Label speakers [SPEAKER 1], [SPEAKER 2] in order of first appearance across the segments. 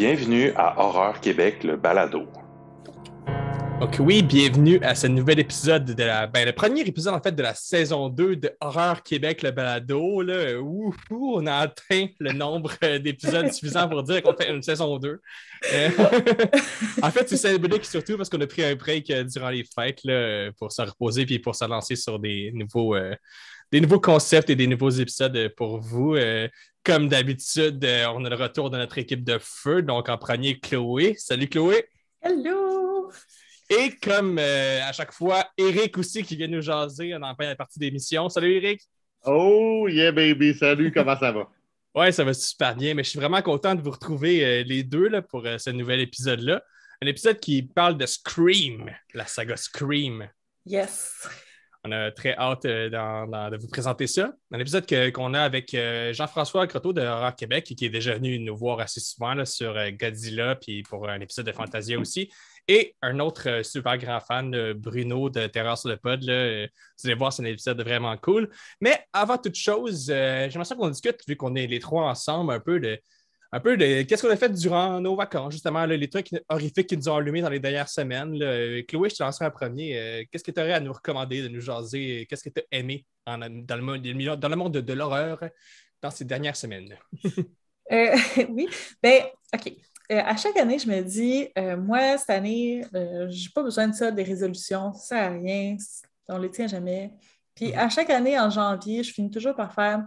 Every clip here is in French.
[SPEAKER 1] Bienvenue à Horreur Québec, le balado.
[SPEAKER 2] Donc oui, bienvenue à ce nouvel épisode de la... Ben, le premier épisode en fait de la saison 2 de Horreur Québec, le balado. Là. Ouh, ouh, on a atteint le nombre d'épisodes suffisant pour dire qu'on fait une saison 2. Euh, en fait, c'est symbolique surtout parce qu'on a pris un break euh, durant les fêtes là, pour se reposer puis pour se lancer sur des nouveaux, euh, des nouveaux concepts et des nouveaux épisodes pour vous. Comme d'habitude, on a le retour de notre équipe de feu. Donc en premier, Chloé. Salut Chloé.
[SPEAKER 3] Hello!
[SPEAKER 2] Et comme euh, à chaque fois, Eric aussi qui vient nous jaser en première partie d'émission. Salut Eric!
[SPEAKER 4] Oh yeah baby, salut, comment ça va?
[SPEAKER 2] Ouais, ça va super bien, mais je suis vraiment content de vous retrouver euh, les deux là, pour euh, ce nouvel épisode-là. Un épisode qui parle de Scream, la saga Scream.
[SPEAKER 3] Yes!
[SPEAKER 2] On a très hâte de vous présenter ça. Un épisode qu'on a avec Jean-François Croteau de Horror Québec, qui est déjà venu nous voir assez souvent sur Godzilla, puis pour un épisode de Fantasia aussi. Et un autre euh, super grand fan, Bruno de Terreur sur le Pod. Euh, vous allez voir, c'est un épisode vraiment cool. Mais avant toute chose, euh, j'aimerais ça qu'on discute, vu qu'on est les trois ensemble, un peu de, un peu de qu'est-ce qu'on a fait durant nos vacances, justement, les trucs horrifiques qui nous ont allumés dans les dernières semaines. Chloé, je te lancerai en premier. qu'est-ce que tu aurais à nous recommander, de nous jaser? Qu'est-ce que tu as aimé dans, le, monde de, l'horreur dans ces dernières semaines?
[SPEAKER 3] oui, ben, OK. Euh, à chaque année, je me dis, euh, moi, cette année, euh, je n'ai pas besoin de ça, des résolutions, ça sert à rien, on ne les tient jamais. Puis à chaque année, en janvier, je finis toujours par faire,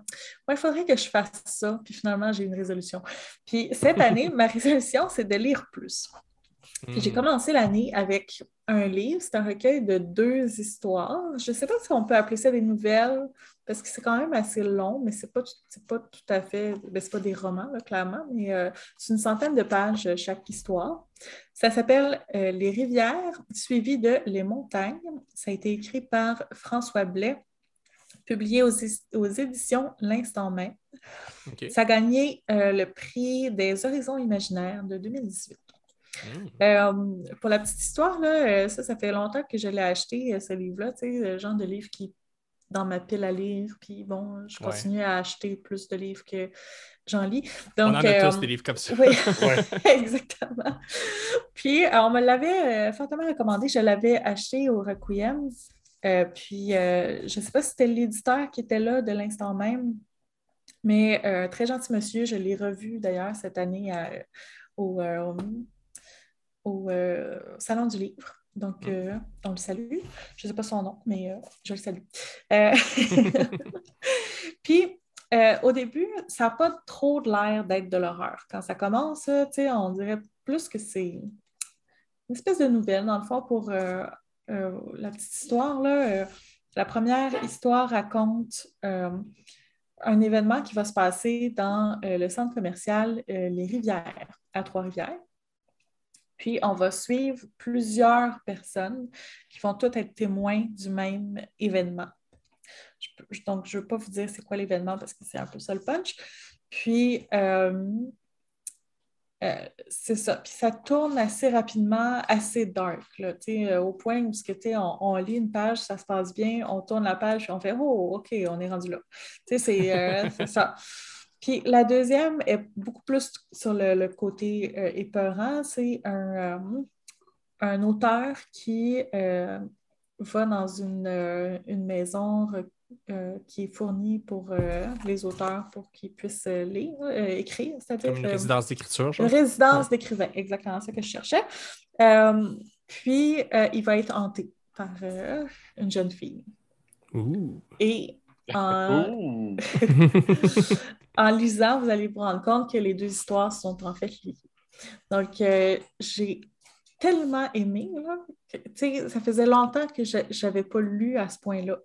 [SPEAKER 3] il faudrait que je fasse ça. Puis finalement, j'ai une résolution. Puis cette année, ma résolution, c'est de lire plus. J'ai hmm. commencé l'année avec un livre, c'est un recueil de deux histoires. Je ne sais pas si on peut appeler ça des nouvelles, parce que c'est quand même assez long, mais ce n'est pas, pas tout à fait, ben, ce pas des romans, clairement, mais euh, c'est une centaine de pages euh, chaque histoire. Ça s'appelle euh, Les rivières, suivi de Les montagnes. Ça a été écrit par François Blais, publié aux, éditions L'Instant même. Ça a gagné le prix des Horizons imaginaires de 2018. Mmh. pour la petite histoire, là, ça, ça fait longtemps que je l'ai acheté, ce livre-là, le genre de livre qui dans ma pile à lire. Puis bon, je continue à acheter plus de livres que j'en lis.
[SPEAKER 2] Donc, on en a tous euh, des livres comme ça.
[SPEAKER 3] Oui, exactement. Puis, on me l'avait euh, fortement recommandé. Je l'avais acheté au Requiem. Euh, puis, je ne sais pas si c'était l'éditeur qui était là de l'instant même, mais très gentil monsieur. Je l'ai revu d'ailleurs cette année au, au Salon du Livre. Donc, mm. euh, on le salue. Je ne sais pas son nom, mais euh, je le salue. Euh, puis, au début, ça n'a pas trop l'air d'être de l'horreur. Quand ça commence, on dirait plus que c'est une espèce de nouvelle, dans le fond, pour la petite histoire. Là, la première histoire raconte un événement qui va se passer dans le centre commercial Les Rivières, à Trois-Rivières. Puis, on va suivre plusieurs personnes qui vont toutes être témoins du même événement. donc, je ne veux pas vous dire c'est quoi l'événement parce que c'est un peu ça le punch. Puis, euh, euh, c'est ça. Puis ça tourne assez rapidement, assez dark, euh, au point où on, on lit une page, ça se passe bien, on tourne la page, et on fait Oh, OK, on est rendu là. C'est ça. Puis la deuxième est beaucoup plus sur le, côté euh, épeurant. C'est un, euh, un, auteur qui euh, va dans une, une maison qui est fournie pour les auteurs pour qu'ils puissent lire, écrire.
[SPEAKER 2] Une résidence d'écriture,
[SPEAKER 3] Une résidence d'écrivain, exactement ce que je cherchais. puis il va être hanté par une jeune fille. Et en... en lisant, vous allez vous rendre compte que les deux histoires sont en fait liées. Donc, euh, j'ai tellement aimé, ça faisait longtemps que je n'avais pas lu à ce point-là.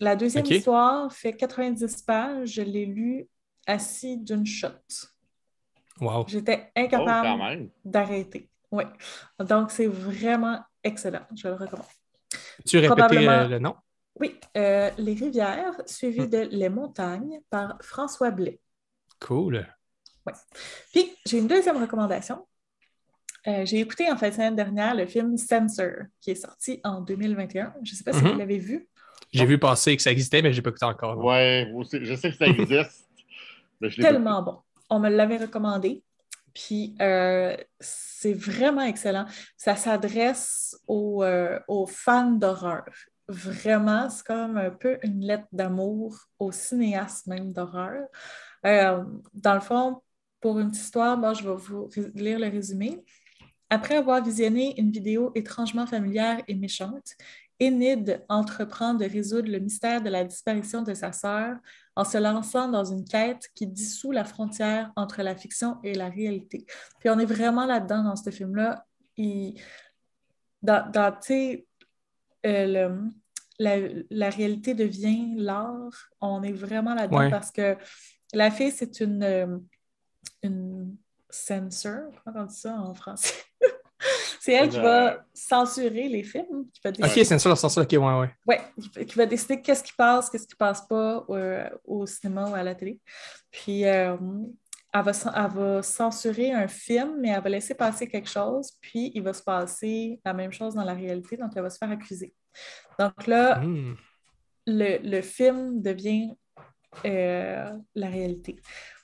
[SPEAKER 3] La deuxième histoire fait 90 pages, je l'ai lu assis d'une shot.
[SPEAKER 2] Wow.
[SPEAKER 3] J'étais incapable oh, d'arrêter. Oui. Donc, c'est vraiment excellent. Je le recommande.
[SPEAKER 2] Tu répétais euh, le nom?
[SPEAKER 3] Oui, euh, Les rivières, suivi de Les montagnes par François Blais.
[SPEAKER 2] Cool.
[SPEAKER 3] Oui. Puis, j'ai une deuxième recommandation. Euh, j'ai écouté en fait la semaine dernière le film Censor, qui est sorti en 2021. Je ne sais pas si vous mhm. l'avez vu.
[SPEAKER 2] J'ai vu passer que ça existait, mais je n'ai pas écouté encore.
[SPEAKER 4] Oui, je sais que ça existe.
[SPEAKER 3] Tellement bon. On me l'avait recommandé. Puis euh, c'est vraiment excellent. Ça s'adresse aux, euh, aux fans d'horreur. Vraiment, c'est comme un peu une lettre d'amour aux cinéastes même d'horreur. Euh, dans le fond, pour une petite histoire, moi, je vais vous lire le résumé. Après avoir visionné une vidéo étrangement familière et méchante, Enid entreprend de résoudre le mystère de la disparition de sa sœur en se lançant dans une quête qui dissout la frontière entre la fiction et la réalité. Puis on est vraiment là-dedans dans ce film-là. Il- Dans, dans, euh, le- la, la réalité devient l'art. On est vraiment là-dedans
[SPEAKER 2] Ouais.
[SPEAKER 3] parce que la fille, c'est une, euh, une censor, comment on dit ça en français? c'est elle qui va
[SPEAKER 4] euh,
[SPEAKER 3] censurer les films, qui va
[SPEAKER 2] Ok,
[SPEAKER 3] décider
[SPEAKER 2] c'est ça, dans ce sens-là. Ok, ouais, ouais.
[SPEAKER 3] Ouais, qui- qui va décider qu'est-ce qui passe, qu'est-ce qui passe pas euh, au cinéma ou à la télé. Puis, euh, elle, va, cen- elle va censurer un film, mais elle va laisser passer quelque chose, puis il va se passer la même chose dans la réalité, donc elle va se faire accuser. Donc là,
[SPEAKER 2] Hmm.
[SPEAKER 3] le, le film devient euh, la réalité.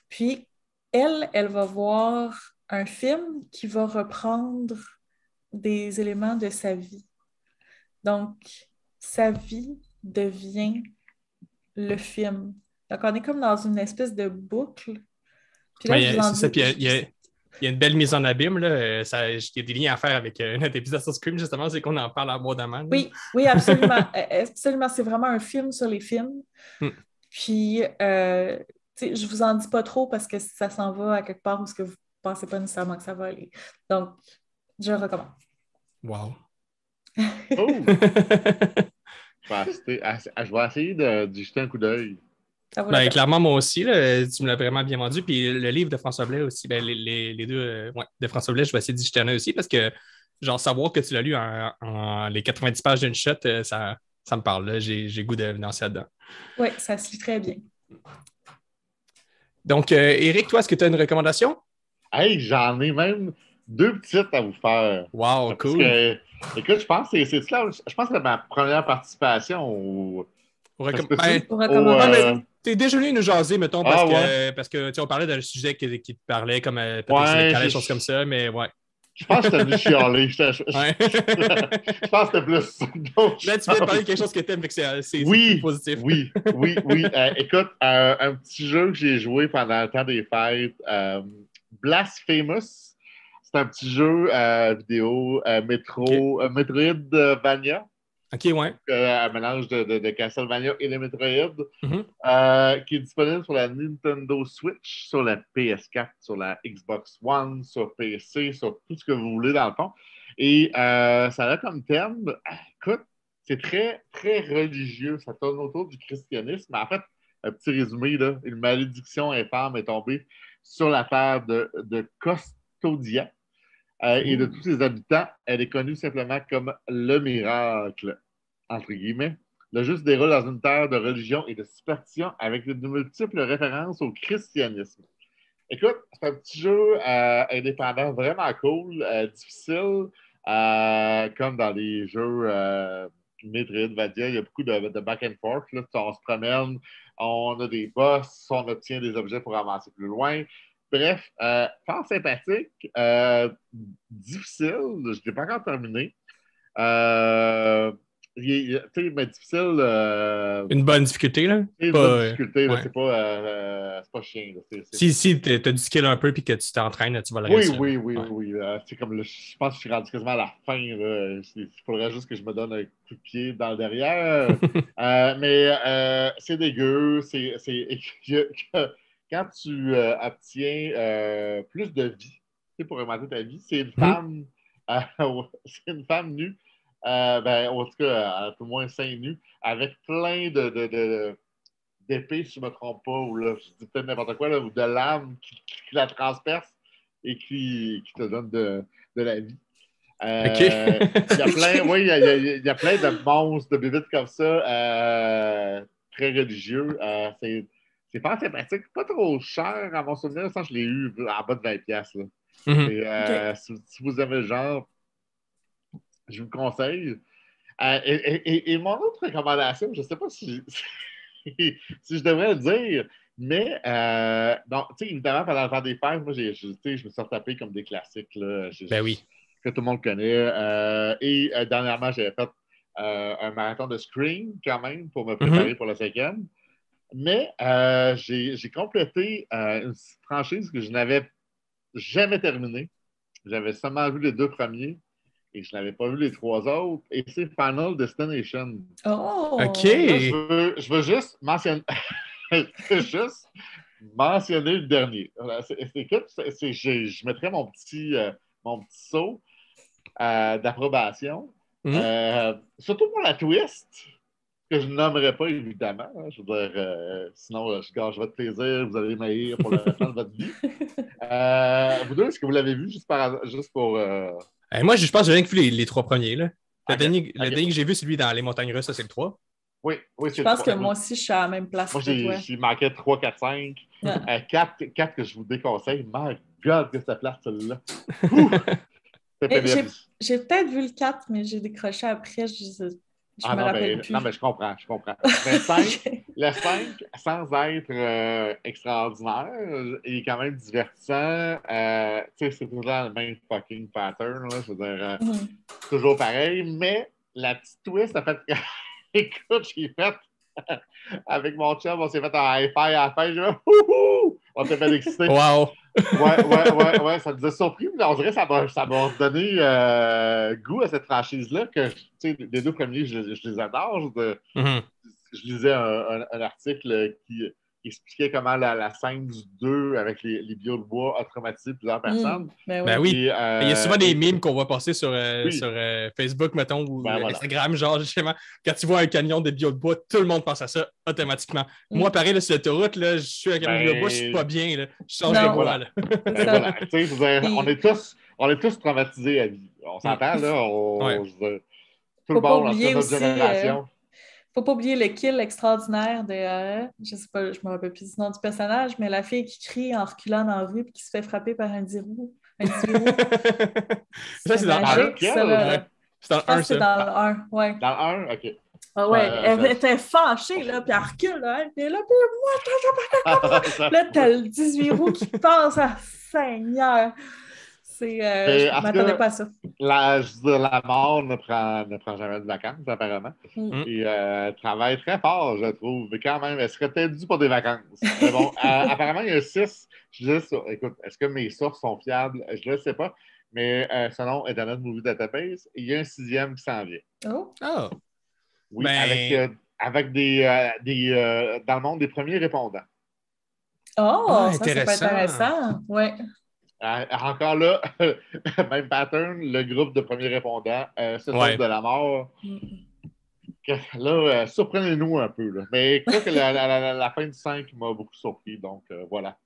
[SPEAKER 3] Puis, elle, elle va voir un film qui va reprendre des éléments de sa vie. Donc, sa vie devient le film. Donc, on est comme dans une espèce de boucle. Puis là,
[SPEAKER 2] Ouais,
[SPEAKER 3] je vous en
[SPEAKER 2] c'est ça.
[SPEAKER 3] dis-
[SPEAKER 2] Puis il y a- il y, une belle mise en abîme. Là. Euh, Ça, il y a des liens à faire avec euh, notre épisode sur Scream, justement, c'est qu'on en parle abondamment. là.
[SPEAKER 3] Oui, oui, absolument. Euh, absolument. C'est vraiment un film sur les films.
[SPEAKER 2] Hmm.
[SPEAKER 3] Puis, euh, je vous en dis pas trop parce que ça s'en va à quelque part où ce que vous pensez pas nécessairement que ça va aller. Donc, je recommande.
[SPEAKER 2] Wow.
[SPEAKER 4] Oh! Je vais, ass- je vais essayer de, jeter un coup d'œil.
[SPEAKER 3] La
[SPEAKER 2] Ben, clairement, moi aussi, là, tu me l'as vraiment bien vendu. Puis le livre de François Blais aussi, ben, les, les- les deux euh, ouais, de François Blais, je vais essayer d'y jeter un aussi parce que, genre, savoir que tu l'as lu en, en les 90 pages d'une shot, euh, ça, ça me parle. là. J'ai j'ai goût de lancer là-dedans.
[SPEAKER 3] Oui, ça se lit très bien.
[SPEAKER 2] Donc, euh, Eric, toi, est-ce que tu as une recommandation?
[SPEAKER 4] Hey, j'en ai même deux petites à vous faire.
[SPEAKER 2] Wow,
[SPEAKER 4] Parce
[SPEAKER 2] cool.
[SPEAKER 4] que, écoute, je pense que c'est c'est là, je pense que c'est ma première participation au.
[SPEAKER 2] Recomm- ben,
[SPEAKER 4] au,
[SPEAKER 3] recommander.
[SPEAKER 4] euh,
[SPEAKER 2] T'es déjà venu nous jaser, mettons, parce
[SPEAKER 4] Ah,
[SPEAKER 2] que,
[SPEAKER 4] ouais.
[SPEAKER 2] parce que tu sais, on parlait d'un sujet qui, qui te parlait, comme euh, peut-être
[SPEAKER 4] Ouais, je-
[SPEAKER 2] choses comme ça, mais ouais.
[SPEAKER 4] je pense que j'étais venu chialer. Je, je-
[SPEAKER 2] Ouais.
[SPEAKER 4] je pense que c'était plus. Donc,
[SPEAKER 2] Là, tu viens de parler de quelque chose que t'aimes, fait que c'est
[SPEAKER 4] Oui,
[SPEAKER 2] plus positif.
[SPEAKER 4] Oui, oui, oui. Euh, écoute, euh, un petit jeu que j'ai joué pendant le temps des fêtes, euh, Blasphemous. C'est un petit jeu euh, vidéo euh, métro, euh, Metroidvania,
[SPEAKER 2] Ok, ouais.
[SPEAKER 4] euh, un mélange de, de, de Castlevania et de Metroid,
[SPEAKER 2] Mhm.
[SPEAKER 4] euh, qui est disponible sur la Nintendo Switch, sur la PS4, sur la Xbox One, sur PC, sur tout ce que vous voulez dans le fond. Et euh, ça a comme thème, écoute, c'est très, très religieux. Ça tourne autour du christianisme. En fait, un petit résumé, là, une malédiction infâme est tombée sur la terre de, de Custodia euh, et de tous ses habitants. Elle est connue simplement comme le miracle, entre guillemets. Le jeu se déroule dans une terre de religion et de superstition avec de multiples références au christianisme. Écoute, c'est un petit jeu euh, indépendant vraiment cool, euh, difficile, comme dans les jeux Metroidvania, il y a beaucoup de, de back and forth. Là. On se promène, on a des boss, on obtient des objets pour avancer plus loin. Bref, euh, fort sympathique, euh, difficile, je ne l'ai pas encore terminé. Euh, il sais, mais difficile. euh,
[SPEAKER 2] Une bonne difficulté, là?
[SPEAKER 4] une
[SPEAKER 2] Pas,
[SPEAKER 4] bonne difficulté,
[SPEAKER 2] ouais.
[SPEAKER 4] c'est pas, euh, pas chien. là,
[SPEAKER 2] Si, si tu as du skill un peu puis que tu t'entraînes, tu vas le
[SPEAKER 4] oui,
[SPEAKER 2] réussir.
[SPEAKER 4] oui, oui,
[SPEAKER 2] Ouais.
[SPEAKER 4] oui. c'est comme le- je pense que je suis rendu quasiment à la fin. là. Il faudrait juste que je me donne un coup de pied dans le derrière. Mais c'est dégueu. C'est, quand tu euh, obtiens euh, plus de vie tu sais, pour augmenter ta vie, c'est une femme, euh, c'est une femme nue, ben, en tout cas, à tout le moins seins nus, avec plein de, de, si je ne me trompe pas, ou là, je dis peut-être n'importe quoi, là, ou de lames qui, qui la transpercent et qui, qui te donnent de, de la vie. Euh,
[SPEAKER 2] Ok.
[SPEAKER 4] Il y a plein, oui, il y a, il y a- il y a plein de monstres, de bébites comme ça, euh, très religieux. Euh, c'est, c'est pas sympathique, pas trop cher à mon souvenir. Ça, je l'ai eu en bas de 20$. piastres, Là.
[SPEAKER 2] Mhm.
[SPEAKER 4] Et, euh, si, si vous aimez le genre, je vous conseille. Euh, et, et- et mon autre recommandation, je ne sais pas si, si je devrais le dire, Mais, euh, donc, tu sais, évidemment, pendant le temps des fêtes, moi, j'ai, je, tu sais, je me suis retapé comme des classiques. Là, J'ai-
[SPEAKER 2] Ben oui.
[SPEAKER 4] Que tout le monde connaît. Euh, et euh, dernièrement, j'avais fait euh, un marathon de Scream, quand même, pour me préparer pour la cinquième. Mais euh, j'ai, complété euh, une franchise que je n'avais jamais terminée. J'avais seulement vu les deux premiers et je n'avais pas vu les trois autres. Et c'est Final Destination.
[SPEAKER 3] Oh!
[SPEAKER 2] OK.
[SPEAKER 4] Là, je, veux, je veux juste mentionner. juste le dernier. C'est- je, je mettrais mon petit, euh, mon petit saut euh, d'approbation.
[SPEAKER 2] Mhm.
[SPEAKER 4] Euh, surtout pour la twist, que je ne nommerai pas évidemment. hein. je veux dire, euh, sinon, euh, je gâche votre plaisir, vous allez m'haïr pour le restant de votre vie. Euh, vous deux, est-ce que vous l'avez vu juste, par, juste pour.
[SPEAKER 2] moi, je pense que j'ai rien que vu les, les trois premiers. Là. Le, dernier, le dernier que j'ai vu, c'est lui dans les montagnes russes, ça, c'est le 3.
[SPEAKER 4] Oui, oui,
[SPEAKER 3] Je pense que moi aussi, je suis à la même place
[SPEAKER 4] Moi,
[SPEAKER 3] que
[SPEAKER 4] j'ai
[SPEAKER 3] toi.
[SPEAKER 4] j'ai manqué 3, 4, 5.
[SPEAKER 3] Ah.
[SPEAKER 4] 4, que je vous déconseille. My God, que ça place celle-là.
[SPEAKER 3] J'ai peut-être vu le 4, mais j'ai décroché après. Je, je
[SPEAKER 4] Ah
[SPEAKER 3] me
[SPEAKER 4] non,
[SPEAKER 3] rappelle plus.
[SPEAKER 4] non, mais je comprends, je comprends. Mais 5,
[SPEAKER 3] Ok.
[SPEAKER 4] le 5, sans être euh, extraordinaire, il est quand même divertissant. Euh, tu sais, c'est toujours le même fucking pattern, là, je veux dire, euh,
[SPEAKER 3] Mhm.
[SPEAKER 4] toujours pareil, mais la petite twist a fait que, écoute, j'ai fait avec mon chum, on s'est fait un high-five à la fin, fait Wouhou! On s'est fait exciter.
[SPEAKER 2] Wow!
[SPEAKER 4] Ouais, ouais, ouais, ouais, ça nous a surpris, mais on dirait que ça m'a, ça m'a donné euh, goût à cette franchise-là, que, tu sais, les deux premiers, je, je les adore. Je,
[SPEAKER 2] Mhm.
[SPEAKER 4] je lisais un, un- un article qui expliquait comment la, la scène du 2 avec les, les bio de bois a traumatisé plusieurs personnes.
[SPEAKER 3] Ben oui.
[SPEAKER 2] Ben oui.
[SPEAKER 4] Et, euh,
[SPEAKER 2] Il y a souvent des mimes qu'on voit passer sur, euh,
[SPEAKER 4] oui.
[SPEAKER 2] sur euh, Facebook, mettons, ou
[SPEAKER 4] Ben, voilà.
[SPEAKER 2] Instagram, genre, justement, quand tu vois un camion de bio de bois, tout le monde pense à ça automatiquement. Moi, pareil, là, sur l'autoroute, là, je suis un camion de bio de bois, je suis pas bien, là. Je change de là.
[SPEAKER 4] Ben
[SPEAKER 3] ça.
[SPEAKER 4] voilà, dire, on, est tous, on est tous traumatisés à vie. On s'entend, là. On,
[SPEAKER 2] Ouais.
[SPEAKER 4] je veux dire, tout
[SPEAKER 3] Faut
[SPEAKER 4] le monde, cas, notre
[SPEAKER 3] aussi, euh,
[SPEAKER 4] génération.
[SPEAKER 3] Faut pas oublier le kill extraordinaire de. euh, je sais pas, je me rappelle plus du nom du personnage, mais la fille qui crie en reculant dans la rue et qui se fait frapper par un dirou. Un dirou.
[SPEAKER 2] Ça, c'est dans
[SPEAKER 3] ça, là.
[SPEAKER 2] ouais. C'est dans le
[SPEAKER 3] Je pense
[SPEAKER 2] 1,
[SPEAKER 3] que c'est dans le 1, ouais.
[SPEAKER 4] Dans le 1, OK.
[SPEAKER 3] Ah ouais, elle
[SPEAKER 4] ça-
[SPEAKER 3] était fâchée, là, puis elle recule, là, elle est là, puis là, t'as le 18 roues qui passe, ah, Seigneur! C'est, euh, je
[SPEAKER 4] tout
[SPEAKER 3] m'attendais pas à ça.
[SPEAKER 4] la, je veux dire, la mort ne prend, ne prend jamais de vacances, apparemment.
[SPEAKER 3] Mm.
[SPEAKER 4] Et euh, elle travaille très fort, je trouve. Mais quand même, elle serait peut-être due pour des vacances. Mais bon, euh, apparemment, il y a six. Je dis ça, écoute, est-ce que mes sources sont fiables? Je ne le sais pas. Mais euh, selon Internet Movie Database, il y a un sixième qui s'en vient.
[SPEAKER 3] Oh,
[SPEAKER 2] Ah,
[SPEAKER 4] Oui,
[SPEAKER 2] Ben-
[SPEAKER 4] avec, euh, avec des, euh, des euh, dans le monde des premiers répondants.
[SPEAKER 3] oh
[SPEAKER 2] Ah,
[SPEAKER 3] ça, c'est pas
[SPEAKER 2] intéressant.
[SPEAKER 3] intéressant. Ouais.
[SPEAKER 4] Euh, encore là, même pattern, le groupe de premiers répondants euh, se
[SPEAKER 2] Ouais.
[SPEAKER 4] de la mort. Là, euh, surprenez-nous un peu. Là. Mais quoi que la, la- la- la fin du 5 m'a beaucoup surpris, donc euh, voilà.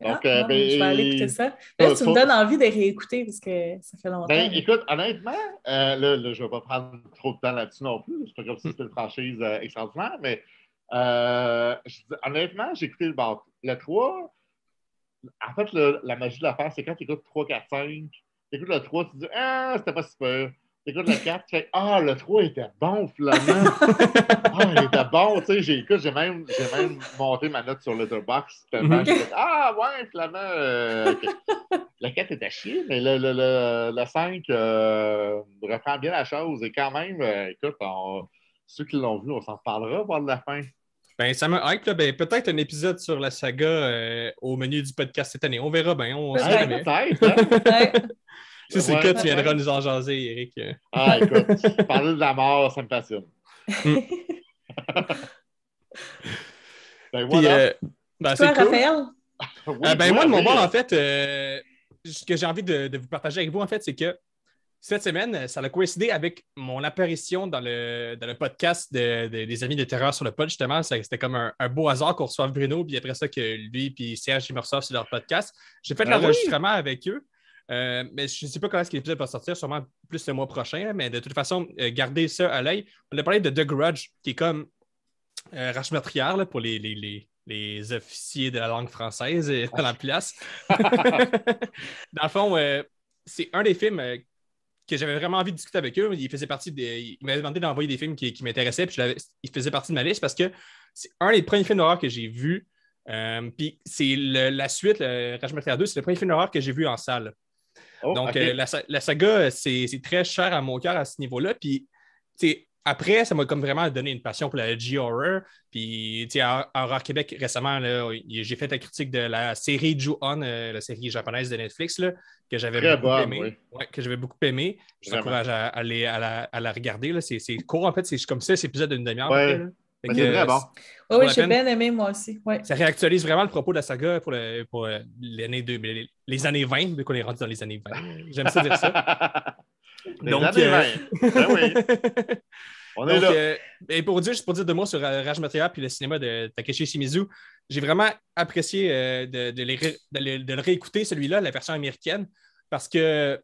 [SPEAKER 4] Donc,
[SPEAKER 3] Ah,
[SPEAKER 4] euh,
[SPEAKER 3] bon,
[SPEAKER 4] ben,
[SPEAKER 3] je vais aller écouter ça. Là,
[SPEAKER 4] euh,
[SPEAKER 3] tu me donnes envie de réécouter parce que ça fait longtemps.
[SPEAKER 4] Ben, écoute, honnêtement, euh, là, là, je ne vais pas prendre trop de temps là-dessus non plus. C'est pas comme si c'était une franchise euh, extraordinaire, mais euh, je honnêtement, j'ai écouté le, le 3. En fait, le- la magie de l'affaire, c'est quand tu écoutes 3, 4, 5, tu écoutes le 3, tu dis Ah, c'était pas super. Tu écoutes le 4, tu fais Ah, le 3 était bon finalement. ah, il était bon. Tu sais, j'ai, même, j'ai même monté ma note sur Letterboxd.
[SPEAKER 2] Mhm.
[SPEAKER 4] fait, Ah, ouais, finalement. euh. Le 4 était chier, mais le, le, le, le 5 euh, reprend bien la chose. Et quand même, euh, écoute, on- ceux qui l'ont vu, on s'en parlera voir de la fin.
[SPEAKER 2] Ben, ça me hype, là. Ben, peut-être un épisode sur la saga euh, au menu du podcast cette année. On verra bien. On sait
[SPEAKER 4] peut-être. hein?
[SPEAKER 3] Ouais.
[SPEAKER 2] Si c'est cas, tu viendras nous en jaser, Eric.
[SPEAKER 4] Ah, écoute, parler de la mort, ça me passionne. ben
[SPEAKER 2] Puis,
[SPEAKER 4] voilà.
[SPEAKER 2] euh, ben,
[SPEAKER 3] Toi,
[SPEAKER 2] cool.
[SPEAKER 3] Raphaël?
[SPEAKER 4] Oui,
[SPEAKER 2] Euh, ben, moi, de mon bord, en fait, euh, ce que j'ai envie de, de vous partager avec vous, en fait, c'est que cette semaine, ça a coïncidé avec mon apparition dans le, dans le podcast de- de- des Amis de Terreur sur le pod, justement. C'était comme un, un beau hasard qu'on reçoive Bruno, puis après ça, que lui puis Serge, ils me reçoivent sur leur podcast. J'ai fait
[SPEAKER 4] Ah
[SPEAKER 2] l'enregistrement avec eux. Euh, mais je ne sais pas quand est-ce que l'épisode va sortir, sûrement plus le mois prochain, mais de toute façon, euh, gardez ça à l'œil. On a parlé de The Grudge, qui est comme euh, rache meurtrière là, pour les, les, les- les officiers de la langue française et dans la place. dans le fond, euh, c'est un des films euh, que j'avais vraiment envie de discuter avec eux. Il faisait partie des. Il m'avait demandé d'envoyer des films qui, qui m'intéressaient, puis je l'avais- il faisait partie de ma liste parce que c'est un des premiers films d'horreur que j'ai vu Euh, puis c'est la suite, le Rage Metal 2, c'est le premier film d'horreur que j'ai vu en salle.
[SPEAKER 4] Oh,
[SPEAKER 2] Donc, euh, la, sa- la saga, c'est très cher à mon cœur à ce niveau-là. Puis, après, ça m'a comme vraiment donné une passion pour la G-Horror. Puis, tu sais, à, Horror Québec, récemment, là, j'ai fait la critique de la série Ju-On, euh, la série japonaise de Netflix, là, que j'avais beaucoup
[SPEAKER 4] bonne,
[SPEAKER 2] aimé.
[SPEAKER 4] oui.
[SPEAKER 2] Ouais, que j'avais beaucoup aimé. Je t'encourage à, aller à, la, à la regarder. C'est court, en fait. C'est comme ça, c'est épisode d'une demi-heure.
[SPEAKER 4] Ouais. c'est très
[SPEAKER 2] euh,
[SPEAKER 4] bon.
[SPEAKER 3] Oui, oui, j'ai bien aimé moi aussi. Ouais.
[SPEAKER 2] ça réactualise vraiment le propos de la saga pour, le- pour euh, l'année 2000 les années 20, vu qu'on est rendu dans les années 20. J'aime ça dire ça.
[SPEAKER 4] Les
[SPEAKER 2] Donc,
[SPEAKER 4] années
[SPEAKER 2] euh,
[SPEAKER 4] 20. Ben oui, on est
[SPEAKER 2] Donc,
[SPEAKER 4] là.
[SPEAKER 2] euh, et pour dire, juste pour dire deux mots sur euh, Rage Material puis le cinéma de Takeshi Shimizu, j'ai vraiment apprécié euh, de, de les ré- de le, de le réécouter, celui-là, la version américaine, parce que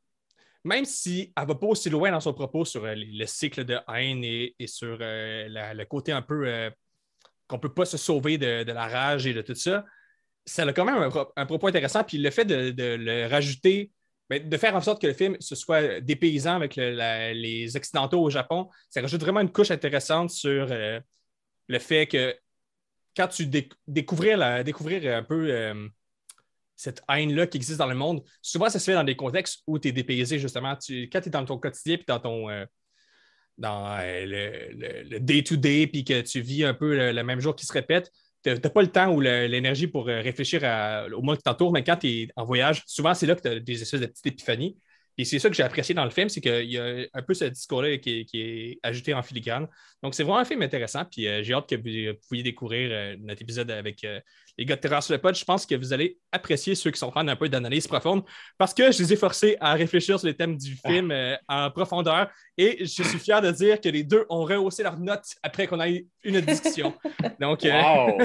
[SPEAKER 2] même si elle ne va pas aussi loin dans son propos sur euh, le cycle de haine et, et sur la- le côté un peu qu'on ne peut pas se sauver de, la rage et de tout ça, ça a quand même un, un propos intéressant. Puis le fait de le rajouter, de faire en sorte que le film ce soit dépaysant avec les Occidentaux au Japon, ça rajoute vraiment une couche intéressante sur euh, le fait que quand tu déc- découvrir, un peu euh, cette haine-là qui existe dans le monde, souvent ça se fait dans des contextes où tu es dépaysé, justement. Quand tu es dans ton quotidien puis dans ton. euh, dans le- day-to-day, puis que tu vis un peu le même jour qui se répète, tu n'as pas le temps ou l'énergie pour euh, réfléchir au monde qui t'entoure, mais quand tu es en voyage, souvent c'est là que tu as des espèces de petites épiphanies. Et c'est ça que j'ai apprécié dans le film, c'est qu'il y a un peu ce discours-là qui, est- ajouté en filigrane. Donc, c'est vraiment un film intéressant. Puis euh, j'ai hâte que vous pouviez découvrir euh, notre épisode avec euh, les gars de sur le Pod. Je pense que vous allez apprécier ceux qui sont fans un peu d'analyse profonde parce que je les ai forcés à réfléchir sur les thèmes du film euh, en profondeur. Et je suis fier de dire que les deux ont rehaussé leurs notes après qu'on ait eu une discussion. Donc, euh,
[SPEAKER 4] Wow!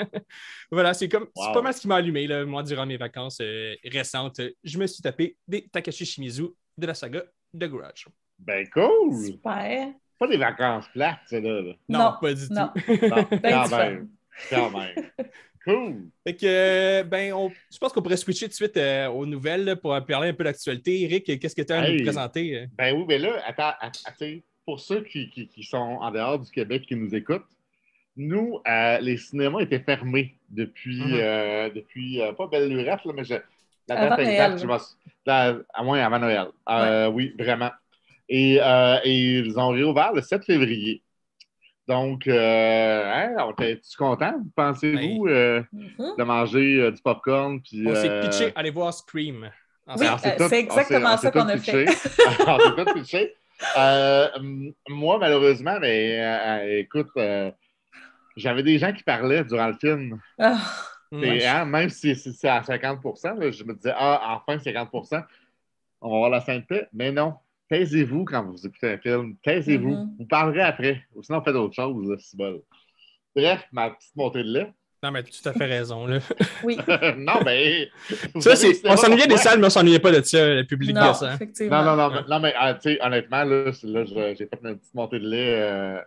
[SPEAKER 2] voilà, c'est comme c'est
[SPEAKER 4] Wow.
[SPEAKER 2] pas mal ce qui m'a allumé, là, moi, durant mes vacances euh, récentes. Je me suis tapé des Takashi Shimizu de la saga The Grudge.
[SPEAKER 4] Ben cool!
[SPEAKER 3] Super.
[SPEAKER 4] Pas des vacances plates, ça, là.
[SPEAKER 2] Non,
[SPEAKER 3] Non,
[SPEAKER 2] pas du
[SPEAKER 3] non.
[SPEAKER 2] tout.
[SPEAKER 4] Non,
[SPEAKER 3] Ben
[SPEAKER 4] quand même. Quand même. Cool!
[SPEAKER 2] Fait que, euh, ben, on- je pense qu'on pourrait switcher tout de suite euh, aux nouvelles là, pour parler un peu d'actualité. Eric, qu'est-ce que tu as à
[SPEAKER 4] Hey.
[SPEAKER 2] nous présenter? euh?
[SPEAKER 4] Ben oui, mais là, attends, att- attends, pour ceux qui, qui- qui sont en dehors du Québec qui nous écoutent, nous, euh, les cinémas étaient fermés depuis,
[SPEAKER 2] Mhm.
[SPEAKER 4] euh, depuis euh, pas belle lurette, là, mais je, la
[SPEAKER 3] Avant
[SPEAKER 4] date
[SPEAKER 3] Noël.
[SPEAKER 4] exacte, je la- à moins avant Noël. Euh, Oui, vraiment. Et, euh, et ils ont réouvert le 7 février. Donc, euh, hein, on était-tu content, pensez-vous, euh,
[SPEAKER 3] Mhm.
[SPEAKER 4] de manger euh, du popcorn? Puis,
[SPEAKER 2] On s'est
[SPEAKER 4] euh,
[SPEAKER 2] pitché, allez voir Scream.
[SPEAKER 3] Oui, c'est
[SPEAKER 4] on
[SPEAKER 3] exactement
[SPEAKER 4] s'est- on
[SPEAKER 3] ça qu'on a fait.
[SPEAKER 4] on s'est. Euh, m- moi, malheureusement, mais euh, écoute, euh, j'avais des gens qui parlaient durant le film.
[SPEAKER 3] Ah.
[SPEAKER 4] Et, hein, même si, si c'est à 50 là, je me disais, ah, enfin 50% on va avoir la sainte paix. Mais non, taisez-vous quand vous écoutez un film. Taisez-vous.
[SPEAKER 3] Mhm.
[SPEAKER 4] Vous parlerez après. Ou sinon, faites autre chose, là, c'est bon. Bref, ma petite montée de lait.
[SPEAKER 2] Non, mais tu as tout à fait raison. Là.
[SPEAKER 3] oui.
[SPEAKER 4] non, vous
[SPEAKER 2] Ça, c'est, on s'ennuyait des salles, mais on s'ennuyait pas de ça, le public
[SPEAKER 3] Non,
[SPEAKER 2] de ça.
[SPEAKER 3] effectivement.
[SPEAKER 4] Non, non, non,
[SPEAKER 2] Ouais.
[SPEAKER 4] mais, non, mais ah, tu sais, honnêtement, là, là, j'ai fait une petite montée de lait euh,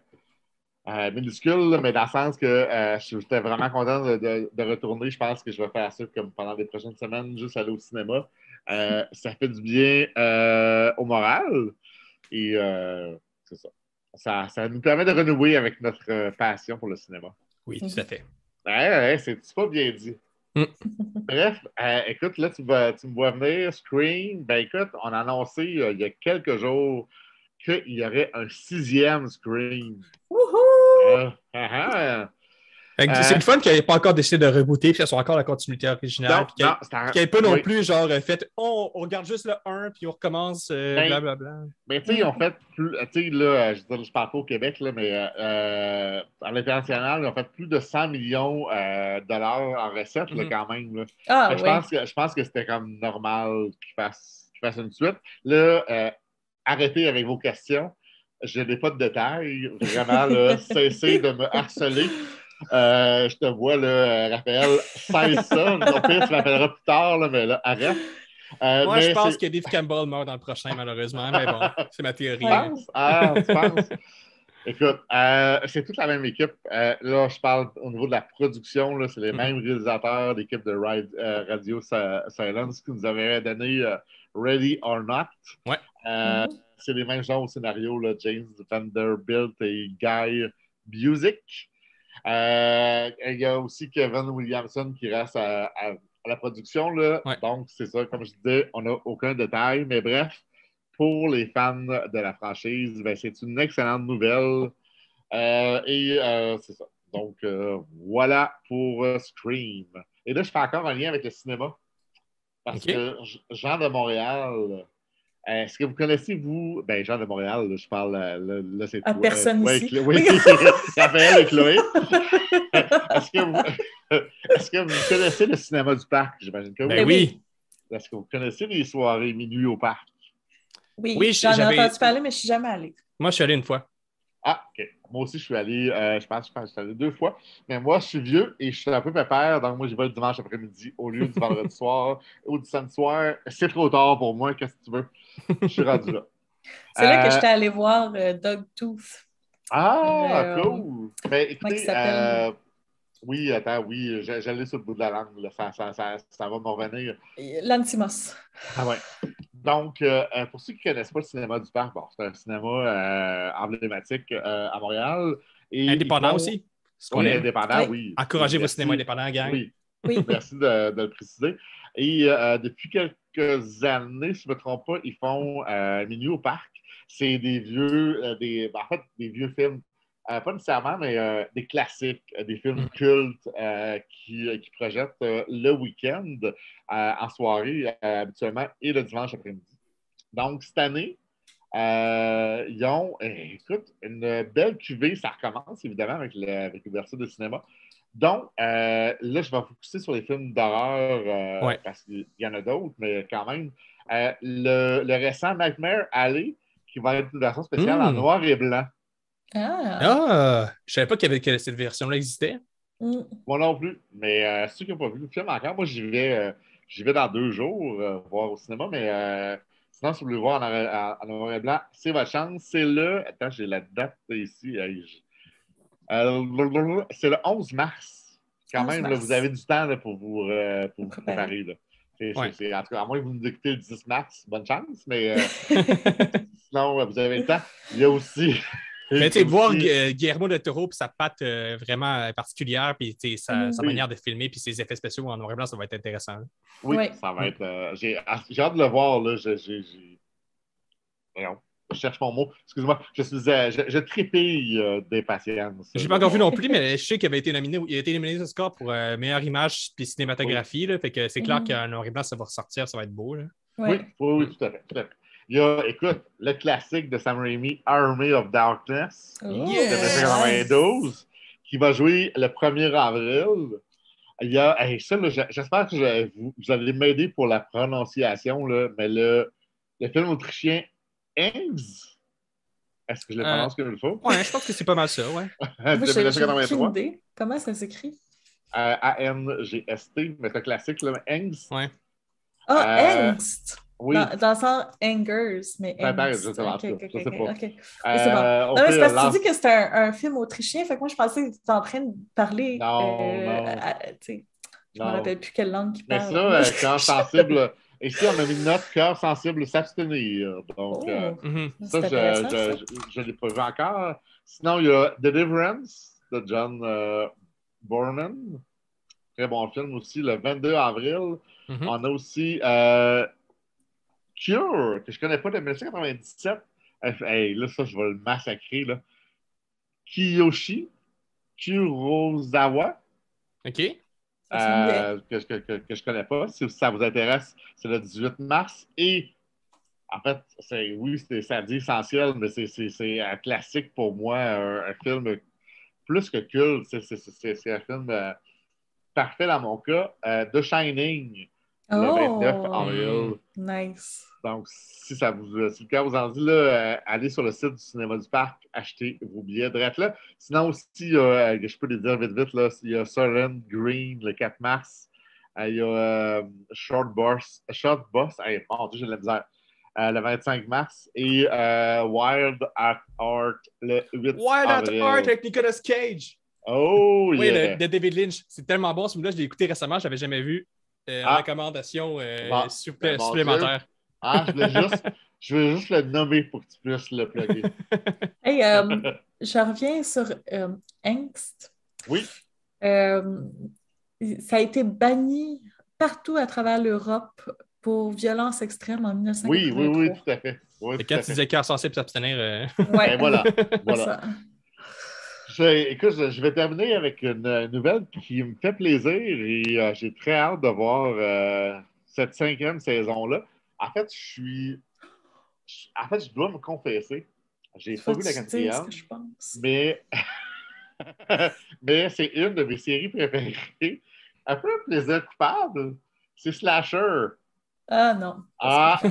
[SPEAKER 4] euh, minuscule, là, mais dans le sens que euh, j'étais vraiment content de, de- de retourner. Je pense que je vais faire ça comme pendant les prochaines semaines, juste aller au cinéma. Euh, ça fait du bien euh, au moral et euh, c'est ça. ça. Ça nous permet de renouer avec notre passion pour le cinéma.
[SPEAKER 2] Oui, tout à fait.
[SPEAKER 4] Ouais, ouais, c'est pas bien dit.
[SPEAKER 2] Mm.
[SPEAKER 4] Bref, euh, écoute, là, tu, vas- tu me vois venir, Scream. Ben écoute, on a annoncé euh, il y a quelques jours qu'il y aurait un sixième Scream.
[SPEAKER 3] Wouhou!
[SPEAKER 4] Ah, ah, Euh,
[SPEAKER 2] C'est le fun qu'il n'ait pas encore décidé de rebooter, puis que ce soit encore la continuité originale. Qu'il n'ait pas non
[SPEAKER 4] oui.
[SPEAKER 2] plus, genre, euh, fait, oh, on regarde juste le 1, puis on recommence, euh,
[SPEAKER 4] Ben,
[SPEAKER 2] blablabla.
[SPEAKER 4] Mais tu sais, ils ont fait plus. Tu sais, là, euh, je veux dire, je parle pas au Québec, là, mais euh, euh, à l'international, ils ont fait plus de 100 millions euh, de dollars en recettes, là,
[SPEAKER 2] Mhm.
[SPEAKER 4] quand même. là.
[SPEAKER 3] Ah,
[SPEAKER 4] Fait que
[SPEAKER 3] oui.
[SPEAKER 4] je, pense que, je pense que c'était comme normal qu'ils fassent, qu'ils fassent une suite. Là, euh, arrêtez avec vos questions. Je n'ai pas de détails. Vraiment, là, cessez de me harceler. Euh, je te vois, là, euh, Raphaël, cesse ça. Au pire, tu m'appelleras plus tard, là, mais là, arrête. Euh,
[SPEAKER 2] Moi,
[SPEAKER 4] mais
[SPEAKER 2] je pense que Dave Campbell meurt dans le prochain, malheureusement, mais bon, c'est ma théorie.
[SPEAKER 4] Tu penses? Ah, tu penses? Écoute, euh, c'est toute la même équipe. Euh, là, je parle au niveau de la production. là, C'est les
[SPEAKER 2] Mhm.
[SPEAKER 4] mêmes réalisateurs d'équipe de Ride- euh, Radio Silence qui nous avaient donné euh, Ready or Not.
[SPEAKER 2] Ouais.
[SPEAKER 4] Euh,
[SPEAKER 3] Mhm.
[SPEAKER 4] C'est les mêmes gens au scénario, là, James Vanderbilt et Guy Busick. Euh, il y a aussi Kevin Williamson qui reste à, à- à la production. Là.
[SPEAKER 2] Ouais.
[SPEAKER 4] Donc, c'est ça, comme je disais, on n'a aucun détail. Mais bref, pour les fans de la franchise, ben, c'est une excellente nouvelle. Euh, et euh, c'est ça. Donc, voilà pour Scream. Et là, je fais encore un lien avec le cinéma. Parce que Jean de Montréal, est-ce que vous connaissez, vous, ben Jean de Montréal, là, je parle, euh, là, là, c'est toi,
[SPEAKER 3] personne
[SPEAKER 4] ouais,
[SPEAKER 3] ici.
[SPEAKER 4] Oui, Raphaël et Chloé. Est-ce que, vous, est-ce que vous connaissez le cinéma du parc? J'imagine que oui.
[SPEAKER 2] Ben oui.
[SPEAKER 4] Est-ce que vous connaissez les soirées minuit au parc?
[SPEAKER 3] Oui,
[SPEAKER 2] Oui,
[SPEAKER 3] j'en ai entendu parler, mais je suis jamais allée.
[SPEAKER 2] Moi, je suis allé une fois.
[SPEAKER 4] Ah, OK. Moi aussi, je suis allé, euh, je pense, je pense que je suis allé deux fois. Mais moi, je suis vieux et je suis un peu pépère. Donc, moi, j'y vais le dimanche après-midi au lieu du vendredi soir ou du samedi soir. C'est trop tard pour moi. Qu'est-ce que tu veux? Je suis rendu là.
[SPEAKER 3] C'est là que
[SPEAKER 4] Euh,
[SPEAKER 3] j'étais allée voir euh, Dog Tooth.
[SPEAKER 4] Ah,
[SPEAKER 3] Euh,
[SPEAKER 4] cool! Ben, écoutez, oui, attends, oui, j'a- j'allais sur le bout de la langue. là. Ça, ça, ça, ça va me revenir.
[SPEAKER 3] Lantimos.
[SPEAKER 4] Ah ouais. Donc, euh, euh, pour ceux qui ne connaissent pas le cinéma du parc, bon, c'est un cinéma euh, emblématique euh, à Montréal. Et
[SPEAKER 2] Indépendant
[SPEAKER 4] font-
[SPEAKER 2] aussi. Ce qu'on
[SPEAKER 4] Oui, indépendant,
[SPEAKER 3] Oui.
[SPEAKER 4] oui.
[SPEAKER 2] Encouragez vos cinémas indépendants, gang.
[SPEAKER 4] Oui,
[SPEAKER 3] Oui.
[SPEAKER 4] merci de, de le préciser. Et euh, depuis quelques années, si je ne me trompe pas, ils font euh, Minuit au parc. C'est des vieux, euh, des, ben, en fait, des vieux films, euh, pas nécessairement, mais euh, des classiques, euh, des films
[SPEAKER 2] Mm.
[SPEAKER 4] cultes euh, qui, qui projettent le week-end en soirée habituellement et le dimanche après-midi. Donc, cette année, ils ont, eh, écoute, une belle cuvée. Ça recommence évidemment avec le- avec l'ouverture du cinéma. Donc, là, je vais focuser sur les films d'horreur
[SPEAKER 2] Ouais.
[SPEAKER 4] parce qu'il y en a d'autres, mais quand même. Le, le récent Nightmare Alley, qui va être une version spéciale en
[SPEAKER 2] Mm.
[SPEAKER 4] noir et blanc.
[SPEAKER 3] Ah.
[SPEAKER 2] Ah! Je savais pas qu'il y avait, que cette version-là existait.
[SPEAKER 3] Mm.
[SPEAKER 4] Moi non plus. Mais euh, ceux qui n'ont pas vu le film encore, moi, j'y vais, euh, j'y vais dans deux jours euh, voir au cinéma. Mais euh, sinon, si vous voulez voir en, noir- en- en noir et blanc, c'est votre chance. C'est le. Attends, j'ai la date ici. Euh, c'est le 11 mars. Quand
[SPEAKER 3] 11
[SPEAKER 4] même, là, vous avez du temps là, pour vous, euh, pour vous
[SPEAKER 3] Préparer.
[SPEAKER 4] là.
[SPEAKER 2] Ouais.
[SPEAKER 4] en tout cas, à moins que vous nous écoutez le 10 mars, bonne chance. Mais euh, sinon, vous avez le temps. Il y a aussi.
[SPEAKER 2] Mais tu sais, voir
[SPEAKER 4] aussi-
[SPEAKER 2] euh, Guillermo del Toro puis sa patte euh, vraiment euh, particulière, puis sa, sa
[SPEAKER 4] Oui.
[SPEAKER 2] manière de filmer, puis ses effets spéciaux en noir et blanc, ça va être intéressant.
[SPEAKER 4] Oui,
[SPEAKER 3] Ouais.
[SPEAKER 4] ça va être. euh, j'ai j'ai hâte de le voir. Là. Je, je cherche mon mot. Excuse-moi. Je suis. euh, je, je trépille euh, d'impatience.
[SPEAKER 2] J'ai pas encore vu non plus, mais je sais qu'il avait été nominé, il a été nominé au score pour euh, meilleure image puis cinématographie. Là, fait que c'est clair
[SPEAKER 3] Mhm.
[SPEAKER 2] qu'en noir et blanc, ça va ressortir, ça va être beau. Là.
[SPEAKER 4] Oui, oui, oui, tout à fait. tout à fait. Il y a, écoute, le classique de Sam Raimi, Army of Darkness,
[SPEAKER 3] Oh,
[SPEAKER 4] de
[SPEAKER 2] Yes!
[SPEAKER 4] 1992, qui va jouer le 1er avril. Il y a, hey, ça, là, j'- j'espère que je- vous, vous allez m'aider pour la prononciation, là, mais le, le film autrichien Engs, est-ce que je le
[SPEAKER 2] Euh,
[SPEAKER 4] prononce comme il faut?
[SPEAKER 2] Ouais, je pense que c'est pas mal ça, ouais.
[SPEAKER 3] Moi,
[SPEAKER 4] de
[SPEAKER 3] j'ai- j'ai aucune
[SPEAKER 4] 1983.
[SPEAKER 3] idée. Comment ça s'écrit?
[SPEAKER 4] Euh, A-N-G-S-T, mais c'est un classique, là, Engs.
[SPEAKER 2] Ouais.
[SPEAKER 3] Ah,
[SPEAKER 4] Euh,
[SPEAKER 3] angst.
[SPEAKER 4] Oui,
[SPEAKER 3] Dans, dans le sens angers, mais angst.
[SPEAKER 4] je sais pas,
[SPEAKER 3] Ok,
[SPEAKER 4] je
[SPEAKER 3] ok,
[SPEAKER 4] sais
[SPEAKER 3] ok,
[SPEAKER 4] pas.
[SPEAKER 3] ok. Oui,
[SPEAKER 4] euh,
[SPEAKER 3] c'est bon. Non, mais c'est
[SPEAKER 4] pire,
[SPEAKER 3] parce que tu dis que c'était un, un film autrichien, fait que moi, je pensais que tu étais en train de parler.
[SPEAKER 4] Non,
[SPEAKER 3] euh,
[SPEAKER 4] non.
[SPEAKER 3] à- je ne me rappelle plus quelle langue
[SPEAKER 4] Mais
[SPEAKER 3] parle.
[SPEAKER 4] ça, euh, cœur sensible. Ici, on a mis une note cœur sensible s'abstenir. Donc,
[SPEAKER 3] Oh,
[SPEAKER 4] euh,
[SPEAKER 2] Mhm.
[SPEAKER 4] ça,
[SPEAKER 3] c'est
[SPEAKER 4] je ne l'ai pas vu encore. Sinon, il y a Deliverance de John euh, Borman. Très bon film aussi, le 22 avril.
[SPEAKER 2] Mhm.
[SPEAKER 4] On a aussi euh, Cure, que je ne connais pas de 1997. Hey, là, ça, je vais le massacrer. Là. Kiyoshi Kurosawa.
[SPEAKER 2] OK.
[SPEAKER 3] Bien.
[SPEAKER 4] Euh, que, que, que, que je connais pas. Si ça vous intéresse, c'est le 18 mars. Et en fait, c'est, oui, c'est, ça dit essentiel, mais c'est, c'est, c'est un classique pour moi, un, un film plus que culte. C'est, c'est, c'est, c'est un film euh, parfait dans mon cas. Euh, The Shining, le 29
[SPEAKER 3] Oh,
[SPEAKER 4] avril.
[SPEAKER 3] nice.
[SPEAKER 4] Donc, si, ça vous, si le cas vous en dit, là, euh, allez sur le site du Cinéma du Parc, achetez vos billets de là. Sinon, aussi, euh, je peux les dire vite, vite, là, il y a Silent Green le 4 mars. Euh, il y a euh, Short Boss, Short Boss, hey, Dieu, j'ai de la misère, euh, le 25 mars. Et euh, Wild at Art le 8
[SPEAKER 2] Wild at. Heart avec Nicolas Cage.
[SPEAKER 4] Oh,
[SPEAKER 2] Oui,
[SPEAKER 4] yeah.
[SPEAKER 2] le- de David Lynch. C'est tellement bon. Celui-là, je l'ai écouté récemment, je l'avais jamais vu. Euh,
[SPEAKER 4] Ah.
[SPEAKER 2] recommandation euh,
[SPEAKER 4] Bon,
[SPEAKER 2] supplé-
[SPEAKER 4] mon
[SPEAKER 2] supplémentaire.
[SPEAKER 4] Ah, je voulais juste, je veux juste le nommer pour que tu puisses le plugger.
[SPEAKER 3] Hey, euh, je reviens sur euh, angst.
[SPEAKER 4] Oui.
[SPEAKER 3] Euh, ça a été banni partout à travers l'Europe pour violence extrême en 1983.
[SPEAKER 4] Oui, oui, oui, tout à fait. Oui,
[SPEAKER 2] Et quand tu disais cœur sensible s'abstenir, euh,
[SPEAKER 3] Ouais,
[SPEAKER 4] Ben voilà,
[SPEAKER 3] c'est
[SPEAKER 4] voilà.
[SPEAKER 3] ça.
[SPEAKER 4] Je- écoute, je je vais terminer avec une nouvelle qui me fait plaisir et euh, j'ai très hâte de voir euh, cette cinquième saison-là. En fait, je suis. En fait, je dois me confesser. J'ai pas vu la quatrième,
[SPEAKER 3] que je pense.
[SPEAKER 4] mais, mais c'est une de mes séries préférées. Un peu un plaisir coupable. C'est Slasher.
[SPEAKER 3] Ah non.
[SPEAKER 4] Ah!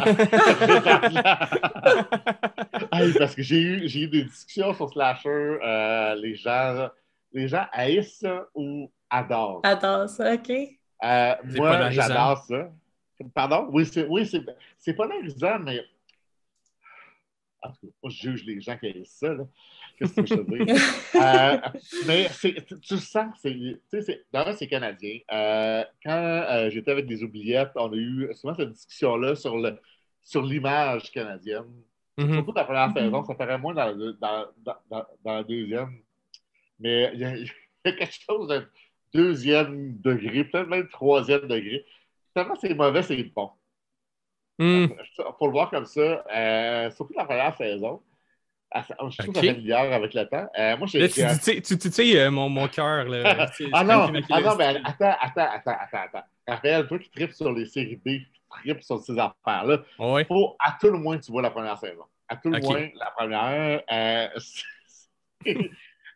[SPEAKER 4] Hey, parce que j'ai eu, j'ai eu des discussions sur Slasher. euh, les, gens, les gens haïssent ça ou adorent.
[SPEAKER 3] Attends, ça, OK.
[SPEAKER 4] Euh, moi, j'adore ça. Pardon? Oui, c'est oui, c'est- c'est polarisant, mais. En tout cas, moi, je juge les gens qui haïssent ça. là. Qu'est-ce que je veux dire? Euh, mais c'est- tu sens, c'est, tu sais, c'est- d'abord, c'est canadien. Euh, quand euh, j'étais avec des oubliettes, on a eu souvent cette discussion-là sur, le, sur l'image canadienne.
[SPEAKER 2] mhm.
[SPEAKER 4] Surtout la première saison, ça paraît moins dans, la- dans, dans, dans, dans la deuxième. Mais il y, y a quelque chose de deuxième degré, peut-être même troisième degré. Tellement c'est mauvais, c'est bon.
[SPEAKER 2] Hmm.
[SPEAKER 4] Faut le voir comme ça. Euh, surtout la première saison. Ah, Je trouve
[SPEAKER 2] Ok.
[SPEAKER 4] que ça s'améliore avec le temps. Euh, moi.
[SPEAKER 2] Là, tu tu, tu, tu sais, euh, mon, mon cœur. là,
[SPEAKER 4] Ah
[SPEAKER 2] c'est
[SPEAKER 4] non, ah non, mais attends, attends, attends, attends, attends. Raphaël, toi qui tripes sur les séries B, qui tripes sur ces affaires-là,
[SPEAKER 2] Ouais.
[SPEAKER 4] faut à tout le moins que tu vois la première saison. À tout le moins, la première. euh,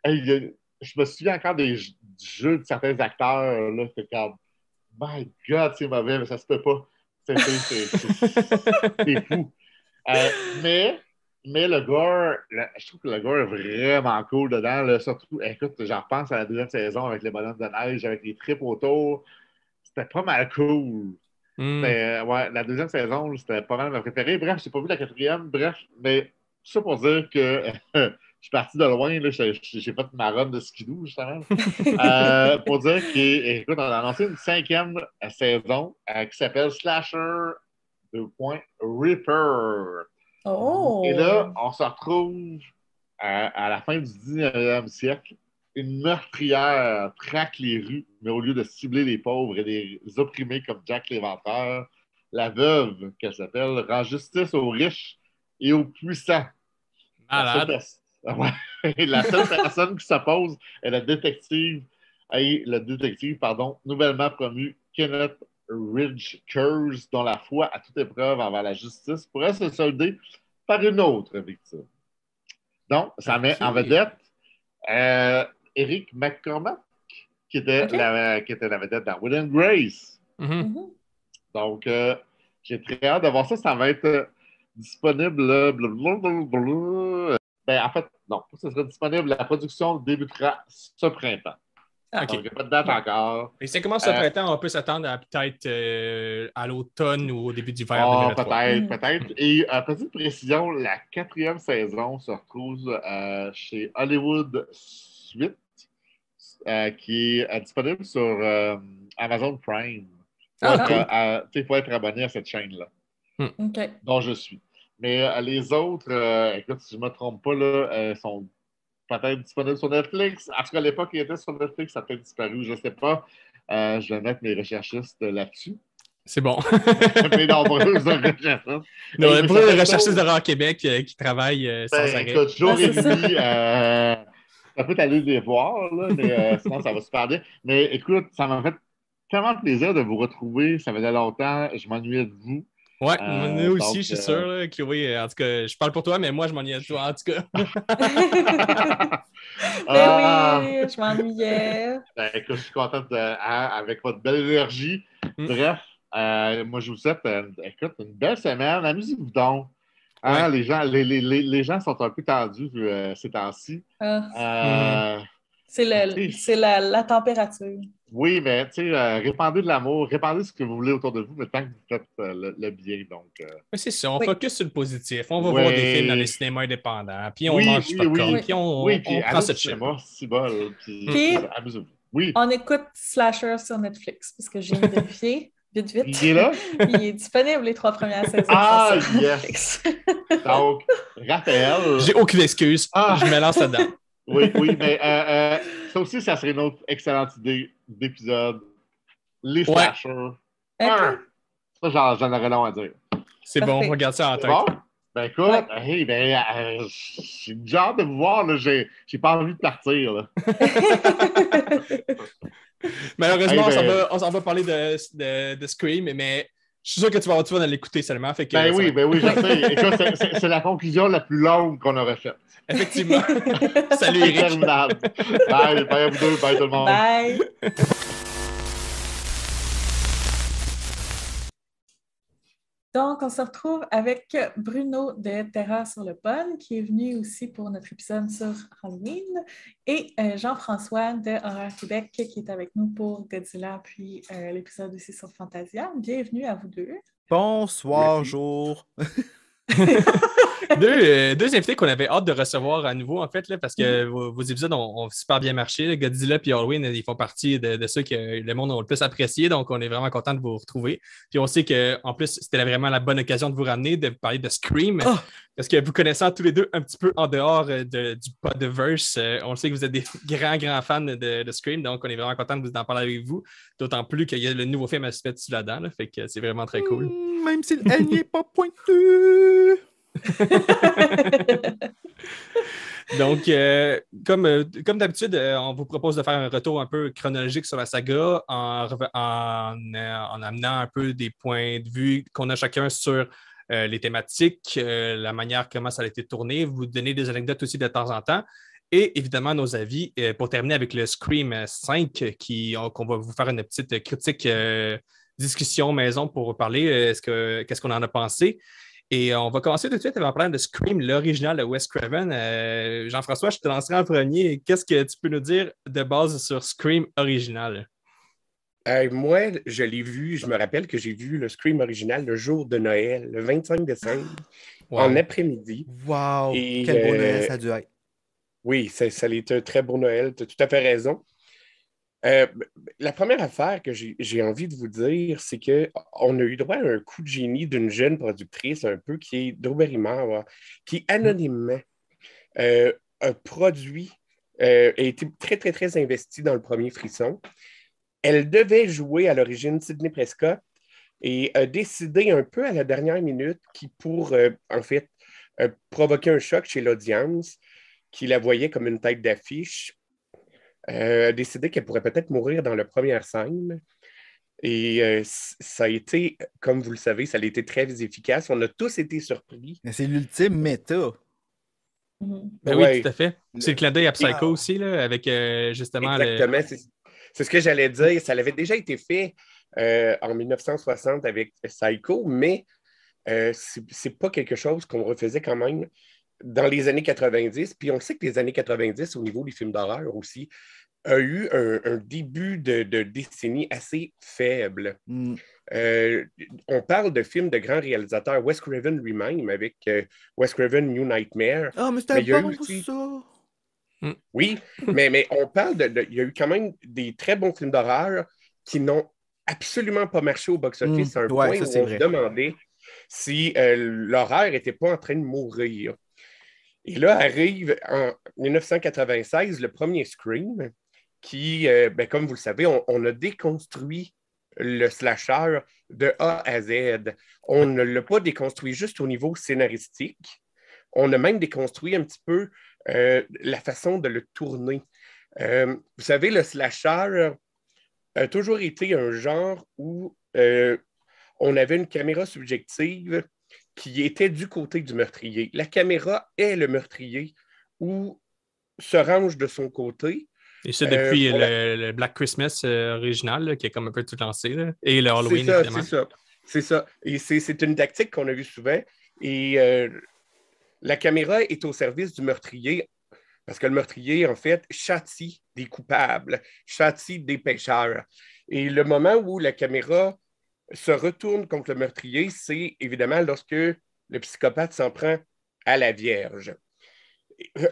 [SPEAKER 4] je me souviens encore des j- du jeu de certains acteurs. Comme, my God, c'est mauvais, mais ça se peut pas. C'est fou. Euh, mais, mais le gore, le- je trouve que le gore est vraiment cool dedans. là. surtout, écoute, j'en repense à la deuxième saison avec les bonhommes de neige, avec les trips autour. C'était pas mal cool.
[SPEAKER 2] Hmm.
[SPEAKER 4] Mais, euh, ouais, la deuxième saison, c'était pas mal ma préférée. Bref, j'ai pas vu la quatrième. Bref, mais ça pour dire que je suis parti de loin. là. J'ai fait ma run de skidoo, justement. Euh, pour dire qu'écoute, on a annoncé une cinquième euh, saison euh, qui s'appelle Slasher deux points, Ripper.
[SPEAKER 3] Oh!
[SPEAKER 4] Et là, on se retrouve à, à la fin du 19e siècle. Une meurtrière traque les rues, mais au lieu de cibler les pauvres et les opprimés comme Jack l'Éventreur, la veuve, qu'elle s'appelle, rend justice aux riches et aux puissants.
[SPEAKER 2] Malade.
[SPEAKER 4] La seule personne qui s'oppose est la détective, et le détective, pardon, nouvellement promu, Kenneth Ridge Kurz, dont la foi à toute épreuve envers la justice pourrait se solder par une autre victime. Donc, ça met en vedette euh, Eric McCormack, qui était, la, qui était la vedette dans Will and Grace.
[SPEAKER 2] Mhm.
[SPEAKER 3] Mhm.
[SPEAKER 4] Donc, euh, j'ai très hâte de voir ça. Ça va être euh, disponible. blablabla. Ben, en fait, non, ça sera disponible. La production débutera ce printemps.
[SPEAKER 3] Ah,
[SPEAKER 2] Ok.
[SPEAKER 4] Donc, il n'y a pas de date encore.
[SPEAKER 2] Et c'est comment ce
[SPEAKER 4] Euh,
[SPEAKER 2] printemps? On peut s'attendre à peut-être euh, à l'automne ou au début d'hiver
[SPEAKER 4] Ah,
[SPEAKER 2] 2023.
[SPEAKER 4] peut-être,
[SPEAKER 3] Mm.
[SPEAKER 4] peut-être. Et euh, petite précision, la quatrième saison se retrouve euh, chez Hollywood Suite, euh, qui est disponible sur euh, Amazon Prime.
[SPEAKER 2] Ah,
[SPEAKER 4] Donc,
[SPEAKER 2] cool.
[SPEAKER 4] euh, euh, tu sais, il faut être abonné à cette chaîne-là.
[SPEAKER 3] OK.
[SPEAKER 4] dont je suis. Mais euh, les autres, euh, écoute, si je ne me trompe pas, là, euh, sont peut-être disponibles sur Netflix. En tout cas, à l'époque, ils étaient sur Netflix, ça a peut-être disparu, je ne sais pas. Euh, je vais mettre mes recherchistes là-dessus.
[SPEAKER 2] C'est bon.
[SPEAKER 4] mes nombreuses recherchistes.
[SPEAKER 2] Non, pour les recherchistes de Rock Québec qui travaillent sans
[SPEAKER 4] Ben,
[SPEAKER 2] arrêt.
[SPEAKER 4] écoute, jour et nuit, ça peut aller les voir, là, mais sinon, ça va super bien. Mais écoute, ça m'a fait tellement plaisir de vous retrouver. Ça faisait longtemps, je m'ennuyais de vous.
[SPEAKER 2] Ouais,
[SPEAKER 4] Euh,
[SPEAKER 2] nous aussi, je suis
[SPEAKER 4] euh,
[SPEAKER 2] sûr, là, Chloé. euh, En tout cas, je parle pour toi, mais moi, je m'en de toi, en tout cas.
[SPEAKER 4] Ah!
[SPEAKER 3] Ben oui, je m'ennuyais.
[SPEAKER 4] Ben, écoute, je suis content de, hein, avec votre belle énergie.
[SPEAKER 2] Mm.
[SPEAKER 4] Bref, euh, moi, je vous souhaite euh, écoute, une belle semaine. Amusez-vous donc. Hein, les, gens, les, les- les- les gens sont un peu tendus euh, ces temps-ci.
[SPEAKER 3] Ah,
[SPEAKER 4] Euh,
[SPEAKER 3] c'est la, la température.
[SPEAKER 4] Oui, mais tu sais, euh, répandez de l'amour, répandez ce que vous voulez autour de vous, mais tant que vous faites euh, le, le bien. Donc, euh,
[SPEAKER 2] Mais c'est ça, on
[SPEAKER 3] Oui.
[SPEAKER 2] focus sur le positif. On va voir des films dans les cinémas indépendants, puis on
[SPEAKER 4] Oui,
[SPEAKER 2] mange
[SPEAKER 4] oui,
[SPEAKER 2] du popcorn,
[SPEAKER 4] oui.
[SPEAKER 2] puis on,
[SPEAKER 4] oui,
[SPEAKER 2] on
[SPEAKER 4] puis
[SPEAKER 2] prend ce
[SPEAKER 4] cinéma, si bol, puis
[SPEAKER 3] Puis-
[SPEAKER 4] c'est ça, amusez-vous. Oui,
[SPEAKER 3] On écoute Slasher sur Netflix parce que j'ai vérifié vite, vite.
[SPEAKER 4] il est là?
[SPEAKER 3] Il est disponible les trois premières saisons.
[SPEAKER 4] Ah,
[SPEAKER 3] sur
[SPEAKER 4] yes.
[SPEAKER 3] Netflix.
[SPEAKER 4] Donc, Raphaël.
[SPEAKER 2] J'ai aucune excuse.
[SPEAKER 4] Ah.
[SPEAKER 2] Je me lance là-dedans.
[SPEAKER 4] Oui, oui, mais euh, euh, ça aussi, ça serait une autre excellente idée d'épisode. Les
[SPEAKER 2] Ouais.
[SPEAKER 4] slashers. Un. Ça, j'en, j'en aurais long à dire.
[SPEAKER 2] C'est bon, regarde ça en
[SPEAKER 4] C'est
[SPEAKER 2] tête.
[SPEAKER 4] bon? Ben écoute,
[SPEAKER 3] Ouais.
[SPEAKER 4] hey, ben, euh, j'ai déjà hâte de vous voir. Là. J'ai, j'ai pas envie de partir. Là.
[SPEAKER 2] Malheureusement,
[SPEAKER 4] Hey,
[SPEAKER 2] on s'en
[SPEAKER 4] ben-
[SPEAKER 2] va, on s'en va parler de, de, de Scream, mais je suis sûr que tu vas avoir du fun à l'écouter seulement. Fait que,
[SPEAKER 4] Ben
[SPEAKER 2] ça
[SPEAKER 4] oui,
[SPEAKER 2] va-
[SPEAKER 4] ben oui, je sais. Écoute, c'est, la conclusion la plus longue qu'on aurait faite.
[SPEAKER 2] Effectivement. Salut Eric.
[SPEAKER 4] Interminable. Bye, bye à vous deux, bye tout le monde.
[SPEAKER 3] Bye. Donc, on se retrouve avec Bruno de Terra sur le Pun, qui est venu aussi pour notre épisode sur Halloween, et euh, Jean-François de Horreur Québec, qui est avec nous pour Godzilla, puis euh, l'épisode aussi sur Fantasia. Bienvenue à vous deux.
[SPEAKER 5] Bonsoir,
[SPEAKER 4] Merci.
[SPEAKER 5] jour.
[SPEAKER 2] deux, euh, deux invités qu'on avait hâte de recevoir à nouveau, en fait, là, parce que
[SPEAKER 3] Mm-hmm.
[SPEAKER 2] vos, vos épisodes ont, ont super bien marché. là. Godzilla et Halloween, ils font partie de, de ceux que le monde a le plus apprécié. Donc, on est vraiment content de vous retrouver. Puis, on sait qu'en plus, c'était vraiment la bonne occasion de vous ramener, de parler de Scream.
[SPEAKER 5] Ah!
[SPEAKER 2] Parce que vous connaissant tous les deux un petit peu en dehors euh, de- du podverse, euh, on sait que vous êtes des grands, grands fans de, de Scream. Donc, on est vraiment content de vous en parler avec vous. D'autant plus qu'il y a le nouveau film à se mettre dessus là-dedans. là. fait que c'est vraiment très cool.
[SPEAKER 5] Hmm, Même si le L n'est pas pointu.
[SPEAKER 2] Donc, euh, comme, euh, comme d'habitude, euh, on vous propose de faire un retour un peu chronologique sur la saga en, en, en amenant un peu des points de vue qu'on a chacun sur les thématiques, la manière comment ça a été tourné, vous donner des anecdotes aussi de temps en temps. Et évidemment, nos avis pour terminer avec le Scream 5, qui, on- qu'on va vous faire une petite critique, discussion maison pour parler. Est-ce que, qu'est-ce qu'on en a pensé? Et euh, on va commencer tout de suite en parlant de Scream, l'original de Wes Craven. Euh, Jean-François, je te lancerai en premier. Qu'est-ce que tu peux nous dire de base sur Scream original?
[SPEAKER 6] Euh, moi, je l'ai vu, je me rappelle que j'ai vu le Scream original le jour de Noël, le 25 décembre,
[SPEAKER 2] Wow.
[SPEAKER 6] en après-midi.
[SPEAKER 5] Wow,
[SPEAKER 6] Et,
[SPEAKER 5] quel beau Noël ça a dû être.
[SPEAKER 6] Oui, ça, ça a été un très beau Noël, tu as tout à fait raison. Euh, la première affaire que j'ai envie de vous dire, c'est qu'on a eu droit à un coup de génie d'une jeune productrice un peu qui est Drew Barrymore, qui anonymement euh, a produit, euh, a été très, très, très investie dans le premier frisson. Elle devait jouer à l'origine Sidney Prescott et a décidé un peu à la dernière minute qui, pour en fait provoquer un choc chez l'audience, qui la voyait comme une tête d'affiche, a décidé qu'elle pourrait peut-être mourir dans la première scène. Et euh, ça a été, comme vous le savez, ça a été très efficace. On a tous été surpris.
[SPEAKER 5] Mais C'est l'ultime méta.
[SPEAKER 3] Mhm.
[SPEAKER 2] Ben
[SPEAKER 6] Ouais.
[SPEAKER 2] oui, tout à fait. C'est le clin d'œil à Psycho aussi, là, avec euh, justement
[SPEAKER 6] Exactement. C'est c'est ce que j'allais dire. Ça avait déjà été fait euh, en 1960 avec Psycho, mais euh, c'est c'est pas quelque chose qu'on refaisait quand même dans les années 90. Puis on sait que les années 90, au niveau des films d'horreur aussi, a eu un, un début de, de décennie assez faible.
[SPEAKER 5] Hmm.
[SPEAKER 6] Euh, on parle de films de grands réalisateurs. Wes Craven lui-même, avec euh, Wes Craven New Nightmare.
[SPEAKER 5] Ah, mais
[SPEAKER 6] Mais
[SPEAKER 5] c'était bon
[SPEAKER 6] aussi-
[SPEAKER 5] ça.
[SPEAKER 6] Oui, mais, mais on parle de, de- Il y a eu quand même des très bons films d'horreur qui n'ont absolument pas marché au box-office
[SPEAKER 5] Mm,
[SPEAKER 6] à un
[SPEAKER 5] ouais,
[SPEAKER 6] point
[SPEAKER 5] ça,
[SPEAKER 6] où on
[SPEAKER 5] vrai.
[SPEAKER 6] se demandait si euh, l'horreur n'était pas en train de mourir. Et là arrive en 1996 le premier Scream qui, euh, ben, comme vous le savez, on, a déconstruit le slasher de A à Z. On ne l'a pas déconstruit juste au niveau scénaristique. On a même déconstruit un petit peu euh, la façon de le tourner. Euh, vous savez, le slasher a toujours été un genre où on avait une caméra subjective qui était du côté du meurtrier. La caméra est le meurtrier ou se range de son côté.
[SPEAKER 2] Et
[SPEAKER 6] Euh,
[SPEAKER 2] depuis
[SPEAKER 6] pour
[SPEAKER 2] le, le Black Christmas euh, original, là, qui est comme un peu tout lancé, là, et le
[SPEAKER 6] C'est
[SPEAKER 2] Halloween,
[SPEAKER 6] c'est ça. C'est ça. Et c'est c'est une tactique qu'on a vue souvent. Et euh, la caméra est au service du meurtrier parce que le meurtrier, en fait, châtie des coupables, châtie des pécheurs. Et le moment où la caméra se retourne contre le meurtrier, c'est évidemment lorsque le psychopathe s'en prend à la Vierge.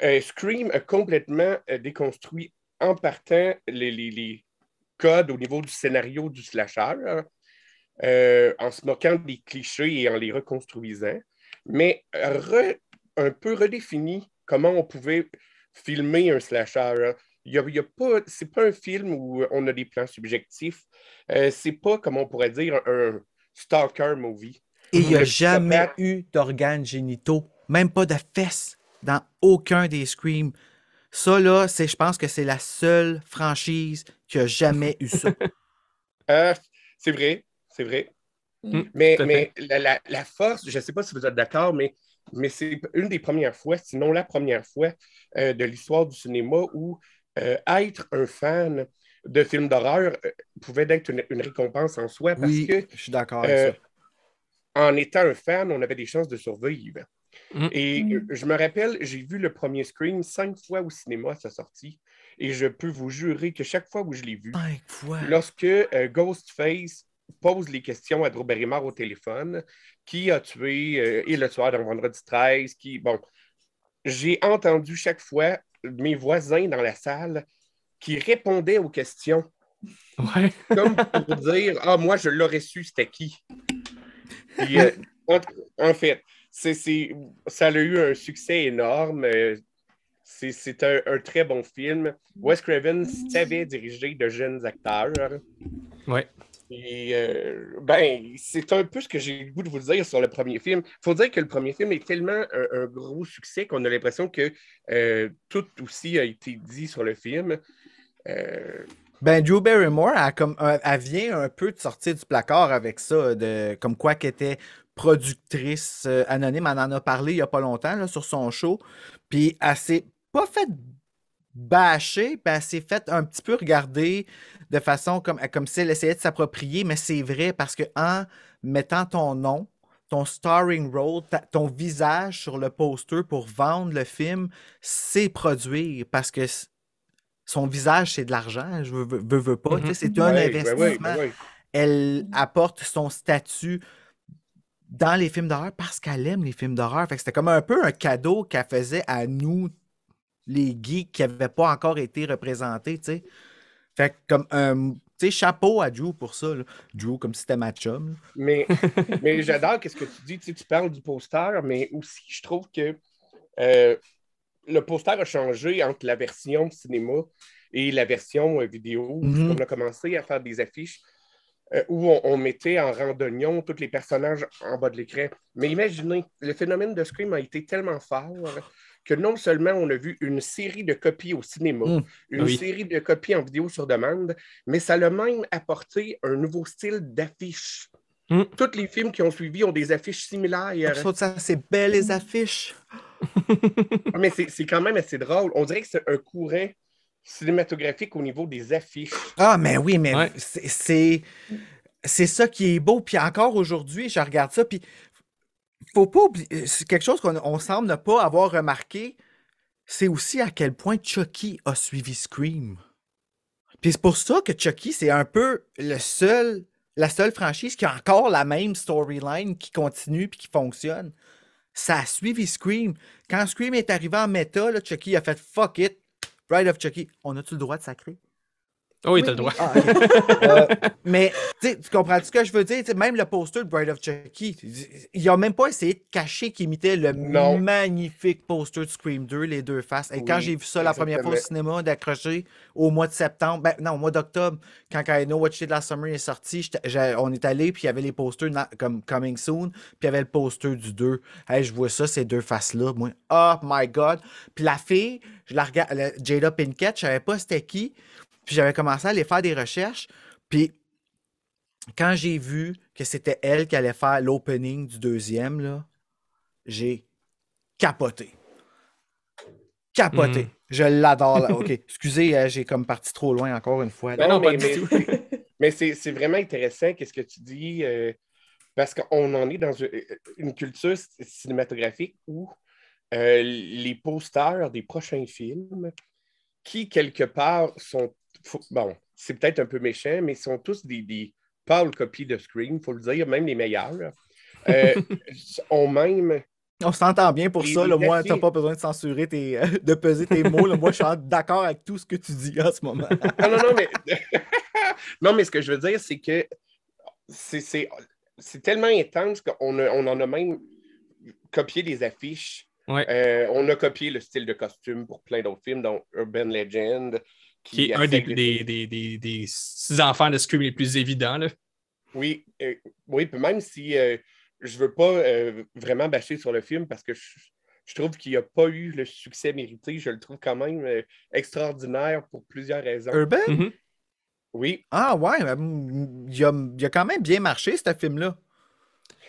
[SPEAKER 6] Euh, Scream a complètement euh, déconstruit en partant les, codes au niveau du scénario du slasher, euh, en se moquant des clichés et en les reconstruisant, mais un peu redéfini comment on pouvait filmer un slasher. Il y a, il y a pas, c'est pas un film où on a des plans subjectifs. Euh, c'est pas, comme on pourrait dire, un stalker movie.
[SPEAKER 5] Et il n'y a
[SPEAKER 6] Le
[SPEAKER 5] jamais
[SPEAKER 6] psychopathe.
[SPEAKER 5] eu d'organes génitaux, même pas de fesses dans aucun des Screams. Ça, là, c'est, je pense que c'est la seule franchise qui a jamais eu ça.
[SPEAKER 6] Euh, c'est vrai, c'est vrai.
[SPEAKER 2] Mm,
[SPEAKER 6] Mais, mais la, la- la force, je ne sais pas si vous êtes d'accord, mais, mais c'est une des premières fois, sinon la première fois euh, de l'histoire du cinéma où euh, être un fan de films d'horreur euh, pouvait être une, une récompense en soi parce
[SPEAKER 5] oui,
[SPEAKER 6] que
[SPEAKER 5] je suis d'accord avec
[SPEAKER 6] euh,
[SPEAKER 5] ça.
[SPEAKER 6] en étant un fan, on avait des chances de survivre.
[SPEAKER 2] Mm.
[SPEAKER 6] Et
[SPEAKER 3] Mm.
[SPEAKER 6] je me rappelle, j'ai vu le premier Scream cinq fois au cinéma à sa sortie. Et je peux vous jurer que chaque fois où je l'ai vu,
[SPEAKER 5] Cinq fois.
[SPEAKER 6] lorsque euh, Ghostface pose les questions à Drew Barrymore au téléphone, qui a tué euh, et le tueur dans Vendredi 13, qui, bon, j'ai entendu chaque fois mes voisins dans la salle qui répondaient aux questions,
[SPEAKER 2] Ouais.
[SPEAKER 6] comme pour dire Ah, moi, je l'aurais su, c'était qui? Puis, euh, en, en fait, c'est, c'est- ça a eu un succès énorme. c'est, c'est un, un très bon film. Wes Craven savait diriger de jeunes acteurs.
[SPEAKER 2] Ouais.
[SPEAKER 6] Et euh, ben, c'est un peu ce que j'ai le goût de vous dire sur le premier film. Il faut dire que le premier film est tellement un, gros succès qu'on a l'impression que euh, tout aussi a été dit sur le film. Euh,
[SPEAKER 5] Ben, Drew Barrymore, elle, comme, elle vient un peu de sortir du placard avec ça, de, comme quoi qu'elle était productrice anonyme. Elle en a parlé il n'y a pas longtemps sur son show. Puis elle s'est pas fait bâcher, puis elle s'est fait un petit peu regarder de façon comme, comme si elle essayait de s'approprier, mais c'est vrai parce que en mettant ton nom, ton starring role, ta- ton visage sur le poster pour vendre le film, c'est produire parce que son visage, c'est de l'argent, je veux, veux, veux pas. C'est un
[SPEAKER 6] ouais,
[SPEAKER 5] investissement.
[SPEAKER 6] ouais, ouais.
[SPEAKER 5] Elle apporte son statut dans les films d'horreur parce qu'elle aime les films d'horreur. Fait que c'était comme un peu un cadeau qu'elle faisait à nous, les geeks qui n'avaient pas encore été représentés, tu sais. Fait que comme un. Tu sais, chapeau à Drew pour ça. là. Drew, comme si c'était ma chum. là.
[SPEAKER 6] Mais, mais j'adore ce que tu dis. Tu, sais, tu parles du poster, mais aussi, je trouve que euh, le poster a changé entre la version cinéma et la version euh, vidéo.
[SPEAKER 5] Mhm.
[SPEAKER 6] On a commencé à faire des affiches euh, où on, on mettait en randonnion tous les personnages en bas de l'écran. Mais imaginez, le phénomène de Scream a été tellement fort que non seulement on a vu une série de copies au cinéma,
[SPEAKER 5] Mm.
[SPEAKER 6] une
[SPEAKER 2] Oui.
[SPEAKER 6] série de copies en vidéo sur demande, mais ça l'a même apporté un nouveau style d'affiche.
[SPEAKER 2] Mm.
[SPEAKER 6] Tous les films qui ont suivi ont des affiches similaires.
[SPEAKER 5] Ça, c'est belle les affiches.
[SPEAKER 6] Ah, mais c'est c'est quand même assez drôle. On dirait que c'est un courant cinématographique au niveau des affiches.
[SPEAKER 5] Ah, mais oui, mais
[SPEAKER 2] Ouais.
[SPEAKER 5] c'est c'est ça qui est beau. Puis encore aujourd'hui, je regarde ça, puis faut pas oublier, c'est quelque chose qu'on on semble ne pas avoir remarqué, c'est aussi à quel point Chucky a suivi Scream. Puis c'est pour ça que Chucky, c'est un peu la seule franchise qui a encore la même storyline qui continue puis qui fonctionne. Ça a suivi Scream. Quand Scream est arrivé en méta, là, Chucky a fait fuck it, Bride of Chucky. On a-tu le droit de sacrer?
[SPEAKER 2] Oh, oui,
[SPEAKER 3] Oui,
[SPEAKER 2] t'as le droit.
[SPEAKER 5] Ah. Euh, mais tu comprends ce que je veux dire? Tu sais, même le poster de Bride of Chucky, il a même pas essayé de cacher qu'il imitait le
[SPEAKER 6] Non.
[SPEAKER 5] magnifique poster de Scream 2, les deux faces. Et quand j'ai vu ça la première fois au cinéma, d'accrocher au mois de septembre, ben non, au mois d'octobre, quand I Know What You Did Last Summer est sorti, on est allé, puis il y avait les posters na- comme Coming Soon, puis il y avait le poster du 2. Hey, je vois ça, ces deux faces-là, moi. Oh my God! Puis la fille, je la regarde, Jada Pinkett, je savais pas c'était qui. Puis j'avais commencé à aller faire des recherches. Puis quand j'ai vu que c'était elle qui allait faire l'opening du deuxième, là, j'ai capoté. Capoté.
[SPEAKER 2] Mhm.
[SPEAKER 5] Je l'adore. là. OK. Excusez, euh, j'ai comme parti trop loin encore une fois.
[SPEAKER 2] Ben non,
[SPEAKER 6] mais, mais- c'est c'est vraiment intéressant qu'est-ce que tu dis, euh, parce qu'on en est dans une, une culture cinématographique où euh, les posters des prochains films, qui quelque part sont, bon, c'est peut-être un peu méchant, mais sont tous des, des pâles copies de Scream, il faut le dire, même les meilleurs, euh, ont même
[SPEAKER 5] On s'entend bien pour
[SPEAKER 6] Les-
[SPEAKER 5] ça. Là.
[SPEAKER 6] les
[SPEAKER 5] Moi,
[SPEAKER 6] affiches-
[SPEAKER 5] t'as pas besoin de censurer tes, euh, de peser tes mots. là. Moi, je suis d'accord avec tout ce que tu dis en ce moment.
[SPEAKER 6] Non, non, non, mais... non, mais ce que je veux dire, c'est que c'est- tellement intense qu'on a- on en a même copié des affiches
[SPEAKER 2] Ouais.
[SPEAKER 6] Euh, on a copié le style de costume pour plein d'autres films, dont Urban Legend.
[SPEAKER 2] Qui est un des, des, des, des, des six enfants de Scream les plus évidents. Là.
[SPEAKER 6] Oui, euh, oui, puis même si euh, je veux pas euh, vraiment bâcher sur le film parce que je, je trouve qu'il n'a pas eu le succès mérité, je le trouve quand même euh, extraordinaire pour plusieurs raisons.
[SPEAKER 5] Urban?
[SPEAKER 2] Mhm.
[SPEAKER 6] Oui,
[SPEAKER 5] Ah ouais, euh, il a, il a quand même bien marché, ce film-là.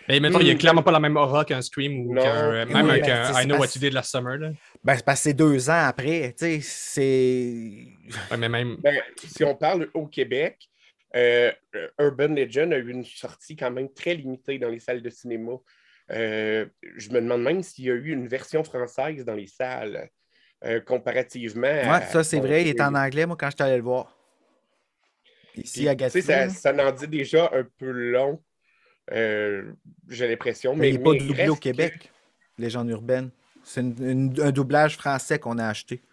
[SPEAKER 2] Mais mettons, il n'y a
[SPEAKER 6] Hmm.
[SPEAKER 2] clairement pas la même aura qu'un Scream ou qu'un, même
[SPEAKER 5] Oui,
[SPEAKER 2] qu'un
[SPEAKER 5] ben, c'est-
[SPEAKER 2] I Know What You Did Last Summer. Là.
[SPEAKER 5] Ben, c'est parce que c'est deux ans après, tu sais, c'est...
[SPEAKER 2] Ouais, mais même.
[SPEAKER 6] ben, si on parle au Québec, euh, Urban Legend a eu une sortie quand même très limitée dans les salles de cinéma. Euh, je me demande même s'il y a eu une version française dans les salles euh, comparativement. à-
[SPEAKER 5] Ouais, ça c'est vrai, il est en anglais, moi, quand je suis allé le voir. Ici
[SPEAKER 6] Puis,
[SPEAKER 5] à
[SPEAKER 6] tu sais,
[SPEAKER 5] Gatineau.
[SPEAKER 6] ça, ça en dit déjà un peu long, euh, j'ai l'impression.
[SPEAKER 5] Mais
[SPEAKER 6] Mais,
[SPEAKER 5] il n'est pas doublé au Québec, Légende urbaine. C'est un doublage français qu'on a acheté.
[SPEAKER 6] que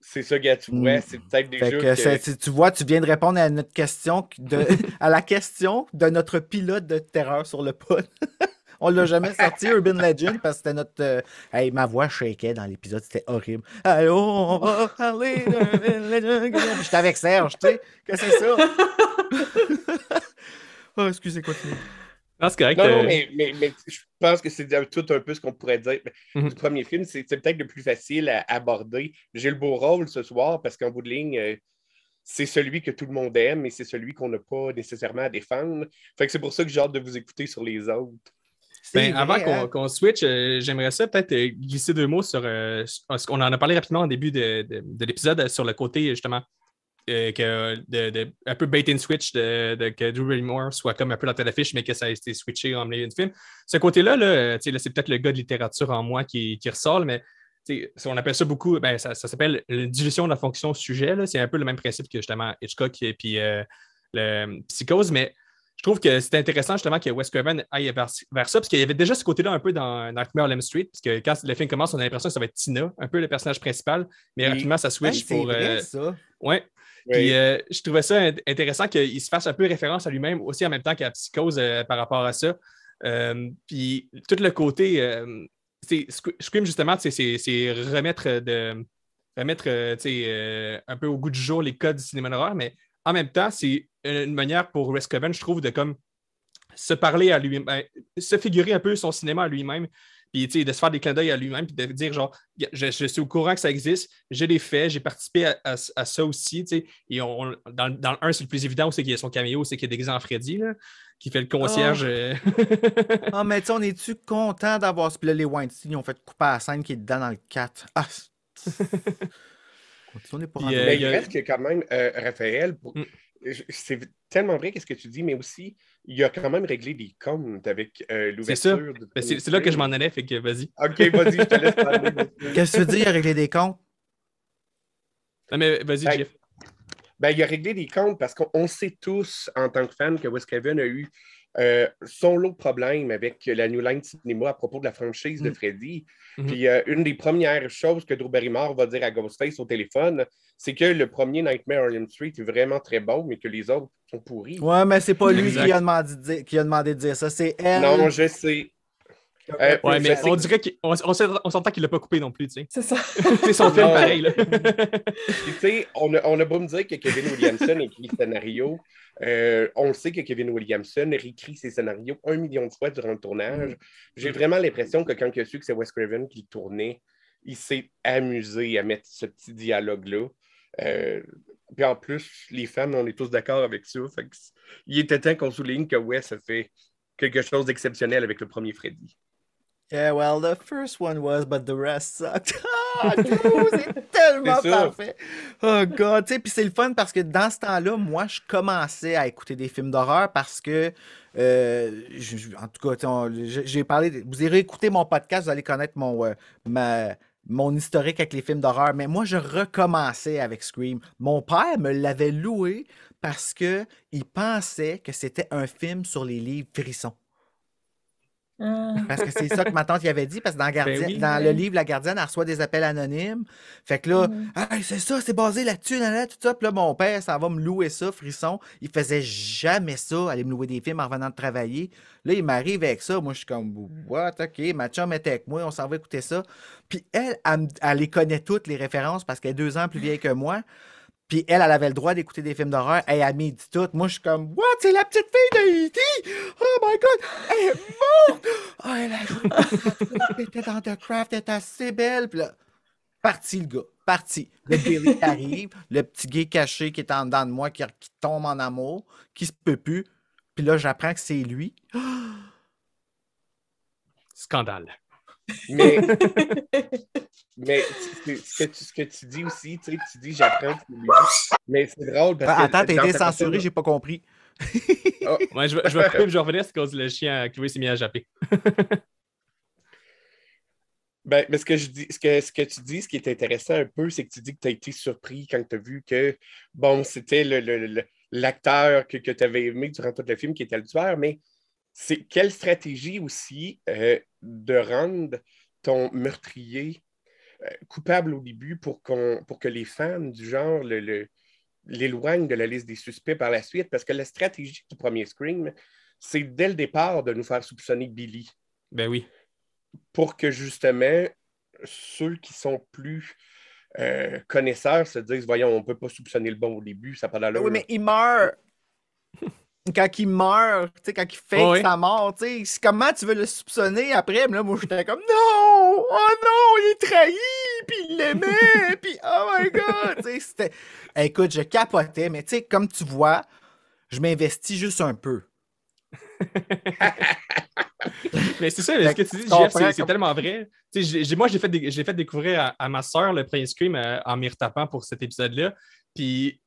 [SPEAKER 6] C'est ça, gars, tu vois,
[SPEAKER 5] Mm.
[SPEAKER 6] c'est peut-être déjà.
[SPEAKER 5] Fait que,
[SPEAKER 6] que-
[SPEAKER 5] c'est- tu- vois, tu viens de répondre à notre question, de, à la question de notre pilote de terreur sur le pod. On l'a jamais sorti, Urban Legend, parce que c'était notre. euh, Hey, ma voix shakeait dans l'épisode, c'était horrible. Allô, on va parler d'Urban Legend. J'étais avec Serge, tu sais. Qu'est-ce que c'est ça? Oh, excusez, continue.
[SPEAKER 2] Non, c'est correct.
[SPEAKER 6] Non,
[SPEAKER 2] euh,
[SPEAKER 6] non, mais, mais, mais je pense que c'est tout un peu ce qu'on pourrait dire.
[SPEAKER 2] Mhm.
[SPEAKER 6] Du premier film, c'est peut-être le plus facile à aborder. J'ai le beau rôle ce soir parce qu'en bout de ligne, euh, c'est celui que tout le monde aime et c'est celui qu'on n'a pas nécessairement à défendre. Fait que c'est pour ça que j'ai hâte de vous écouter sur les autres.
[SPEAKER 2] Ben, avant
[SPEAKER 5] vrai,
[SPEAKER 2] qu'on
[SPEAKER 5] hein?
[SPEAKER 2] qu'on switch, euh, j'aimerais ça peut-être euh, glisser deux mots sur euh, ce qu'on en a parlé rapidement au début de, de- de l'épisode sur le côté justement euh, que de, de- un peu bait and switch de, de- que Drew Barrymore soit comme un peu la tête d'affiche, mais que ça a été switché en milieu de film. Ce côté-là, là, euh, là, c'est peut-être le gars de littérature en moi qui, qui ressort, mais on appelle ça beaucoup, ben, ça, ça s'appelle la dilution de la fonction sujet. C'est un peu le même principe que justement Hitchcock et puis euh, le Psychose, mais je trouve que c'est intéressant justement que Wes Craven aille vers, vers ça, parce qu'il y avait déjà ce côté-là un peu dans Nightmare on Elm Street, parce que quand le film commence, on a l'impression que ça va être Tina, un peu le personnage principal, mais rapidement, ça switch
[SPEAKER 5] c'est
[SPEAKER 2] pour.
[SPEAKER 5] vrai,
[SPEAKER 2] euh,
[SPEAKER 5] ça.
[SPEAKER 2] ouais. Puis euh, je trouvais ça int- intéressant qu'il se fasse un peu référence à lui-même aussi en même temps qu'à Psychose euh, par rapport à ça. Euh, puis tout le côté. Scream, justement, c'est remettre, de, remettre un peu au goût du jour les codes du cinéma d'horreur, mais en même temps, c'est une manière pour Wes Craven, je trouve, de comme se parler à lui-même, ben, se figurer un peu son cinéma à lui-même, puis tu sais, de se faire des clins d'œil à lui-même, puis de dire genre, je, je suis au courant que ça existe, j'ai des faits, j'ai participé à, à- à ça aussi, tu sais, et on, dans, le- dans le 1, c'est le plus évident, c'est qu'il y a son caméo, c'est qu'il est déguisé en Freddy, là, qui fait le concierge.
[SPEAKER 5] Oh. Ah, mais tu sais, on est-tu content d'avoir. Puis là, les Weinstein, ils ont fait couper à la scène qui est dedans dans le 4. Ah! Continuez pour
[SPEAKER 2] euh,
[SPEAKER 6] Mais
[SPEAKER 2] il y
[SPEAKER 6] il
[SPEAKER 2] a-
[SPEAKER 6] reste que quand même, euh, Raphaël, pour-
[SPEAKER 2] Mm.
[SPEAKER 6] C'est tellement vrai qu'est-ce que tu dis, mais aussi, il a quand même réglé des comptes avec euh,
[SPEAKER 2] C'est ça.
[SPEAKER 6] l'ouverture.
[SPEAKER 2] ben, c'est là que je m'en allais, fait que vas-y.
[SPEAKER 6] Ok, vas-y, je te laisse parler.
[SPEAKER 5] Qu'est-ce que tu veux dire, régler des comptes?
[SPEAKER 2] Non, mais vas-y,
[SPEAKER 6] Hey.
[SPEAKER 2] Jeff.
[SPEAKER 6] Ben, il a réglé des comptes parce qu'on on sait tous, en tant que fan, que Wes Craven a eu euh, son lot de problèmes avec la New Line Cinema à propos de la franchise de
[SPEAKER 5] Mm.
[SPEAKER 6] Freddy.
[SPEAKER 2] Mhm.
[SPEAKER 6] Puis euh, une des premières choses que Drew Barrymore va dire à Ghostface au téléphone, c'est que le premier Nightmare on Elm Street est vraiment très bon, mais que les autres sont pourris.
[SPEAKER 5] Ouais, mais c'est pas lui qui a, demandé de dire, qui a demandé de dire ça, c'est elle.
[SPEAKER 6] Non, je sais. Euh,
[SPEAKER 2] Ouais, mais on dirait qu'on on, s'entend- qu'il l'a pas coupé non plus, tu sais.
[SPEAKER 3] C'est ça.
[SPEAKER 2] C'est son film pareil, là.
[SPEAKER 6] Tu sais, on a, on a beau me dire que Kevin Williamson écrit le scénario. euh, on sait que Kevin Williamson réécrit ses scénarios un million de fois durant le tournage. J'ai vraiment l'impression que quand il a su que c'est Wes Craven qui le tournait, il s'est amusé à mettre ce petit dialogue-là. Euh, puis en plus, les fans, on est tous d'accord avec ça. Fait que c- il était temps qu'on souligne que Wes a fait quelque chose d'exceptionnel avec le premier Freddy.
[SPEAKER 5] Yeah, well, the first one was, but the rest sucked. Ah, c'est tellement parfait. Oh, God. Tu sais, puis c'est le fun parce que dans ce temps-là, moi, je commençais à écouter des films d'horreur parce que, euh, je- je- en tout cas, j'ai j'ai parlé, de- vous irez écouter mon podcast, vous allez connaître mon, euh, ma- mon historique avec les films d'horreur, mais moi, je recommençais avec Scream. Mon père me l'avait loué parce que il pensait que c'était un film sur les livres frissons.
[SPEAKER 3] Ah.
[SPEAKER 5] Parce que c'est ça que ma tante y avait dit, parce que dans, Gardien-
[SPEAKER 2] oui,
[SPEAKER 5] dans
[SPEAKER 3] ouais.
[SPEAKER 5] le livre, la gardienne, elle reçoit des appels anonymes. Fait que là,
[SPEAKER 3] Mhm.
[SPEAKER 5] Hey, c'est ça, c'est basé là-dessus, là, là, tout ça. Puis là, mon père, ça va me louer ça, frisson. Il faisait jamais ça, aller me louer des films en revenant de travailler. Là, il m'arrive avec ça. Moi, je suis comme, what, OK, ma chum était avec moi, on s'en va écouter ça. Puis elle, elle, me- elle les connaît toutes, les références, parce qu'elle est deux ans plus vieille que moi. Puis elle, elle avait le droit d'écouter des films d'horreur. Elle a mis dit tout. Moi, je suis comme, what, c'est la petite fille de E.T. Oh my God, elle est morte. Oh, elle a joué. Elle était dans The Craft, elle était assez belle. Puis là, parti le gars, parti. Le Billy qui arrive, le petit gay caché qui est en dedans de moi, qui, qui tombe en amour, qui se peut plus. Puis là, j'apprends que c'est lui.
[SPEAKER 2] Scandale.
[SPEAKER 6] Mais, mais ce, que tu, ce que tu dis aussi, tu sais, tu dis j'apprends. Mais c'est drôle parce que.
[SPEAKER 5] Ah, attends, t'as été censuré, j'ai pas compris.
[SPEAKER 2] Ouais, je, vais- je vais couper, je vais revenir, c'est cause le chien Chloé s'est mis à japper.
[SPEAKER 6] Ben, mais ce que, je dis, ce, que, ce que tu dis, ce qui est intéressant un peu, c'est que tu dis que tu as été surpris quand tu as vu que, bon, c'était le- le- le- l'acteur que, que tu avais aimé durant tout le film qui était le tueur, mais c'est quelle stratégie aussi euh, de rendre ton meurtrier euh, coupable au début pour, qu'on, pour que les fans du genre le, le- l'éloignent de la liste des suspects par la suite, parce que la stratégie du premier Scream, c'est dès le départ de nous faire soupçonner Billy
[SPEAKER 2] Ben oui.
[SPEAKER 6] pour que justement ceux qui sont plus euh, connaisseurs se disent voyons, on ne peut pas soupçonner le bon au début, ça n'a pas d'allure.
[SPEAKER 5] Oui, mais il meurt. Quand il meurt, tu sais, quand il fait sa mort, tu sais, c'est- comment tu veux le soupçonner après? Mais là, moi, j'étais comme, non! Oh non, il est trahi! Puis il l'aimait! Puis oh my god! C'était... Écoute, je capotais, mais tu sais, comme tu vois, je m'investis juste un peu.
[SPEAKER 2] Mais c'est ça, ce que tu dis, Jeff, c'est,
[SPEAKER 5] comme-
[SPEAKER 2] tellement vrai. J'ai- moi, j'ai fait, fait découvrir à, à ma soeur le premier Scream euh, en m'y retapant pour cet épisode-là. Puis,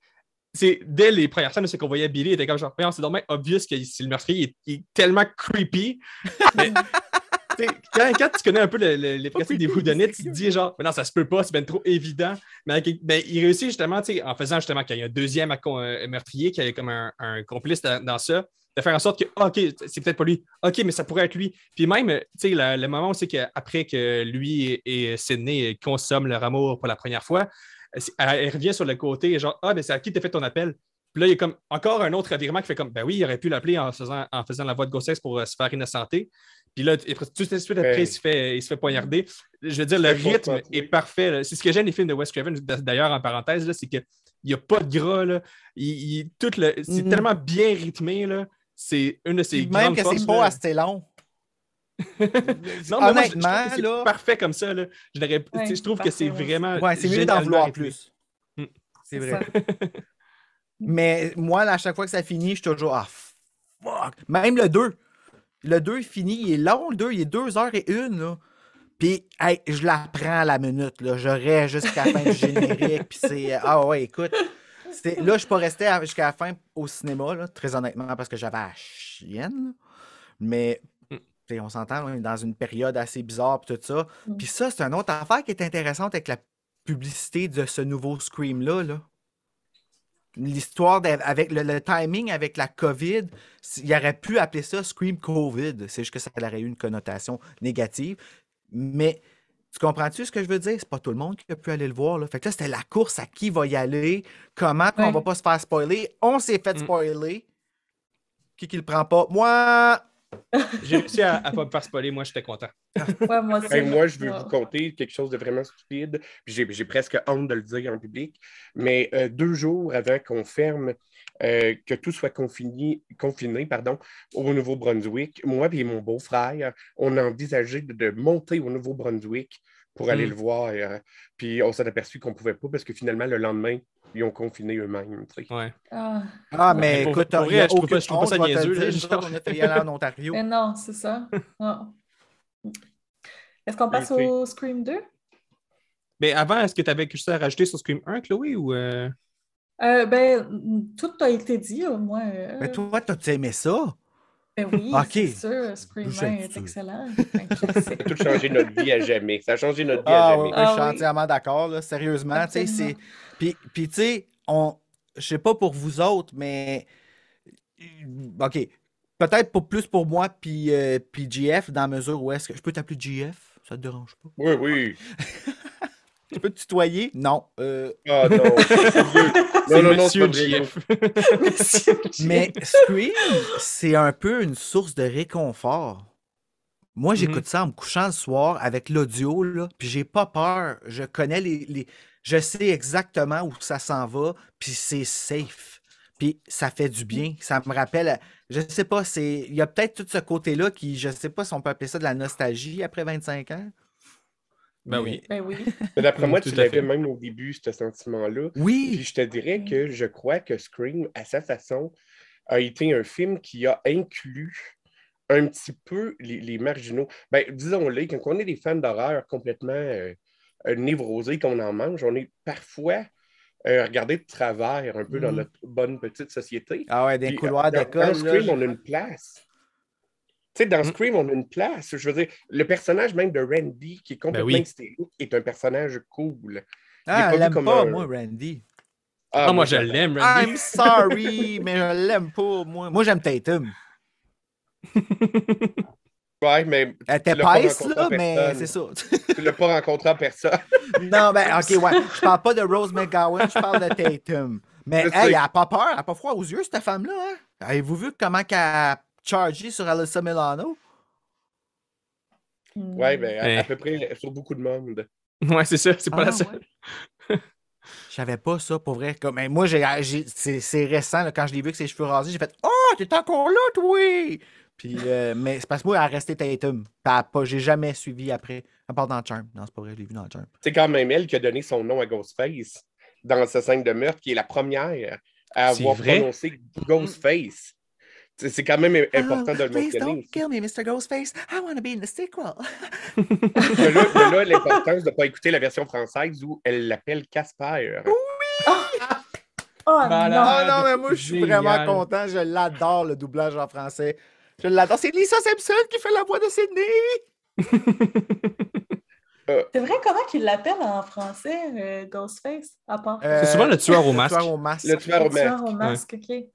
[SPEAKER 2] c'est dès les premières scènes, c'est qu'on voyait Billy, il était comme genre, c'est dommage obvious que c'est le meurtrier, il est, il est tellement creepy. Mais, quand, quand tu connais un peu le- le- les principes des whodunits, tu te dis genre, mais non, ça se peut pas, c'est bien trop évident. Mais avec- ben, il réussit justement, en faisant justement qu'il y a un deuxième euh, meurtrier qui est comme un, un complice dans, dans ça, de faire en sorte que, ah, OK, c'est peut-être pas lui. OK, mais ça pourrait être lui. Puis même, tu sais, le, le moment où c'est qu'après que lui et, Sidney consomment leur amour pour la première fois, elle, revient sur le côté, genre, ah, ben c'est à qui t'as fait ton appel? Puis là, il y a comme encore un autre revirement qui fait comme, ben oui, il aurait pu l'appeler en faisant, en faisant la voix de Ghostface pour euh, se faire innocenter. Puis là, et tout de suite après, il, se fait, il se fait poignarder. Je veux dire, le rythme est parfait. C'est ce que j'aime des films de Wes Craven, d'ailleurs, en parenthèse, là, c'est qu'il n'y a pas de gras. Là. Il, il- tout le, c'est
[SPEAKER 5] Mhm.
[SPEAKER 2] tellement bien rythmé. Là. C'est une de ses
[SPEAKER 5] même
[SPEAKER 2] grandes
[SPEAKER 5] que c'est pas assez long.
[SPEAKER 2] Non, mais moi, je- je trouve
[SPEAKER 5] Honnêtement, là-
[SPEAKER 2] parfait comme ça. Là. Je,
[SPEAKER 3] Ouais,
[SPEAKER 2] trouve que c'est
[SPEAKER 3] ouais.
[SPEAKER 2] vraiment.
[SPEAKER 5] Ouais, c'est mieux d'en vouloir plus.
[SPEAKER 2] Mm.
[SPEAKER 5] C'est vrai. Mais moi, à chaque fois que ça finit, je suis toujours Ah fuck! Même le 2. Le 2 est fini, il est long, le 2, il est 2 heures et une. Là. Puis, hey, je la prends à la minute. Là. Je reste jusqu'à la fin du générique. Puis c'est. Ah ouais, écoute. c'est- Là, je suis pas resté jusqu'à la fin au cinéma, là, très honnêtement, parce que j'avais la chienne. là. Mais. On s'entend, on est dans une période assez bizarre puis tout ça.
[SPEAKER 3] Mm.
[SPEAKER 5] Puis ça, c'est une autre affaire qui est intéressante avec la publicité de ce nouveau Scream-là. Là l'histoire avec le, le timing avec la COVID, il aurait pu appeler ça Scream COVID. C'est juste que ça aurait eu une connotation négative. Mais tu comprends-tu ce que je veux dire? C'est pas tout le monde qui a pu aller le voir. Là. Fait que là, c'était la course à qui va y aller, comment qu'on
[SPEAKER 3] Ouais.
[SPEAKER 5] va pas se faire spoiler. On s'est fait
[SPEAKER 2] Mm.
[SPEAKER 5] spoiler. Qui qui le prend pas? Moi!
[SPEAKER 2] J'ai réussi à ne pas me faire spoiler. Moi, j'étais content.
[SPEAKER 3] Ouais, moi aussi.
[SPEAKER 6] Hey, moi, je veux
[SPEAKER 3] Ouais.
[SPEAKER 6] vous conter quelque chose de vraiment stupide. J'ai j'ai presque honte de le dire en public. Mais euh, deux jours avant qu'on ferme, euh, que tout soit confiné, confiné pardon, au Nouveau-Brunswick, moi et mon beau-frère, on a envisagé de, de monter au Nouveau-Brunswick pour aller
[SPEAKER 2] Mm.
[SPEAKER 6] le voir. euh, puis on s'est aperçu qu'on ne pouvait pas parce que finalement, le lendemain, ils ont confiné eux-mêmes.
[SPEAKER 2] Ouais.
[SPEAKER 3] Ah.
[SPEAKER 5] Ah, mais
[SPEAKER 2] Pour-
[SPEAKER 5] écoute,
[SPEAKER 2] pour
[SPEAKER 5] a
[SPEAKER 2] je trouve pas- je trouve pas ça niaiseux,
[SPEAKER 5] le
[SPEAKER 2] là, genre.
[SPEAKER 5] on aller en Ontario.
[SPEAKER 3] Mais non, c'est ça. Est-ce qu'on passe
[SPEAKER 6] Oui,
[SPEAKER 3] au Scream 2?
[SPEAKER 2] Mais avant, est-ce que tu avais quelque chose à rajouter sur Scream 1, Chloé? Ou, euh,
[SPEAKER 3] Euh, ben, tout a été dit, au moins. euh,
[SPEAKER 5] Mais toi, t'as-tu aimé ça?
[SPEAKER 3] Ben oui,
[SPEAKER 5] Ok.
[SPEAKER 3] c'est sûr. Scream
[SPEAKER 5] Je
[SPEAKER 3] 1
[SPEAKER 5] sais.
[SPEAKER 3] est excellent.
[SPEAKER 6] Ça a tout changé notre vie à jamais. Ça a changé notre vie
[SPEAKER 5] Ah
[SPEAKER 6] à
[SPEAKER 5] oui,
[SPEAKER 6] jamais.
[SPEAKER 5] oui, je
[SPEAKER 3] Ah
[SPEAKER 5] suis
[SPEAKER 3] oui.
[SPEAKER 5] entièrement d'accord, là, sérieusement. c'est... Puis, puis tu sais, on... je sais pas pour vous autres, mais. OK. peut-être pas plus pour moi puis, euh, puis GF dans la mesure où est-ce que. Je peux t'appeler GF? Ça te dérange pas?
[SPEAKER 6] Oui, oui.
[SPEAKER 5] Je peux te tutoyer? Non. Euh,
[SPEAKER 6] Ah non.
[SPEAKER 2] C'est
[SPEAKER 6] non, non,
[SPEAKER 2] Monsieur.
[SPEAKER 3] Monsieur
[SPEAKER 5] Mais Scream, c'est un peu une source de réconfort. Moi, j'écoute ça en me couchant le soir avec l'audio, là, puis j'ai pas peur. Je connais les, les- Je sais exactement où ça s'en va, puis c'est safe. Puis ça fait du bien. Ça me rappelle. Je sais pas, c'est. Il y a peut-être tout ce côté-là qui, je sais pas si on peut appeler ça de la nostalgie après 25 ans.
[SPEAKER 2] Ben oui.
[SPEAKER 3] Ben oui.
[SPEAKER 6] Mais d'après moi, tu l'avais même au début, ce sentiment-là. Puis
[SPEAKER 5] Oui!
[SPEAKER 6] je te dirais que je crois que Scream, à sa façon, a été un film qui a inclus un petit peu les, les marginaux. Ben, disons-le, quand on est des fans d'horreur complètement euh, euh, névrosés qu'on en mange, on est parfois euh, regardé de travers un peu dans
[SPEAKER 5] Mhm.
[SPEAKER 6] notre bonne petite société.
[SPEAKER 5] Ah ouais, des
[SPEAKER 6] Puis,
[SPEAKER 5] couloirs d'école.
[SPEAKER 6] Dans Scream,
[SPEAKER 5] là,
[SPEAKER 6] on a une place. Tu sais, dans
[SPEAKER 2] Mm.
[SPEAKER 6] Scream, on a une place. Je veux dire, le personnage même de Randy, qui est complètement
[SPEAKER 2] oui.
[SPEAKER 6] hystérique, est un personnage cool.
[SPEAKER 5] Ah, je l'aime pas,
[SPEAKER 6] un-
[SPEAKER 5] moi, Randy.
[SPEAKER 2] Ah, moi, je l'aime, Randy.
[SPEAKER 5] I'm sorry, mais je l'aime pas, moi. Moi, j'aime Tatum.
[SPEAKER 6] Ouais, mais
[SPEAKER 5] Elle était
[SPEAKER 6] rencontré
[SPEAKER 5] là, mais c'est ça.
[SPEAKER 6] tu ne l'as pas rencontré en personne.
[SPEAKER 5] non, ben, ok, ouais. Je parle pas de Rose McGowan, je parle de Tatum. Mais,
[SPEAKER 6] sais.
[SPEAKER 5] elle a pas peur, elle a pas froid aux yeux, cette femme-là, hein? Avez-vous vu comment qu'elle a chargé sur Alyssa Milano?
[SPEAKER 6] Ouais, ben, à,
[SPEAKER 2] Ouais.
[SPEAKER 6] à peu près sur beaucoup de monde.
[SPEAKER 2] Ouais, c'est ça. C'est pas
[SPEAKER 5] Ah,
[SPEAKER 2] la seule.
[SPEAKER 5] ouais. Je savais pas ça, pour vrai. Comme, ben, moi, j'ai, j'ai- c'est, c'est récent, là, quand je l'ai vu avec ses cheveux rasés, j'ai fait « Oh, t'es encore là, toi! » Puis, euh, mais c'est parce que moi, elle a resté Tatum. Pas, j'ai jamais suivi après, à part dans Charm. Non, c'est pas vrai, je l'ai vu dans Charm.
[SPEAKER 6] C'est quand même elle qui a donné son nom à Ghostface dans sa scène de meurtre, qui est la première à avoir
[SPEAKER 2] vrai?
[SPEAKER 6] prononcé Ghostface. C'est c'est quand même important de le
[SPEAKER 5] Ah, Please don't
[SPEAKER 6] mentionner.
[SPEAKER 5] kill me, Mr. Ghostface. I want to be in the sequel.
[SPEAKER 6] De là, de là, l'importance de ne pas écouter la version française où elle l'appelle Casper.
[SPEAKER 3] Oh
[SPEAKER 2] Malade.
[SPEAKER 3] non!
[SPEAKER 5] Ah non, mais moi, je suis vraiment content. Je l'adore, le doublage en français. Je l'adore. C'est Lisa Simpson qui fait la voix de Sydney.
[SPEAKER 3] C'est vrai, comment qu'ils l'appellent en français, euh, Ghostface, à part?
[SPEAKER 2] C'est souvent le tueur au masque.
[SPEAKER 5] Le tueur au masque.
[SPEAKER 6] Le tueur au
[SPEAKER 3] Le tueur
[SPEAKER 6] masque.
[SPEAKER 3] au masque, OK.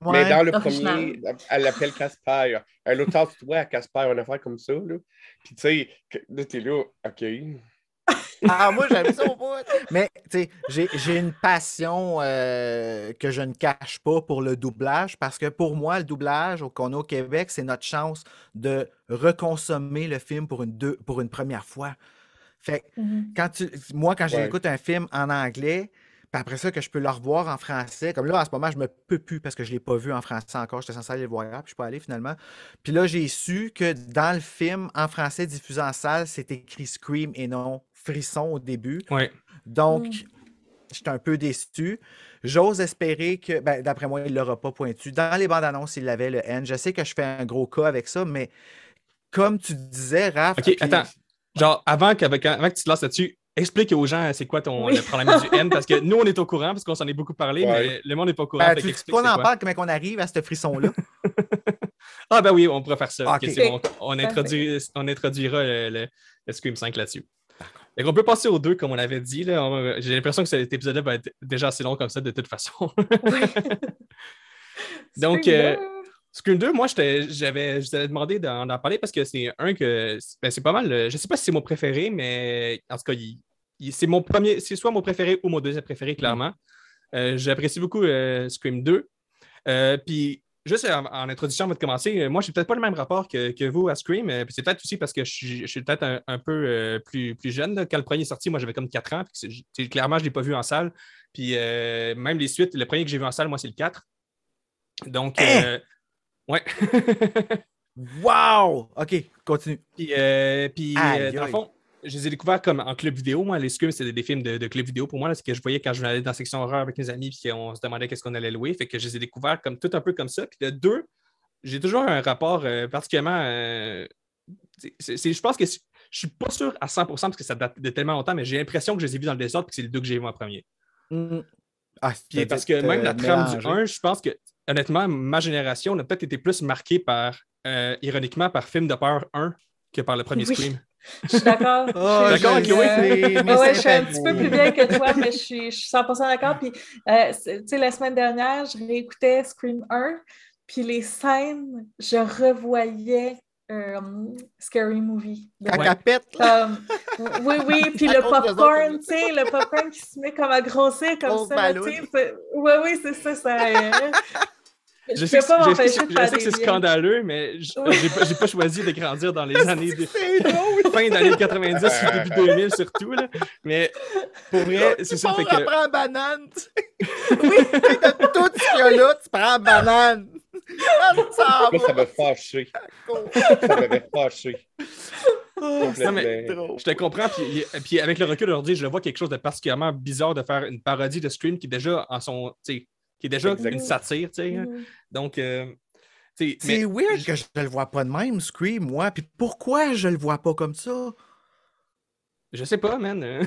[SPEAKER 6] Mais dans le
[SPEAKER 3] Original.
[SPEAKER 6] premier, elle l'appelle Casper. Elle autant toi à Casper, une affaire comme ça. Là. Puis tu sais, là, t'es là, OK.
[SPEAKER 5] Ah, moi, j'aime ça au bout. Mais, tu sais, j'ai- j'ai une passion euh, que je ne cache pas pour le doublage parce que pour moi, le doublage au- qu'on a au Québec, c'est notre chance de reconsommer le film pour une, deux, pour une première fois. Fait que
[SPEAKER 3] Mhm.
[SPEAKER 5] quand tu, moi, quand
[SPEAKER 6] Ouais.
[SPEAKER 5] j'écoute un film en anglais, puis après ça, que je peux le revoir en français, comme là, en ce moment, je me peux plus parce que je ne l'ai pas vu en français encore. J'étais censé aller le voir, puis je suis pas allé finalement. Puis là, j'ai su que dans le film en français diffusé en salle, c'est écrit Scream et non Frisson au début.
[SPEAKER 2] Ouais.
[SPEAKER 5] Donc,
[SPEAKER 3] Mm.
[SPEAKER 5] j'étais un peu déçu. J'ose espérer que, ben, d'après moi, il ne l'aura pas pointu. Dans les bandes annonces, il l'avait, le N. Je sais que je fais un gros cas avec ça, mais comme tu disais, Raph.
[SPEAKER 2] OK,
[SPEAKER 5] puis-
[SPEAKER 2] attends. Genre, avant, qu'avec- avant que tu te lances là-dessus, explique aux gens c'est quoi ton
[SPEAKER 3] Oui.
[SPEAKER 2] le problème du N, parce que nous, on est au courant, parce qu'on s'en est beaucoup parlé,
[SPEAKER 6] Ouais.
[SPEAKER 2] mais le monde n'est pas au courant.
[SPEAKER 5] Ben,
[SPEAKER 2] fait
[SPEAKER 5] tu
[SPEAKER 2] c'est
[SPEAKER 5] en parle, comment on arrive à ce frisson-là?
[SPEAKER 2] Ah, ben oui, on pourrait faire ça. Ok,
[SPEAKER 5] ok.
[SPEAKER 2] c'est bon. On, introduit, on introduira le, le- le Scream 5 là-dessus. Qu'on peut passer aux deux, comme on avait dit. là. On- J'ai l'impression que cet épisode-là va être déjà assez long comme ça, de toute façon. Donc,
[SPEAKER 3] Scream
[SPEAKER 2] euh,
[SPEAKER 3] deux.
[SPEAKER 2] Scream 2, moi, j'étais- j'avais, je t'avais demandé d'en parler parce que c'est un que. ben, c'est pas mal. euh, Je sais pas si c'est mon préféré, mais en tout cas, il- c'est mon premier. C'est soit mon préféré ou mon deuxième préféré, clairement. Euh, J'apprécie beaucoup euh, Scream 2. Euh, puis, juste en, en introduction, avant de commencer, moi, j'ai peut-être pas le même rapport que, que vous à Scream. euh, puis c'est peut-être aussi parce que je suis, je suis peut-être un, un peu euh, plus, plus jeune. là. Quand le premier est sorti, moi, j'avais comme 4 ans. puis clairement, je ne l'ai pas vu en salle. Puis, euh, même les suites, le premier que j'ai vu en salle, moi, c'est le 4. Donc, euh, ouais.
[SPEAKER 5] wow! OK, continue.
[SPEAKER 2] Puis, euh, puis euh, dans le fond, je les ai découverts comme en club vidéo. Moi, les Scream, c'était des films de, de club vidéo pour moi. là. C'est que je voyais quand je venais aller dans la section horreur avec mes amis, puis on se demandait qu'est-ce qu'on allait louer. Fait que je les ai découverts comme tout un peu comme ça. Puis le 2, j'ai toujours un rapport euh, particulièrement. euh, je pense que je suis pas sûr à 100% parce que ça date de tellement longtemps, mais j'ai l'impression que je les ai vus dans le désordre puis que c'est les deux que j'ai vus en premier.
[SPEAKER 5] Mm. Ah,
[SPEAKER 2] Puis parce que même la trame du
[SPEAKER 5] mélangé.
[SPEAKER 2] 1, je pense que, honnêtement, ma génération on a peut-être été plus marquée par, euh, ironiquement, par film de peur 1 que par le premier
[SPEAKER 3] Oui.
[SPEAKER 2] Scream.
[SPEAKER 3] Je suis d'accord.
[SPEAKER 5] Oh,
[SPEAKER 3] Je-
[SPEAKER 2] D'accord
[SPEAKER 3] je-
[SPEAKER 2] avec Chloé?
[SPEAKER 3] euh, ouais, je suis un petit peu plus vieille que toi, mais je suis, je suis 100% d'accord. Puis, euh, tu sais, la semaine dernière, je réécoutais Scream 1. puis les scènes, je revoyais euh, Scary Movie. Comme- oui, oui, puis le popcorn, tu sais, le popcorn qui se met comme à grossir comme
[SPEAKER 5] Grosse
[SPEAKER 3] ça. Oui, oui, c'est ça. ça
[SPEAKER 2] Je
[SPEAKER 3] Je
[SPEAKER 2] sais
[SPEAKER 3] pas
[SPEAKER 2] je sais
[SPEAKER 3] m'empêcher
[SPEAKER 2] que-
[SPEAKER 3] de
[SPEAKER 2] je
[SPEAKER 3] faire
[SPEAKER 2] sais que
[SPEAKER 3] des
[SPEAKER 2] c'est scandaleux, mais
[SPEAKER 3] Oui.
[SPEAKER 2] j'ai pas, choisi de grandir dans les années de, fin d'année 90 et début 2000 surtout. Là. Mais pour vrai, c'est ça. Fait
[SPEAKER 5] Tu
[SPEAKER 2] que,
[SPEAKER 5] prends banane. tu sais. oui, de tout ce qu'il y a là, tu prends banane. Ça
[SPEAKER 6] m'a fâché. Ça m'avait fâché.
[SPEAKER 2] Non, mais-. Je te comprends, puis, puis avec le recul aujourd'hui, je vois quelque chose de particulièrement bizarre de faire une parodie de Scream qui est déjà en son. Qui est déjà une satire, tu sais. hein.
[SPEAKER 3] Mhm.
[SPEAKER 2] Donc, euh, tu sais,
[SPEAKER 5] C'est
[SPEAKER 2] mais-
[SPEAKER 5] weird que je le vois pas de même, Scream, moi. Puis pourquoi je le vois pas comme ça?
[SPEAKER 2] Je sais pas, man.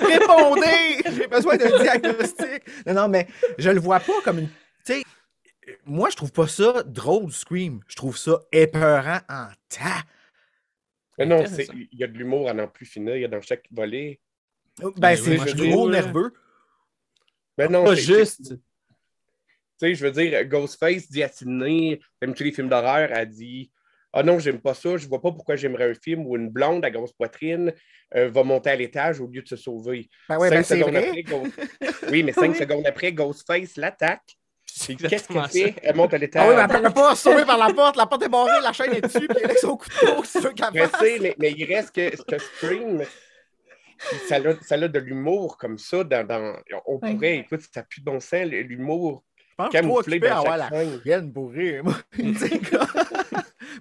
[SPEAKER 5] Répondez! J'ai besoin d'un diagnostic. Non, non, mais je le vois pas comme une. Tu sais, moi, je trouve pas ça drôle, Scream. Je trouve ça épeurant en tas.
[SPEAKER 6] Mais non, il y a de l'humour à n'en plus finir. Il y a dans chaque volet.
[SPEAKER 5] Ben,
[SPEAKER 2] Ben
[SPEAKER 5] c'est trop nerveux.
[SPEAKER 6] Mais non,
[SPEAKER 2] Pas
[SPEAKER 6] c'est-
[SPEAKER 2] juste.
[SPEAKER 6] Tu sais, je veux dire, Ghostface dit à Sydney, t'aimes-tu les films d'horreur? Elle dit Ah non, j'aime pas ça, je vois pas pourquoi j'aimerais un film où une blonde à grosse poitrine euh, va monter à l'étage au lieu de se sauver.
[SPEAKER 5] Ben ouais,
[SPEAKER 6] Cinq
[SPEAKER 5] ben c'est
[SPEAKER 6] secondes
[SPEAKER 5] vrai.
[SPEAKER 6] après, Ghost- Oui, mais cinq
[SPEAKER 3] Oui.
[SPEAKER 6] secondes après, Ghostface l'attaque. Qu'est-ce qu'elle fait? Elle monte à
[SPEAKER 5] Ah
[SPEAKER 6] l'étage.
[SPEAKER 5] oui, mais elle peut pas se sauver par la porte. La porte est barrée, la chaîne est dessus, puis elle est avec son couteau. C'est
[SPEAKER 6] sais, mais, mais il reste que, que Scream, ça a, ça a de l'humour comme ça. Dans, dans- on pourrait, écoute, ça n'a plus de bon sens, l'humour
[SPEAKER 5] que
[SPEAKER 6] camouflé dans
[SPEAKER 5] avoir
[SPEAKER 6] chaque
[SPEAKER 5] la
[SPEAKER 6] scène.
[SPEAKER 5] chienne comme-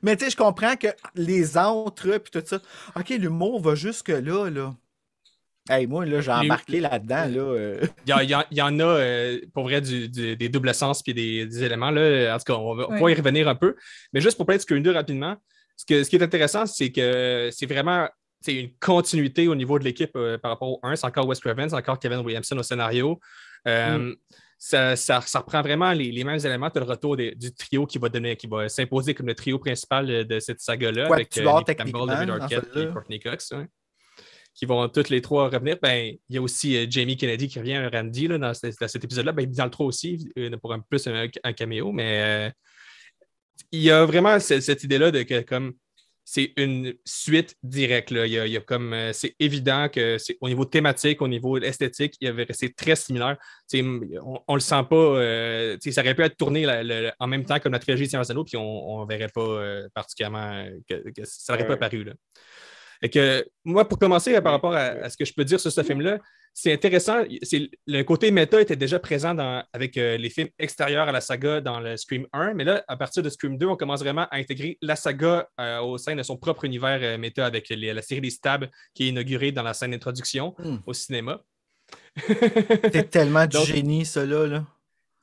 [SPEAKER 5] Mais tu sais, je comprends que les entre puis tout ça. OK, l'humour va jusque-là, là. Hey, moi, là, j'ai embarqué là-dedans, là. euh.
[SPEAKER 2] Il y, a- il y en- il y en a, euh, pour vrai, du- du- des doubles sens puis des, des éléments. Là. En tout cas, on va, on va
[SPEAKER 3] Oui.
[SPEAKER 2] y revenir un peu. Mais juste pour parler de Scream 2 rapidement, ce, que, ce qui est intéressant, c'est que c'est vraiment c'est une continuité au niveau de l'équipe euh, par rapport au 1. C'est encore Wes Craven, c'est encore Kevin Williamson au scénario. Euh,
[SPEAKER 5] Mm.
[SPEAKER 2] ça, ça- ça reprend vraiment les, les mêmes éléments. Tu as le retour du trio qui va, donner, qui va s'imposer comme le trio principal de, cette saga-là
[SPEAKER 5] Quoi,
[SPEAKER 2] avec euh, Campbell, David Arquette et Courtney Cox. ouais qui vont tous les trois revenir. Ben, il y a aussi Jamie Kennedy qui revient, Randy, là, dans, ce- dans cet épisode-là. Ben, dans le 3 aussi, pour un plus un, un caméo, mais il y a vraiment ce- cette idée-là de que comme c'est une suite directe. Là. Il, y a, il y a comme euh, c'est évident que c'est au niveau thématique, au niveau esthétique, il avait- c'est très similaire. On, on le sent pas. euh, ça aurait pu être tourné la- la- en même temps que notre trilogie Seigneur des Anneaux, puis on ne verrait pas euh, particulièrement que, que ça n'aurait
[SPEAKER 6] Ouais.
[SPEAKER 2] pas paru. Là. Fait que, moi, pour commencer, par rapport à, à ce que je peux dire sur ce film-là, c'est intéressant. Le côté méta était déjà présent dans- avec euh, les films extérieurs à la saga dans le Scream 1, mais là, à partir de Scream 2, on commence vraiment à intégrer la saga euh, au sein de son propre univers euh, méta avec les- la série des Stabs qui est inaugurée dans la scène d'introduction
[SPEAKER 5] Hmm.
[SPEAKER 2] au cinéma.
[SPEAKER 5] C'est tellement du
[SPEAKER 2] Donc-
[SPEAKER 5] génie, ça, là.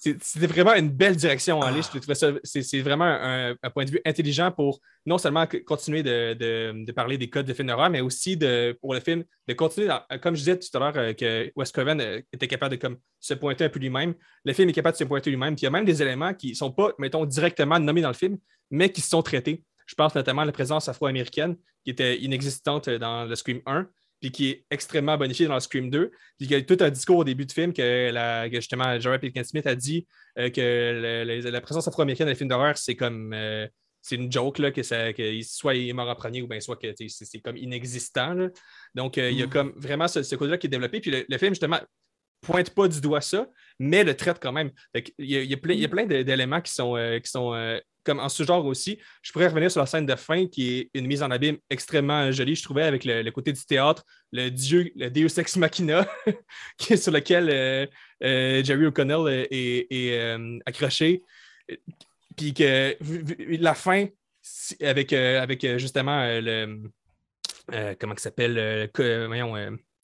[SPEAKER 2] C'était vraiment une belle direction à aller.
[SPEAKER 5] Ah.
[SPEAKER 2] Je trouvais ça- C'est vraiment un, un point de vue intelligent pour non seulement continuer de, de- de parler des codes de film d'horreur, mais aussi de, pour le film de continuer, dans- comme je disais tout à l'heure, euh, que Wes Craven euh, était capable de comme, se pointer un peu lui-même. Le film est capable de se pointer lui-même. Puis il y a même des éléments qui ne sont pas, mettons, directement nommés dans le film, mais qui sont traités. Je pense notamment à la présence afro-américaine qui était inexistante dans le Scream 1 puis qui est extrêmement bonifiée dans Scream 2. Puis il y a tout un discours au début du film que, la, que justement Jared Pinkett Smith a dit euh, que le- le- la présence afro-américaine dans les films d'horreur, c'est comme euh, c'est une joke là, que, ça, que soit il est mort en premier ou bien soit que c'est comme inexistant. là. Donc euh, il y a
[SPEAKER 5] Mm.
[SPEAKER 2] comme vraiment ce, ce côté-là qui est développé. Puis le, le film, justement, pointe pas du doigt ça, mais le traite quand même. Fait il, y a, il y a plein, il y a plein de- d'éléments qui sont, qui sont comme en ce genre aussi. Je pourrais revenir sur la scène de fin qui est une mise en abîme extrêmement jolie, je trouvais, avec le, côté du théâtre, le dieu, le Deus Ex Machina, qui est sur lequel euh, euh, Jerry O'Connell est, euh, accroché. Puis que la fin, avec, avec justement le. comment il s'appelle?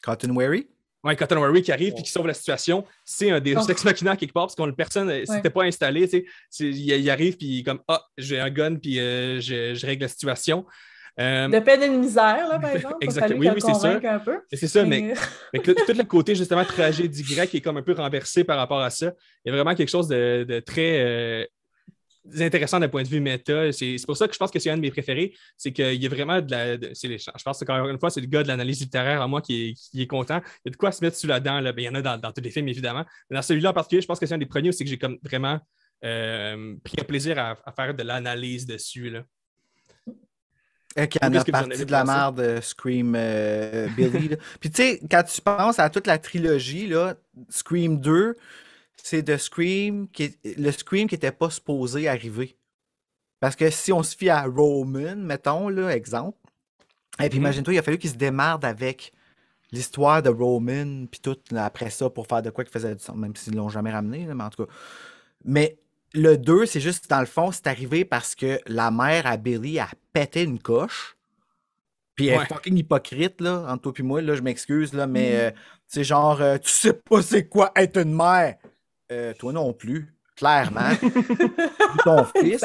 [SPEAKER 5] Cotton Wary?
[SPEAKER 2] Ouais, Cotton Wary qui arrive et qui sauve la situation, c'est un des
[SPEAKER 3] Oh.
[SPEAKER 2] Machina quelque part parce qu'on personne ne s'était pas installé. tu sais. Il, il arrive puis comme Ah, j'ai un gun puis euh, je, je règle la situation. Euh,
[SPEAKER 3] De peine et de misère, là, par exemple.
[SPEAKER 2] Exactement. Oui, oui, c'est ça. c'est ça, mais,
[SPEAKER 3] Mais-
[SPEAKER 2] tout le côté justement tragédie grec est comme un peu renversé par rapport à ça. Il y a vraiment quelque chose de, de très euh, intéressant d'un point de vue méta. C'est pour ça que je pense que c'est un de mes préférés. C'est qu'il y a vraiment de la. de- c'est les- je pense que encore une fois, c'est le gars de l'analyse littéraire à moi qui est, qui est content. Il y a de quoi se mettre sous la dent. Là. Ben, il y en a dans, dans tous les films, évidemment. Mais dans celui-là en particulier, je pense que c'est un des premiers où c'est que j'ai comme vraiment euh, pris un plaisir à, à faire de l'analyse dessus. Là.
[SPEAKER 5] Euh, qui en a parti de la merde de Scream euh, Billy. Puis tu sais, quand tu penses à toute la trilogie, là, Scream 2, c'est de Scream qui le Scream qui n'était pas supposé arriver. Parce que si on se fie à Roman, mettons, là, exemple, et puis
[SPEAKER 2] Mhm.
[SPEAKER 5] imagine-toi, il a fallu qu'il se démarde avec l'histoire de Roman, puis tout là, après ça, pour faire de quoi qui faisait du sens, même s'ils l'ont jamais ramené, là, mais en tout cas. Mais le 2, c'est juste, dans le fond, c'est arrivé parce que la mère à Billy a pété une coche. Puis elle
[SPEAKER 2] Ouais.
[SPEAKER 5] est fucking hypocrite, là, entre toi et moi, là, je m'excuse, là, mais
[SPEAKER 3] Mhm.
[SPEAKER 5] euh, c'est genre, euh, tu sais pas c'est quoi être une mère. Euh, toi non plus, clairement. ton fils.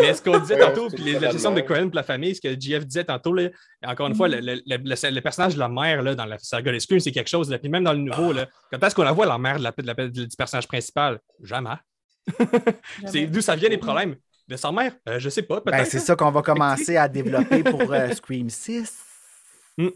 [SPEAKER 2] Mais ce qu'on disait
[SPEAKER 6] Ouais,
[SPEAKER 2] tantôt, puis la gestion de. Cohen pour la famille, ce que JF disait tantôt, là, encore une fois, le, le- le- le- le personnage de la mère là, dans la saga des Scream, c'est quelque chose. Là, puis même dans le nouveau, là, quand est-ce qu'on la voit, la mère de la, de la- du personnage principal? Jamais. C'est d'où ça vient les problèmes? De sa mère? Euh, je sais pas, peut-être.
[SPEAKER 5] Ben, c'est ça qu'on va commencer à développer pour euh, Scream 6.
[SPEAKER 3] Ouh.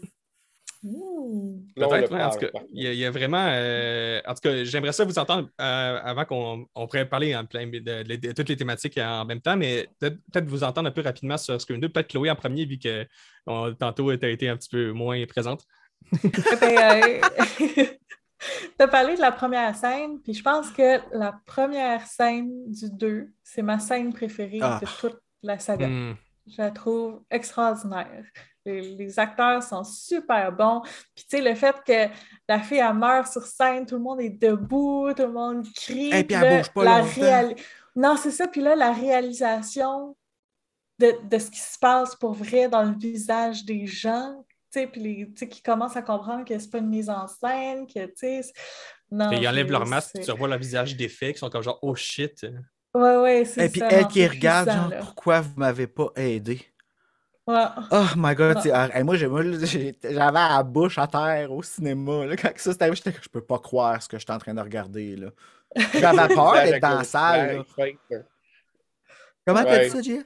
[SPEAKER 2] Peut-être, ouais, en tout cas. Il y, a, il y a vraiment. euh, en tout cas, j'aimerais ça vous entendre euh, avant qu'on on pourrait parler en plein de, de- de toutes les thématiques en même temps, mais peut-être vous entendre un peu rapidement sur Scream 2. Peut-être Chloé en premier, vu que on- tantôt tu as été un petit peu moins présente.
[SPEAKER 3] Ben, tu as parlé de la première scène, puis je pense que la première scène du 2, c'est ma scène préférée
[SPEAKER 5] Ah.
[SPEAKER 3] de toute la saga.
[SPEAKER 2] Hmm.
[SPEAKER 3] Je la trouve extraordinaire. Les, les acteurs sont super bons. Puis, tu sais, le fait que la fille, elle meurt sur scène, tout le monde est debout, tout le monde crie.
[SPEAKER 5] Et puis
[SPEAKER 3] puis
[SPEAKER 5] elle
[SPEAKER 3] là,
[SPEAKER 5] bouge pas
[SPEAKER 3] la Non, c'est ça. Puis là, la réalisation de, de ce qui se passe pour vrai dans le visage des gens, tu sais, puis les, tu sais, qui commencent à comprendre que c'est pas une mise en scène, que, tu sais...
[SPEAKER 2] Ils enlèvent leur masque, tu revois leur visage défait, qui sont comme genre, oh shit.
[SPEAKER 3] Ouais, ouais, c'est
[SPEAKER 5] Et puis
[SPEAKER 3] ça,
[SPEAKER 5] elle qui regarde, genre, pourquoi vous m'avez pas aidé?
[SPEAKER 3] Ouais.
[SPEAKER 5] Oh my god,
[SPEAKER 3] Ah.
[SPEAKER 5] c'est- ah, hey, moi, j'avais la bouche à terre au cinéma. Là, quand ça s'est arrivé, j'étais comme, je peux pas croire ce que j'étais en train de regarder. là. J'avais peur d'être dans la salle. là. Comment t'as dit ça, Jay?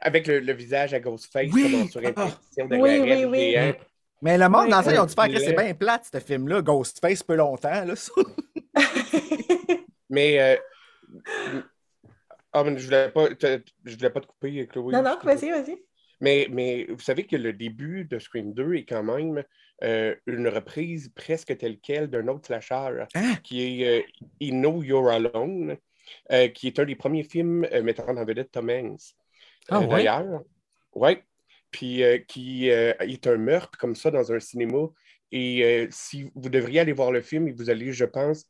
[SPEAKER 6] Avec le, le visage à Ghostface,
[SPEAKER 5] Oui.
[SPEAKER 6] comme en surimpression de
[SPEAKER 3] Oui,
[SPEAKER 6] la
[SPEAKER 3] oui, oui.
[SPEAKER 5] Mais le monde
[SPEAKER 3] Oui,
[SPEAKER 5] dans ça, ils ont dû faire que c'est bien plate, ce film-là. Ghostface, peu longtemps. Là, ça.
[SPEAKER 6] Mais euh, ah, mais je voulais pas te- je voulais pas te couper, Chloé.
[SPEAKER 3] non, non,
[SPEAKER 6] Je-
[SPEAKER 3] vas-y, vas-y.
[SPEAKER 6] Mais, mais vous savez que le début de Scream 2 est quand même euh, une reprise presque telle quelle d'un autre slasher
[SPEAKER 5] Hein?
[SPEAKER 6] qui est euh, I Know You're Alone, euh, qui est un des premiers films euh, mettant en vedette Tom Hanks.
[SPEAKER 2] Ah, ouais?
[SPEAKER 6] D'ailleurs, ouais. Puis qui est un meurtre comme ça dans un cinéma. Et si vous devriez aller voir le film et vous allez, je pense,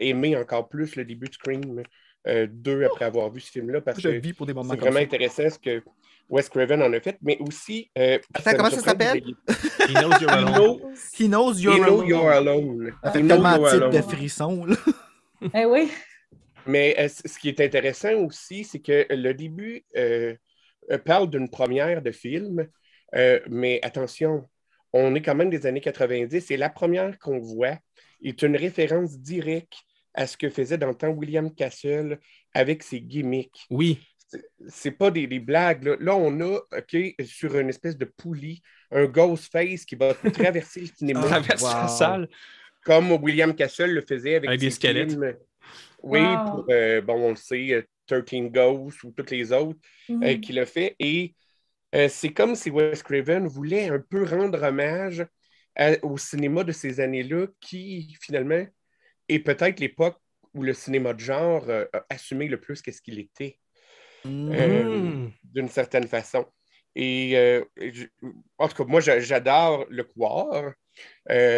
[SPEAKER 6] aimer encore plus le début de Scream 2 après avoir vu ce film-là parce
[SPEAKER 5] Je
[SPEAKER 6] que
[SPEAKER 5] vis pour des moments
[SPEAKER 6] c'est vraiment
[SPEAKER 5] ça.
[SPEAKER 6] intéressant ce que Wes Craven en a fait, mais aussi. euh,
[SPEAKER 5] Attends,
[SPEAKER 6] me
[SPEAKER 5] comment ça s'appelle?
[SPEAKER 2] He knows you're
[SPEAKER 6] He
[SPEAKER 2] alone.
[SPEAKER 5] He knows
[SPEAKER 6] He
[SPEAKER 5] you're
[SPEAKER 6] know
[SPEAKER 5] alone.
[SPEAKER 6] you're alone.
[SPEAKER 5] Ça
[SPEAKER 6] He
[SPEAKER 5] fait
[SPEAKER 6] know
[SPEAKER 5] tellement
[SPEAKER 6] you're
[SPEAKER 5] type de frisson. Là.
[SPEAKER 3] Eh oui.
[SPEAKER 6] Mais euh, ce qui est intéressant aussi, c'est que le début euh, euh, parle d'une première de film, euh, mais attention, on est quand même des années 90 et la première qu'on voit est une référence directe à ce que faisait dans le temps William Castle avec ses gimmicks.
[SPEAKER 2] Oui.
[SPEAKER 6] C'est- pas des, des blagues. Là. Là, on a, OK, sur une espèce de poulie, un Ghostface qui va traverser le cinéma.
[SPEAKER 5] Ah,
[SPEAKER 2] Traverse la salle.
[SPEAKER 6] comme William Castle le faisait avec,
[SPEAKER 2] Avec des
[SPEAKER 6] ses
[SPEAKER 2] squelettes.
[SPEAKER 6] films. Oui,
[SPEAKER 3] Wow.
[SPEAKER 6] pour, euh, bon, on le sait, euh, 13 Ghosts ou toutes les autres
[SPEAKER 3] Mhm.
[SPEAKER 6] euh, qu'il a fait. Et euh, c'est comme si Wes Craven voulait un peu rendre hommage à- au cinéma de ces années-là, qui finalement est peut-être l'époque où le cinéma de genre euh, a assumé le plus qu'est-ce qu'il était
[SPEAKER 5] Mm.
[SPEAKER 6] Euh,
[SPEAKER 2] Mhm.
[SPEAKER 6] d'une certaine façon. Et euh, je- en tout cas, moi, j'a- j'adore le croire.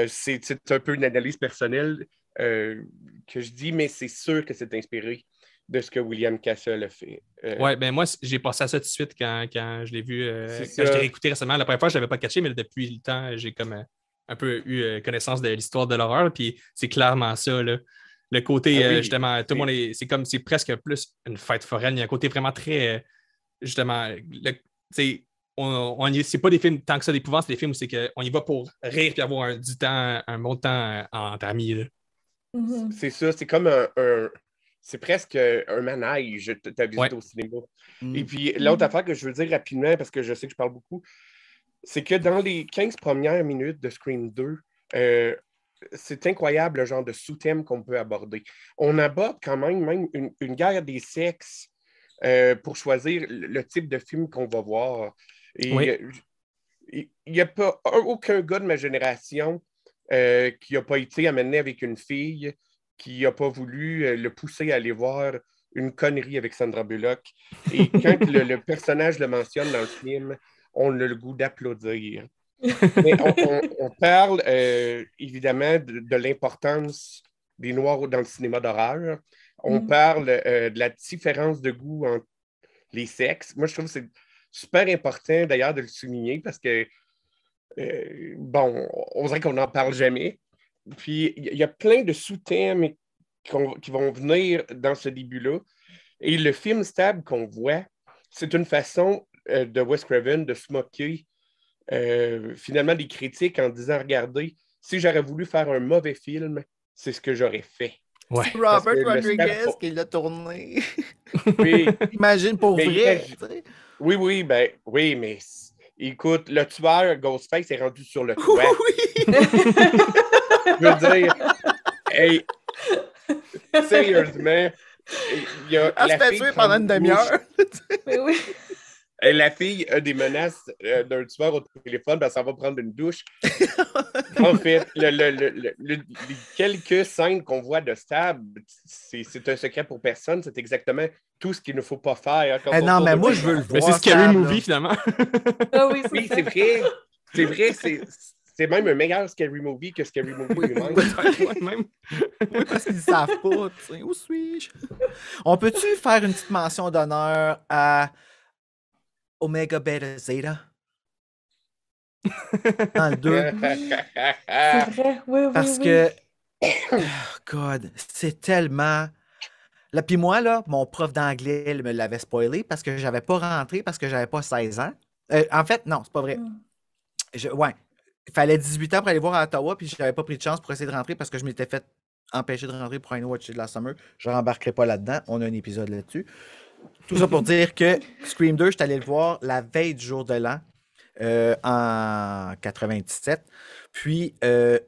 [SPEAKER 6] C'est un peu une analyse personnelle que je dis, mais c'est sûr que c'est inspiré de ce que William Castle a fait. Euh,
[SPEAKER 2] Ouais, ben moi, j'ai passé à ça tout de suite quand, quand je l'ai vu. euh, quand je l'ai réécouté récemment. La première fois, je ne l'avais pas catché, mais depuis le temps, j'ai comme euh, un peu eu euh, connaissance de l'histoire de l'horreur. Puis c'est clairement ça. Là. Le côté,
[SPEAKER 6] Ah oui,
[SPEAKER 2] euh, justement, tout le monde est. C'est comme c'est presque plus une fête foraine. Il y a un côté vraiment très. euh, justement, le- on, on y- c'est pas des films tant que ça d'épouvante, c'est des films où c'est qu'on y va pour rire et avoir un- du temps, un bon temps entre amis. là.
[SPEAKER 3] Mhm.
[SPEAKER 6] C'est ça, c'est comme un. un- c'est presque un manège, ta visite
[SPEAKER 2] Ouais.
[SPEAKER 6] au cinéma.
[SPEAKER 5] Mm.
[SPEAKER 6] Et puis, l'autre
[SPEAKER 3] Mhm.
[SPEAKER 6] affaire que je veux dire rapidement, parce que je sais que je parle beaucoup, c'est que dans les 15 premières minutes de Scream 2, euh, c'est incroyable le genre de sous-thème qu'on peut aborder. On aborde quand même, même une, une guerre des sexes euh, pour choisir le, type de film qu'on va voir. Et
[SPEAKER 2] Oui.
[SPEAKER 6] euh, il n'y a pas un- aucun gars de ma génération euh, qui n'a pas été amené avec une fille, qui n'a pas voulu le pousser à aller voir une connerie avec Sandra Bullock. Et quand le, le personnage le mentionne dans le film, on a le goût d'applaudir. Mais on, on- on parle euh, évidemment de, de l'importance des Noirs dans le cinéma d'horreur. On
[SPEAKER 3] Mm.
[SPEAKER 6] parle euh, de la différence de goût entre les sexes. Moi, je trouve que c'est super important d'ailleurs de le souligner parce que, euh, bon, on dirait qu'on n'en parle jamais. Puis, il y, a plein de sous-thèmes qui vont venir dans ce début-là. Et le film Stab qu'on voit, c'est une façon de Wes Craven de se moquer euh, finalement des critiques en disant Regardez, si j'aurais voulu faire un mauvais film, c'est ce que j'aurais fait.
[SPEAKER 2] Ouais.
[SPEAKER 6] Que
[SPEAKER 5] Robert Rodriguez qui l'a tourné.
[SPEAKER 6] Puis,
[SPEAKER 5] Imagine pour
[SPEAKER 6] Mais
[SPEAKER 5] vrai.
[SPEAKER 6] imagine-
[SPEAKER 5] tu sais.
[SPEAKER 6] oui, oui, ben oui, mais écoute, le tueur Ghostface est rendu sur le toit.
[SPEAKER 5] Oui.
[SPEAKER 6] Je veux dire, hey, sérieusement, il y a
[SPEAKER 5] Elle se fait tuer pendant une demi-heure.
[SPEAKER 3] Mais oui.
[SPEAKER 6] La fille a des menaces euh, d'un tueur au téléphone parce qu'elle va prendre une douche. en fait, le- le- le- le- le- les quelques scènes qu'on voit de Stab, c'est c'est un secret pour personne. C'est exactement tout ce qu'il ne faut pas faire. quand
[SPEAKER 5] Eh
[SPEAKER 6] on
[SPEAKER 5] non, mais moi, je veux le
[SPEAKER 2] Mais
[SPEAKER 5] voir.
[SPEAKER 2] c'est Scary Movie, finalement.
[SPEAKER 3] Ah oui,
[SPEAKER 6] Oui,
[SPEAKER 3] c'est
[SPEAKER 6] vrai. C'est vrai, c'est c'est même un meilleur Scary Movie que Scary Movie lui-même.
[SPEAKER 2] Ouais, même.
[SPEAKER 5] Oui, parce qu'ils ne savent pas. Où suis-je? On peut-tu faire une petite mention d'honneur à Omega Beta Zeta? Dans le 2.
[SPEAKER 3] C'est vrai. Oui, oui,
[SPEAKER 5] Parce
[SPEAKER 3] oui.
[SPEAKER 5] que, oh God, c'est tellement. Là, puis moi, là, mon prof d'anglais il me l'avait spoilé parce que j'avais pas rentré parce que j'avais pas 16 ans. Euh, en fait, non, c'est pas vrai.
[SPEAKER 3] Mm.
[SPEAKER 5] Je- ouais. Il fallait 18 ans pour aller voir à Ottawa, puis j'avais pas pris de chance pour essayer de rentrer parce que je m'étais fait empêcher de rentrer pour un Watch de la Summer. Je rembarquerai pas là-dedans. On a un épisode là-dessus. Tout ça pour dire que Scream 2, je suis allé le voir la veille du jour de l'an euh, en 97. Puis, euh,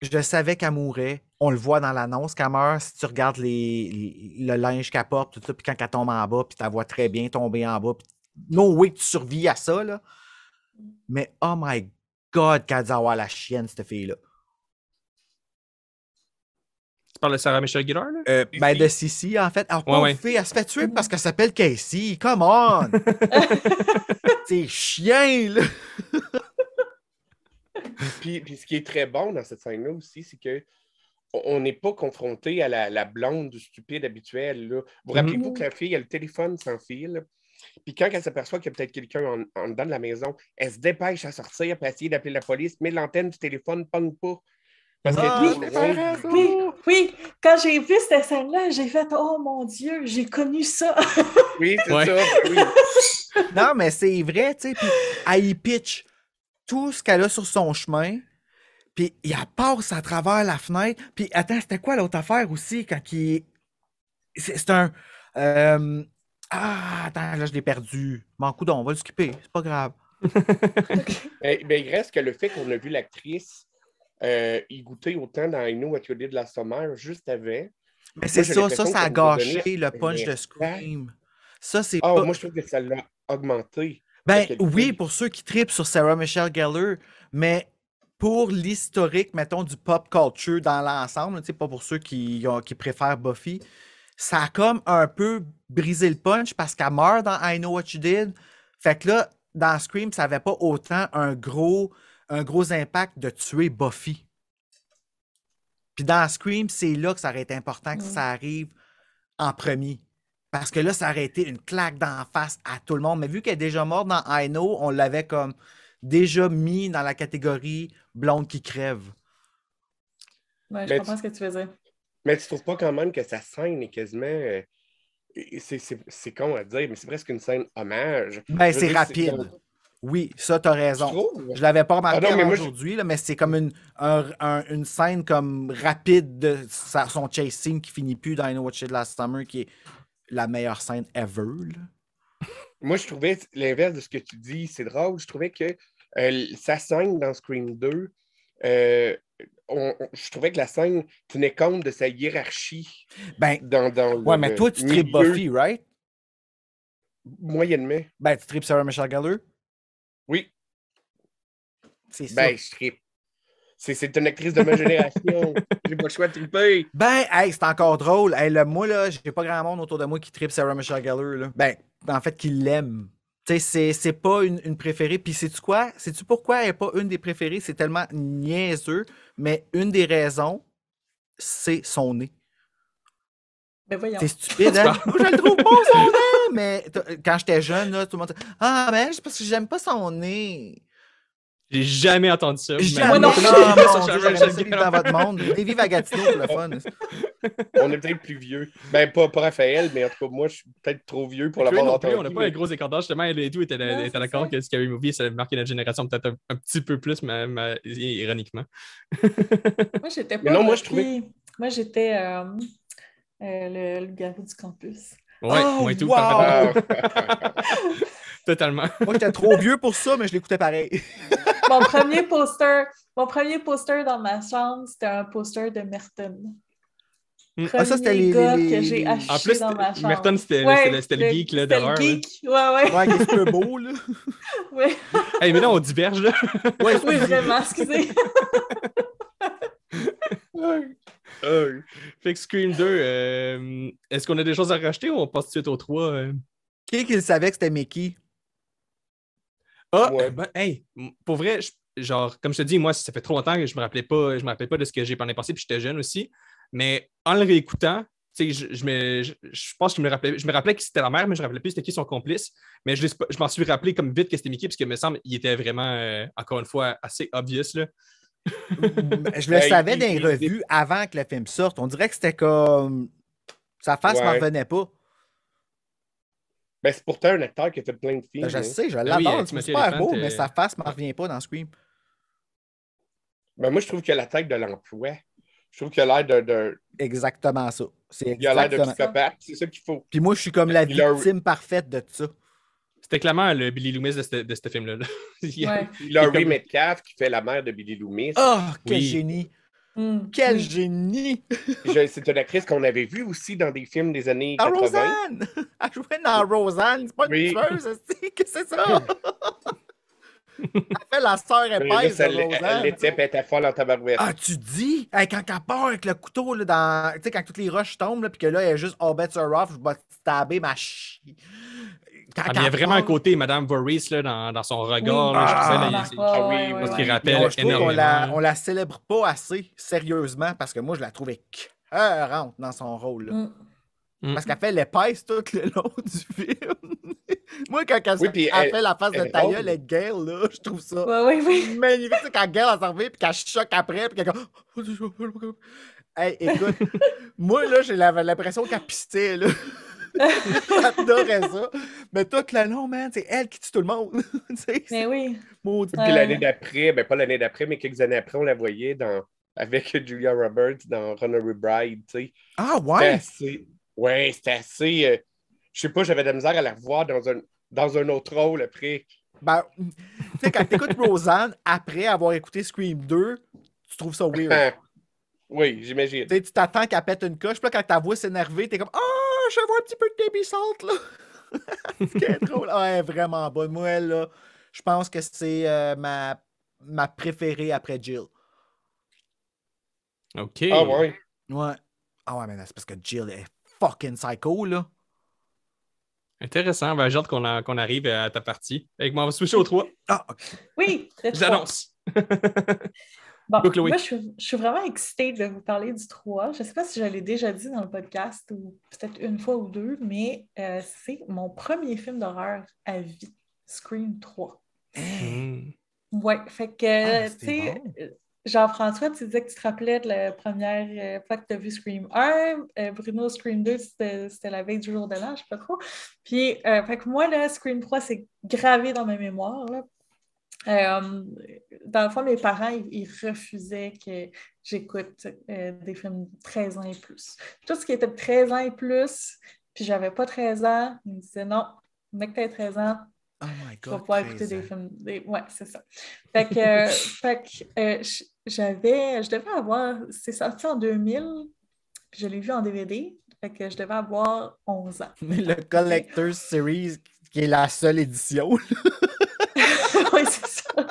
[SPEAKER 5] je savais qu'elle mourrait. On le voit dans l'annonce qu'elle meurt. Si tu regardes les, le linge qu'elle porte, tout ça, puis quand elle tombe en bas, puis tu la vois très bien tomber en bas. puis No way que tu survis à ça, là. Mais oh my God, qu'elle dû avoir la chienne, cette fille-là.
[SPEAKER 2] Tu parles de Sarah Michelle Gellar, là?
[SPEAKER 5] Euh, ben, de Sissi, en fait. Alors,
[SPEAKER 2] Ouais, ouais.
[SPEAKER 5] fille, elle se fait tuer parce qu'elle s'appelle Casey. Come on! C'est chien, là!
[SPEAKER 6] Puis, puis ce qui est très bon dans cette scène-là aussi, c'est que on- n'est pas confronté à la, la blonde stupide habituelle. Là. Vous rappelez-vous que la fille a le téléphone sans fil? Puis quand elle s'aperçoit qu'il y a peut-être quelqu'un en, en dedans de la maison, elle se dépêche à sortir pour essayer d'appeler la police, mais l'antenne du téléphone ne pogne pas. Parce qu'elle
[SPEAKER 5] Ah, oui.
[SPEAKER 3] Oui, oui. Quand j'ai vu cette scène-là, j'ai fait Oh mon Dieu, j'ai connu ça.
[SPEAKER 6] Oui, c'est
[SPEAKER 2] Ouais.
[SPEAKER 6] ça. Oui.
[SPEAKER 5] Non, mais c'est vrai, tu sais. Puis elle y pitch tout ce qu'elle a sur son chemin. Puis il passe à travers la fenêtre. Puis attends, c'était quoi l'autre affaire aussi quand il. C'est c'est un. euh, Ah, attends, là, je l'ai perdu. Mon coup on va le skipper. C'est pas grave.
[SPEAKER 6] Mais, mais il reste que le fait qu'on a vu l'actrice euh, y goûter autant dans I Know What You Did Last Summer juste avant.
[SPEAKER 5] Mais c'est ça, ça, ça a gâché le punch de Scream. Ça, c'est
[SPEAKER 6] Ah,
[SPEAKER 5] pas.
[SPEAKER 6] moi, je trouve que ça l'a augmenté.
[SPEAKER 5] Ben oui, pour ceux qui tripent sur Sarah Michelle Gellar, mais pour l'historique, mettons, du pop culture dans l'ensemble, pas pour ceux qui, qui préfèrent Buffy, ça a comme un peu brisé le punch parce qu'elle meurt dans I Know What You Did. Fait que là, dans Scream, ça n'avait pas autant un gros, un gros impact de tuer Buffy. Puis dans Scream, c'est là que ça aurait été important que
[SPEAKER 3] Mm.
[SPEAKER 5] ça arrive en premier. Parce que là, ça aurait été une claque d'en face à tout le monde. Mais vu qu'elle est déjà morte dans I Know, on l'avait comme déjà mis dans la catégorie blonde qui crève.
[SPEAKER 3] Ouais, je
[SPEAKER 6] Mais
[SPEAKER 3] comprends ce que tu veux dire.
[SPEAKER 6] Mais tu trouves pas quand même que sa scène est quasiment. euh, c'est- con à dire, mais c'est presque une scène hommage.
[SPEAKER 5] Ben, c'est rapide. Oui, ça, t'as raison. Je l'avais pas remarqué
[SPEAKER 6] Ah je-
[SPEAKER 5] aujourd'hui, mais c'est comme une, un- un- une scène comme rapide de sa- son chase scene qui finit plus dans I Know What Last Summer, qui est la meilleure scène ever. là.
[SPEAKER 6] Moi, je trouvais l'inverse de ce que tu dis. C'est drôle. Je trouvais que euh, sa scène dans Scream 2, euh, on- on- je trouvais que la scène tenait compte de sa hiérarchie
[SPEAKER 5] Ben,
[SPEAKER 6] dans, dans le-
[SPEAKER 5] ouais, mais toi, tu tripes Buffy, right?
[SPEAKER 6] Moyennement.
[SPEAKER 5] Ben, tu tripes Sarah Michelle Gellar? C'est ça.
[SPEAKER 6] ben, je tripe. C'est, c'est une actrice de ma génération. J'ai pas le choix de triper.
[SPEAKER 5] Ben, hey, c'est encore drôle. Hey, là, moi, là, j'ai pas grand monde autour de moi qui tripe Sarah Michelle Gellar. Là. Ben, en fait, qui l'aime. C'est, c'est pas une, une préférée. Puis, sais-tu quoi? Sais-tu pourquoi elle est pas une des préférées? C'est tellement niaiseux. Mais une des raisons, c'est son nez.
[SPEAKER 3] Ben voyons.
[SPEAKER 5] C'est stupide, hein? Moi, je le trouve pas son nez! Mais quand j'étais jeune, là, tout le monde disait Ah, mais c'est parce que j'aime pas son nez.
[SPEAKER 2] J'ai jamais entendu ça. mais-
[SPEAKER 5] Jamais.
[SPEAKER 3] Moi non
[SPEAKER 5] non, vivre dans votre monde. Lévi Vagatino pour le fun.
[SPEAKER 6] On est peut-être plus vieux. Ben, pas, pas Raphaël, mais en tout cas, moi, je suis peut-être trop vieux pour l'avoir
[SPEAKER 2] non
[SPEAKER 6] entendu.
[SPEAKER 2] on n'a pas
[SPEAKER 6] mais-
[SPEAKER 2] un gros écart d'âge. Justement, elle et tout
[SPEAKER 3] Non, c'est
[SPEAKER 2] d'accord
[SPEAKER 3] ça.
[SPEAKER 2] que Scary Movie, ça a marqué notre génération peut-être un, un petit peu plus, mais, mais ironiquement.
[SPEAKER 3] Moi, j'étais pas.
[SPEAKER 6] Mais non, moi, je trouvais-
[SPEAKER 3] Moi, j'étais euh, euh, le, le garou du campus.
[SPEAKER 2] Ouais,
[SPEAKER 5] Oh,
[SPEAKER 2] moi et tout,
[SPEAKER 5] wow!
[SPEAKER 2] totalement.
[SPEAKER 5] Moi, j'étais trop vieux pour ça, mais je l'écoutais pareil.
[SPEAKER 3] Mon premier poster, mon premier poster dans ma chambre, c'était un poster de Merton.
[SPEAKER 2] Hmm.
[SPEAKER 3] Premier
[SPEAKER 5] Ah, ça, c'était les-
[SPEAKER 3] gars
[SPEAKER 5] les-
[SPEAKER 3] que j'ai acheté
[SPEAKER 2] En plus,
[SPEAKER 3] dans ma chambre.
[SPEAKER 2] Merton, c'était
[SPEAKER 3] Ouais,
[SPEAKER 2] le, geek là,
[SPEAKER 3] c'était le
[SPEAKER 2] d'horreur. là.
[SPEAKER 3] geek. Ouais, ouais.
[SPEAKER 5] Ouais, qui est super beau, là.
[SPEAKER 3] ouais.
[SPEAKER 2] Hey, mais là, on diverge. Là.
[SPEAKER 5] Ouais,
[SPEAKER 3] Oui, vraiment, excusez.
[SPEAKER 6] ah,
[SPEAKER 2] fait que Scream 2, euh, est-ce qu'on a des choses à racheter ou on passe tout de suite au 3? euh?
[SPEAKER 5] Qui qui le savait que c'était Mickey?
[SPEAKER 2] Ah,
[SPEAKER 6] Ouais.
[SPEAKER 2] ben, hey, pour vrai, je- genre, comme je te dis, moi, ça fait trop longtemps que je me rappelais pas, je me rappelais pas de ce que j'ai pendant passé, puis j'étais jeune aussi. Mais en le réécoutant, tu sais, je, je, me- je- je pense que je me rappelais, je me rappelais que c'était la mère, mais je me rappelais plus c'était qui son complice. Mais je, je m'en suis rappelé comme vite que c'était Mickey, parce que me semble qu'il était vraiment, euh, encore une fois, assez obvious. Là.
[SPEAKER 5] Je le savais
[SPEAKER 6] il-
[SPEAKER 5] dans les
[SPEAKER 6] il-
[SPEAKER 5] revues avant que le film sorte. On dirait que c'était comme. Sa face m'en
[SPEAKER 6] Ouais.
[SPEAKER 5] revenait pas.
[SPEAKER 6] Ben, c'est pourtant un acteur qui a fait plein de films.
[SPEAKER 5] Ben, je
[SPEAKER 6] hein.
[SPEAKER 5] sais, je
[SPEAKER 2] oui,
[SPEAKER 5] l'adore.
[SPEAKER 2] euh,
[SPEAKER 5] c'est super beau,
[SPEAKER 2] euh,
[SPEAKER 5] mais sa face m'en revient pas dans Scream.
[SPEAKER 6] Ben, moi, je trouve qu'il a la tête de l'emploi. Je trouve qu'il a l'air de, de-
[SPEAKER 5] Exactement ça. C'est
[SPEAKER 6] il a l'air de psychopathe. C'est ça qu'il faut.
[SPEAKER 5] Puis moi, je suis comme la
[SPEAKER 6] Il a-
[SPEAKER 5] victime parfaite de ça.
[SPEAKER 2] C'était clairement le Billy Loomis de ce, de ce film-là. là. Il y a-
[SPEAKER 3] Ouais.
[SPEAKER 6] Laurie
[SPEAKER 2] comme-
[SPEAKER 6] Metcalf qui fait la mère de Billy Loomis.
[SPEAKER 5] Oh, quel
[SPEAKER 2] Oui.
[SPEAKER 5] génie!
[SPEAKER 3] Hmm.
[SPEAKER 5] Quel génie!
[SPEAKER 6] C'est une actrice qu'on avait vue aussi dans des films des années
[SPEAKER 5] Ah,
[SPEAKER 6] 80.
[SPEAKER 5] Rosanne! Elle jouait dans Rosanne, c'est pas une
[SPEAKER 6] Oui.
[SPEAKER 5] tueuse, que c'est ça? Elle fait la sœur épaisse
[SPEAKER 6] ça
[SPEAKER 5] de
[SPEAKER 6] l'est- Elle l'était, elle était folle en tabarouette.
[SPEAKER 5] Ah, tu dis? Hey, quand elle part avec le couteau, là, dans... tu sais, quand toutes les roches tombent, là, puis que là, elle est juste bets are off, je vais te stabber ma chi. Quand
[SPEAKER 2] Ah, il y a vraiment un côté Madame Voorhees là, dans, dans son regard.
[SPEAKER 3] Oui.
[SPEAKER 2] là, je
[SPEAKER 5] Ah,
[SPEAKER 3] Ah,
[SPEAKER 6] ah oui,
[SPEAKER 3] ouais,
[SPEAKER 2] parce qu'il rappelle
[SPEAKER 5] on- je trouve qu'on la,
[SPEAKER 2] énormément.
[SPEAKER 5] on la célèbre pas assez sérieusement parce que moi, je la trouvais cœurante dans son rôle. là.
[SPEAKER 2] Mm.
[SPEAKER 5] Parce qu'elle fait l'épaisse tout le long du film. moi, quand elle,
[SPEAKER 6] Oui,
[SPEAKER 5] elle
[SPEAKER 6] elle-
[SPEAKER 5] fait la face
[SPEAKER 6] elle
[SPEAKER 5] de ta gueule avec Gail, là, je trouve ça
[SPEAKER 3] Ouais, ouais, oui.
[SPEAKER 5] magnifique. Tu sais, quand Gail a servi, puis qu'elle choque après, puis qu'elle comme... Hey, écoute, moi, là, j'ai l'impression qu'elle pistait, là. J'adorais ça. Mais tout le long, man, c'est elle qui tue tout le monde.
[SPEAKER 3] Mais
[SPEAKER 5] c'est
[SPEAKER 3] oui.
[SPEAKER 5] maudit.
[SPEAKER 6] Puis
[SPEAKER 3] Ouais.
[SPEAKER 6] l'année d'après, ben pas l'année d'après, mais quelques années après, on la voyait dans, avec Julia Roberts dans Runaway Bride, tu sais.
[SPEAKER 5] Ah,
[SPEAKER 6] C'était
[SPEAKER 5] ouais?
[SPEAKER 6] assez... Ouais, c'était assez... euh, Je sais pas, j'avais de la misère à la revoir dans un, dans un autre rôle après.
[SPEAKER 5] Ben, tu sais, quand t'écoutes Rosanne, après avoir écouté Scream 2, tu trouves ça weird.
[SPEAKER 6] Oui, j'imagine.
[SPEAKER 5] Tu t'attends qu'elle pète une coche, puis là, quand ta voix s'énerve, t'es comme Ah, je vois un petit peu de salt, là. Ce qui est drôle. Ah, elle est vraiment bonne. Moi, elle, là, je pense que c'est euh, ma, ma préférée après Jill.
[SPEAKER 2] OK.
[SPEAKER 6] Ah ouais.
[SPEAKER 5] Ouais. Ah ouais, mais c'est parce que Jill est fucking psycho, là.
[SPEAKER 2] Intéressant. Ben, j'ai hâte qu'on a- qu'on arrive à ta partie. Avec moi, on va switcher au 3.
[SPEAKER 5] Ah, ok.
[SPEAKER 3] Oui.
[SPEAKER 2] J'annonce.
[SPEAKER 3] Bon, moi, je suis, je suis vraiment excitée de vous parler du 3. Je ne sais pas si je l'ai déjà dit dans le podcast ou peut-être une fois ou deux, mais euh, c'est mon premier film d'horreur à vie, Scream 3.
[SPEAKER 2] Hmm.
[SPEAKER 3] Ouais, fait que,
[SPEAKER 5] Ah,
[SPEAKER 3] tu sais,
[SPEAKER 5] bon.
[SPEAKER 3] euh, Jean-François, tu disais que tu te rappelais de la première euh, fois que tu as vu Scream 1. euh, Bruno, Scream 2, c'était c'était la veille du jour de l'an, je sais pas trop. Puis, euh, fait que moi, là, Scream 3, c'est gravé dans ma mémoire. là. Euh, dans le fond, mes parents, ils, ils refusaient que j'écoute euh, des films de 13 ans et plus. Tout ce qui était de 13 ans et plus, puis j'avais pas 13 ans, ils me disaient non, mec, t'as 13 ans,
[SPEAKER 5] Oh my god.
[SPEAKER 3] pouvoir
[SPEAKER 5] 13
[SPEAKER 3] écouter des films. Des... Ouais, c'est ça. Fait que, euh, fait que, j- j'avais, je devais avoir, c'est sorti en 2000, puis je l'ai vu en DVD, fait que je devais avoir 11 ans.
[SPEAKER 5] Le Collector's Series, qui est la seule édition.
[SPEAKER 3] oui, c'est ça.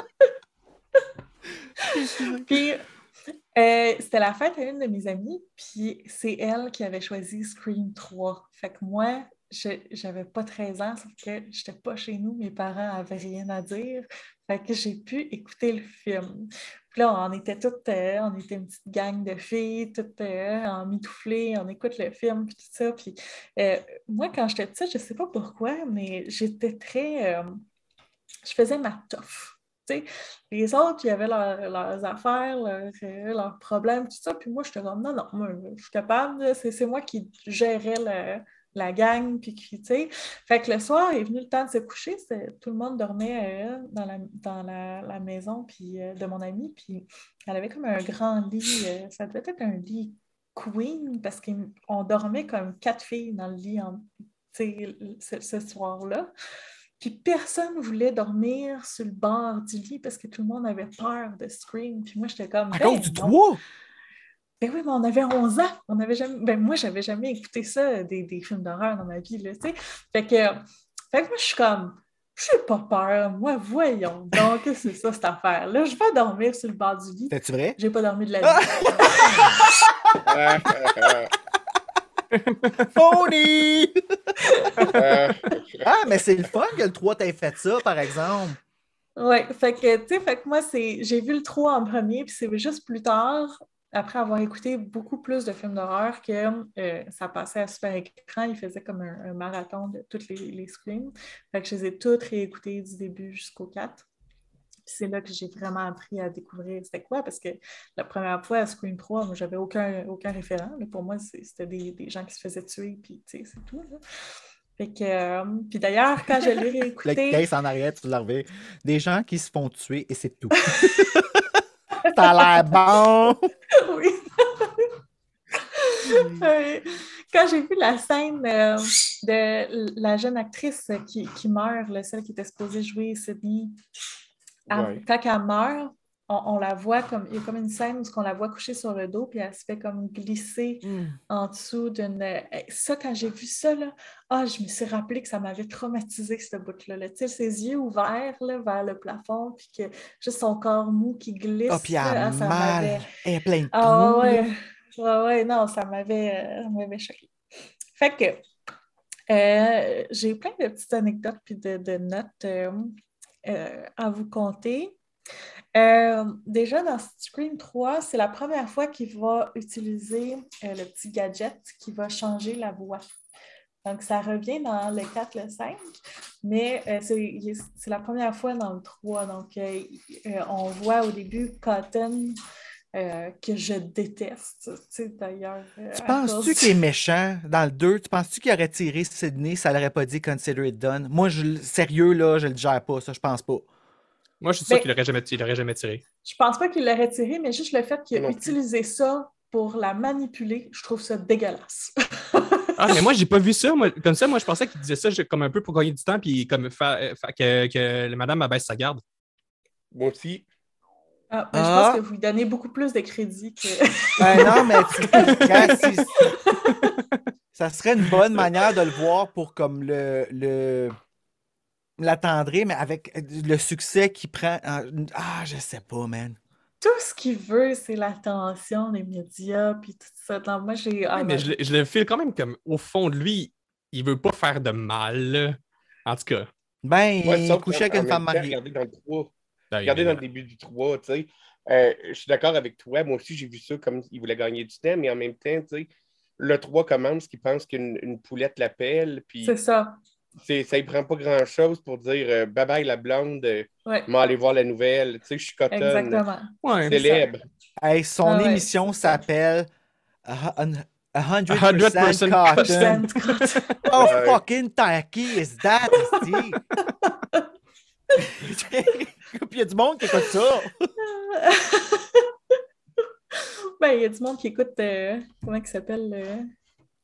[SPEAKER 3] puis, euh, c'était la fête à une de mes amies, puis c'est elle qui avait choisi Scream 3. Fait que moi, j'avais pas 13 ans, sauf que j'étais pas chez nous, mes parents avaient rien à dire. Fait que j'ai pu écouter le film. Puis là, on était toutes, euh, on était une petite gang de filles, toutes euh, en mitouflées, on écoute le film, puis tout ça. Puis euh, moi, quand j'étais petite, je sais pas pourquoi, mais j'étais très. Je faisais ma toffe. Les autres, il y avait leur- leurs affaires, leurs, euh, leurs problèmes, tout ça. Puis moi, j'étais comme, non, non, je suis capable. C'est moi qui gérais la gang. Puis tu sais. Fait que le soir est venu le temps de se coucher. Tout le monde dormait euh, dans, la, dans la, la maison puis, euh, de mon amie. Puis elle avait comme un grand lit. ça devait être un lit queen parce qu'on dormait comme quatre filles dans le lit en- ce, ce soir-là. Puis personne ne voulait dormir sur le bord du lit parce que tout le monde avait peur de Scream. Puis moi, j'étais comme.
[SPEAKER 5] À
[SPEAKER 3] Ben
[SPEAKER 5] cause du
[SPEAKER 3] non.
[SPEAKER 5] 3?
[SPEAKER 3] Ben oui, mais on avait 11 ans. On avait jamais... Ben moi, j'avais jamais écouté ça, des, des films d'horreur dans ma vie, là, tu sais. Fait que, fait que moi, je suis comme, j'ai pas peur. Moi, voyons donc, qu'est-ce que c'est ça, cette affaire-là? Je vais dormir sur le bord du lit.
[SPEAKER 5] T'es-tu vrai?
[SPEAKER 3] J'ai pas dormi de la nuit.
[SPEAKER 5] Phony!
[SPEAKER 6] ah,
[SPEAKER 5] ah, mais c'est le fun que le 3 t'ait fait ça, par exemple.
[SPEAKER 3] Oui, fait que, tu sais, fait que moi, c'est, j'ai vu le 3 en premier, puis c'est juste plus tard, après avoir écouté beaucoup plus de films d'horreur, que euh, ça passait à super écran. Il faisait comme un, un marathon de toutes les, les screams. Fait que je les ai toutes réécoutées du début jusqu'au 4. Puis c'est là que j'ai vraiment appris à découvrir c'était quoi, parce que la première fois à Scream 3, moi, j'avais aucun, aucun référent. là. Pour moi, c'était des, des gens qui se faisaient tuer, puis tu sais, c'est tout. là. Fait que, euh, puis d'ailleurs, quand je l'ai
[SPEAKER 5] Le
[SPEAKER 3] réécouté...
[SPEAKER 5] case en arrière, tu l'as revu. Des gens qui se font tuer et c'est tout. A l'air bon!
[SPEAKER 3] Oui. Euh, Quand j'ai vu la scène euh, de la jeune actrice qui, qui meurt, là, celle qui était supposée jouer Sydney,
[SPEAKER 6] Ouais.
[SPEAKER 3] quand elle meurt, on, on la voit comme. Il y a comme une scène où on la voit coucher sur le dos, puis elle se fait comme glisser en dessous d'une. euh, Ça, quand j'ai vu ça, là, ah, je me suis rappelé que ça m'avait traumatisé, ce bout-là. là. Tu sais, ses yeux ouverts là, vers le plafond, puis que juste son corps mou qui glisse.
[SPEAKER 5] Ah, puis elle
[SPEAKER 3] ça
[SPEAKER 5] mal.
[SPEAKER 3] m'avait-
[SPEAKER 5] Elle est pleine de
[SPEAKER 3] ah
[SPEAKER 5] trous,
[SPEAKER 3] ouais, ouais, non, ça m'avait euh, choqué. Fait que euh, j'ai plein de petites anecdotes puis de, de notes euh, euh, à vous conter. Euh, déjà, dans Scream 3, c'est la première fois qu'il va utiliser euh, le petit gadget qui va changer la voix. Donc, ça revient dans le 4, le 5, mais c'est la première fois dans le 3. Donc, on voit au début Cotton euh, que je déteste, tu sais, d'ailleurs. euh,
[SPEAKER 5] Tu penses-tu qu'il est méchant dans le 2? Tu penses-tu qu'il aurait tiré Sydney, ça l'aurait pas dit Consider it done? Moi, je, le- sérieux, là, je le gère pas, ça, je pense pas.
[SPEAKER 2] Moi, je suis sûr
[SPEAKER 3] Ben-
[SPEAKER 2] qu'il l'aurait jamais, il l'aurait jamais tiré.
[SPEAKER 3] Je pense pas qu'il l'aurait tiré, mais juste le fait qu'il a
[SPEAKER 6] plus.
[SPEAKER 3] utilisé ça pour la manipuler, je trouve ça dégueulasse.
[SPEAKER 2] Ah, mais moi, j'ai pas vu ça. Moi, comme ça, moi, je pensais qu'il disait ça comme un peu pour gagner du temps, puis comme faire, euh, que, que la madame abaisse sa garde.
[SPEAKER 6] Moi aussi.
[SPEAKER 3] Ah, mais Je
[SPEAKER 5] Ah.
[SPEAKER 3] pense que vous lui donnez beaucoup plus de crédit que.
[SPEAKER 5] Ben non, mais tu- ça serait une bonne manière de le voir pour comme le, le mais avec le succès qu'il prend. en- Ah, je sais pas, man.
[SPEAKER 3] Tout ce qu'il veut, c'est l'attention des médias, puis tout ça. Non, moi, j'ai. ah,
[SPEAKER 2] mais je, le- je le file quand même comme au fond de lui, il veut pas faire de mal. En tout cas.
[SPEAKER 5] Ben,
[SPEAKER 6] Ouais,
[SPEAKER 5] il
[SPEAKER 6] qu'en-
[SPEAKER 5] avec une femme mariée.
[SPEAKER 6] Regardez dans le 3. Regardez dans le début du 3, tu sais. Euh, je suis d'accord avec toi. Moi aussi, j'ai vu ça comme il voulait gagner du temps, mais en même temps, tu sais, le 3 commence qu'il pense qu'une une poulette l'appelle, puis
[SPEAKER 3] C'est ça.
[SPEAKER 6] c'est- ça ne prend pas grand-chose pour dire euh, bye bye la blonde, euh,
[SPEAKER 3] Ouais,
[SPEAKER 6] aller voir la nouvelle. Tu sais, je suis cotonne,
[SPEAKER 3] exactement.
[SPEAKER 2] Ouais.
[SPEAKER 6] célèbre.
[SPEAKER 5] Hey, son
[SPEAKER 3] Ah ouais.
[SPEAKER 5] émission s'appelle A hun- a
[SPEAKER 2] A
[SPEAKER 5] 100%
[SPEAKER 2] 100%
[SPEAKER 5] Cotton.
[SPEAKER 3] Cotton.
[SPEAKER 5] How
[SPEAKER 6] Ouais.
[SPEAKER 5] fucking tacky is that? Puis il y a du monde qui écoute ça.
[SPEAKER 3] ben, il y a du monde qui écoute. euh, comment il s'appelle? euh,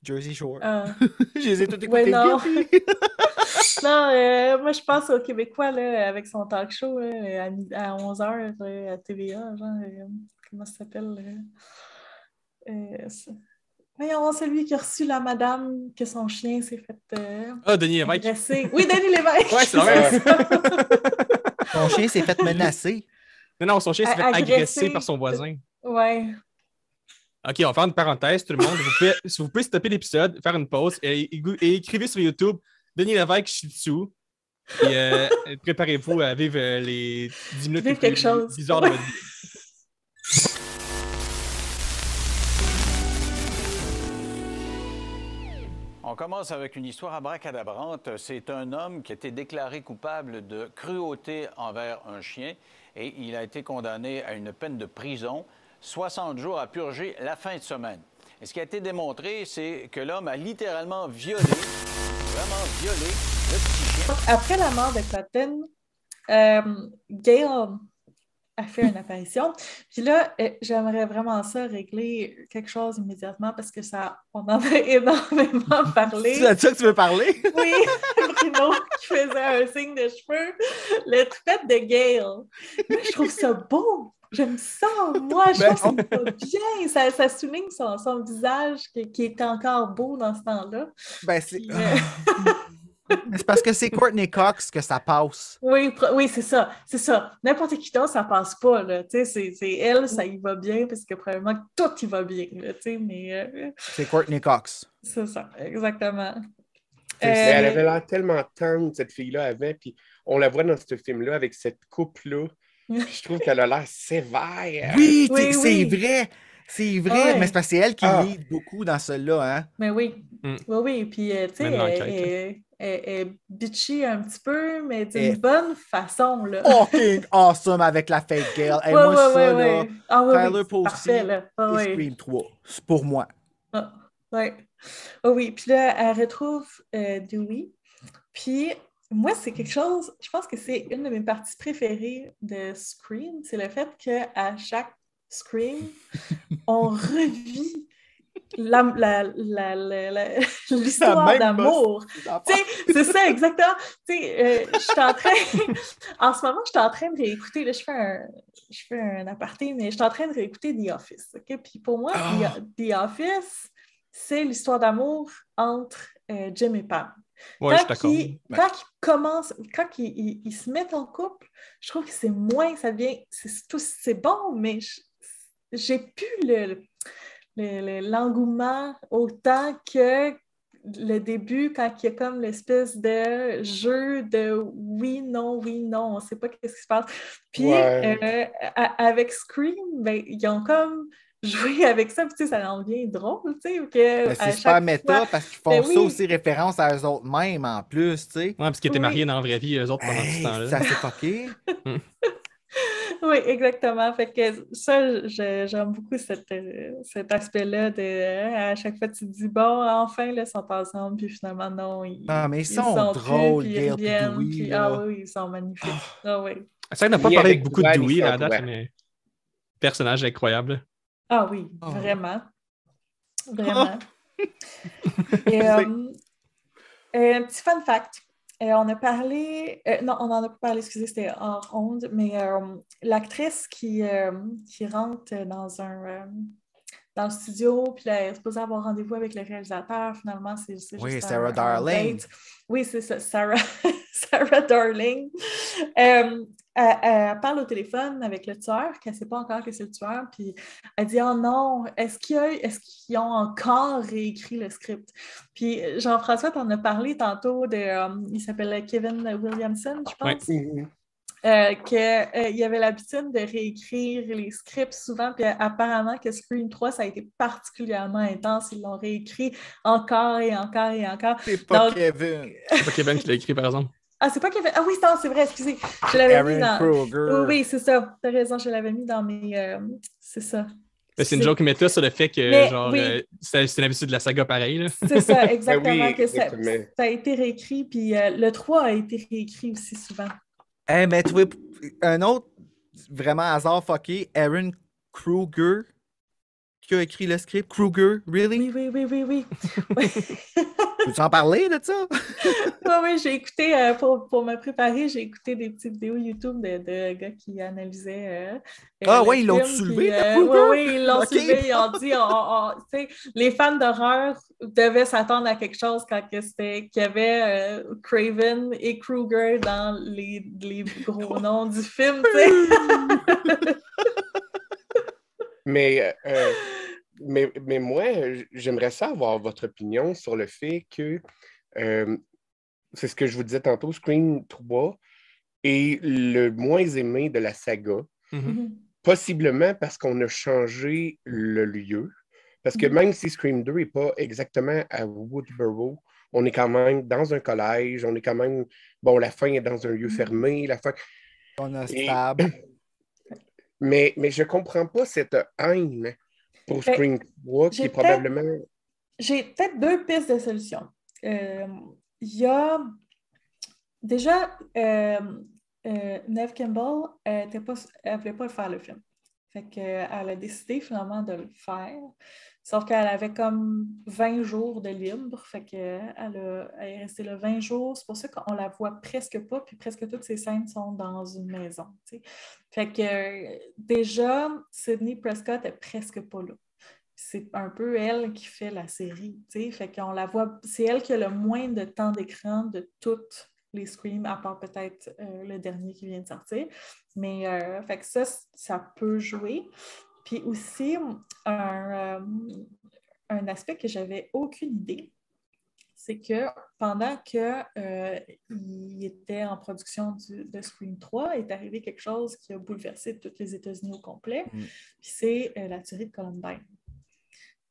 [SPEAKER 5] Jersey Shore.
[SPEAKER 3] Ah.
[SPEAKER 5] je les ai tous
[SPEAKER 3] Ouais,
[SPEAKER 5] écoutés.
[SPEAKER 3] non. Non, euh, moi, je pense au Québécois, là, avec son talk show là, à, mi- à 11h à TVA, genre, euh, comment ça s'appelle? c'est- Voyons, celui qui a reçu la madame que son chien s'est fait euh,
[SPEAKER 2] Ah, Denis Lévesque.
[SPEAKER 3] agresser. Oui, Denis Lévesque!
[SPEAKER 2] Ouais, c'est vrai.
[SPEAKER 5] Ton chien s'est fait menacer.
[SPEAKER 2] Non, non, son chien s'est fait agresser par son voisin.
[SPEAKER 3] Ouais.
[SPEAKER 2] OK, on va faire une parenthèse, tout le monde. Vous pouvez, si vous pouvez stopper l'épisode, faire une pause et, et- et écrivez sur YouTube Denis Lévesque Shih Tzu. Et euh, préparez-vous à vivre euh, les 10 minutes
[SPEAKER 3] Vivre
[SPEAKER 2] les
[SPEAKER 3] quelque chose.
[SPEAKER 2] bizarres de votre vie.
[SPEAKER 7] On commence avec une histoire abracadabrante. C'est un homme qui a été déclaré coupable de cruauté envers un chien et il a été condamné à une peine de prison, 60 jours à purger la fin de semaine. Et ce qui a été démontré, c'est que l'homme a littéralement violé, vraiment violé le petit chien.
[SPEAKER 3] Après la mort de Cotton, euh, a fait une apparition. Puis là, euh, j'aimerais vraiment ça régler quelque chose immédiatement parce que ça, on en a énormément parlé.
[SPEAKER 5] C'est ça que tu veux parler?
[SPEAKER 3] Oui, Bruno qui faisait un signe de cheveux. Le toupette de Gail. Je trouve ça beau. J'aime ça. Moi, je
[SPEAKER 5] Ben,
[SPEAKER 3] trouve que ça bien. Ça, ça souligne son, son visage qui, qui est encore beau dans ce temps-là.
[SPEAKER 5] Ben, c'est
[SPEAKER 3] Puis, euh,
[SPEAKER 5] c'est parce que c'est Courtney Cox que ça passe.
[SPEAKER 3] Oui, oui c'est ça. C'est ça. N'importe qui d'autre, ça passe pas. Là. Tu sais, C'est c'est elle, ça y va bien parce que probablement tout y va bien. Là, tu sais, mais euh,
[SPEAKER 5] C'est Courtney Cox.
[SPEAKER 3] c'est ça, exactement.
[SPEAKER 6] Mais elle
[SPEAKER 3] Euh,
[SPEAKER 6] avait l'air tellement tendre, cette fille-là avait, puis on la voit dans ce film-là avec cette coupe-là. Je trouve qu'elle a l'air sévère.
[SPEAKER 5] Oui, c'est
[SPEAKER 3] oui.
[SPEAKER 5] vrai. C'est vrai.
[SPEAKER 3] Ouais.
[SPEAKER 5] Mais c'est parce que c'est elle qui
[SPEAKER 6] Ah.
[SPEAKER 5] lead beaucoup dans celle-là, hein?
[SPEAKER 3] Mais oui,
[SPEAKER 2] Mm.
[SPEAKER 3] oui, oui. Puis, euh, tu sais, elle, elle- elle- elle est bitchy un petit peu, mais d'une
[SPEAKER 5] Et-
[SPEAKER 3] bonne façon. Là.
[SPEAKER 5] Fucking awesome avec la fake girl. Hey,
[SPEAKER 3] Ouais,
[SPEAKER 5] moi,
[SPEAKER 3] ouais,
[SPEAKER 5] ça,
[SPEAKER 3] ouais,
[SPEAKER 5] là,
[SPEAKER 3] ouais. Ah,
[SPEAKER 5] Tyler Posey
[SPEAKER 3] parfait, là. Ah,
[SPEAKER 5] et. Scream 3. C'est pour moi.
[SPEAKER 3] Ah, ouais. Ah oui, puis là, elle retrouve euh, Dewey. Puis moi, c'est quelque chose, je pense que c'est une de mes parties préférées de Scream, c'est le fait qu'à chaque Scream, on revit la- la- la- la- l'histoire d'amour. C'est ça, exactement. Euh, je suis en train, en ce moment, je suis en train de réécouter, là, je fais un, je fais un aparté, mais je suis en train de réécouter The Office, OK? Puis pour moi,
[SPEAKER 5] Ah.
[SPEAKER 3] The, The Office, c'est l'histoire d'amour entre euh, Jim et Pam.
[SPEAKER 2] Ouais,
[SPEAKER 3] quand,
[SPEAKER 2] d'accord.
[SPEAKER 3] ils, quand ils commencent, quand ils, ils- ils se mettent en couple, je trouve que c'est moins, ça devient, c'est bon, mais je- j'ai plus le, le- le- l'engouement autant que le début, quand il y a comme l'espèce de jeu de oui, non, oui, non, on ne sait pas qu'est-ce qui se passe. Puis
[SPEAKER 6] Ouais.
[SPEAKER 3] euh, avec Scream, ben, ils ont comme joué avec ça, puis tu sais, ça en devient drôle, tu sais, à
[SPEAKER 5] c'est super méta
[SPEAKER 3] fois-
[SPEAKER 5] parce qu'ils font
[SPEAKER 3] Ben
[SPEAKER 5] ça
[SPEAKER 3] oui.
[SPEAKER 5] aussi référence à eux autres mêmes en plus, tu sais.
[SPEAKER 2] Ouais, parce qu'ils étaient
[SPEAKER 3] Oui.
[SPEAKER 2] mariés dans la vraie vie, eux autres, pendant
[SPEAKER 5] Hey,
[SPEAKER 2] ce temps-là.
[SPEAKER 5] ça s'est fucké.
[SPEAKER 3] Oui, exactement. Fait que ça, j'aime beaucoup cette, euh, cet aspect-là de euh, à chaque fois tu te dis bon, enfin, là, ils sont ensemble, puis finalement, non, ils,
[SPEAKER 5] Ah, mais ils sont drôles,
[SPEAKER 3] puis ils reviennent,
[SPEAKER 5] Dewey,
[SPEAKER 3] puis- ah oui, ils sont magnifiques. Ah oui.
[SPEAKER 2] C'est vrai qu'on n'a pas parlé
[SPEAKER 6] avec
[SPEAKER 2] beaucoup de Dewey à la date, mais personnage incroyable.
[SPEAKER 3] Ah oui,
[SPEAKER 5] Oh.
[SPEAKER 3] vraiment. Vraiment. Et, euh, un petit fun fact. Euh, on a parlé, euh, non, on n'en a pas parlé, excusez, c'était hors onde, mais euh, l'actrice qui, qui rentre dans un dans le studio, puis elle est supposée avoir rendez-vous avec le réalisateur, finalement, c'est
[SPEAKER 5] Oui,
[SPEAKER 3] juste
[SPEAKER 5] Sarah
[SPEAKER 3] un-
[SPEAKER 5] Darling.
[SPEAKER 3] Oui, c'est ça, Sarah, Sarah Darling. Euh, elle, elle parle au téléphone avec le tueur, qu'elle ne sait pas encore que c'est le tueur, puis elle dit Oh non, est-ce qu'ils ont encore réécrit le script? Puis Jean-François t'en a parlé tantôt de euh, il s'appelle Kevin Williamson, je pense.
[SPEAKER 6] Mhm.
[SPEAKER 3] euh, qu'il avait l'habitude de réécrire les scripts souvent, puis apparemment que Scream 3, ça a été particulièrement intense. Ils l'ont réécrit encore et encore et encore.
[SPEAKER 5] C'est pas
[SPEAKER 3] Donc-
[SPEAKER 5] Kevin.
[SPEAKER 2] C'est pas Kevin qui l'a écrit, par exemple.
[SPEAKER 3] Ah, c'est pas Kevin. Ah oui, non, c'est vrai, excusez. Je l'avais mis
[SPEAKER 5] Aaron
[SPEAKER 3] dans.
[SPEAKER 5] Kruger.
[SPEAKER 3] Oui, oui, c'est ça. T'as raison, je l'avais mis dans mes. euh, C'est ça.
[SPEAKER 2] Mais C'est une joke méta sur le fait que,
[SPEAKER 3] Mais
[SPEAKER 2] genre,
[SPEAKER 3] oui.
[SPEAKER 2] euh, c'est c'est l'habitude de la saga pareil. Là.
[SPEAKER 3] C'est ça, exactement.
[SPEAKER 6] oui,
[SPEAKER 3] que ça, ça a été réécrit, puis euh, le 3 a été réécrit aussi souvent.
[SPEAKER 5] Eh, mais tu vois, un autre vraiment hasard fucké, Aaron Kruger. Qui a écrit le script? Kruger? Really?
[SPEAKER 3] Oui, oui, oui, oui, oui.
[SPEAKER 5] Peux-tu en parler de ça?
[SPEAKER 3] Oui, oui, j'ai écouté, euh, pour, pour me préparer, j'ai écouté des petites vidéos YouTube de, de gars qui analysaient. euh,
[SPEAKER 5] Ah
[SPEAKER 3] le
[SPEAKER 5] ouais, ils l'ont
[SPEAKER 3] film,
[SPEAKER 5] soulevé,
[SPEAKER 3] euh,
[SPEAKER 5] Kruger?
[SPEAKER 3] Oui, oui, ils l'ont soulevé. Ils ont dit, on- on- tu sais, les fans d'horreur devaient s'attendre à quelque chose quand c'était qu'il y avait euh, Craven et Kruger dans les, les gros noms du film. tu sais.
[SPEAKER 6] Mais, euh, mais, mais moi, euh, j'aimerais ça avoir votre opinion sur le fait que, euh, c'est ce que je vous disais tantôt, Scream 3 est le moins aimé de la saga,
[SPEAKER 2] Mhm.
[SPEAKER 6] possiblement parce qu'on a changé le lieu. Parce que
[SPEAKER 3] Mhm.
[SPEAKER 6] même si Scream 2 n'est pas exactement à Woodborough, on est quand même dans un collège, on est quand même, bon, la fin est dans un lieu
[SPEAKER 3] Mhm.
[SPEAKER 6] fermé, la fin,
[SPEAKER 5] On a
[SPEAKER 6] Et-
[SPEAKER 5] Stab.
[SPEAKER 6] mais, mais je ne comprends pas cette haine pour
[SPEAKER 3] Ben,
[SPEAKER 6] Scream 3 qui est probablement.
[SPEAKER 3] J'ai peut-être deux pistes de solutions. Euh, Il y a déjà euh, euh, Neve Campbell, elle ne voulait pas faire le film. Fait qu'elle a décidé finalement de le faire. Sauf qu'elle avait comme 20 jours de libre. Fait elle est restée là 20 jours. C'est pour ça qu'on la voit presque pas. Puis presque toutes ces scènes sont dans une maison. Fait que déjà, Sydney Prescott est presque pas là c'est un peu elle qui fait la série, fait la voit, c'est elle qui a le moins de temps d'écran de toutes les Scream, à part peut-être euh, le dernier qui vient de sortir, mais euh, fait que ça, ça peut jouer. Puis aussi, un, euh, un aspect que j'avais aucune idée, c'est que pendant qu'il était en production du- de Scream 3, est arrivé quelque chose qui a bouleversé tous les États-Unis au complet,
[SPEAKER 5] Mm.
[SPEAKER 3] puis c'est euh, la tuerie de Columbine.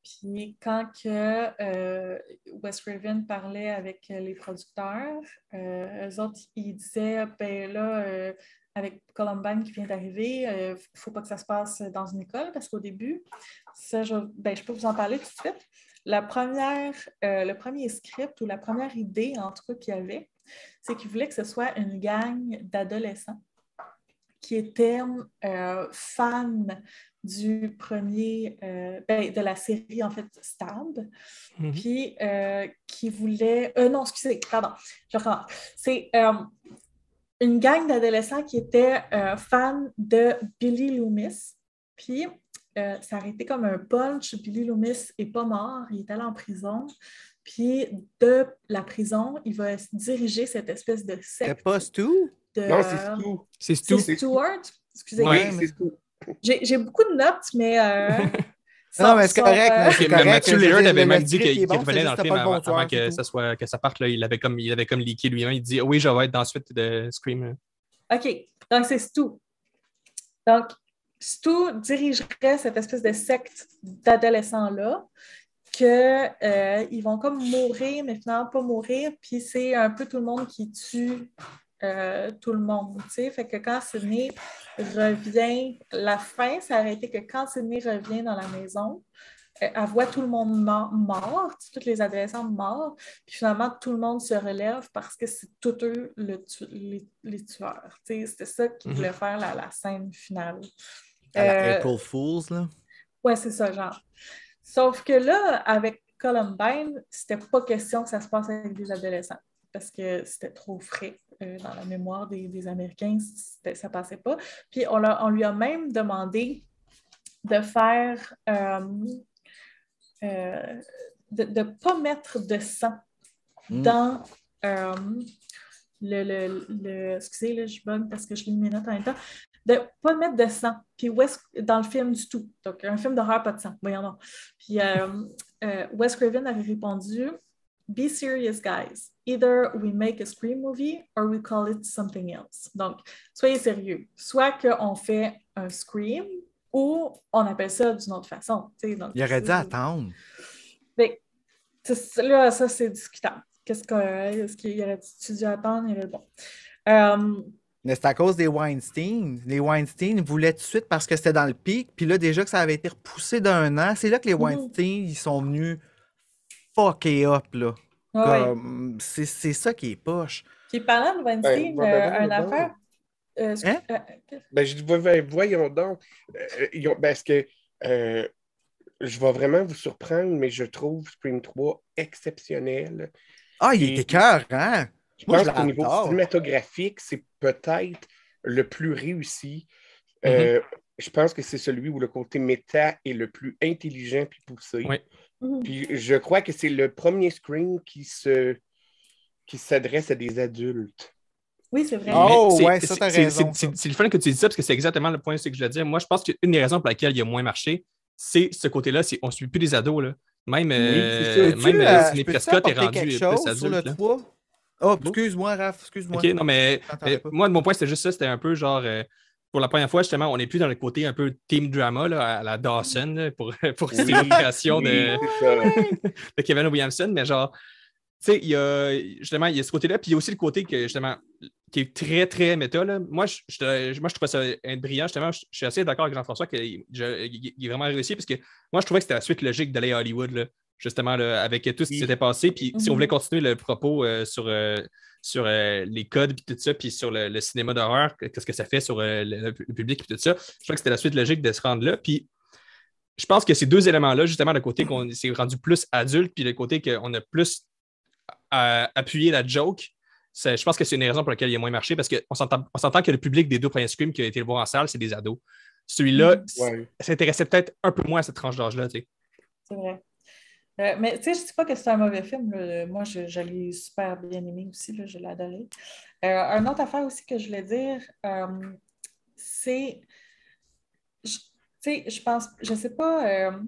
[SPEAKER 3] Puis quand que, euh, Wes Craven parlait avec euh, les producteurs, euh, eux autres, ils disaient, ben là, euh, avec Columbine qui vient d'arriver, il ne faut pas que ça se passe dans une école parce qu'au début, ça, je, ben, je peux vous en parler tout de suite. La première, euh, le premier script ou la première idée, en tout cas, qu'il y avait, c'est qu'il voulait que ce soit une gang d'adolescents qui étaient euh, fans du premier, euh, ben, de la série, en fait, Stab,
[SPEAKER 2] Mhm.
[SPEAKER 3] puis euh, qui voulait... euh, non, excusez, pardon, je recommence. C'est euh, une gang d'adolescents qui étaient euh, fans de Billy Loomis, puis euh, ça a été comme un punch. Billy Loomis n'est pas mort, il est allé en prison. Puis de la prison, il va diriger cette espèce de
[SPEAKER 5] C'est
[SPEAKER 3] secte
[SPEAKER 5] pas Stu?
[SPEAKER 3] de...
[SPEAKER 6] Non, c'est tout.
[SPEAKER 2] C'est
[SPEAKER 3] C'est
[SPEAKER 2] tout.
[SPEAKER 6] c'est-
[SPEAKER 3] Stewart? Excusez.
[SPEAKER 2] Ouais,
[SPEAKER 6] Oui, c'est tout.
[SPEAKER 3] J'ai j'ai beaucoup de notes, mais... euh,
[SPEAKER 5] Non, mais c'est correct,
[SPEAKER 3] euh,
[SPEAKER 5] correct, veux
[SPEAKER 2] Lillard avait même dit qu'il
[SPEAKER 5] bon,
[SPEAKER 2] qu'il revenait dans le film avant, que ça, soit, que ça parte. Là, il, avait comme, il avait comme leaké lui-même. Il dit Oui, je vais être dans la suite de Scream.
[SPEAKER 3] OK, donc c'est Stu. Donc, Stu dirigerait cette espèce de secte d'adolescents-là qu'ils vont comme mourir, mais finalement pas mourir, puis c'est un peu tout le monde qui tue euh, tout le monde, tu sais. Fait que quand Sidney revient, la fin, ça aurait été que quand Sidney revient dans la maison, euh, elle voit tout le monde mort, tous les adolescents morts, puis finalement, tout le monde se relève parce que c'est tous eux le tu- les, les tueurs. C'était ça qu'ils
[SPEAKER 2] Mhm.
[SPEAKER 3] voulaient faire la, la scène finale.
[SPEAKER 5] À la
[SPEAKER 3] Euh,
[SPEAKER 5] April Fools, là?
[SPEAKER 3] Ouais, c'est ça, genre. Sauf que là, avec Columbine, c'était pas question que ça se passe avec des adolescents parce que c'était trop frais euh, dans la mémoire des, des Américains, ça passait pas. Puis on, on lui a même demandé de faire, euh, euh, de ne pas mettre de sang
[SPEAKER 5] Mm.
[SPEAKER 3] dans euh, le, le, le- Excusez, là, je bug parce que je lis mes notes en même temps. De ne pas mettre de sang. Puis dans le film du tout. Donc, un film d'horreur, pas de sang. Voyons donc. Puis Wes Craven avait répondu Be serious, guys. Either we make a Scream movie or we call it something else. Donc, soyez sérieux. Soit qu'on fait un Scream ou on appelle ça d'une autre façon. Donc,
[SPEAKER 5] Il aurait dû attendre.
[SPEAKER 3] c'est- là, ça, c'est discutable. Qu'est-ce que, est-ce qu'il aurait dû attendre? Il aurait- bon. Euh,
[SPEAKER 5] Mais c'est à cause des Weinstein. Les Weinstein voulaient tout de suite parce que c'était dans le pic. Puis là, déjà que ça avait été repoussé d'un an, c'est là que les
[SPEAKER 3] Mhm.
[SPEAKER 5] Weinstein, ils sont venus fucker up, là. Comme, C'est c'est ça qui est poche.
[SPEAKER 3] Puis parlant de Weinstein,
[SPEAKER 6] Ben, ben, ben,
[SPEAKER 3] euh,
[SPEAKER 6] ben,
[SPEAKER 3] une
[SPEAKER 6] ben.
[SPEAKER 3] affaire. euh,
[SPEAKER 5] Hein?
[SPEAKER 3] euh,
[SPEAKER 6] Ben, je dis, ben, voyons donc. Euh, ils ont- parce que euh, je vais vraiment vous surprendre, mais je trouve Scream 3 exceptionnel.
[SPEAKER 5] Ah, il
[SPEAKER 6] Et-
[SPEAKER 5] était cœur, hein?
[SPEAKER 6] Je
[SPEAKER 5] Moi,
[SPEAKER 6] pense
[SPEAKER 5] je
[SPEAKER 6] qu'au niveau cinématographique, c'est peut-être le plus réussi. Euh,
[SPEAKER 5] Mm-hmm.
[SPEAKER 6] je pense que c'est celui où le côté méta est le plus intelligent puis poussé.
[SPEAKER 2] Oui.
[SPEAKER 3] Mhm.
[SPEAKER 6] Puis je crois que c'est le premier Scream qui se qui s'adresse à des adultes.
[SPEAKER 3] Oui, c'est vrai.
[SPEAKER 5] Oh, ouais, ça, t'as raison,
[SPEAKER 2] c'est- le fun que tu dis ça parce que c'est exactement le point que je voulais dire. Moi, je pense qu'une des raisons pour laquelle il a moins marché, c'est ce côté-là, c'est qu'on ne suit plus les ados. Là. Même, euh,
[SPEAKER 6] ça.
[SPEAKER 5] Peux-tu,
[SPEAKER 2] même
[SPEAKER 5] euh,
[SPEAKER 2] euh, Sidney Prescott est
[SPEAKER 5] apporter
[SPEAKER 2] rendu
[SPEAKER 5] quelque
[SPEAKER 2] plus
[SPEAKER 5] chose
[SPEAKER 2] adulte.
[SPEAKER 5] sur le
[SPEAKER 2] là.
[SPEAKER 5] 3? Oh, excuse-moi, Raph, excuse-moi.
[SPEAKER 2] OK, non, mais euh, moi, de mon point, c'était juste ça. C'était un peu genre, euh, pour la première fois, justement, on n'est plus dans le côté un peu team drama là, à la Dawson là, pour, pour création
[SPEAKER 6] Oui,
[SPEAKER 2] de, Kevin Williamson, mais genre, tu sais, il y a justement, il y a ce côté-là, puis il y a aussi le côté que, justement, qui est très, très méta. Là. Moi, je, je, moi, je trouvais ça brillant, justement. Je, je suis assez d'accord avec Jean-François qu'il est vraiment réussi, parce que moi, je trouvais que c'était la suite logique d'aller à Hollywood, là, justement, là, avec tout ce qui
[SPEAKER 6] Oui.
[SPEAKER 2] s'était passé. Puis si on
[SPEAKER 3] Mhm.
[SPEAKER 2] voulait continuer le propos euh, sur, euh, sur euh, les codes, puis tout ça, puis sur le, le cinéma d'horreur, qu'est-ce que ça fait sur euh, le, le public, puis tout ça, je crois que c'était la suite logique de se rendre là. Puis je pense que ces deux éléments-là, justement, le côté qu'on s'est rendu plus adulte, puis le côté qu'on a plus à appuyer la joke, je pense que c'est une des raisons pour laquelle il a moins marché, parce qu'on s'entend on s'entend que le public des deux premiers Scream qui a été le voir en salle, c'est des ados. Celui-là
[SPEAKER 6] Ouais.
[SPEAKER 2] s'intéressait peut-être un peu moins à cette tranche d'âge-là. tu sais.
[SPEAKER 3] C'est vrai. Euh, mais tu sais, je ne dis pas que c'est un mauvais film. Moi, je, l'ai super bien aimé aussi. Là, je l'ai adoré. Euh, une autre affaire aussi que je voulais dire, euh, c'est. Tu sais, je pense. Je ne sais pas euh,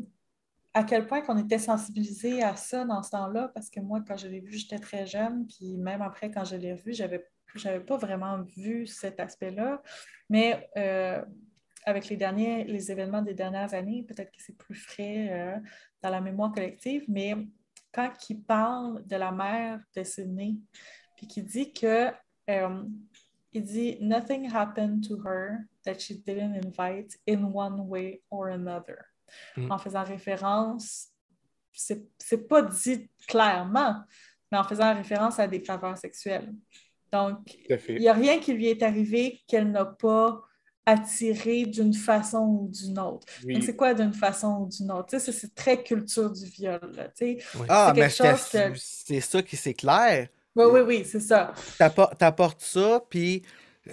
[SPEAKER 3] à quel point qu'on était sensibilisé à ça dans ce temps-là, parce que moi, quand je l'ai vu, j'étais très jeune. Puis même après, quand je l'ai revu, j'avais j'avais pas vraiment vu cet aspect-là. Mais avec les derniers, les événements des dernières années, peut-être que c'est plus frais dans la mémoire collective, mais quand il parle de la mère de Sydney, puis qu'il dit que euh, il dit Nothing happened to her that she didn't invite in one way or another.
[SPEAKER 2] Mm.
[SPEAKER 3] En faisant référence, c'est pas dit clairement, mais en faisant référence à des faveurs sexuelles. Donc, il n'y a rien qui lui est arrivé qu'elle n'a pas attiré d'une façon ou d'une autre.
[SPEAKER 6] Oui.
[SPEAKER 3] Donc, c'est quoi d'une façon ou d'une autre? Tu sais, ça, c'est très culture du viol. Là, tu sais.
[SPEAKER 5] Ah,
[SPEAKER 3] c'est
[SPEAKER 5] mais c'était-
[SPEAKER 3] que-
[SPEAKER 5] c'est ça qui c'est clair.
[SPEAKER 3] Oui, oui, oui, c'est ça.
[SPEAKER 5] T'appor- T'apportes ça, puis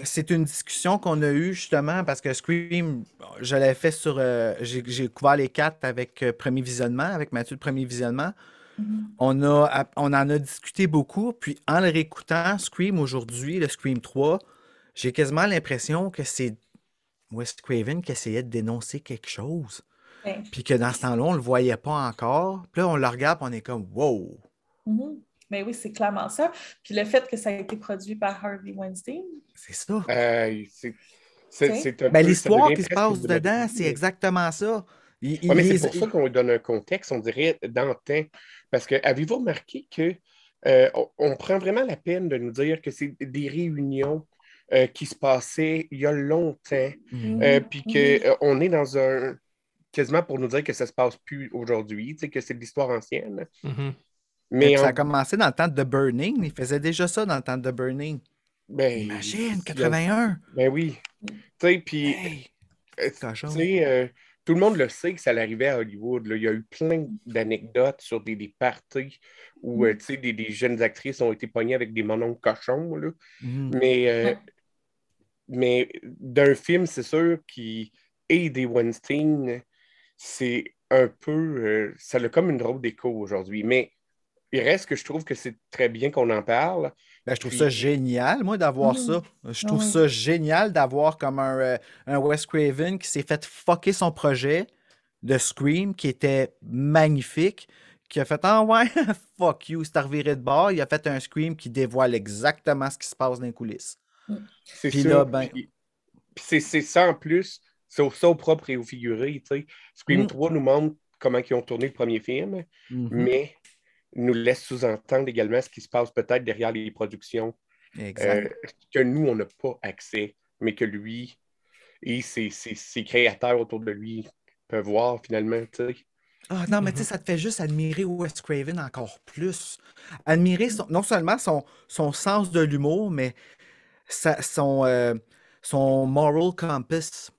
[SPEAKER 5] c'est une discussion qu'on a eue justement parce que Scream, je l'avais fait sur. euh, J'ai couvert les quatre avec euh, Premier Visionnement, avec Mathieu de Premier Visionnement.
[SPEAKER 3] Mhm.
[SPEAKER 5] On, a, on en a discuté beaucoup, puis en le réécoutant, Scream aujourd'hui, le Scream 3, j'ai quasiment l'impression que c'est Wes Craven qui essayait de dénoncer quelque chose.
[SPEAKER 3] Ouais.
[SPEAKER 5] Puis que dans ce temps-là, on le voyait pas encore. Puis là, on le regarde, on est comme wow!
[SPEAKER 3] Mais oui, c'est clairement ça. Puis le fait que ça a été produit par Harvey Weinstein,
[SPEAKER 5] C'est ça.
[SPEAKER 6] Euh, c'est-
[SPEAKER 5] Ben, l'histoire qui se passe dedans, c'est exactement ça. Il- il
[SPEAKER 6] Ouais, mais
[SPEAKER 5] les-
[SPEAKER 6] c'est pour ça qu'on lui donne un contexte, on dirait, d'antan. Parce que avez-vous remarqué que euh, on, on prend vraiment la peine de nous dire que c'est des réunions euh, qui se passaient il y a longtemps,
[SPEAKER 5] Mhm.
[SPEAKER 6] euh,
[SPEAKER 3] Mhm.
[SPEAKER 6] puis qu'on est dans un quasiment pour nous dire que ça se passe plus aujourd'hui, tu sais, que c'est de l'histoire ancienne.
[SPEAKER 2] Mhm.
[SPEAKER 6] Mais
[SPEAKER 5] ça a commencé dans le temps de The Burning. Il faisait déjà ça dans le temps de The Burning.
[SPEAKER 6] ben,
[SPEAKER 5] Imagine, 81.
[SPEAKER 6] Ben oui. Tu sais, puis
[SPEAKER 5] Hey,
[SPEAKER 6] Euh,
[SPEAKER 5] cochon.
[SPEAKER 6] Tu sais, euh, tout le monde le sait que ça l'arrivait à Hollywood. là. Il y a eu plein d'anecdotes sur des, des parties où euh, tu sais, des, des jeunes actrices ont été pognées avec des mononcles cochons. là.
[SPEAKER 5] Mhm.
[SPEAKER 6] Mais, euh,
[SPEAKER 3] Ouais.
[SPEAKER 6] Mais d'un film, c'est sûr, qui est des Weinstein, c'est un peu. euh, ça a comme une drôle d'écho aujourd'hui. Mais il reste que je trouve que c'est très bien qu'on en parle.
[SPEAKER 5] Ben, je trouve
[SPEAKER 6] Puis-
[SPEAKER 5] ça génial, moi, d'avoir ça. Je trouve ça génial d'avoir comme un, euh, un Wes Craven qui s'est fait fucker son projet de Scream, qui était magnifique, qui a fait Ah ouais, fuck you, c'est reviré de bord. Il a fait un Scream qui dévoile exactement ce qui se passe dans les coulisses.
[SPEAKER 6] C'est
[SPEAKER 5] Puis
[SPEAKER 6] ça.
[SPEAKER 5] ben-
[SPEAKER 6] c'est c'est ça en plus. C'est au, ça au propre et au figuré. tu sais. Scream
[SPEAKER 5] Mm.
[SPEAKER 6] 3 nous montre comment ils ont tourné le premier film.
[SPEAKER 5] Mhm.
[SPEAKER 6] mais nous laisse sous-entendre également ce qui se passe peut-être derrière les productions
[SPEAKER 5] Exact.
[SPEAKER 6] euh, que nous, on n'a pas accès, mais que lui et ses, ses- ses créateurs autour de lui peuvent voir finalement. tu sais.
[SPEAKER 5] Ah non, mais tu sais, ça te fait juste admirer Wes Craven encore plus. Admirer son- non seulement son, son sens de l'humour, mais sa- son, euh, son moral compass.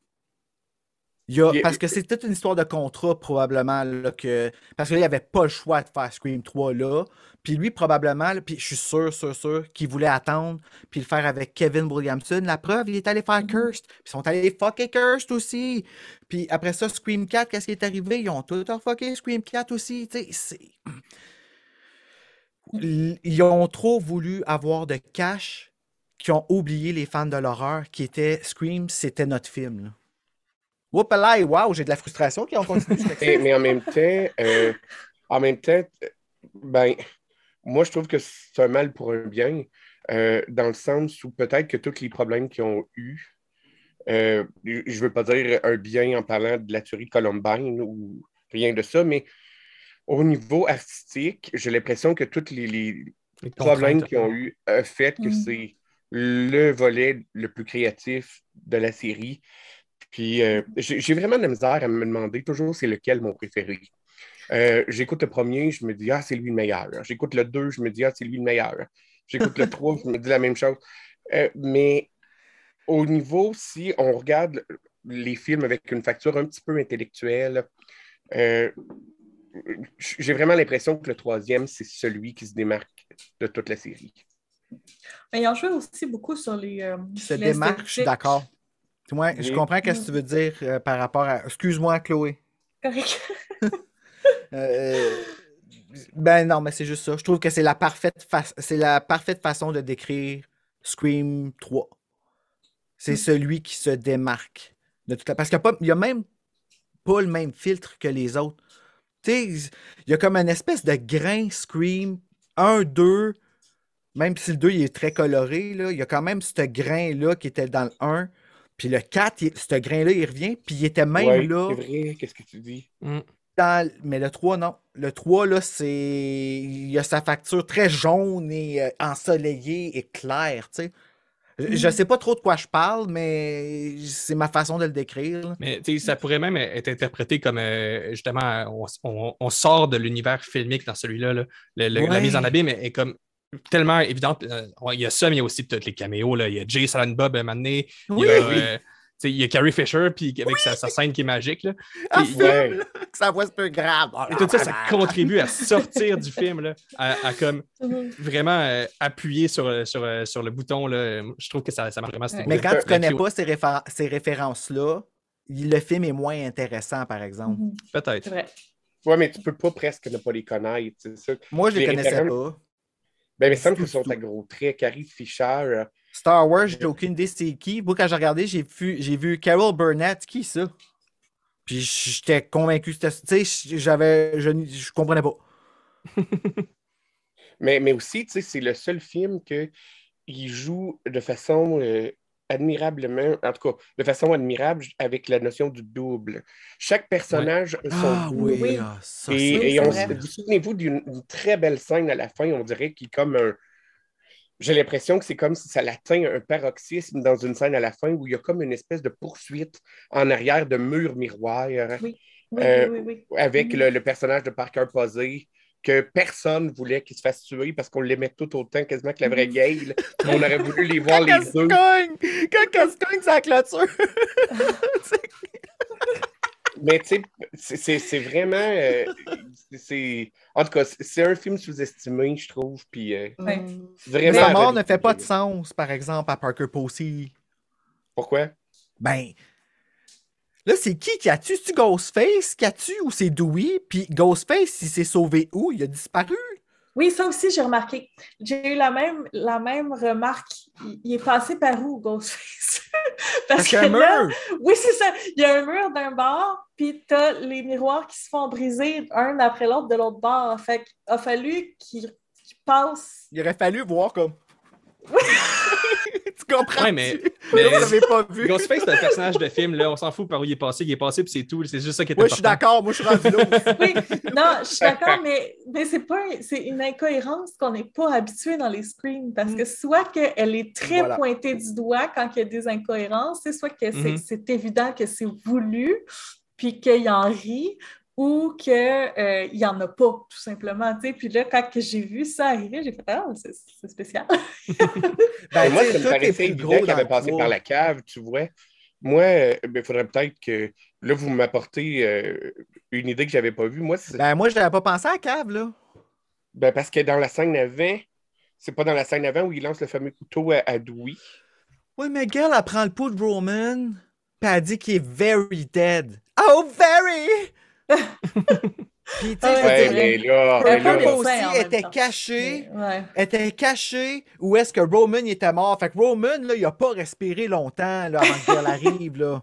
[SPEAKER 5] Il y a-
[SPEAKER 6] Il-
[SPEAKER 5] parce que c'est toute une histoire de contrat, probablement. Là, que, parce qu'il n'y avait pas le choix de faire Scream 3 là. Puis lui, probablement, là, puis je suis sûr, sûr, sûr, qu'il voulait attendre puis le faire avec Kevin Williamson. La preuve, il est allé faire Cursed. Puis ils sont allés fucker Cursed aussi. Puis après ça, Scream 4, qu'est-ce qui est arrivé? Ils ont tout fucké Scream 4 aussi. Ils ont trop voulu avoir de cash qui ont oublié les fans de l'horreur qui étaient Scream, c'était notre film. Là. Whoop là, wow, j'ai de la frustration qui ont continué.
[SPEAKER 6] Mais, mais en même temps, euh, en même temps, euh, ben, moi, je trouve que c'est un mal pour un bien, euh, dans le sens où peut-être que tous les problèmes qu'ils ont eus, euh, je ne veux pas dire un bien en parlant de la tuerie de Columbine ou rien de ça, mais au niveau artistique, j'ai l'impression que tous les, les
[SPEAKER 2] Les
[SPEAKER 6] problèmes qu'ils ont eu a fait que
[SPEAKER 3] Mm.
[SPEAKER 6] c'est le volet le plus créatif de la série. Puis euh, j'ai vraiment de la misère à me demander toujours c'est lequel mon préféré. Euh, J'écoute le premier, je me dis ah, c'est lui le meilleur. J'écoute le deux, je me dis ah, c'est lui le meilleur. J'écoute le trois, je me dis la même chose. Euh, mais au niveau, si on regarde les films avec une facture un petit peu intellectuelle, j'ai vraiment l'impression que le troisième, c'est celui qui se démarque de toute la série.
[SPEAKER 3] Mais ils ont joué aussi beaucoup sur les. euh,
[SPEAKER 5] se démarque, je suis d'accord. Ouais, je
[SPEAKER 6] Oui.
[SPEAKER 5] comprends ce que tu veux dire euh, par rapport à. Excuse-moi, Chloé.
[SPEAKER 3] Correct.
[SPEAKER 5] Euh, ben non, mais c'est juste ça. Je trouve que c'est la parfaite fa- la parfaite façon de décrire Scream 3. C'est
[SPEAKER 3] Mm.
[SPEAKER 5] celui qui se démarque. De toute la- Parce qu'il n'y a, même pas le même filtre que les autres. Tu sais, il y a comme une espèce de grain Scream 1, 2, même si le 2 il est très coloré, là, il y a quand même ce grain-là qui était dans le 1. Puis le 4, il- ce grain-là, il revient. Puis il était même
[SPEAKER 6] Ouais,
[SPEAKER 5] là.
[SPEAKER 6] C'est vrai, qu'est-ce que tu dis?
[SPEAKER 2] Mm.
[SPEAKER 5] Dans- mais le 3, non. Le 3, là, c'est. Il a sa facture très jaune et euh, ensoleillée et claire, tu sais. Je- Je
[SPEAKER 3] Mm.
[SPEAKER 5] sais pas trop de quoi je parle, mais c'est ma façon de le décrire.
[SPEAKER 2] Mais ça pourrait même être interprété comme euh, justement, on, on- on sort de l'univers filmique dans celui-là. là. Le- le- La mise en abîme est, est comme tellement évidente. Euh, il y a ça, mais il y a aussi tous les caméos. Là. Il y a Jay Silent Bob un moment donné. Il y
[SPEAKER 5] Oui,
[SPEAKER 2] a,
[SPEAKER 6] oui.
[SPEAKER 2] euh, tu sais, il y a Carrie Fisher puis avec sa, sa scène qui est magique. Là.
[SPEAKER 5] Ah,
[SPEAKER 2] Et-
[SPEAKER 5] film,
[SPEAKER 6] ouais.
[SPEAKER 5] là, que sa voix se peut grave.
[SPEAKER 2] Et tout ça, ça contribue à sortir du film, là, à, à comme vraiment euh, appuyer sur, sur, euh, sur le bouton. Là. Je trouve que ça, ça marche vraiment.
[SPEAKER 5] Mais quand tu
[SPEAKER 2] Mais
[SPEAKER 5] connais pas ces, réfé- ces références-là, le film est moins intéressant, par exemple.
[SPEAKER 2] Peut-être.
[SPEAKER 6] Ouais, mais tu peux pas presque ne pas les connaître, c'est ça.
[SPEAKER 5] Moi, je les
[SPEAKER 6] Les
[SPEAKER 5] connaissais
[SPEAKER 6] références-
[SPEAKER 5] pas.
[SPEAKER 6] Ben, mais il me semble sont
[SPEAKER 5] tout.
[SPEAKER 6] à gros traits. Carrie Fisher, euh,
[SPEAKER 5] Star Wars, j'ai aucune idée c'est qui. Moi, quand j'ai regardé, j'ai vu, j'ai vu Carol Burnett. Qui ça? Puis j'étais convaincu que c'était. Tu sais, j'avais. Je, je comprenais pas.
[SPEAKER 6] Mais, mais aussi, tu sais, c'est le seul film qu'il joue de façon euh, admirablement, en tout cas, de façon admirable avec la notion du double. Chaque personnage a son
[SPEAKER 5] Ah
[SPEAKER 6] double.
[SPEAKER 5] oui,
[SPEAKER 3] Oui.
[SPEAKER 5] ah, ça,
[SPEAKER 6] Et, et on vous souvenez-vous d'une une très belle scène à la fin, on dirait qu'il comme un. J'ai l'impression que c'est comme si ça atteint un paroxysme dans une scène à la fin où il y a comme une espèce de poursuite en arrière de murs miroirs
[SPEAKER 3] Oui,
[SPEAKER 6] Euh,
[SPEAKER 3] oui, oui, oui.
[SPEAKER 6] avec
[SPEAKER 3] Mhm.
[SPEAKER 6] le, le personnage de Parker posé que personne voulait qu'il se fasse tuer parce qu'on l'aimait tout autant quasiment que la vraie Gale. On aurait voulu les voir
[SPEAKER 5] Quand
[SPEAKER 6] les deux.
[SPEAKER 5] cogne! Quand elle se cogne, sa clôture!
[SPEAKER 6] Mais tu sais, c'est- c'est c'est vraiment. euh, c'est- en tout cas, c'est- un film sous-estimé, je trouve. Puis euh,
[SPEAKER 3] Ouais.
[SPEAKER 6] vraiment.
[SPEAKER 5] Sa
[SPEAKER 6] à
[SPEAKER 5] mort ne fait pas de sens, par exemple, à Parker Posey.
[SPEAKER 6] Pourquoi?
[SPEAKER 5] Ben. Là, c'est qui qui a tué? C'est-tu Ghostface qui a tué ou c'est Dewey? Puis Ghostface, il s'est sauvé où? Il a disparu?
[SPEAKER 3] Oui, ça aussi, j'ai remarqué. J'ai eu la même, la même remarque. Il, est passé par où, Ghostface?
[SPEAKER 5] Parce qu'il y a un
[SPEAKER 3] là,
[SPEAKER 5] mur!
[SPEAKER 3] oui, c'est ça. Il y a un mur d'un bord, puis tu as les miroirs qui se font briser un après l'autre de l'autre bord. Fait qu'il a fallu qu'il passe.
[SPEAKER 5] Il aurait fallu voir comme. tu comprends?
[SPEAKER 2] Ouais, mais-
[SPEAKER 5] Vous
[SPEAKER 2] mais-
[SPEAKER 5] l'avez pas vu.
[SPEAKER 2] Ghostface, c'est un personnage de film, là. On s'en fout par où il est passé. Il est passé, puis c'est tout. C'est juste ça qui est
[SPEAKER 5] Moi, je suis d'accord. Moi, je suis rendu là.
[SPEAKER 3] Oui, non, je suis d'accord, mais, mais c'est pas c'est une incohérence qu'on n'est pas habitué dans les screens parce que soit qu'elle est très
[SPEAKER 5] Voilà.
[SPEAKER 3] pointée du doigt quand il y a des incohérences, c'est soit que c'est
[SPEAKER 2] Mhm.
[SPEAKER 3] c'est évident que c'est voulu, puis qu'il en rit, ou qu'il n'y en a pas, tout simplement. tu sais. Puis là, quand j'ai vu ça arriver, j'ai fait Ah, c'est c'est spécial.
[SPEAKER 5] Ben,
[SPEAKER 6] moi,
[SPEAKER 5] tu sais,
[SPEAKER 6] ça me paraissait
[SPEAKER 5] plus
[SPEAKER 6] évident
[SPEAKER 5] gros
[SPEAKER 6] qu'il avait passé par la cave, tu vois. Moi, il faudrait peut-être que. Là, vous m'apportez euh, une idée que je n'avais pas vue. Moi, c'est-
[SPEAKER 5] Ben, moi, je n'avais pas pensé à la cave, là.
[SPEAKER 6] ben, parce que dans la scène avant, c'est pas dans la scène avant où il lance le fameux couteau à, à Dewey.
[SPEAKER 5] Oui, mais girl, elle prend le pouls de Roman, puis elle dit qu'il est very dead. Oh, very! puis, tu sais,
[SPEAKER 6] Ouais, mais là, mais là,
[SPEAKER 5] aussi était caché.
[SPEAKER 3] Ouais.
[SPEAKER 5] était caché où est-ce que Roman il était mort. Fait que Roman, là, il a pas respiré longtemps là, avant que Girl arrive. Là.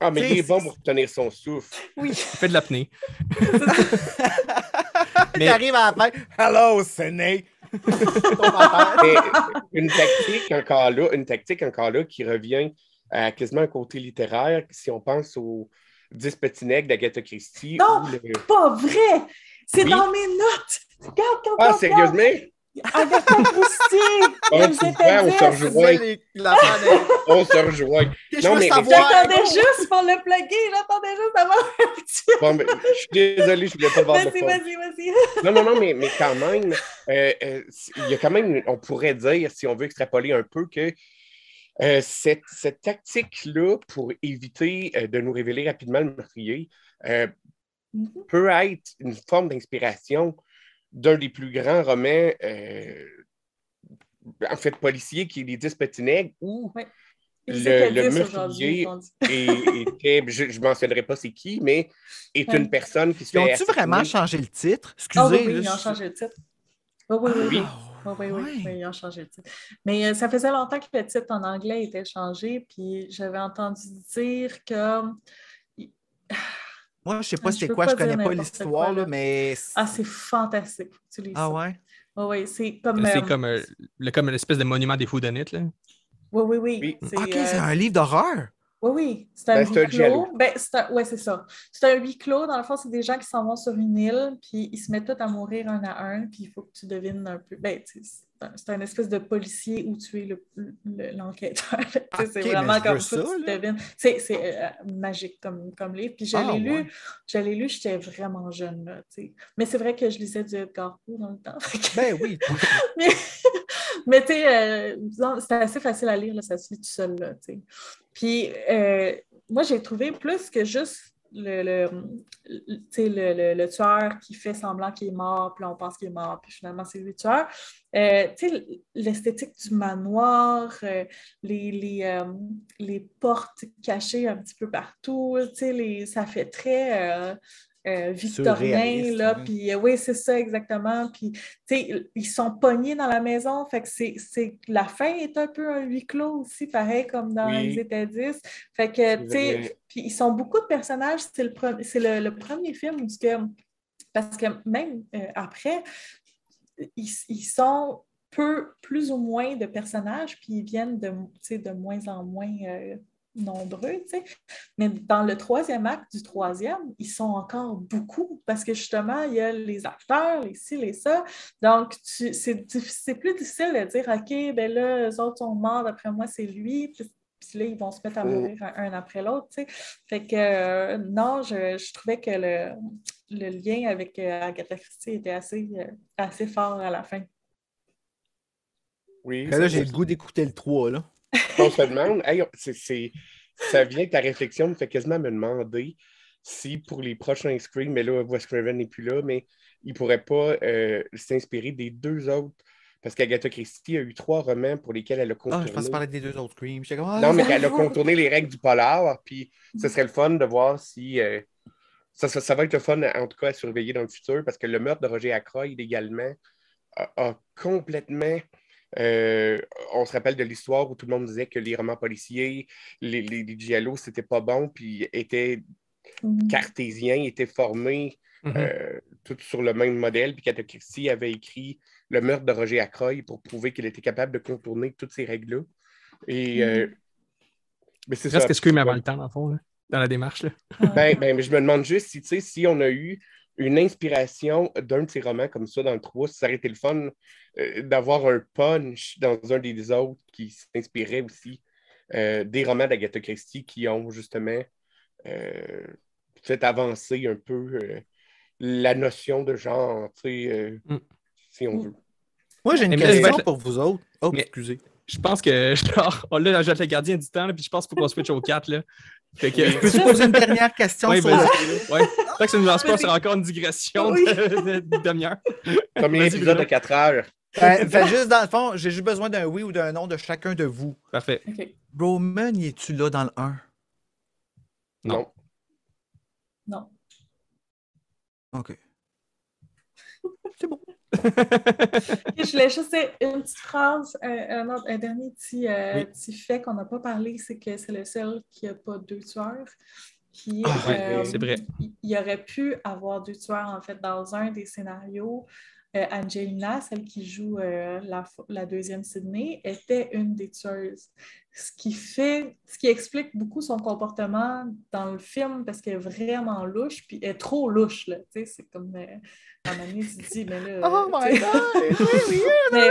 [SPEAKER 6] ah, mais il est bon pour tenir son souffle.
[SPEAKER 2] Il fait de l'apnée.
[SPEAKER 5] Il arrive à la fin. Hello.
[SPEAKER 6] Mais une tactique encore là, une tactique encore là qui revient à quasiment un côté littéraire, si on pense aux 10 petits nègres d'Agatha Christie.
[SPEAKER 3] Non!
[SPEAKER 6] le-
[SPEAKER 3] Pas vrai! C'est
[SPEAKER 6] Oui.
[SPEAKER 3] dans mes notes! Regarde,
[SPEAKER 6] Ah, sérieusement?
[SPEAKER 3] Agatha Christie!
[SPEAKER 6] Ah, on
[SPEAKER 3] dit,
[SPEAKER 6] se rejoint. On se rejoint. Non, mais-.
[SPEAKER 3] J'attendais juste pour le plugger, j'attendais juste d'avoir un petit...
[SPEAKER 6] Bon, mais je suis désolé, je voulais pas voir de
[SPEAKER 3] Vas-y, vas-y, vas-y.
[SPEAKER 6] Non, non, non, mais, mais quand même, euh, euh, il y a quand même, on pourrait dire, si on veut extrapoler un peu, que euh, cette, cette tactique-là, pour éviter euh, de nous révéler rapidement le meurtrier, euh,
[SPEAKER 3] Mhm.
[SPEAKER 6] peut être une forme d'inspiration d'un des plus grands romans, euh, en fait, policiers, qui est Les Dix Petits Nègres, où le,
[SPEAKER 3] Ils étaient
[SPEAKER 6] le
[SPEAKER 3] 10
[SPEAKER 6] meurtrier était, je ne mentionnerai pas c'est qui, mais est
[SPEAKER 3] Ouais.
[SPEAKER 6] une personne qui se fait
[SPEAKER 5] ont-tu vraiment changé le titre? Excusez.
[SPEAKER 3] Ah oui, oui,
[SPEAKER 5] là,
[SPEAKER 3] ils ont changé le titre. Oui, oui, oui. oui.
[SPEAKER 5] Ah,
[SPEAKER 3] Oui, oui, oui,
[SPEAKER 5] ouais.
[SPEAKER 3] oui, ils ont changé le titre. Mais euh, ça faisait longtemps que le titre en anglais était changé, puis j'avais entendu dire que.
[SPEAKER 5] Moi, je sais pas c'est quoi,
[SPEAKER 3] pas
[SPEAKER 5] je connais
[SPEAKER 3] dire
[SPEAKER 5] pas l'histoire, mais.
[SPEAKER 3] Ah, c'est fantastique. Faut que tu lises
[SPEAKER 5] Ah
[SPEAKER 3] ça.
[SPEAKER 5] ouais?
[SPEAKER 3] Oui, oui, c'est comme.
[SPEAKER 2] C'est
[SPEAKER 3] euh,
[SPEAKER 2] comme, euh, le, comme une espèce de monument des foudanites. Là.
[SPEAKER 3] Oui, oui, oui.
[SPEAKER 5] Ok,
[SPEAKER 3] euh,
[SPEAKER 5] c'est un livre d'horreur.
[SPEAKER 3] Oui, oui, c'est un
[SPEAKER 6] Ben,
[SPEAKER 3] huis clos. Ben, c'est un... Ouais, c'est ça. C'est un huis clos. Dans le fond, c'est des gens qui s'en vont sur une île, puis ils se mettent tous à mourir un à un, puis il faut que tu devines un peu. Ben, c'est un- c'est espèce de policier où tu es le- le- l'enquêteur. Sais,
[SPEAKER 5] Ok,
[SPEAKER 3] c'est vraiment comme ça,
[SPEAKER 5] ça,
[SPEAKER 3] tu devines. C'est c'est, euh, magique comme, comme livre. Puis je
[SPEAKER 5] Ah, ouais.
[SPEAKER 3] lu, lu, j'étais vraiment jeune, là. Mais c'est vrai que je lisais du Edgar Poe dans le temps.
[SPEAKER 5] Ben oui.
[SPEAKER 3] mais, mais tu sais, euh, c'était assez facile à lire, là, ça se lit tout seul. Là. Puis, euh, moi, j'ai trouvé plus que juste le, le, le- le, tueur qui fait semblant qu'il est mort, puis on pense qu'il est mort, puis finalement, c'est lui le tueur. Euh, l'esthétique du manoir, euh, les, les, euh, les portes cachées un petit peu partout, les- ça fait très euh, victorien, là,
[SPEAKER 5] oui.
[SPEAKER 3] puis euh, oui, c'est ça exactement, puis tu sais, ils sont pognés dans la maison, fait que c'est, c'est- la fin est un peu un huis clos aussi, pareil comme dans
[SPEAKER 6] Oui.
[SPEAKER 3] les États 10. Fait que, tu sais, puis ils sont beaucoup de personnages, c'est le, pre- c'est le, le premier film où ce que, parce que même euh, après, ils, ils sont peu, plus ou moins de personnages, puis ils viennent de, de moins en moins nombreux, tu sais. Mais dans le troisième acte du troisième, ils sont encore beaucoup parce que justement, il y a les acteurs, les ci, les ça. Donc, c'est plus difficile de dire, OK, ben là, eux autres sont morts, d'après moi, c'est lui. Puis, puis là, ils vont se mettre à
[SPEAKER 6] Mm.
[SPEAKER 3] mourir un, un après l'autre, tu sais. Fait que, euh, non, je, je trouvais que le, le lien avec euh, Agatha Christie était assez, euh, assez fort à la fin.
[SPEAKER 6] Oui.
[SPEAKER 5] Là, j'ai le goût d'écouter le 3, là.
[SPEAKER 6] On se demande, hey, ça vient, ta réflexion me fait quasiment me demander si pour les prochains Scream, mais là, Wes Craven n'est plus là, mais il ne pourrait pas euh, s'inspirer des deux autres. Parce qu'Agatha Christie a eu trois romans pour lesquels elle a
[SPEAKER 5] Ah,
[SPEAKER 6] contourné.
[SPEAKER 5] je pense parler des deux autres. J'étais comme, ah,
[SPEAKER 6] non, mais qu'elle a contourné les règles du polar, puis ce serait le fun de voir si. euh, ça, ça, ça va être le fun, en tout cas, à surveiller dans le futur, parce que le meurtre de Roger Ackroyd également a, a complètement. Euh, on se rappelle de l'histoire où tout le monde disait que les romans policiers, les, les, les giallos, c'était pas bon, puis étaient
[SPEAKER 3] Mhm.
[SPEAKER 6] cartésiens, étaient formés
[SPEAKER 2] Mhm.
[SPEAKER 6] euh, tout sur le même modèle, puis qu'Agatha Christie avait écrit le meurtre de Roger Ackroyd pour prouver qu'il était capable de contourner toutes ces règles-là. Et. euh, mais c'est ça.
[SPEAKER 2] Scream avant le temps, dans le fond, là, dans la démarche. Là.
[SPEAKER 6] Ben, ben, mais je me demande juste si, tu sais, si on a eu une inspiration d'un de ces romans comme ça dans le 3, ça aurait été le fun euh, d'avoir un punch dans un des autres qui s'inspirait aussi euh, des romans d'Agatha Christie qui ont justement euh, fait avancer un peu euh, la notion de genre, tu sais, euh,
[SPEAKER 2] Mm.
[SPEAKER 6] si on veut.
[SPEAKER 5] Moi, j'ai une
[SPEAKER 2] Mais là, je
[SPEAKER 5] question pour vous autres. Oh,
[SPEAKER 2] Mais-
[SPEAKER 5] excusez.
[SPEAKER 2] Je pense que, genre, on l'a le gardien du temps, là, puis je pense qu'il faut qu'on switch au 4. Là. Fait que.
[SPEAKER 5] Peux-tu poser une dernière question sur
[SPEAKER 2] Ouais. Tant que ça nous lance pas sur encore une digression
[SPEAKER 3] Oui.
[SPEAKER 2] de, de- de demi-heure.
[SPEAKER 6] Combien d'épisodes de
[SPEAKER 2] Bruno.
[SPEAKER 6] 4 heures?
[SPEAKER 5] Ben, fait juste dans le fond, j'ai juste besoin d'un oui ou d'un non de chacun de vous.
[SPEAKER 2] Parfait.
[SPEAKER 3] OK.
[SPEAKER 5] Roman, y es-tu là dans le 1?
[SPEAKER 2] Non.
[SPEAKER 6] Non.
[SPEAKER 3] Non.
[SPEAKER 5] OK. C'est bon.
[SPEAKER 3] Je voulais juste dire une petite phrase, un, un autre- un dernier petit, euh,
[SPEAKER 2] Oui.
[SPEAKER 3] petit fait qu'on n'a pas parlé, c'est que c'est le seul qui n'a pas deux tueurs. Puis,
[SPEAKER 5] Ah,
[SPEAKER 3] euh,
[SPEAKER 2] c'est vrai.
[SPEAKER 3] Il il aurait pu avoir deux tueurs, en fait, dans un des scénarios. Euh, Angelina, celle qui joue euh, la, la deuxième Sydney, était une des tueuses. Ce qui fait, ce qui explique beaucoup son comportement dans le film parce qu'elle est vraiment louche, puis elle est trop louche, là. Tu sais, c'est comme, euh, à un moment donné, tu te dis, mais là...
[SPEAKER 5] Oh my god! Oui, oui,
[SPEAKER 3] mais-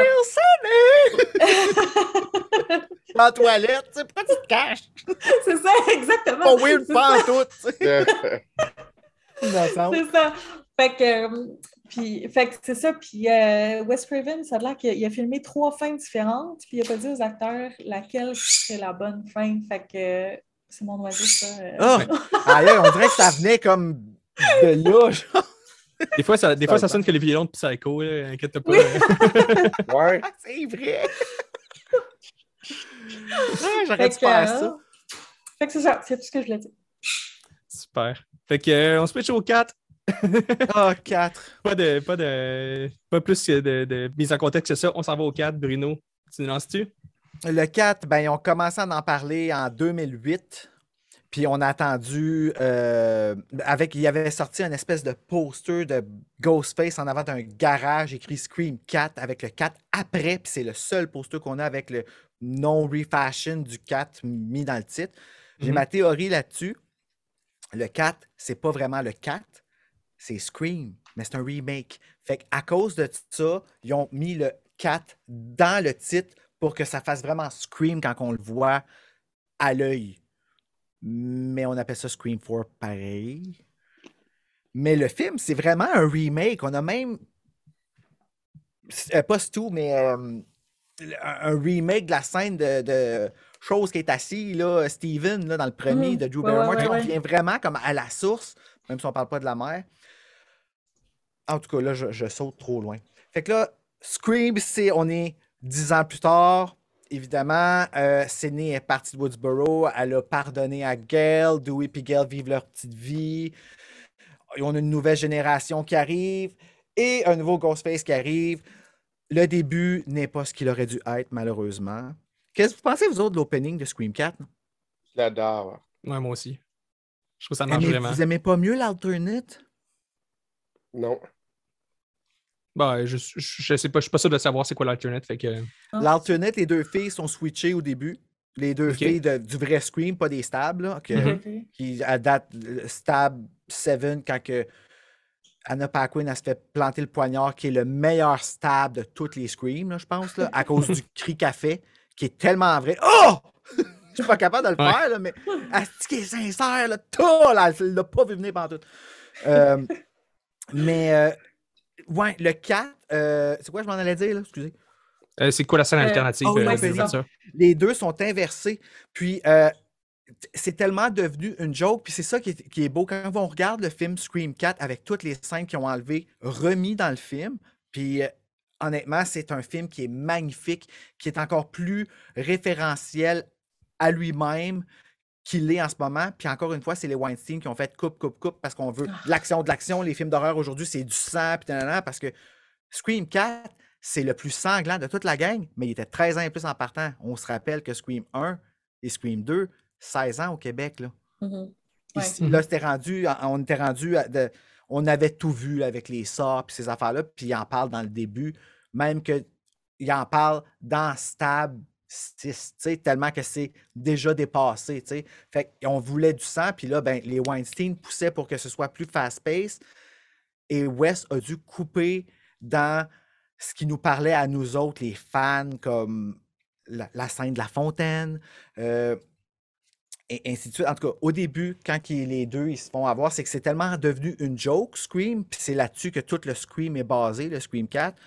[SPEAKER 5] en toilette, tu sais, pourquoi tu te caches?
[SPEAKER 3] c'est ça, exactement.
[SPEAKER 5] Weird,
[SPEAKER 3] C'est
[SPEAKER 5] pas en tout, tu sais. Innocente.
[SPEAKER 3] C'est ça. Fait que, euh, puis, fait que c'est ça. Puis euh, Wes Craven, ça a l'air qu'il a, il a filmé trois fins différentes, puis il n'a pas dit aux acteurs laquelle serait la bonne fin. Fait que euh, c'est mon oiseau, ça. euh.
[SPEAKER 5] Ah! Ah, là, on dirait que ça venait comme de là, genre.
[SPEAKER 2] Des fois, ça, des fois, ça sonne que les violons de Psycho, là, inquiète pas.
[SPEAKER 3] Oui.
[SPEAKER 6] ouais.
[SPEAKER 5] Ah, c'est vrai! Ah,
[SPEAKER 3] Fait
[SPEAKER 5] J'aurais dû faire
[SPEAKER 3] euh,
[SPEAKER 5] ça.
[SPEAKER 3] fait que c'est ça, c'est tout ce que je voulais dire.
[SPEAKER 2] Super. Fait que, euh, on switch au 4.
[SPEAKER 5] Ah, 4.
[SPEAKER 2] Pas de, pas de, pas plus que de, de mise en contexte que ça. On s'en va au 4. Bruno, tu nous lances-tu?
[SPEAKER 5] Le 4, ben, ils ont commencé à en parler en 2008. Puis on a attendu euh, avec. Il y avait sorti une espèce de poster de Ghostface en avant d'un garage écrit Scream 4 avec le 4 après. Puis c'est le seul poster qu'on a avec le non-refashion du 4 mis dans le titre. J'ai
[SPEAKER 2] Mhm.
[SPEAKER 5] ma théorie là-dessus. Le 4, c'est pas vraiment le 4, c'est Scream, mais c'est un remake. Fait à cause de ça, ils ont mis le 4 dans le titre pour que ça fasse vraiment Scream quand on le voit à l'œil. Mais on appelle ça Scream 4 pareil. Mais le film, c'est vraiment un remake. On a même. euh, pas tout, mais euh, un remake de la scène de, de chose qui est assis, là, Steven, là, dans le premier
[SPEAKER 3] Mhm.
[SPEAKER 5] de Drew Barrymore.
[SPEAKER 3] ouais, ouais,
[SPEAKER 5] on
[SPEAKER 3] ouais.
[SPEAKER 5] vient vraiment comme à la source, même si on parle pas de la mère. En tout cas, là, je, je saute trop loin. Fait que là, Scream, c'est, on est dix ans plus tard. Évidemment, euh, Sydney est partie de Woodsboro. Elle a pardonné à Gail. Dewey et Gail vivent leur petite vie. On a une nouvelle génération qui arrive et un nouveau Ghostface qui arrive. Le début n'est pas ce qu'il aurait dû être, malheureusement. Qu'est-ce que vous pensez, vous autres, de l'opening de Scream 4?
[SPEAKER 6] Je l'adore.
[SPEAKER 2] Ouais, moi aussi. Je trouve que ça marche vraiment.
[SPEAKER 5] vous aimez pas mieux l'alternate?
[SPEAKER 6] Non.
[SPEAKER 2] Bah, je, je, je sais pas, je suis pas sûr de savoir c'est quoi l'alternate. Fait que.
[SPEAKER 3] Ah.
[SPEAKER 5] L'alternate, les deux filles sont switchées au début. Les deux filles de- du vrai Scream, pas des stabs, là, que-
[SPEAKER 2] Mhm.
[SPEAKER 5] Qui à date stab 7 quand que Anna Paquin elle se fait planter le poignard, qui est le meilleur stab de toutes les Screams, là, je pense, là, à cause du cri fait, qui est tellement vrai. Oh! Je suis pas capable de le
[SPEAKER 2] Ouais.
[SPEAKER 5] faire, là, mais Asti qui est sincère, là, tout, là, elle l'a pas vu venir pendant tout. Euh, mais, euh, ouais, le 4, euh, c'est quoi je m'en allais dire, là? Excusez.
[SPEAKER 2] Euh, c'est quoi la scène
[SPEAKER 3] Euh,
[SPEAKER 2] alternative
[SPEAKER 5] oh, oui,
[SPEAKER 2] euh,
[SPEAKER 5] ouais, les deux sont inversés. Puis euh, c'est tellement devenu une joke. Puis c'est ça qui est, qui est beau. Quand on regarde le film Scream 4 avec toutes les scènes qui ont enlevé, remis dans le film, puis euh, honnêtement, c'est un film qui est magnifique, qui est encore plus référentiel à lui-même qu'il est en ce moment. Puis encore une fois, c'est les Weinstein qui ont fait coupe, coupe, coupe parce qu'on veut de l'action, de l'action. Les films d'horreur aujourd'hui, c'est du sang, puis nanana, parce que Scream 4, c'est le plus sanglant de toute la gang, mais il était 13 ans et plus en partant. On se rappelle que Scream 1 et Scream 2, 16 ans au Québec. Là.
[SPEAKER 3] Ouais.
[SPEAKER 5] Ici, là c'était rendu, on était rendu, de- on avait tout vu avec les sorts et ces affaires-là, puis il en parle dans le début, même que il en parle dans Stab 6, tu sais, tellement que c'est déjà dépassé. tu sais. Fait qu'on voulait du sang, puis là, ben, les Weinstein poussaient pour que ce soit plus fast-paced. Et Wes a dû couper dans ce qui nous parlait à nous autres, les fans, comme la, scène de la fontaine, euh, et ainsi de suite. En tout cas, au début, quand les deux ils se font avoir, c'est que c'est tellement devenu une joke, Scream, puis c'est là-dessus que tout le Scream est basé, le Scream 4.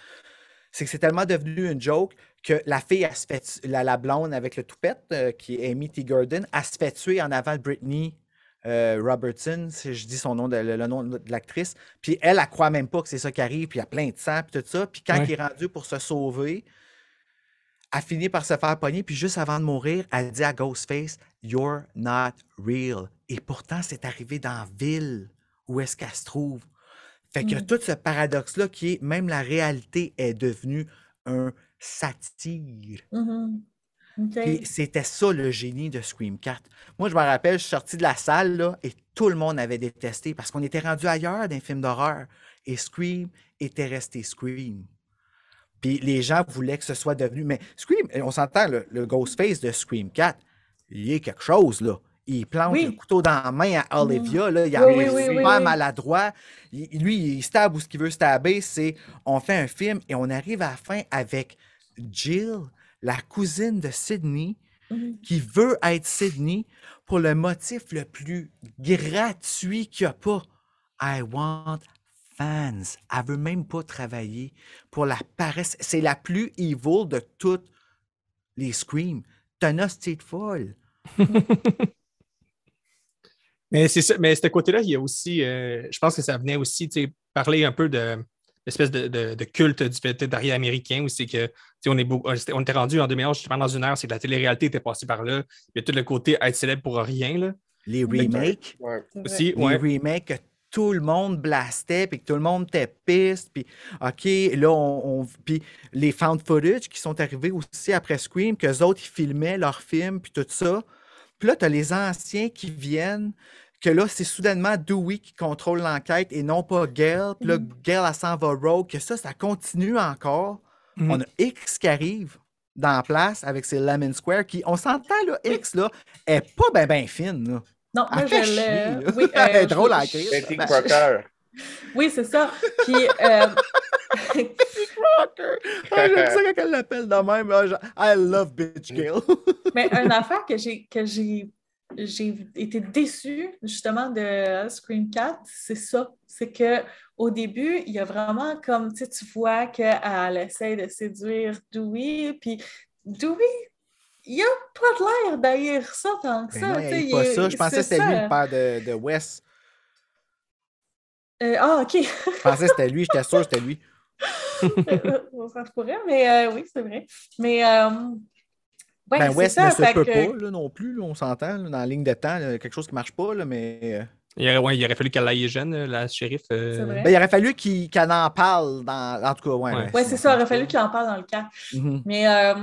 [SPEAKER 5] c'est que c'est tellement devenu une joke que la fille, elle se fait, la, la blonde avec le toupette, euh, qui est Amy T. Gordon, elle se fait tuer en avant de Britney euh, Robertson, si je dis son nom, de, le, le nom de l'actrice. Puis elle, elle croit même pas que c'est ça qui arrive, puis il y a plein de sang, puis tout ça. Puis quand
[SPEAKER 2] Ouais.
[SPEAKER 5] il est rendu pour se sauver, elle finit par se faire pogner, puis juste avant de mourir, elle dit à Ghostface, You're not real. Et pourtant, c'est arrivé dans la ville où est-ce qu'elle se trouve. Fait a
[SPEAKER 3] Mm.
[SPEAKER 5] tout ce paradoxe-là qui est, même la réalité est devenue un satire.
[SPEAKER 3] Mhm. OK.
[SPEAKER 5] Puis c'était ça le génie de Scream 4. Moi, je me rappelle, je suis sorti de la salle là, et tout le monde avait détesté parce qu'on était rendu ailleurs d'un film d'horreur. Et Scream était resté Scream. Puis les gens voulaient que ce soit devenu. Mais Scream, on s'entend, le, le Ghostface de Scream 4, il est quelque chose, là. Il plante
[SPEAKER 3] Oui.
[SPEAKER 5] le couteau dans la main à Olivia, là. Il
[SPEAKER 3] Oui, oui,
[SPEAKER 5] est
[SPEAKER 3] oui,
[SPEAKER 5] super maladroit. Il- lui, il stab où ce qu'il veut stabber. C'est on fait un film et on arrive à la fin avec Jill, la cousine de Sydney,
[SPEAKER 3] Mhm.
[SPEAKER 5] qui veut être Sydney pour le motif le plus gratuit qu'il n'y a pas. I want fans. Elle veut même pas travailler pour la paresse. C'est la plus evil de toutes les Screams. T'as un hostie de folle.
[SPEAKER 2] Mais c'est ça, mais ce côté-là, il y a aussi, euh, je pense que ça venait aussi tu sais, parler un peu de l'espèce de, de- de culte du végétarien américain où c'est que tu sais, on, est beau- on était rendu en 2011 justement dans une ère, c'est que la télé-réalité était passée par là. Il y a tout le côté être célèbre pour rien là,
[SPEAKER 5] Les remakes,
[SPEAKER 6] Ouais.
[SPEAKER 2] Aussi.
[SPEAKER 5] les
[SPEAKER 2] Ouais.
[SPEAKER 5] remakes que tout le monde blastait, puis que tout le monde était piste, puis OK, là, on, on- puis les found footage qui sont arrivés aussi après Scream, qu'eux autres, ils filmaient leurs films, puis tout ça. Puis là, tu as les anciens qui viennent, que là, c'est soudainement Dewey qui contrôle l'enquête et non pas Gail. Puis là,
[SPEAKER 3] Mhm.
[SPEAKER 5] Gail, elle s'en va rogue, que ça, ça continue encore.
[SPEAKER 2] Mhm.
[SPEAKER 5] On a X qui arrive dans la place avec ses Lemon Square, qui, on s'entend, là, X, là, est pas ben ben fine, là.
[SPEAKER 3] Non,
[SPEAKER 5] Elle
[SPEAKER 3] moi,
[SPEAKER 5] fait
[SPEAKER 3] je
[SPEAKER 5] chier,
[SPEAKER 3] l'ai.
[SPEAKER 5] là.
[SPEAKER 3] Oui,
[SPEAKER 5] Elle est drôle à
[SPEAKER 3] je-
[SPEAKER 5] écrire.
[SPEAKER 6] Betty
[SPEAKER 5] Ben,
[SPEAKER 6] Crocker.
[SPEAKER 3] Oui, c'est ça. Puis, euh,
[SPEAKER 5] Crocker. Ah, J'aime ça quand elle l'appelle de même. genre, I love bitch Gail.
[SPEAKER 3] mais une affaire que j'ai que j'ai été déçue justement de Scream 4, c'est ça. C'est que au début, il y a vraiment comme tu vois qu'elle essaie de séduire Dewey, puis Dewey, il a pas l'air d'haïr ça tant que
[SPEAKER 5] Ben
[SPEAKER 3] ça.
[SPEAKER 5] non,
[SPEAKER 3] tu
[SPEAKER 5] il pas
[SPEAKER 3] il-
[SPEAKER 5] ça. Je pensais que c'était lui le père de, de Wes.
[SPEAKER 3] Euh, ah, OK.
[SPEAKER 5] Je pensais que c'était lui. J'étais sûr que c'était lui.
[SPEAKER 3] On s'en pourrait, mais euh, oui, c'est vrai. Mais euh, ouais,
[SPEAKER 5] ben,
[SPEAKER 3] c'est
[SPEAKER 5] Wes
[SPEAKER 3] ça,
[SPEAKER 5] ne se peut
[SPEAKER 3] que-
[SPEAKER 5] pas là, non plus. là, on s'entend. Dans la ligne de temps, là, quelque chose qui marche pas. Là, mais euh,
[SPEAKER 2] Il, aurait, ouais, il aurait fallu qu'elle aille jeune, euh, la shérif. euh,
[SPEAKER 3] vrai.
[SPEAKER 5] ben, il aurait fallu qu'elle en parle. Dans... En tout cas, ouais.
[SPEAKER 2] Ouais.
[SPEAKER 3] Ouais, c'est ça, il aurait fallu qu'il en parle dans le cas.
[SPEAKER 5] Mhm.
[SPEAKER 3] Mais euh,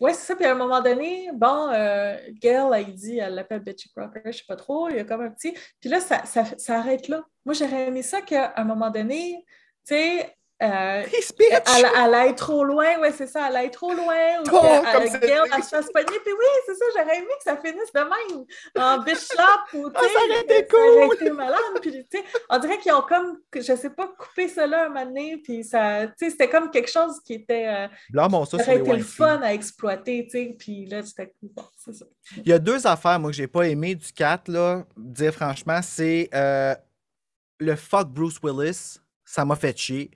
[SPEAKER 3] ouais, c'est ça. Puis à un moment donné, bon, euh, Gail, elle dit, elle l'appelle Betty Crocker, je sais pas trop, il y a comme un petit. Puis là, ça, ça, ça arrête là. Moi, j'aurais aimé ça qu'à un moment donné, tu sais, euh, elle, elle aille trop loin, ouais, c'est ça, elle aille trop loin, ou
[SPEAKER 5] Oh, c'est
[SPEAKER 3] Gail,
[SPEAKER 5] dit.
[SPEAKER 3] elle se fasse pogner, puis oui, c'est ça, j'aurais aimé que ça finisse de même, en slap, ou tu
[SPEAKER 5] Ah,
[SPEAKER 3] sais,
[SPEAKER 5] ça aurait été cool.
[SPEAKER 3] été malade, puis tu on dirait qu'ils ont comme, je sais pas, coupé là un moment donné, puis ça, tu sais, c'était comme quelque chose qui était, euh,
[SPEAKER 5] Blâmons ça
[SPEAKER 3] aurait été le fun à exploiter, tu sais, puis là, c'était cool, bon, c'est ça.
[SPEAKER 5] Il y a deux affaires, moi, que j'ai pas aimé du 4, là, dire franchement, c'est euh, le fuck Bruce Willis, ça m'a fait chier.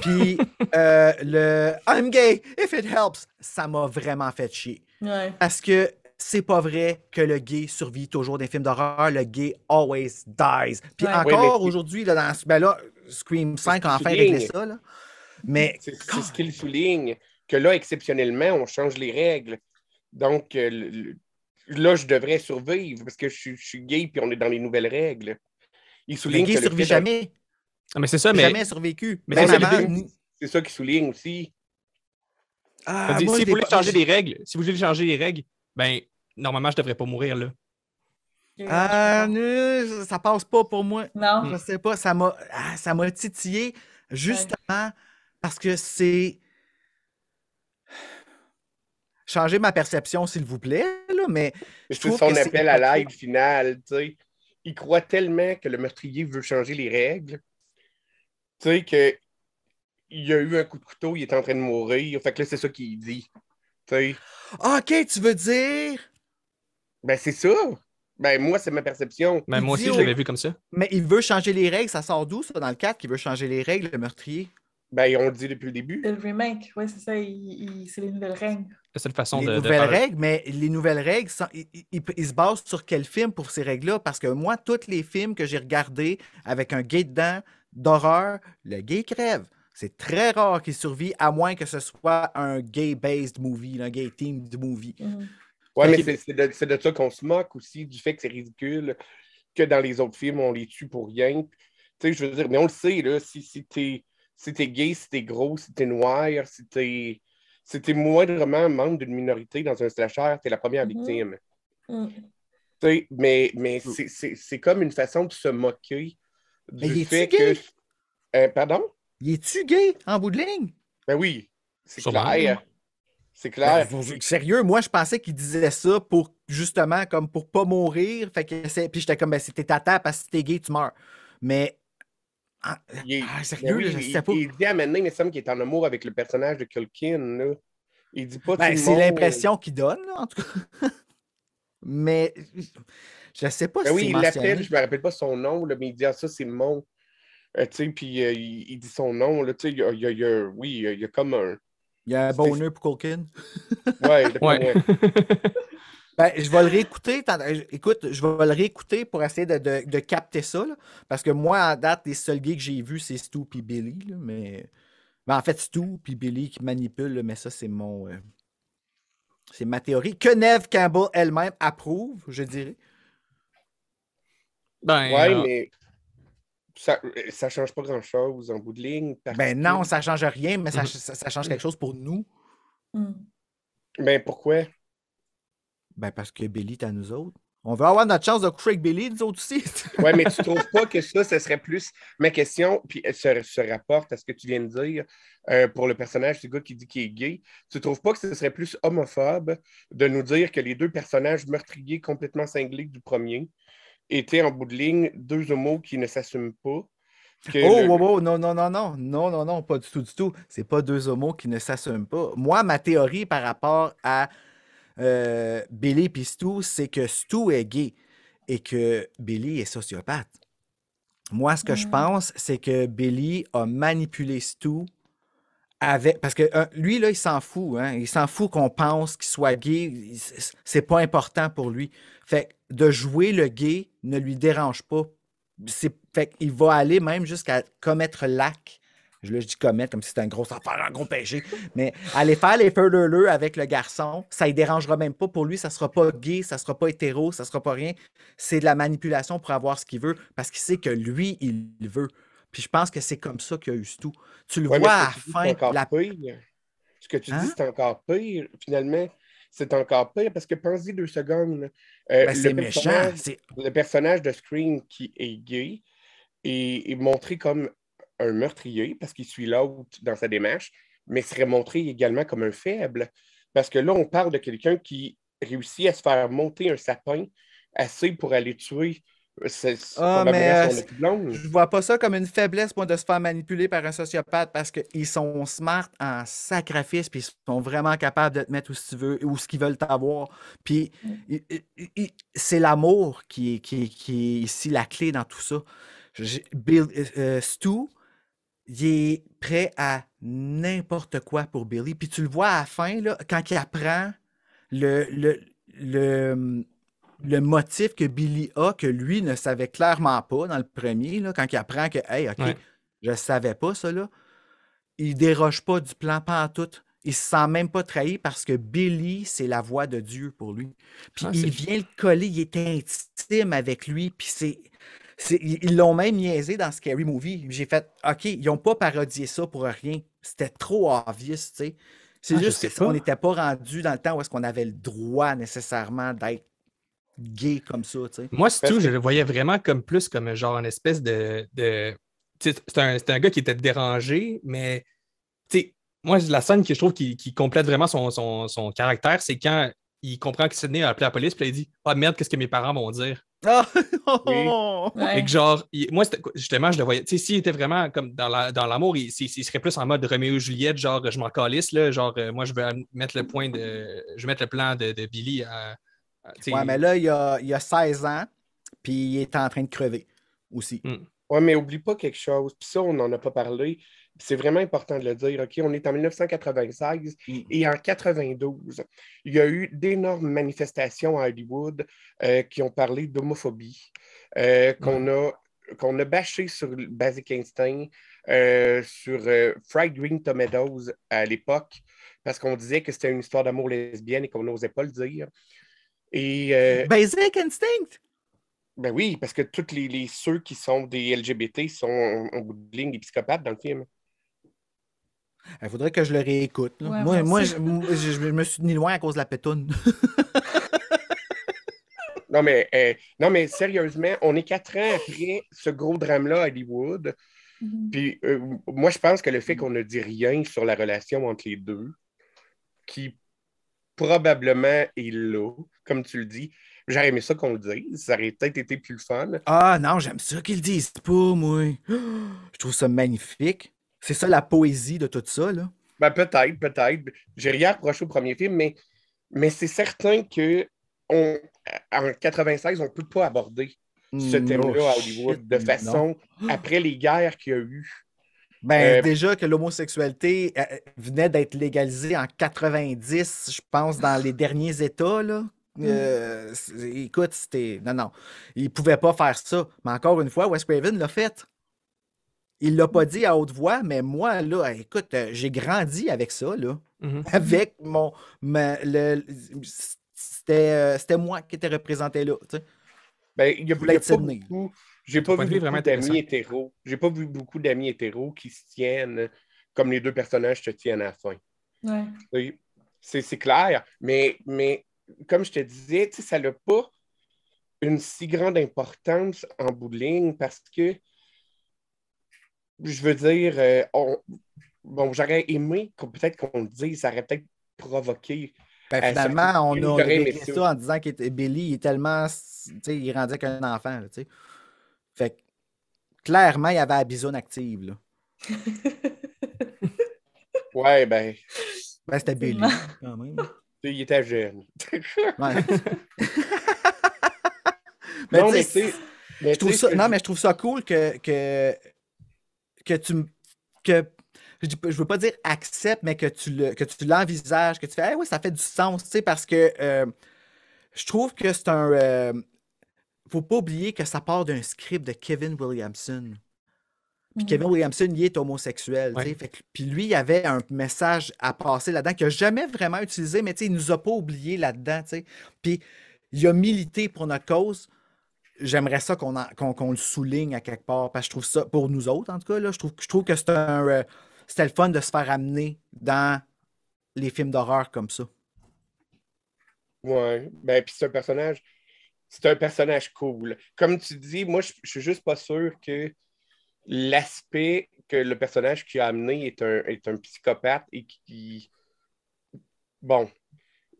[SPEAKER 5] Puis euh, le I'm gay, if it helps, ça m'a vraiment fait chier.
[SPEAKER 3] Ouais.
[SPEAKER 5] Parce que c'est pas vrai que le gay survit toujours les films d'horreur, le gay always dies. Puis
[SPEAKER 3] Ouais.
[SPEAKER 5] encore
[SPEAKER 6] Oui,
[SPEAKER 5] aujourd'hui, là, dans, ben là, Scream 5 a enfin réglé ça, là. Mais
[SPEAKER 6] C'est c'est ce qu'il souligne, que là, exceptionnellement, on change les règles. Donc, euh, le- le- là, je devrais survivre parce que je, suis- je suis gay puis on est dans les nouvelles règles. Il
[SPEAKER 5] le
[SPEAKER 6] souligne
[SPEAKER 5] gay
[SPEAKER 6] que le
[SPEAKER 5] survit
[SPEAKER 6] fait
[SPEAKER 5] jamais.
[SPEAKER 2] Ah, mais c'est ça, mais
[SPEAKER 5] Jamais survécu.
[SPEAKER 2] mais c'est ça,
[SPEAKER 5] ni-
[SPEAKER 6] ça qu'il souligne aussi.
[SPEAKER 5] Ah,
[SPEAKER 2] Ça dit,
[SPEAKER 5] moi,
[SPEAKER 2] si vous voulez
[SPEAKER 5] pas-
[SPEAKER 2] changer les règles, si vous voulez changer les règles, ben normalement, je devrais pas mourir là.
[SPEAKER 5] Ah, non, ça passe pas pour moi.
[SPEAKER 3] non.
[SPEAKER 5] Je sais pas, ça m'a ah, ça m'a titillé justement parce que c'est changer ma perception s'il vous plaît là, mais
[SPEAKER 6] C'est
[SPEAKER 5] trouve
[SPEAKER 6] son
[SPEAKER 5] que
[SPEAKER 6] appel à l'aide finale, tu sais. Il croit tellement que le meurtrier veut changer les règles, tu sais, que il a eu un coup de couteau, il est en train de mourir. Fait que là, c'est ça qu'il dit. Tu sais.
[SPEAKER 5] Ah, OK, tu veux dire?
[SPEAKER 6] Ben, c'est ça. Ben, moi, c'est ma perception.
[SPEAKER 2] Ben, moi aussi,
[SPEAKER 5] au-
[SPEAKER 2] je l'avais vu comme ça.
[SPEAKER 5] mais il veut changer les règles, ça sort d'où ça dans le 4 qu'il veut changer les règles le meurtrier?
[SPEAKER 6] Ben, on le dit depuis le début.
[SPEAKER 3] C'est le remake, oui, c'est ça. il- il- c'est les nouvelles règles.
[SPEAKER 2] C'est une façon
[SPEAKER 5] les
[SPEAKER 2] de. de
[SPEAKER 5] nouvelles règles, mais les nouvelles règles, sont- ils- ils se basent sur quel film pour ces règles-là? Parce que moi, tous les films que j'ai regardés avec un gay dedans d'horreur, le gay crève. C'est très rare qu'il survit, à moins que ce soit un gay-based movie, un gay-themed movie.
[SPEAKER 3] Mhm.
[SPEAKER 6] Ouais, mais c'est- de, ça qu'on se moque aussi, du fait que c'est ridicule, que dans les autres films, on les tue pour rien. Tu sais, je veux dire, mais on le sait, là, si, si t'es si t'es gay, si t'es gros, si t'es noir, si t'es si t'es moindrement membre d'une minorité dans un slasher, t'es la première
[SPEAKER 3] Mhm.
[SPEAKER 6] victime. Tu sais, mais mais c'est- c'est c'est comme une façon de se moquer du
[SPEAKER 5] est-tu
[SPEAKER 6] fait
[SPEAKER 5] gay?
[SPEAKER 6] que... Euh, pardon?
[SPEAKER 5] Il est-tu gay en bout de ligne?
[SPEAKER 6] Ben oui, c'est clair. C'est clair.
[SPEAKER 5] Ben, vous- sérieux, moi, je pensais qu'il disait ça pour justement, comme pour pas mourir. Fait que c'est- Puis j'étais comme, ben, c'était ta tape, parce que si t'es gay, tu meurs. Mais. Ah,
[SPEAKER 6] Il est-
[SPEAKER 5] ah,
[SPEAKER 6] Ben
[SPEAKER 5] sérieux,
[SPEAKER 6] oui,
[SPEAKER 5] là, je
[SPEAKER 6] il,
[SPEAKER 5] sais pas.
[SPEAKER 6] il dit à maintenant, il me semble qu'il est en amour avec le personnage de Culkin. Là. Il dit pas
[SPEAKER 5] Ben, c'est l'impression qu'il donne, là, en tout cas. Mais je sais pas
[SPEAKER 6] Ben
[SPEAKER 5] si
[SPEAKER 6] oui, il l'appelle, je me rappelle pas son nom, là, mais il dit ah, ça, c'est mon. Euh, tu sais, puis euh, il, il dit son nom, là, tu sais, il y a, il y a- il y a- oui, il y a, il y a comme un.
[SPEAKER 5] Il y a un bonheur pour Culkin.
[SPEAKER 6] Ouais,
[SPEAKER 2] Ouais.
[SPEAKER 5] Ben, je vais le réécouter. euh, Écoute, je vais le réécouter pour essayer de, de- de capter ça. là. parce que moi, à date, les seuls gays que j'ai vus, c'est Stu et Billy. là, mais... mais en fait, Stu et Billy qui manipulent, là, mais ça, c'est mon. euh, C'est ma théorie. Que Neve Campbell elle-même approuve, je dirais.
[SPEAKER 2] Ben,
[SPEAKER 6] Ouais,
[SPEAKER 2] euh,
[SPEAKER 6] mais ça, ça change pas grand-chose en bout de ligne.
[SPEAKER 5] Ben non, ça change rien, mais ça,
[SPEAKER 2] Mhm.
[SPEAKER 5] ça- ça change quelque chose pour nous.
[SPEAKER 3] Mhm.
[SPEAKER 6] Ben pourquoi?
[SPEAKER 5] Ben parce que Billy est à nous autres. On veut avoir notre chance de coucher avec Billy, nous autres aussi.
[SPEAKER 6] Ouais, mais tu trouves pas que ça, ce serait plus. Ma question, puis elle se, se rapporte à ce que tu viens de dire euh, pour le personnage du gars qui dit qu'il est gay. Tu trouves pas que ce serait plus homophobe de nous dire que les deux personnages meurtriers complètement cinglés du premier étaient en bout de ligne deux homos qui ne s'assument pas? Que
[SPEAKER 5] Oh,
[SPEAKER 6] le-
[SPEAKER 5] wow, wow, non, non, non, non, non, non, non, pas du tout, du tout. C'est pas deux homos qui ne s'assument pas. Moi, ma théorie par rapport à euh, Billy et Stu, c'est que Stu est gay et que Billy est sociopathe. Moi, ce que je
[SPEAKER 3] Mm.
[SPEAKER 5] pense, c'est que Billy a manipulé Stu Parce que euh, lui, là, il s'en fout. Hein? Il s'en fout qu'on pense qu'il soit gay. C'est- pas important pour lui. Fait de jouer le gay ne lui dérange pas. Fait qu'il va aller même jusqu'à commettre l'acte. Là, je dis commettre comme si c'était un gros affaire, un gros péché. Mais aller faire les feux leu avec le garçon, ça ne dérangera même pas. Pour lui, ça ne sera pas gay, ça ne sera pas hétéro, ça ne sera pas rien. C'est de la manipulation pour avoir ce qu'il veut parce qu'il sait que lui, il veut. Puis je pense que c'est comme ça qu'il y a eu tout. Tu le
[SPEAKER 6] Ouais,
[SPEAKER 5] vois
[SPEAKER 6] ce
[SPEAKER 5] à la fin.
[SPEAKER 6] c'est encore
[SPEAKER 5] la-
[SPEAKER 6] pire. Ce que tu
[SPEAKER 5] Hein?
[SPEAKER 6] dis, c'est encore pire. Finalement, c'est encore pire parce que pense-y deux secondes. Euh,
[SPEAKER 5] Ben,
[SPEAKER 6] le
[SPEAKER 5] c'est méchant.
[SPEAKER 6] le personnage de Scream qui est gay est, est montré comme un meurtrier parce qu'il suit l'autre dans sa démarche, mais serait montré également comme un faible. Parce que là, on parle de quelqu'un qui réussit à se faire monter un sapin assez pour aller tuer sa- sa-
[SPEAKER 5] Ah, mais, euh. Je vois pas ça comme une faiblesse, moi, de se faire manipuler par un sociopathe parce qu'ils sont smart en sacrifice, puis ils sont vraiment capables de te mettre où tu veux, où ce qu'ils veulent t'avoir. Puis il- il- il- c'est l'amour qui est, qui, est- qui est ici la clé dans tout ça. J'ai- Bill, euh, euh, Stu, il est prêt à n'importe quoi pour Billy. Puis tu le vois à la fin, là, quand il apprend le, le, le, le motif que Billy a, que lui ne savait clairement pas dans le premier, là, quand il apprend que, hey, OK,
[SPEAKER 2] Ouais.
[SPEAKER 5] je ne savais pas ça, là, il déroge pas du plan, tout. Il se sent même pas trahi parce que Billy, c'est la voix de Dieu pour lui. Puis
[SPEAKER 2] Ah,
[SPEAKER 5] il vient le coller, il est intime avec lui, puis c'est. Ils l'ont même niaisé dans Scary Movie. J'ai fait, OK, ils n'ont pas parodié ça pour rien. C'était trop obvious, tu sais. C'est
[SPEAKER 2] Ah,
[SPEAKER 5] juste qu'on n'était pas rendu dans le temps où est-ce qu'on avait le droit nécessairement d'être gay comme ça, tu sais.
[SPEAKER 2] Moi, c'est tout,
[SPEAKER 6] que-
[SPEAKER 2] je le voyais vraiment comme plus comme genre une espèce de. C'est un, c'est un gars qui était dérangé, mais moi, la scène que je trouve qui, qui complète vraiment son, son, son caractère, c'est quand il comprend que Sidney a appelé la police, puis il dit Ah merde, qu'est-ce que mes parents vont dire
[SPEAKER 5] Ah!
[SPEAKER 3] Ouais.
[SPEAKER 2] Et que genre, il- moi, justement, je le voyais. Tu sais, s'il était vraiment comme dans la- dans l'amour, il, serait plus en mode Roméo et Juliette, genre, je m'en calisse, là, genre, euh, moi, je vais mettre le point de. Je vais mettre le plan de, de Billy à. À- tu sais,
[SPEAKER 5] Ouais, mais là, il a, il a 16 ans, puis il est en train de crever aussi.
[SPEAKER 6] Ouais, mais oublie pas quelque chose. Puis ça, on n'en a pas parlé. c'est vraiment important de le dire, OK, on est en 1996
[SPEAKER 5] Mm.
[SPEAKER 6] et en 92, il y a eu d'énormes manifestations à Hollywood euh, qui ont parlé d'homophobie, euh, qu'on a, qu'on a bâché sur Basic Instinct, euh, sur euh, Fried Green Tomatoes à l'époque, parce qu'on disait que c'était une histoire d'amour lesbienne et qu'on n'osait pas le dire. Et euh,
[SPEAKER 5] Basic Instinct!
[SPEAKER 6] ben oui, parce que tous les, les- ceux qui sont des LGBT sont en, bout de ligne des psychopathes dans le film.
[SPEAKER 5] Il faudrait que je le réécoute.
[SPEAKER 3] Ouais,
[SPEAKER 5] moi,
[SPEAKER 3] moi
[SPEAKER 5] je, moi, je- je me suis tenu loin à cause de la pétoune.
[SPEAKER 6] Non, mais, euh, non, mais sérieusement, on est quatre ans après ce gros drame-là à Hollywood.
[SPEAKER 3] Mhm.
[SPEAKER 6] Puis euh, moi, je pense que le fait qu'on ne dit rien sur la relation entre les deux, qui probablement est là, comme tu le dis, j'aurais aimé ça qu'on le dise. Ça aurait peut-être été plus fun.
[SPEAKER 5] Ah non, j'aime ça qu'ils le disent pas, moi. Je trouve ça magnifique. C'est ça la poésie de tout ça, là.
[SPEAKER 6] Ben, peut-être, peut-être. J'ai rien reproché au premier film, mais, mais c'est certain que on, en 96, on ne peut pas aborder ce
[SPEAKER 5] Mm,
[SPEAKER 6] thème-là
[SPEAKER 5] oh,
[SPEAKER 6] à Hollywood de façon
[SPEAKER 5] non.
[SPEAKER 6] après les guerres qu'il y a eu.
[SPEAKER 5] Ben,
[SPEAKER 6] Euh,
[SPEAKER 5] déjà que l'homosexualité euh, venait d'être légalisée en 90, je pense, dans les derniers États, là. Euh, c'est- écoute, c'était. Non, non. Il ne pouvait pas faire ça. Mais encore une fois, Wes Craven l'a fait. Il ne l'a pas dit à haute voix, mais moi, là, écoute, euh, j'ai grandi avec ça, là.
[SPEAKER 2] Mhm.
[SPEAKER 5] Avec mon. ma- le- c'était, euh, c'était moi qui était représenté là. tu sais.
[SPEAKER 6] Ben, il y a, y a
[SPEAKER 5] être
[SPEAKER 6] pas beaucoup. J'ai pas vu beaucoup d'amis hétéros. J'ai pas vu beaucoup d'amis hétéros qui se tiennent comme les deux personnages se tiennent à la fin.
[SPEAKER 3] Ouais.
[SPEAKER 6] Oui, C'est c'est clair, mais, mais comme je te disais, ça n'a pas une si grande importance en bout de ligne parce que, je veux dire, euh, on- bon, j'aurais aimé qu'on- peut-être qu'on le dise, ça aurait peut-être provoqué.
[SPEAKER 5] Ben,
[SPEAKER 6] Euh,
[SPEAKER 5] finalement,
[SPEAKER 6] ça-
[SPEAKER 5] on a réglé
[SPEAKER 6] ça.
[SPEAKER 5] en disant que Billy il est tellement. Tu sais, il rendait qu'un enfant, là, tu sais. Fait que, clairement, il y avait la bisoune active, là.
[SPEAKER 6] Ouais, ben,
[SPEAKER 5] Ben, c'était Billy, quand même.
[SPEAKER 6] Il était jeune.
[SPEAKER 5] Ouais.
[SPEAKER 6] non, mais tu mais
[SPEAKER 5] je trouve ça, non, mais je trouve ça cool que, que, que tu que je, je veux pas dire accepte, mais que tu le, que tu l'envisages, que tu fais, ah oui, ça fait du sens, tu sais, parce que euh, je trouve que c'est un. euh, faut pas oublier que ça part d'un script de Kevin Williamson. Puis
[SPEAKER 3] Mhm.
[SPEAKER 5] Kevin Williamson, il est homosexuel. tu sais,
[SPEAKER 2] Ouais.
[SPEAKER 5] fait que- puis lui, il avait un message à passer là-dedans qu'il n'a jamais vraiment utilisé, mais tu sais, il ne nous a pas oublié là-dedans. Puis il a milité pour notre cause. J'aimerais ça qu'on le souligne à quelque part, parce que je trouve ça, pour nous autres en tout cas, là, je, trouve, je trouve que c'est un, euh, c'était le fun de se faire amener dans les films d'horreur comme ça.
[SPEAKER 6] Ouais, ben, puis c'est un personnage, c'est un personnage cool. Comme tu dis, moi, je, je suis juste pas sûr que l'aspect que le personnage qui a amené est un, est un psychopathe et qui, bon,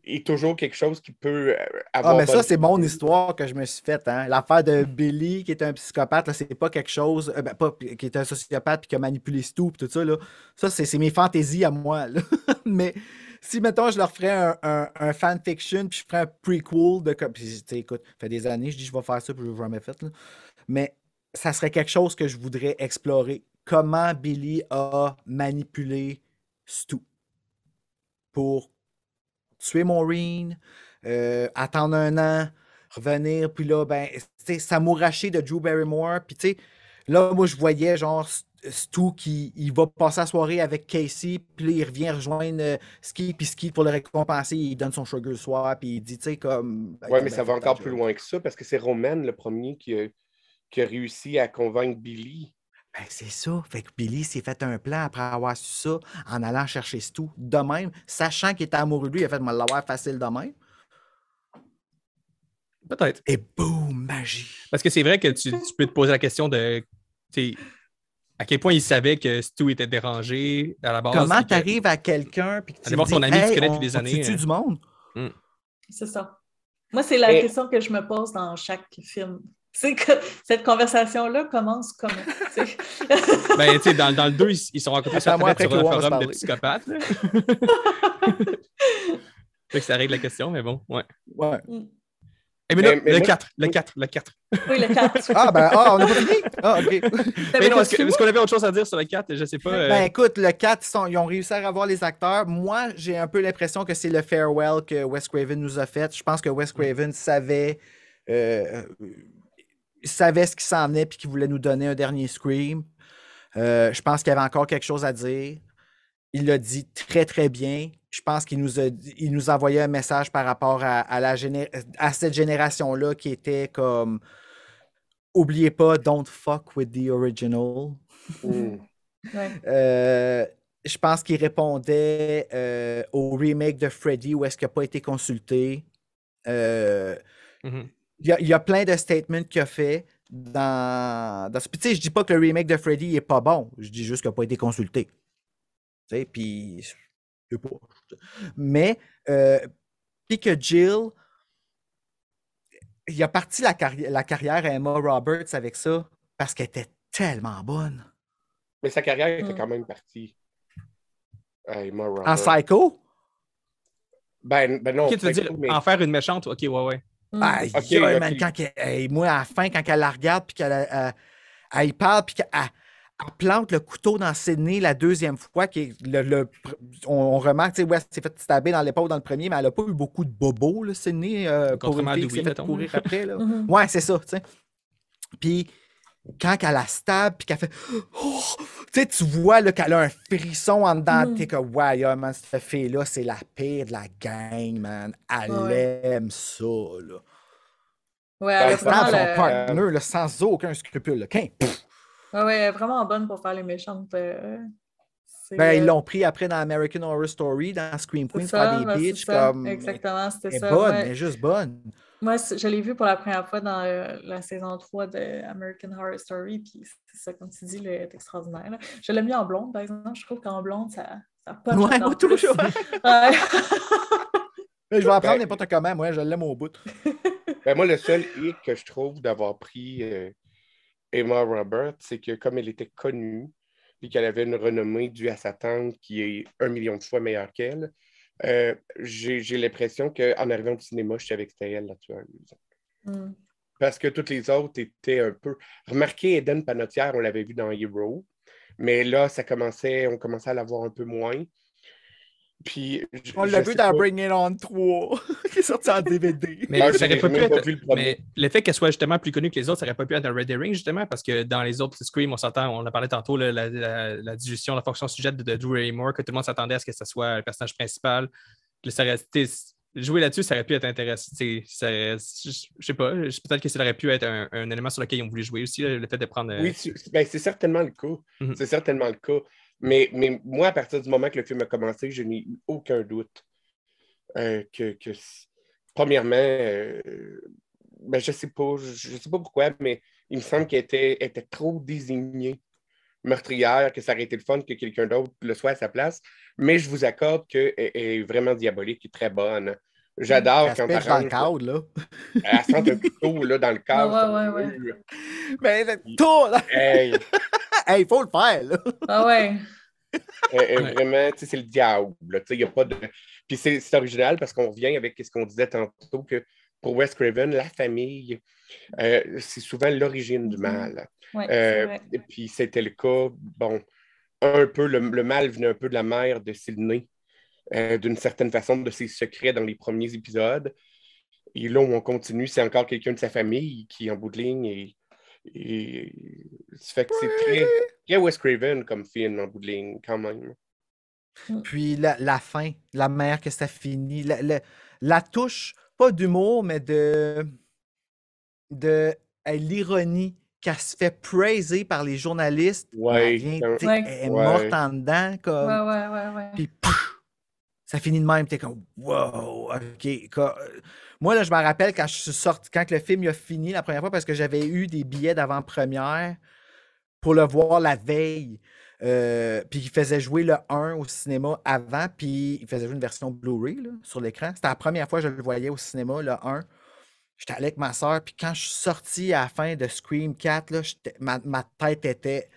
[SPEAKER 6] est toujours quelque chose qui peut euh,
[SPEAKER 5] Ah,
[SPEAKER 6] avoir.
[SPEAKER 5] mais ça, c'est mon histoire que je me suis faite. Hein? L'affaire de Billy, qui est un psychopathe, c'est pas quelque chose. euh, ben, pas, qui est un sociopathe puis qui a manipulé puis tout ça. Là. Ça, c'est mes fantaisies à moi. là. mais si, mettons, je leur ferais un, un, un fanfiction puis je ferais un prequel de. comme- Puis, écoute, ça fait des années, je dis je vais faire ça puis je l'ai jamais fait. Là. Mais ça serait quelque chose que je voudrais explorer. Comment Billy a manipulé Stu pour tuer Maureen, euh, attendre un an, revenir, puis là, ben, tu sais, s'amouracher de Drew Barrymore, puis tu sais, là, moi, je voyais, genre, Stu qui il va passer la soirée avec Casey, puis là, il revient rejoindre euh, Ski, puis Ski, pour le récompenser, il donne son sugar le soir, puis il dit, tu sais, comme... ben,
[SPEAKER 6] Ouais, mais
[SPEAKER 5] ben,
[SPEAKER 6] ça va
[SPEAKER 5] ta
[SPEAKER 6] encore plus loin que ça parce que c'est Roman, le premier, qui a, qui a réussi à convaincre Billy.
[SPEAKER 5] Ben, c'est ça. Fait que Billy s'est fait un plan après avoir su ça en allant chercher Stu de même, sachant qu'il était amoureux de lui, il a fait, me l'avoir facile de même.
[SPEAKER 2] Peut-être.
[SPEAKER 5] Et boum, magie.
[SPEAKER 2] Parce que c'est vrai que tu, tu peux te poser la question de tu à quel point il savait que Stu était dérangé à la base.
[SPEAKER 5] Comment tu arrives à quelqu'un puis que tu
[SPEAKER 2] voir son ami que tu
[SPEAKER 5] Hey,
[SPEAKER 2] connais
[SPEAKER 5] on-
[SPEAKER 2] depuis des
[SPEAKER 5] on
[SPEAKER 2] années,
[SPEAKER 5] tue
[SPEAKER 2] euh.
[SPEAKER 5] du monde?
[SPEAKER 3] C'est ça. Moi, c'est la question que je me pose dans chaque film. C'est que cette conversation-là commence comment?
[SPEAKER 2] Ben, tu sais, dans, dans le 2, ils, ils sont rencontrés sur
[SPEAKER 5] que
[SPEAKER 2] un forum de psychopathes. fait que ça règle la question, mais bon, ouais.
[SPEAKER 5] Ouais.
[SPEAKER 3] Mm.
[SPEAKER 2] Eh, mais non,
[SPEAKER 6] Mais- mais
[SPEAKER 2] le
[SPEAKER 6] moi-
[SPEAKER 2] 4, le 4, le 4.
[SPEAKER 3] Oui, le 4.
[SPEAKER 5] Ah, ben, ah, on a pas fini? Ah, OK.
[SPEAKER 2] Mais non, est-ce que- est-ce qu'on avait autre chose à dire sur le 4? Je sais pas. euh,
[SPEAKER 5] Ben écoute, le 4, ils, sont- ils ont réussi à revoir les acteurs. Moi, j'ai un peu l'impression que c'est le farewell que Wes Craven nous a fait. Je pense que Wes Craven savait, euh, savait ce qui s'en venait puis qu'il voulait nous donner un dernier Scream. Euh, je pense qu'il y avait encore quelque chose à dire. Il l'a dit très, très bien. Je pense qu'il nous a, il nous a envoyé un message par rapport à, à la géné- à cette génération-là qui était comme Oubliez pas, don't fuck with the original.
[SPEAKER 3] Ouais.
[SPEAKER 5] Euh, je pense qu'il répondait euh, au remake de Freddy où est-ce qu'il n'a pas été consulté. Euh,
[SPEAKER 2] mhm.
[SPEAKER 5] Il y, a, il y a plein de statements qu'il a fait dans. dans ce- puis tu sais, je dis pas que le remake de Freddy n'est pas bon. Je dis juste qu'il n'a pas été consulté. Tu sais, puis. je sais pas. Mais. euh, puis que Jill. Il a parti la, carri- la carrière à Emma Roberts avec ça parce qu'elle était tellement bonne.
[SPEAKER 6] Mais sa carrière était
[SPEAKER 3] Mm.
[SPEAKER 6] quand même partie. Hey, moi,
[SPEAKER 5] En
[SPEAKER 6] Robert.
[SPEAKER 5] Psycho?
[SPEAKER 6] Ben, ben non,
[SPEAKER 2] Ok, tu veux dire
[SPEAKER 6] mais-
[SPEAKER 2] en faire une méchante? Ok, ouais, ouais.
[SPEAKER 3] Mm.
[SPEAKER 5] Aïe,
[SPEAKER 6] Ok,
[SPEAKER 5] aïe,
[SPEAKER 6] ok.
[SPEAKER 5] man, quand moi, à la fin, quand elle la regarde, puis qu'elle elle, elle y parle, puis qu'elle elle plante le couteau dans ses nez la deuxième fois, qui est le, le- on, on remarque, tu sais, s'est fait stabber dans l'épaule dans le premier, mais elle n'a pas eu beaucoup de bobos, là, Sydney, euh, pour une fille qui s'est fait courir après, là.
[SPEAKER 3] Mhm.
[SPEAKER 5] Ouais, c'est ça, tu sais. Puis quand elle la stab, puis qu'elle fait Oh! tu sais, tu vois là, qu'elle a un frisson en dedans,
[SPEAKER 3] Mm.
[SPEAKER 5] t'es comme ouais, yeah, man, cette fille-là, c'est la pire de la gang, man. Elle
[SPEAKER 3] Ouais.
[SPEAKER 5] aime ça, là.
[SPEAKER 3] Ouais,
[SPEAKER 6] Ben,
[SPEAKER 3] elle
[SPEAKER 5] stab
[SPEAKER 3] vraiment
[SPEAKER 5] son
[SPEAKER 3] le-
[SPEAKER 5] partner là, sans aucun scrupule. là. Pff.
[SPEAKER 3] Ouais, est vraiment bonne pour faire les méchantes. euh,
[SPEAKER 5] Ben, ils
[SPEAKER 3] euh,
[SPEAKER 5] l'ont pris après dans American Horror Story, dans Scream Queen, faire des
[SPEAKER 3] ben, c'est
[SPEAKER 5] bitches comme.
[SPEAKER 3] Exactement, c'était
[SPEAKER 5] Elle est
[SPEAKER 3] ça.
[SPEAKER 5] bonne,
[SPEAKER 3] ouais.
[SPEAKER 5] elle est juste bonne.
[SPEAKER 3] Moi, je l'ai vu pour la première fois dans euh, la saison 3 de American Horror Story, puis c'est ça, comme tu dis, elle est extraordinaire. là. Je l'ai mis en blonde, par exemple. Je trouve qu'en blonde, ça, ça punch
[SPEAKER 5] Ouais, moi, toujours.
[SPEAKER 3] Ouais.
[SPEAKER 5] Mais je vais en prendre
[SPEAKER 6] Ben-
[SPEAKER 5] n'importe comment, moi, je l'aime au bout.
[SPEAKER 6] Ben, moi, le seul hic que je trouve d'avoir pris euh, Emma Roberts, c'est que comme elle était connue, puis qu'elle avait une renommée due à sa tante qui est un million de fois meilleure qu'elle, euh, j'ai l'impression qu'en arrivant au cinéma, je savais que c'était elle la tueuse.
[SPEAKER 3] Mm.
[SPEAKER 6] Parce que toutes les autres étaient un peu. Remarquez, Eden Panotière, on l'avait vu dans Hero, mais là, ça commençait, on commençait à la voir un peu moins. Puis, je-
[SPEAKER 5] On l'a vu dans
[SPEAKER 6] pas.
[SPEAKER 5] Bring It On 3, qui est sorti en DVD.
[SPEAKER 2] Mais
[SPEAKER 6] Ah,
[SPEAKER 2] ça pas pu être.
[SPEAKER 6] le.
[SPEAKER 2] Mais le fait qu'elle soit justement plus connue que les autres, ça aurait pas pu être un Red Herring, justement, parce que dans les autres Scream, on s'entend, on a parlé tantôt, là, la, la, la digestion, la fonction sujet de, de Drew Barrymore, que tout le monde s'attendait à ce que ce soit le personnage principal. Que ça aurait- jouer là-dessus, ça aurait pu être intéressant. Je je sais pas, peut-être que ça aurait pu être un, un élément sur lequel ils ont voulu jouer aussi, là, le fait de prendre. euh,
[SPEAKER 6] Oui, c'est ben, c'est certainement le cas.
[SPEAKER 2] Mhm.
[SPEAKER 6] C'est certainement le cas. Mais, mais moi, à partir du moment que le film a commencé, je n'ai eu aucun doute euh, que, premièrement, euh, ben, je ne sais pas, je, je sais pas pourquoi, mais il me semble qu'elle était, était trop désignée meurtrière, que ça aurait été le fun que quelqu'un d'autre le soit à sa place. Mais je vous accorde qu'elle est vraiment diabolique et très bonne. J'adore
[SPEAKER 5] Elle se
[SPEAKER 6] quand
[SPEAKER 5] pêche
[SPEAKER 6] elle
[SPEAKER 5] dans le cadre, là.
[SPEAKER 6] elle sent un couteau là, dans le cadre.
[SPEAKER 3] Ouais, ouais, ouais.
[SPEAKER 5] Mais c'est tout, là.
[SPEAKER 6] Hey,
[SPEAKER 5] Hey, il faut le faire, là.
[SPEAKER 3] Ah ouais.
[SPEAKER 6] Euh, euh. Vraiment, tu sais, c'est le diable. tu sais, Il y a pas de. Puis c'est c'est original parce qu'on revient avec ce qu'on disait tantôt que pour Wes Craven, la famille, euh, c'est souvent l'origine du
[SPEAKER 3] Mhm.
[SPEAKER 6] mal.
[SPEAKER 3] Ouais,
[SPEAKER 6] Euh,
[SPEAKER 3] c'est vrai.
[SPEAKER 6] et puis c'était le cas, bon, un peu, le, le mal venait un peu de la mère de Sydney, euh, d'une certaine façon, de ses secrets dans les premiers épisodes. Et là où on continue, c'est encore quelqu'un de sa famille qui, en bout de ligne, est. est- ça fait que c'est très, très Wes Craven comme film, en bout de ligne, quand même.
[SPEAKER 5] Puis la, la fin, la mère que ça finit, la, la- la touche, pas d'humour, mais de, de l'ironie qu'elle se fait praiser par les journalistes.
[SPEAKER 6] Ouais,
[SPEAKER 5] elle, vient,
[SPEAKER 3] Ouais.
[SPEAKER 5] elle est
[SPEAKER 6] Ouais.
[SPEAKER 5] morte en dedans, comme.
[SPEAKER 3] Ouais, ouais, ouais, ouais.
[SPEAKER 5] Puis pouf, ça finit de même, t'es comme wow, ok. quoi. Moi, là, je me rappelle quand je suis sorti, quand le film il a fini la première fois, parce que j'avais eu des billets d'avant-première pour le voir la veille. Euh, puis il faisait jouer le 1 au cinéma avant, puis il faisait jouer une version Blu-ray sur l'écran. C'était la première fois que je le voyais au cinéma, le 1. J'étais allé avec ma soeur, puis quand je suis sorti à la fin de Scream 4, là, ma tête était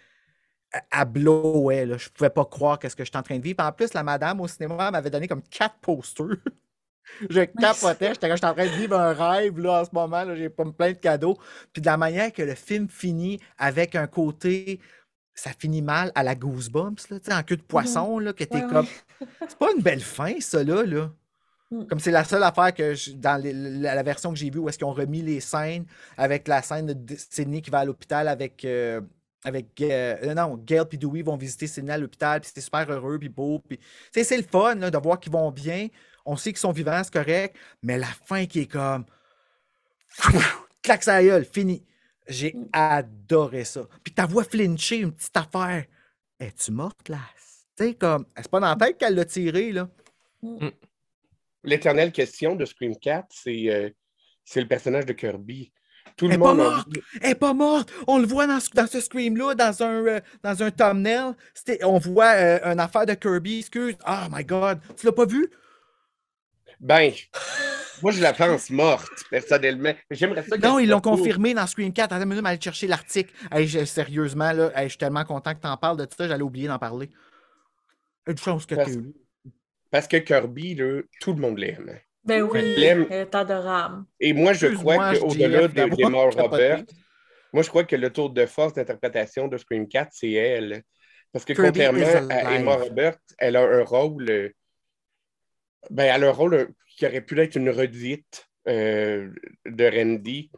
[SPEAKER 5] à- blowait, là. Je pouvais pas croire qu'est-ce que j'étais en train de vivre. Puis en plus, la madame au cinéma m'avait donné comme quatre posters Je capotais, j'étais en train de vivre un rêve là, en ce moment, là, j'ai pas plein de cadeaux. Puis de la manière que le film finit avec un côté, ça finit mal à la Goosebumps, là, en queue de poisson, là, que t'es
[SPEAKER 3] Ouais,
[SPEAKER 5] comme.
[SPEAKER 3] ouais.
[SPEAKER 5] C'est pas une belle fin, ça, là. là.
[SPEAKER 3] Mm.
[SPEAKER 5] Comme c'est la seule affaire que je- dans les- la, la version que j'ai vue où est-ce qu'ils ont remis les scènes avec la scène de Sydney qui va à l'hôpital avec. euh, avec euh, euh, non, Gail et Dewey vont visiter Sydney à l'hôpital, puis c'est super heureux, puis beau. Puis, c'est le fun là, de voir qu'ils vont bien. On sait qu'ils sont vivants, c'est correct, mais la fin qui est comme. Claque sa gueule, fini. J'ai
[SPEAKER 3] Mm.
[SPEAKER 5] adoré ça. Puis ta voix flincher, une petite affaire. Es-tu morte, là? Sais, comme. C'est pas dans la tête qu'elle l'a tiré, là.
[SPEAKER 6] L'éternelle question de Scream 4, c'est euh, c'est le personnage de Kirby. Tout le
[SPEAKER 5] Elle est pas
[SPEAKER 6] monde a
[SPEAKER 5] morte!
[SPEAKER 6] dit-
[SPEAKER 5] Elle est pas morte! On le voit dans ce, dans ce scream-là, dans un, euh, dans un thumbnail. On voit euh, une affaire de Kirby, excuse. Oh my god! Tu l'as pas vu?
[SPEAKER 6] Ben, moi, je la pense morte, personnellement. J'aimerais ça.
[SPEAKER 5] Non, ils l'ont confirmé dans Scream 4. Attends une minute, aller chercher l'article. Hey, sérieusement, là, hey, je suis tellement content que tu en parles de tout ça, j'allais oublier d'en parler. Une chance que
[SPEAKER 6] Parce-
[SPEAKER 5] tu.
[SPEAKER 6] Parce que Kirby, là, tout le monde l'aime.
[SPEAKER 3] Ben oui, est adorable.
[SPEAKER 6] Et moi, je crois qu'au-delà de
[SPEAKER 5] d'avoir
[SPEAKER 6] Robert, moi, je crois que le tour de force d'interprétation de Scream 4, c'est elle. Parce que
[SPEAKER 5] Kirby
[SPEAKER 6] contrairement à. Emma Robert, elle a un rôle. euh, Ben, elle a un rôle euh, qui aurait pu être une redite euh, de Randy.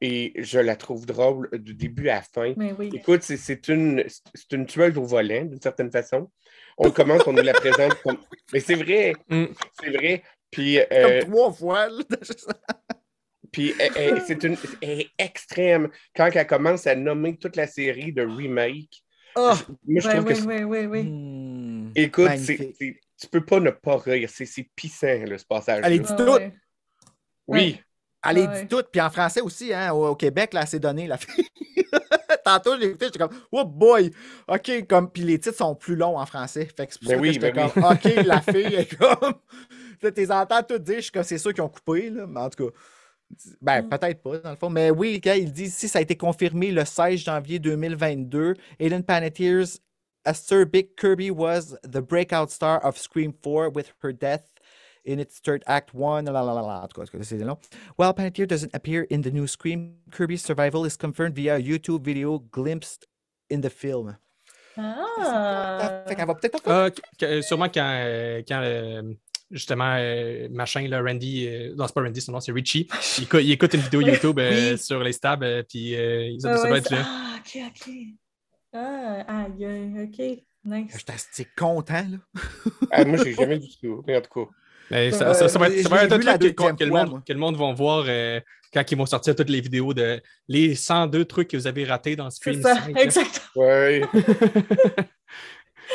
[SPEAKER 6] Et je la trouve drôle du début à la fin.
[SPEAKER 3] Mais oui.
[SPEAKER 6] Écoute, c'est- une, c'est une tueuse au volant, d'une certaine façon. On commence, on nous la présente comme. Mais c'est vrai,
[SPEAKER 2] Mm.
[SPEAKER 6] c'est vrai. Puis, euh,
[SPEAKER 5] Comme trois fois. là.
[SPEAKER 6] puis elle- elle- c'est une, elle est extrême. Quand elle commence à nommer toute la série de remake,
[SPEAKER 5] Ah!
[SPEAKER 6] moi, je
[SPEAKER 3] Ouais,
[SPEAKER 6] trouve que.
[SPEAKER 3] oui,
[SPEAKER 6] c'est-
[SPEAKER 3] oui, oui, oui.
[SPEAKER 6] Écoute, tu peux pas ne pas rire. C'est c'est pissant, là, ce passage.
[SPEAKER 5] Allez,
[SPEAKER 3] Ah,
[SPEAKER 5] dis tout.
[SPEAKER 3] ouais.
[SPEAKER 6] Oui.
[SPEAKER 5] Allez,
[SPEAKER 3] Ouais.
[SPEAKER 5] dis tout. Puis en français aussi, hein, au, au Québec, là, c'est donné, la fille. Tantôt, j'ai écouté, j'étais comme, oh boy! OK, comme, puis les titres sont plus longs en français. Fait que c'est pour
[SPEAKER 6] Ben
[SPEAKER 5] ça
[SPEAKER 6] oui,
[SPEAKER 5] que j'étais
[SPEAKER 6] ben
[SPEAKER 5] comme, OK, la fille est comme. Tu les entends tout dire, je suis comme, c'est sûr qu'ils ont coupé, là, mais en tout cas. Ben,
[SPEAKER 3] Mm.
[SPEAKER 5] peut-être pas, dans le fond. Mais oui, quand il dit ici, ça a été confirmé le 16 janvier 2022. Aiden Panettiere's acerbic Kirby was the breakout star of Scream 4 with her death in its third act one. La, la, la, la. En tout cas, c'est long. While Panettiere doesn't appear in the new Scream, Kirby's survival is confirmed via a YouTube video glimpsed in the film.
[SPEAKER 3] Ah!
[SPEAKER 5] Fait qu'elle va peut-être pas
[SPEAKER 2] qu- que- sûrement quand, euh, quand euh, justement, euh, machin, là, Randy, euh, non, c'est pas Randy, son nom, c'est Richie. Il, écou- il écoute une vidéo. YouTube euh,
[SPEAKER 5] Oui.
[SPEAKER 2] sur les stabs, euh, puis euh, ça,
[SPEAKER 3] Ah
[SPEAKER 2] ça être là.
[SPEAKER 3] Ah, ok, ok. Ah, aïe, ok. Nice.
[SPEAKER 5] J'étais assez content, là.
[SPEAKER 6] Ah, moi, j'ai jamais vu ça. Mais en tout cas.
[SPEAKER 2] Mais ça,
[SPEAKER 5] Euh,
[SPEAKER 2] ça- ça va être, ça va être un truc que, le monde,
[SPEAKER 5] moi.
[SPEAKER 2] que le monde va voir euh, quand ils vont sortir toutes les vidéos de les 102 trucs que vous avez ratés dans
[SPEAKER 3] C'est
[SPEAKER 2] Scream
[SPEAKER 3] ça,
[SPEAKER 2] 5. là.
[SPEAKER 3] exactement.
[SPEAKER 6] Ouais.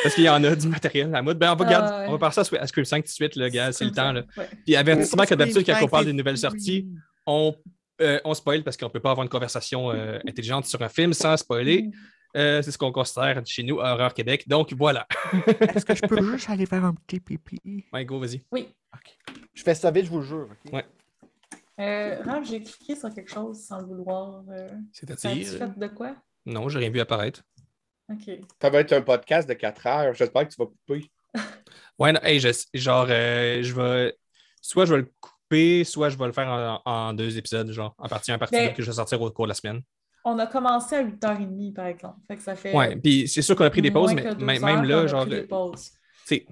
[SPEAKER 2] Parce qu'il y en a du matériel à la mode. Ben, on, va,
[SPEAKER 3] Ah,
[SPEAKER 2] regarde-
[SPEAKER 3] ouais.
[SPEAKER 2] on va passer à à Scream 5 tout de suite, le gars, c'est le temps. Là.
[SPEAKER 3] Ouais.
[SPEAKER 2] Puis avertissement que d'habitude, quand on
[SPEAKER 5] 5
[SPEAKER 2] parle d'une nouvelle sortie, on, euh, on spoil parce qu'on ne peut pas avoir une conversation euh, intelligente sur un film sans spoiler. Euh, c'est ce qu'on considère chez nous, à Horreur Québec. Donc voilà.
[SPEAKER 5] Est-ce que je peux juste aller faire un petit pipi?
[SPEAKER 2] Ouais, go, vas-y.
[SPEAKER 3] Oui.
[SPEAKER 5] Je fais ça vite, je vous le jure. ok?
[SPEAKER 2] Ouais.
[SPEAKER 3] Euh, Raph, j'ai cliqué sur quelque chose sans le vouloir. Euh,
[SPEAKER 2] C'est-à-dire?
[SPEAKER 3] fait de quoi?
[SPEAKER 2] Non, j'ai rien vu apparaître.
[SPEAKER 3] Ok.
[SPEAKER 6] Ça va être un podcast de 4 heures. J'espère que tu vas couper.
[SPEAKER 2] Ouais, non, hey, je- genre, euh, je vais. Soit je vais le couper, soit je vais le faire en, en deux épisodes, genre, en partie 1, partie
[SPEAKER 3] Mais-
[SPEAKER 2] 2, que je vais sortir au cours de la semaine.
[SPEAKER 3] On a commencé à 8h30, par exemple. Fait que ça fait.
[SPEAKER 2] Ouais, puis c'est sûr qu'on a pris des pauses, mais même, là, genre, c'est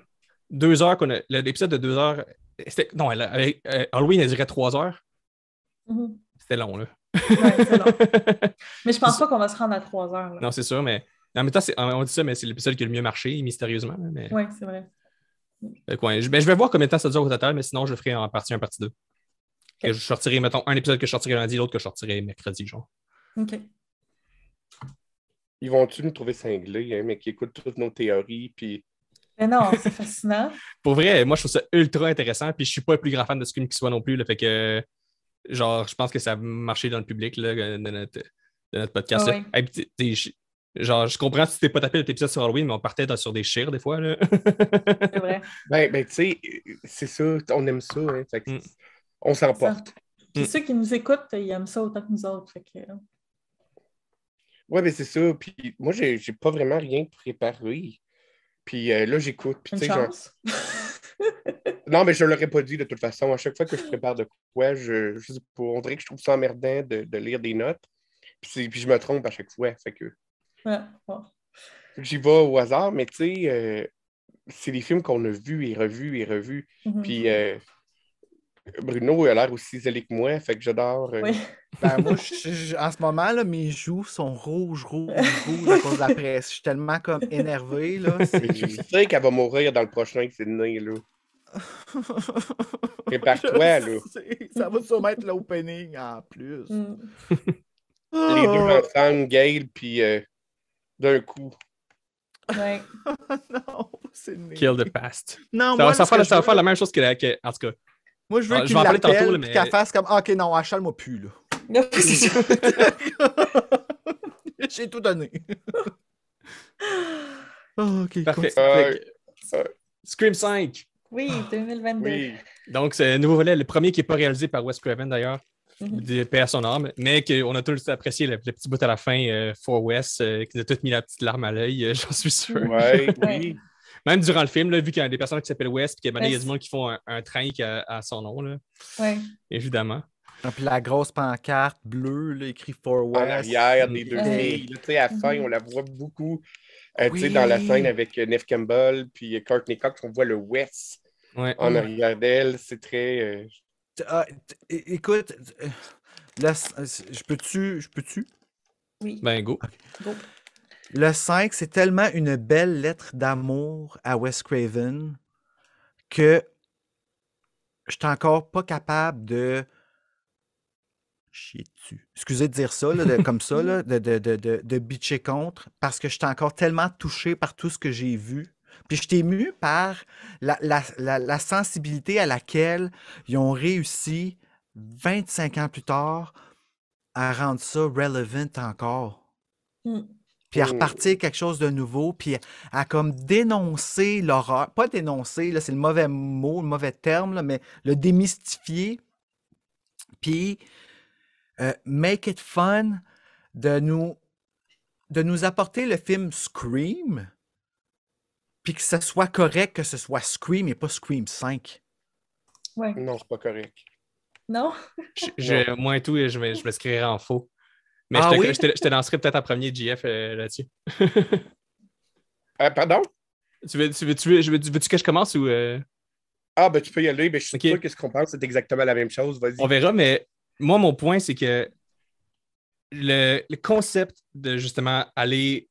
[SPEAKER 2] deux heures qu'on a. L'épisode de deux heures. Non, elle- avec euh, Halloween, elle dirait trois heures.
[SPEAKER 3] Mhm.
[SPEAKER 2] C'était long, là.
[SPEAKER 3] Ouais, c'est long. Mais je pense pas qu'on va se rendre à 3 heures. là.
[SPEAKER 2] non, c'est sûr, mais. En même temps, c'est- on dit ça, mais c'est l'épisode qui a le mieux marché, mystérieusement. Mais...
[SPEAKER 3] Ouais, c'est vrai.
[SPEAKER 2] Fait que ouais, je, ben, je vais voir combien de temps ça dure au total, mais sinon, je le ferai en partie 1, partie 2. Que je sortirai, mettons, un épisode que je sortirai lundi, l'autre que je sortirai mercredi, genre.
[SPEAKER 3] OK.
[SPEAKER 6] Ils vont-tu nous trouver cinglés, hein, mais qui écoutent toutes nos théories, puis
[SPEAKER 3] Mais non, c'est fascinant.
[SPEAKER 2] Pour vrai, moi, je trouve ça ultra intéressant, puis je suis pas le plus grand fan de Scream qui soit non plus, le fait que, genre, je pense que ça a marché dans le public, là, de notre, de notre podcast.
[SPEAKER 3] Ah
[SPEAKER 2] là. Hey, Genre, je comprends si tu t'es pas tapé notre épisode sur Halloween, mais on partait dans- sur des chires des fois. Là.
[SPEAKER 3] C'est vrai.
[SPEAKER 6] Ben, ben tu sais, c'est ça, on aime ça. Hein, fait que
[SPEAKER 2] Mm.
[SPEAKER 6] On s'emporte.
[SPEAKER 3] Puis
[SPEAKER 2] Mm.
[SPEAKER 3] ceux qui nous écoutent, ils aiment ça autant que nous autres. Fait que...
[SPEAKER 6] Ouais, ben c'est ça. Puis moi, j'ai j'ai pas vraiment rien préparé. Puis euh, là, j'écoute. Puis
[SPEAKER 3] Une
[SPEAKER 6] genre. Non, mais je ne l'aurais pas dit de toute façon. À chaque fois que je prépare de quoi, je, je on dirait que je trouve ça emmerdant de, de lire des notes. Puis, puis je me trompe à chaque fois. Fait que
[SPEAKER 3] Ouais,
[SPEAKER 6] j'y vais au hasard, mais tu sais, euh, c'est des films qu'on a vus et revus et revus.
[SPEAKER 3] Mhm.
[SPEAKER 6] Puis euh, Bruno a l'air aussi zélé que moi, fait que j'adore. euh,
[SPEAKER 3] Oui.
[SPEAKER 5] Ben, moi, je- je- en ce moment, là, mes joues sont rouges, rouges, rouges à cause de la presse. Je suis tellement comme énervé. Là, c'est-
[SPEAKER 6] sais qu'elle va mourir dans le prochain Sydney, là. Prépare-toi, là.
[SPEAKER 5] Je Ça va sûrement être l'opening en plus.
[SPEAKER 3] Mm.
[SPEAKER 6] Les deux ensemble, Gail, puis euh, d'un coup.
[SPEAKER 3] Ouais.
[SPEAKER 5] non, c'est.
[SPEAKER 2] Kill the past.
[SPEAKER 5] Non,
[SPEAKER 2] Ça,
[SPEAKER 5] moi,
[SPEAKER 2] va- ça, faire, ça va
[SPEAKER 5] je
[SPEAKER 2] faire
[SPEAKER 5] veux-
[SPEAKER 2] la même chose que, la- que- En tout cas.
[SPEAKER 5] Moi, je veux
[SPEAKER 2] Ah, je
[SPEAKER 5] qu'il l'appelle puis
[SPEAKER 2] mais-
[SPEAKER 5] qu'elle fasse comme OK, non, achale-moi plus, là. J'ai tout donné. Oh, OK.
[SPEAKER 2] Parfait.
[SPEAKER 6] Euh,
[SPEAKER 2] que, Scream 5.
[SPEAKER 3] Oui, 2022.
[SPEAKER 6] oui.
[SPEAKER 2] Donc, c'est un nouveau volet, le premier qui n'est pas réalisé par Wes Craven d'ailleurs, de paix à son âme, mais qu'on a tous apprécié le, le petit bout à la fin, euh, For Wes, euh, qui nous a tous mis la petite larme à l'œil, euh, j'en suis sûr.
[SPEAKER 6] Ouais,
[SPEAKER 3] Ouais.
[SPEAKER 6] oui.
[SPEAKER 2] Même durant le film, là, vu qu'il y a des personnes qui s'appellent Wes, puis qu'il y a monde qui font un, un train qui a, à son nom, là,
[SPEAKER 3] Ouais.
[SPEAKER 2] évidemment.
[SPEAKER 5] Ah, Puis la grosse pancarte bleue, là, écrit For
[SPEAKER 6] En
[SPEAKER 5] West.
[SPEAKER 6] arrière des deux filles. Tu sais, à la fin,
[SPEAKER 3] Mhm.
[SPEAKER 6] on la voit beaucoup. Euh, tu sais, Dans la scène avec euh, Neve Campbell puis euh, Courtney Cox, on voit le West
[SPEAKER 2] Ouais.
[SPEAKER 6] en arrière d'elle. C'est très. euh,
[SPEAKER 5] Ah, écoute, je peux-tu. Je peux-tu?
[SPEAKER 3] Oui.
[SPEAKER 2] Ben, go.
[SPEAKER 3] Go.
[SPEAKER 5] Le 5, c'est tellement une belle lettre d'amour à Wes Craven que je suis encore pas capable de chier dessus. Excusez de dire ça, comme ça, de, de, bitcher contre, parce que je suis encore tellement touché par tout ce que j'ai vu. Puis je suis ému par la sensibilité à laquelle ils ont réussi 25 ans plus tard à rendre ça relevant encore
[SPEAKER 3] Mm.
[SPEAKER 5] Puis à
[SPEAKER 6] Mm.
[SPEAKER 5] repartir quelque chose de nouveau, puis à comme dénoncer l'horreur. Pas dénoncer, là, c'est le mauvais mot, le mauvais terme, là, mais le démystifier, puis euh, make it fun de nous, de nous apporter le film Scream, puis que ce soit correct que ce soit Scream et pas Scream 5.
[SPEAKER 3] Ouais.
[SPEAKER 6] Non, c'est pas correct.
[SPEAKER 3] Non?
[SPEAKER 2] Je, je- moi et tout, je, me- je m'inscrirai en faux. Mais
[SPEAKER 5] Ah
[SPEAKER 2] je, te,
[SPEAKER 5] oui?
[SPEAKER 2] je, te, je te lancerai peut-être en premier GF euh, là-dessus.
[SPEAKER 6] Euh, pardon?
[SPEAKER 2] tu veux, tu veux, tu veux, veux- veux-tu que je commence ou. euh,
[SPEAKER 6] Ah, ben tu peux y aller. Ben, je suis
[SPEAKER 2] Ok.
[SPEAKER 6] sûr que ce qu'on pense, c'est exactement la même chose. Vas-y.
[SPEAKER 2] On verra, mais moi, mon point, c'est que le, le concept de justement aller.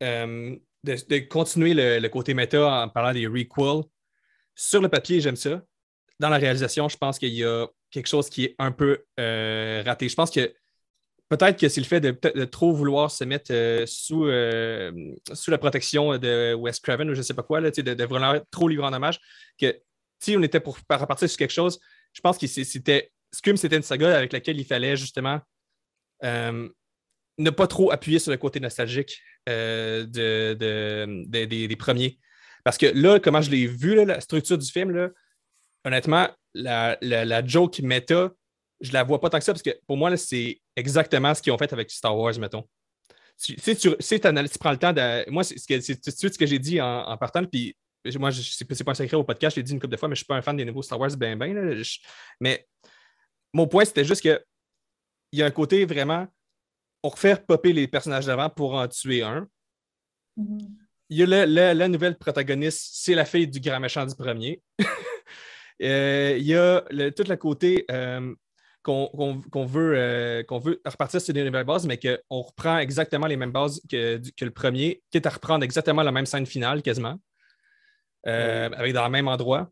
[SPEAKER 2] de, de continuer le, le côté méta en parlant des requels, sur le papier, j'aime ça. Dans la réalisation, je pense qu'il y a quelque chose qui est un peu raté. Je pense que peut-être que c'est le fait de, trop vouloir se mettre euh, sous, euh, sous la protection de Wes Craven ou je ne sais pas quoi, là, de, de vraiment trop lui rendre hommage, que si on était pour repartir sur quelque chose, je pense que c'était. Scream, c'était une saga avec laquelle il fallait justement euh, ne pas trop appuyer sur le côté nostalgique de, de- de- des, premiers. Parce que là, comment je l'ai vu, la structure du film, là, honnêtement, la, la, la joke méta, je la vois pas tant que ça parce que pour moi, c'est exactement ce qu'ils ont fait avec Star Wars, mettons. Tu, si t'analyses- tu prends le temps de. Moi, c'est tout de suite ce que j'ai dit en, en partant, puis moi, je- c'est pas un secret au podcast, je l'ai dit une couple de fois, mais je suis pas un fan des nouveaux Star Wars, ben, ben. là. Je- mais mon point, c'était juste que il y a un côté vraiment. On refait popper les personnages d'avant pour en tuer un.
[SPEAKER 3] Mhm.
[SPEAKER 2] Il y a le- le- la nouvelle protagoniste, c'est la fille du grand méchant du premier. Euh, il y a le- tout le côté euh, qu'on veut, euh, veut repartir sur des nouvelles bases, mais qu'on reprend exactement les mêmes bases que, que le premier, quitte à reprendre exactement la même scène finale quasiment, euh, avec dans le même endroit.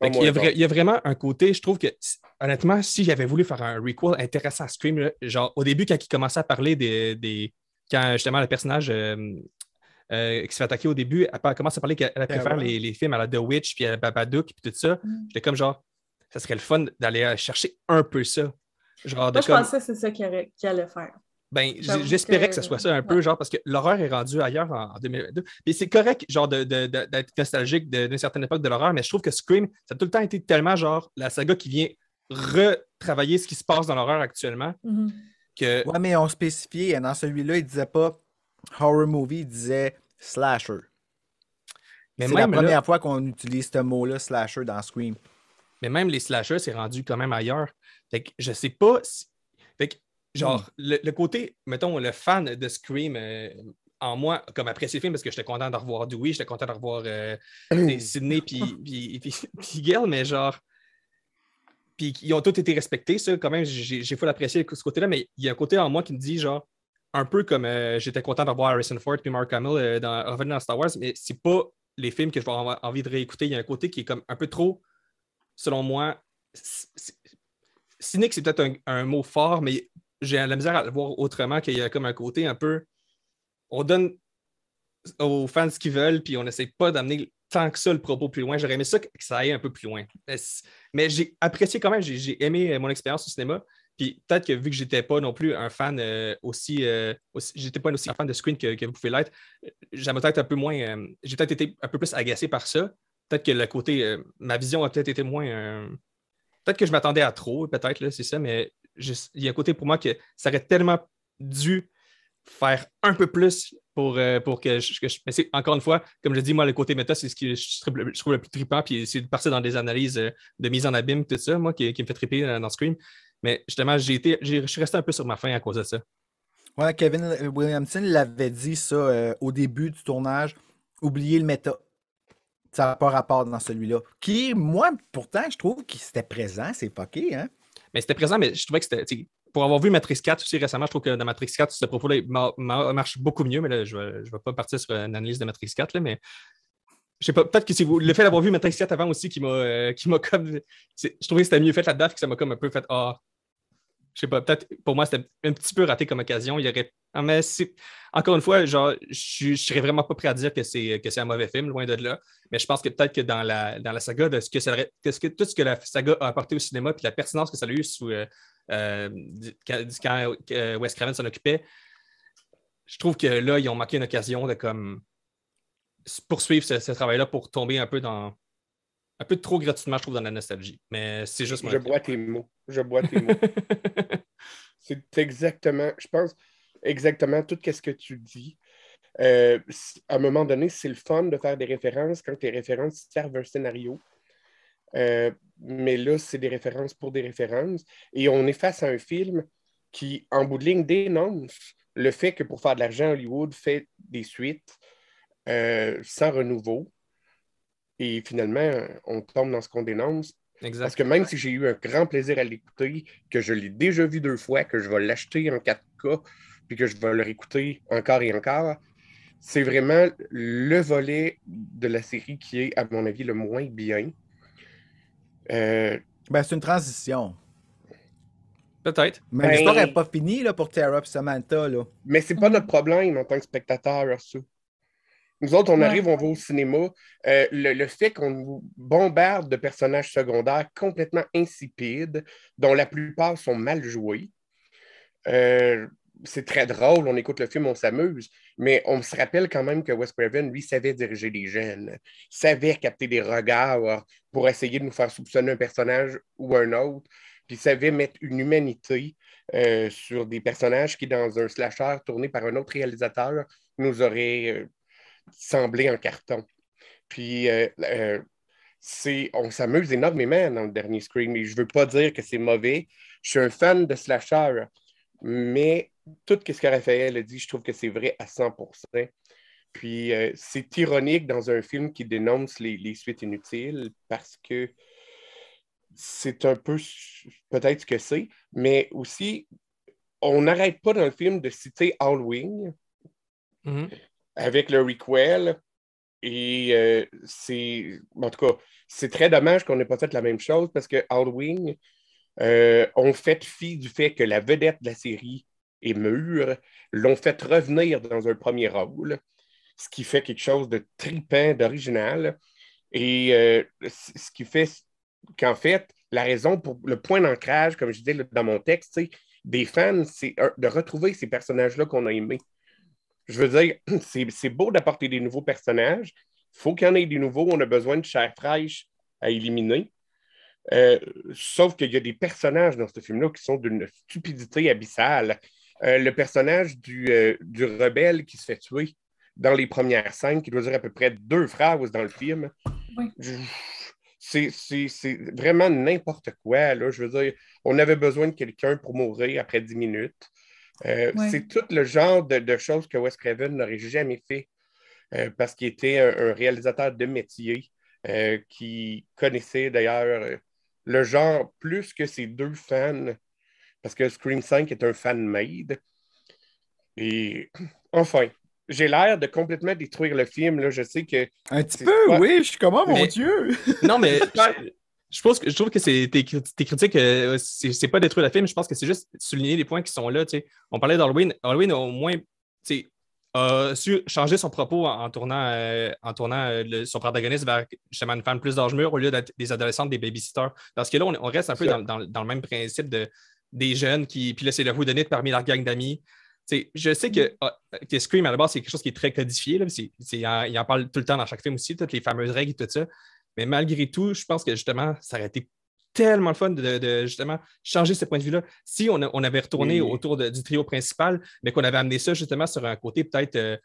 [SPEAKER 2] Y a vra- il y a vraiment un côté, je trouve que, honnêtement, si j'avais voulu faire un requel intéressant à Scream, là, genre au début, quand il commençait à parler des. des- quand justement le personnage euh, euh, qui se fait attaquer au début, elle, commence à parler qu'elle elle préfère
[SPEAKER 5] ouais.
[SPEAKER 2] les, les films à la The Witch, puis à la Babadook, puis tout ça,
[SPEAKER 3] Mm.
[SPEAKER 2] j'étais comme genre, ça serait le fun d'aller euh, chercher un peu ça. Genre, de
[SPEAKER 3] Moi, je
[SPEAKER 2] comme-
[SPEAKER 3] pensais que c'est ça qu'il allait faire.
[SPEAKER 2] ben, j'espérais que...
[SPEAKER 3] que-
[SPEAKER 2] ce soit ça un peu, genre, parce que l'horreur est rendue ailleurs en, en 2022. Puis c'est correct, genre, de- de- de- d'être nostalgique d'une certaine époque de l'horreur, mais je trouve que Scream, ça a tout le temps été tellement, genre, la saga qui vient retravailler ce qui se passe dans l'horreur actuellement,
[SPEAKER 3] Mhm.
[SPEAKER 2] que
[SPEAKER 5] Ouais, mais on spécifiait, dans celui-là, il disait pas horror movie, il disait slasher.
[SPEAKER 2] Mais
[SPEAKER 5] C'est la première
[SPEAKER 2] là-
[SPEAKER 5] fois qu'on utilise ce mot-là, slasher, dans Scream.
[SPEAKER 2] Mais même les slashers, c'est rendu quand même ailleurs. Fait que je sais pas si. Fait que, genre,
[SPEAKER 5] Hmm.
[SPEAKER 2] le, le côté, mettons, le fan de Scream euh, en moi, comme après ces films, parce que j'étais content de revoir Dewey, j'étais content de revoir euh, sais, Sydney puis, puis, puis, puis Gail, mais genre. Puis ils ont tous été respectés, ça, quand même, j'ai full apprécié ce côté-là, mais il y a un côté en moi qui me dit, genre, un peu comme euh, j'étais content de revoir Harrison Ford puis Mark Hamill euh, dans, dans Star Wars, mais c'est pas les films que je vais avoir envie de réécouter. Il y a un côté qui est comme un peu trop, selon moi, cynique, c'est peut-être un, mot fort, mais j'ai la misère à le voir autrement qu'il y a comme un côté un peu. On donne aux fans ce qu'ils veulent, puis on n'essaie pas d'amener tant que ça le propos plus loin. J'aurais aimé ça que ça aille un peu plus loin. Mais j'ai apprécié quand même, j'ai- aimé euh, mon expérience au cinéma. Puis peut-être que vu que j'étais pas non plus un fan euh, aussi, euh, aussi- j'étais pas aussi un fan de Screen que, vous pouvez l'être, j'aimerais peut-être un peu moins, j'ai peut-être été un peu plus agacé par ça. Peut-être que le côté, euh, ma vision a peut-être été moins, euh, peut-être que je m'attendais à trop, peut-être c'est ça, mais il y a un côté pour moi que ça aurait tellement dû faire un peu plus pour, euh, pour que je. que mais encore une fois, comme je dis, moi, le côté méta, c'est ce que je trouve le, plus trippant, puis c'est de partir dans des analyses de mise en abîme, tout ça, moi, qui, me fait tripper dans Scream. Mais justement, j'ai été, je suis resté un peu sur ma faim à cause de ça.
[SPEAKER 5] Ouais, Kevin Williamson l'avait dit ça au début du tournage. Oubliez le méta. Ça n'a pas rapport dans celui-là. Qui, moi, pourtant, je trouve qu'il était présent, c'est fucké, hein?
[SPEAKER 2] Mais c'était présent, mais je trouvais que c'était. Pour avoir vu Matrix 4 aussi récemment, je trouve que dans Matrix 4, ce propos-là marche beaucoup mieux, mais là, je ne vais, pas partir sur une analyse de Matrix 4, là, mais je sais pas, peut-être que c'est le fait d'avoir vu Matrix 4 avant aussi qui m'a euh, comme. Je trouvais que c'était mieux fait là-dedans, que ça m'a comme un peu fait Ah. Je sais pas, peut-être pour moi, c'était un petit peu raté comme occasion. Il y aurait. Ah. Encore une fois, genre, je je serais vraiment pas prêt à dire que c'est que c'est un mauvais film, loin de là. Mais je pense que peut-être que dans la, dans la saga, de ce que tout ce que la saga a apporté au cinéma, puis la pertinence que ça a eu sous euh, euh, quand, euh, Wes Craven s'en occupait, je trouve que là, ils ont manqué une occasion de comme poursuivre ce travail-là pour tomber un peu dans un peu trop gratuitement, je trouve, dans la nostalgie. Mais c'est juste mon
[SPEAKER 6] Je bois tes mots. Je bois tes mots. C'est exactement, je pense, exactement tout ce que tu dis. Euh, à un moment donné, c'est le fun de faire des références quand tes références servent un scénario. Euh, mais là, c'est des références pour des références. Et on est face à un film qui, en bout de ligne, dénonce le fait que pour faire de l'argent, Hollywood fait des suites euh, sans renouveau. Et finalement, on tombe dans ce qu'on dénonce.
[SPEAKER 2] exact.
[SPEAKER 6] Parce que même si j'ai eu un grand plaisir à l'écouter, que je l'ai déjà vu deux fois, que je vais l'acheter en 4K, puis que je vais le réécouter encore et encore, c'est vraiment le volet de la série qui est, à mon avis, le moins bien. Euh,
[SPEAKER 5] Ben, c'est une transition.
[SPEAKER 2] Peut-être.
[SPEAKER 5] Mais
[SPEAKER 6] Ben-
[SPEAKER 5] l'histoire n'est pas finie là, pour Tara et Samantha. Là.
[SPEAKER 6] mais c'est pas notre problème en tant que spectateur, ça. Nous autres, on
[SPEAKER 3] Ouais.
[SPEAKER 6] arrive, on va au cinéma. Euh, le, le fait qu'on nous bombarde de personnages secondaires complètement insipides, dont la plupart sont mal joués, euh, c'est très drôle, on écoute le film, on s'amuse, mais on se rappelle quand même que Wes Craven, lui, savait diriger les jeunes, savait capter des regards pour essayer de nous faire soupçonner un personnage ou un autre, puis savait mettre une humanité euh, sur des personnages qui, dans un slasher tourné par un autre réalisateur, nous auraient semblé en carton. Puis, euh, euh, on s'amuse énormément dans le dernier Scream, et je ne veux pas dire que c'est mauvais. Je suis un fan de slasher, mais tout ce que Raphaël a dit, je trouve que c'est vrai à 100% Puis euh, c'est ironique dans un film qui dénonce les, les suites inutiles parce que c'est un peu peut-être ce que c'est, mais aussi, on n'arrête pas dans le film de citer Halloween
[SPEAKER 2] Mhm.
[SPEAKER 6] Avec le requel. Et euh, c'est, en tout cas, c'est très dommage qu'on n'ait pas fait la même chose parce que Halloween, euh, ont fait fi du fait que la vedette de la série est mûre, l'ont fait revenir dans un premier rôle, ce qui fait quelque chose de tripant, d'original. Et euh, ce qui fait qu'en fait, la raison pour le point d'ancrage, comme je disais dans mon texte, des fans, c'est de retrouver ces personnages-là qu'on a aimés. Je veux dire, c'est c'est beau d'apporter des nouveaux personnages. Il faut qu'il y en ait des nouveaux. On a besoin de chair fraîche à éliminer. Euh, sauf qu'il y a des personnages dans ce film-là qui sont d'une stupidité abyssale. Euh, le personnage du, euh, du rebelle qui se fait tuer dans les premières scènes, qui doit dire à peu près deux phrases dans le film.
[SPEAKER 3] Oui.
[SPEAKER 6] C'est c'est- c'est vraiment n'importe quoi. Là. Je veux dire, on avait besoin de quelqu'un pour mourir après 10 minutes. Euh,
[SPEAKER 3] Ouais.
[SPEAKER 6] C'est tout le genre de, de choses que Wes Craven n'aurait jamais fait euh, parce qu'il était un, un réalisateur de métier euh, qui connaissait d'ailleurs le genre plus que ses deux fans, parce que Scream 5 est un fan-made. Et enfin, j'ai l'air de complètement détruire le film. Là. Je sais que
[SPEAKER 5] Un petit peu,
[SPEAKER 6] quoi?
[SPEAKER 5] oui. Je suis comme, oh mon
[SPEAKER 2] Mais-
[SPEAKER 5] Dieu.
[SPEAKER 2] Non, mais je, pense que, je trouve que c'est, tes, cri- tes critiques, euh, c'est, pas détruire le film. Je pense que c'est juste souligner les points qui sont là. On parlait d'Halloween. Halloween a au moins a su changer son propos en, en tournant, euh, en tournant euh, le- son protagoniste vers justement une femme plus d'âge mûr au lieu d'être des adolescentes, des babysitters. Parce que là, on, on reste un peu dans, dans- dans le même principe de, des jeunes qui. Puis là, c'est le whodunit parmi leur gang d'amis. Je sais que, ah, que Scream, à la base, c'est quelque chose qui est très codifié. Là, il, en, il en parle tout le temps dans chaque film aussi, toutes les fameuses règles et tout ça. Mais malgré tout, je pense que justement, ça aurait été tellement le fun de, de, justement changer ce point de vue-là. Si on, a- on avait retourné
[SPEAKER 6] Oui.
[SPEAKER 2] autour de- du trio principal, mais qu'on avait amené ça justement sur un côté peut-être, euh,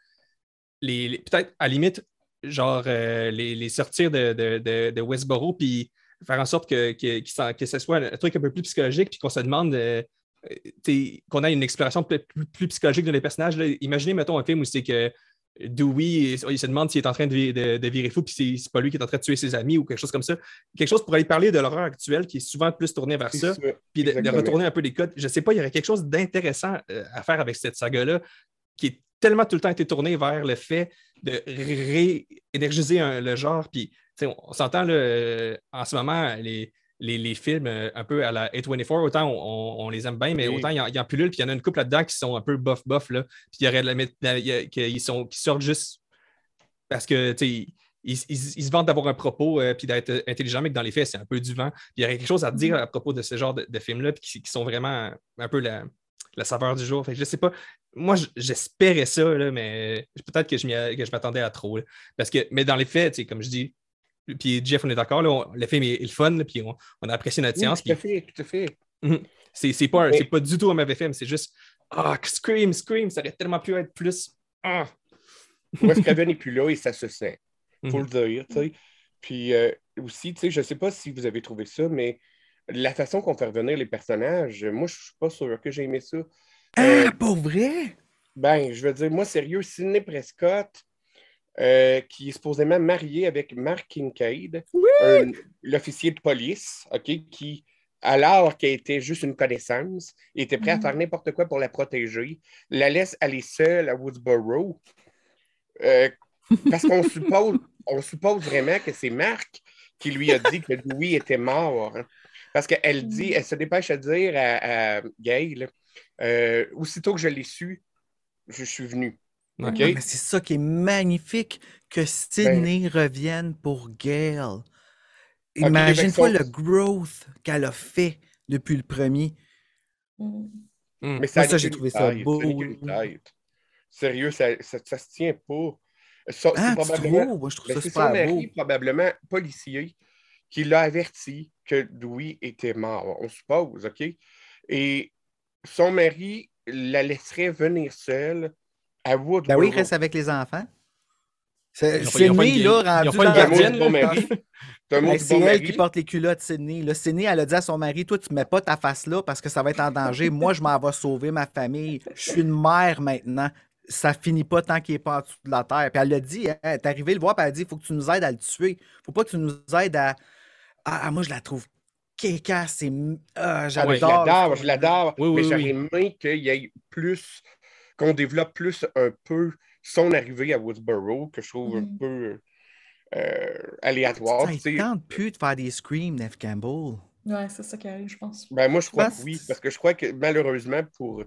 [SPEAKER 2] les, les- peut-être à la limite, genre euh, les, les sortir de, Westboro, puis faire en sorte que, que, que ce soit un truc un peu plus psychologique, puis qu'on se demande, euh, qu'on ait une exploration peut-être plus, plus psychologique de les personnages. là. Imaginez, mettons, un film où c'est que Dewey, il se demande s'il est en train de, vi- de- de virer fou, puis c'est, pas lui qui est en train de tuer ses amis ou quelque chose comme ça. Quelque chose pour aller parler de l'horreur actuelle qui est souvent plus tournée vers ça puis de, retourner un peu les codes. Je sais pas, il y aurait quelque chose d'intéressant euh, à faire avec cette saga-là qui est tellement tout le temps été tournée vers le fait de réénergiser le genre. Puis, tu sais, on, on s'entend euh, en ce moment, les, les, les films euh, un peu à la A24, autant on, on- on les aime bien, mais
[SPEAKER 6] Oui.
[SPEAKER 2] autant il y, y en pilule, puis il y en a une couple là-dedans qui sont un peu bof-bof. là. Puis il y aurait de la, y a- qu'ils sont, qui sortent juste parce que, tu ils, ils- ils se vantent d'avoir un propos euh, puis d'être intelligent, mais que dans les faits, c'est un peu du vent. Puis il y aurait quelque chose à dire à propos de ce genre de, de films-là, puis qui, qui sont vraiment un peu la, la saveur du jour. Fait que je sais pas. Moi, j'espérais ça, là, mais peut-être que je m'attendais à trop. là. Parce que, mais dans les faits, comme je dis, puis Jeff, on est d'accord, le film est, est le fun, là, puis on, on a apprécié notre
[SPEAKER 6] Oui,
[SPEAKER 2] séance.
[SPEAKER 6] tout à
[SPEAKER 2] puis
[SPEAKER 6] fait, tout à fait.
[SPEAKER 2] c'est c'est pas, pas du tout un mauvais film, c'est juste Ah, Scream, Scream, ça aurait tellement pu être plus. Ah.
[SPEAKER 6] Wes Craven n'est plus là et ça se sent. faut
[SPEAKER 2] Mhm.
[SPEAKER 6] le dire, tu sais. Puis euh, aussi, tu sais, je sais pas si vous avez trouvé ça, mais la façon qu'on fait revenir les personnages, moi, je suis pas sûr que j'ai aimé ça. Euh,
[SPEAKER 5] Ah, pour vrai?
[SPEAKER 6] ben, je veux dire, moi, sérieux, Sidney Prescott, euh, qui est supposément marié avec Mark Kincaid, l'officier de police, OK, qui, alors qu'elle était juste une connaissance, était prêt à
[SPEAKER 3] Mhm.
[SPEAKER 6] faire n'importe quoi pour la protéger, la laisse aller seule à Woodsboro. Euh, parce qu'on suppose, on suppose vraiment que c'est Marc qui lui a dit que Louis était mort. hein. Parce qu'elle dit, elle se dépêche à dire à, à Gail, euh, aussitôt que je l'ai su, je suis venu.
[SPEAKER 5] C'est ça qui est magnifique, que Sydney revienne pour Gail. Imagine-toi le growth qu'elle a fait depuis le premier.
[SPEAKER 3] Mm.
[SPEAKER 2] Mm.
[SPEAKER 6] Mais ça,
[SPEAKER 5] Moi, ça, j'ai trouvé ça beau.
[SPEAKER 6] ça. Sérieux, ça, ça, ça se tient pas. Ça, c'est
[SPEAKER 5] Ah,
[SPEAKER 6] probablement-
[SPEAKER 5] trouves? Moi, je trouve
[SPEAKER 6] Ben,
[SPEAKER 5] ça
[SPEAKER 6] c'est son
[SPEAKER 5] super
[SPEAKER 6] mari,
[SPEAKER 5] beau.
[SPEAKER 6] probablement policier, qui l'a averti que Louis était mort, on suppose, OK? Et son mari la laisserait venir seule à
[SPEAKER 5] Ben oui, il reste avec les enfants. Sydney, là, rendu
[SPEAKER 2] pas
[SPEAKER 5] dans la- Ben, c'est elle qui porte les culottes, Sydney. Là, Sydney, elle a dit à son mari Toi, tu ne mets pas ta face là parce que ça va être en danger. Moi, je m'en vais sauver ma famille. Je suis une mère maintenant. Ça finit pas tant qu'il n'est pas en dessous de la terre. Puis elle l'a dit hein, Elle est arrivée le voir, puis elle a dit Il faut que tu nous aides à le tuer. faut pas que tu nous aides à. Ah, moi, je la trouve kékasse. C'est. Ah,
[SPEAKER 6] Ah
[SPEAKER 5] j'adore.
[SPEAKER 6] ouais, je l'adore, je l'adore.
[SPEAKER 2] Oui, oui,
[SPEAKER 6] mais
[SPEAKER 2] oui.
[SPEAKER 6] j'aurais aimé qu'il y ait plus, qu'on développe plus un peu son arrivée à Woodsboro, que je trouve un
[SPEAKER 3] Mhm.
[SPEAKER 6] peu euh, aléatoire.
[SPEAKER 5] Ça ne tente plus de faire des screams, Neve Campbell.
[SPEAKER 3] Ouais, c'est ça qui arrive, je pense.
[SPEAKER 6] Ben, moi, je crois que oui, parce que je crois que malheureusement, pour.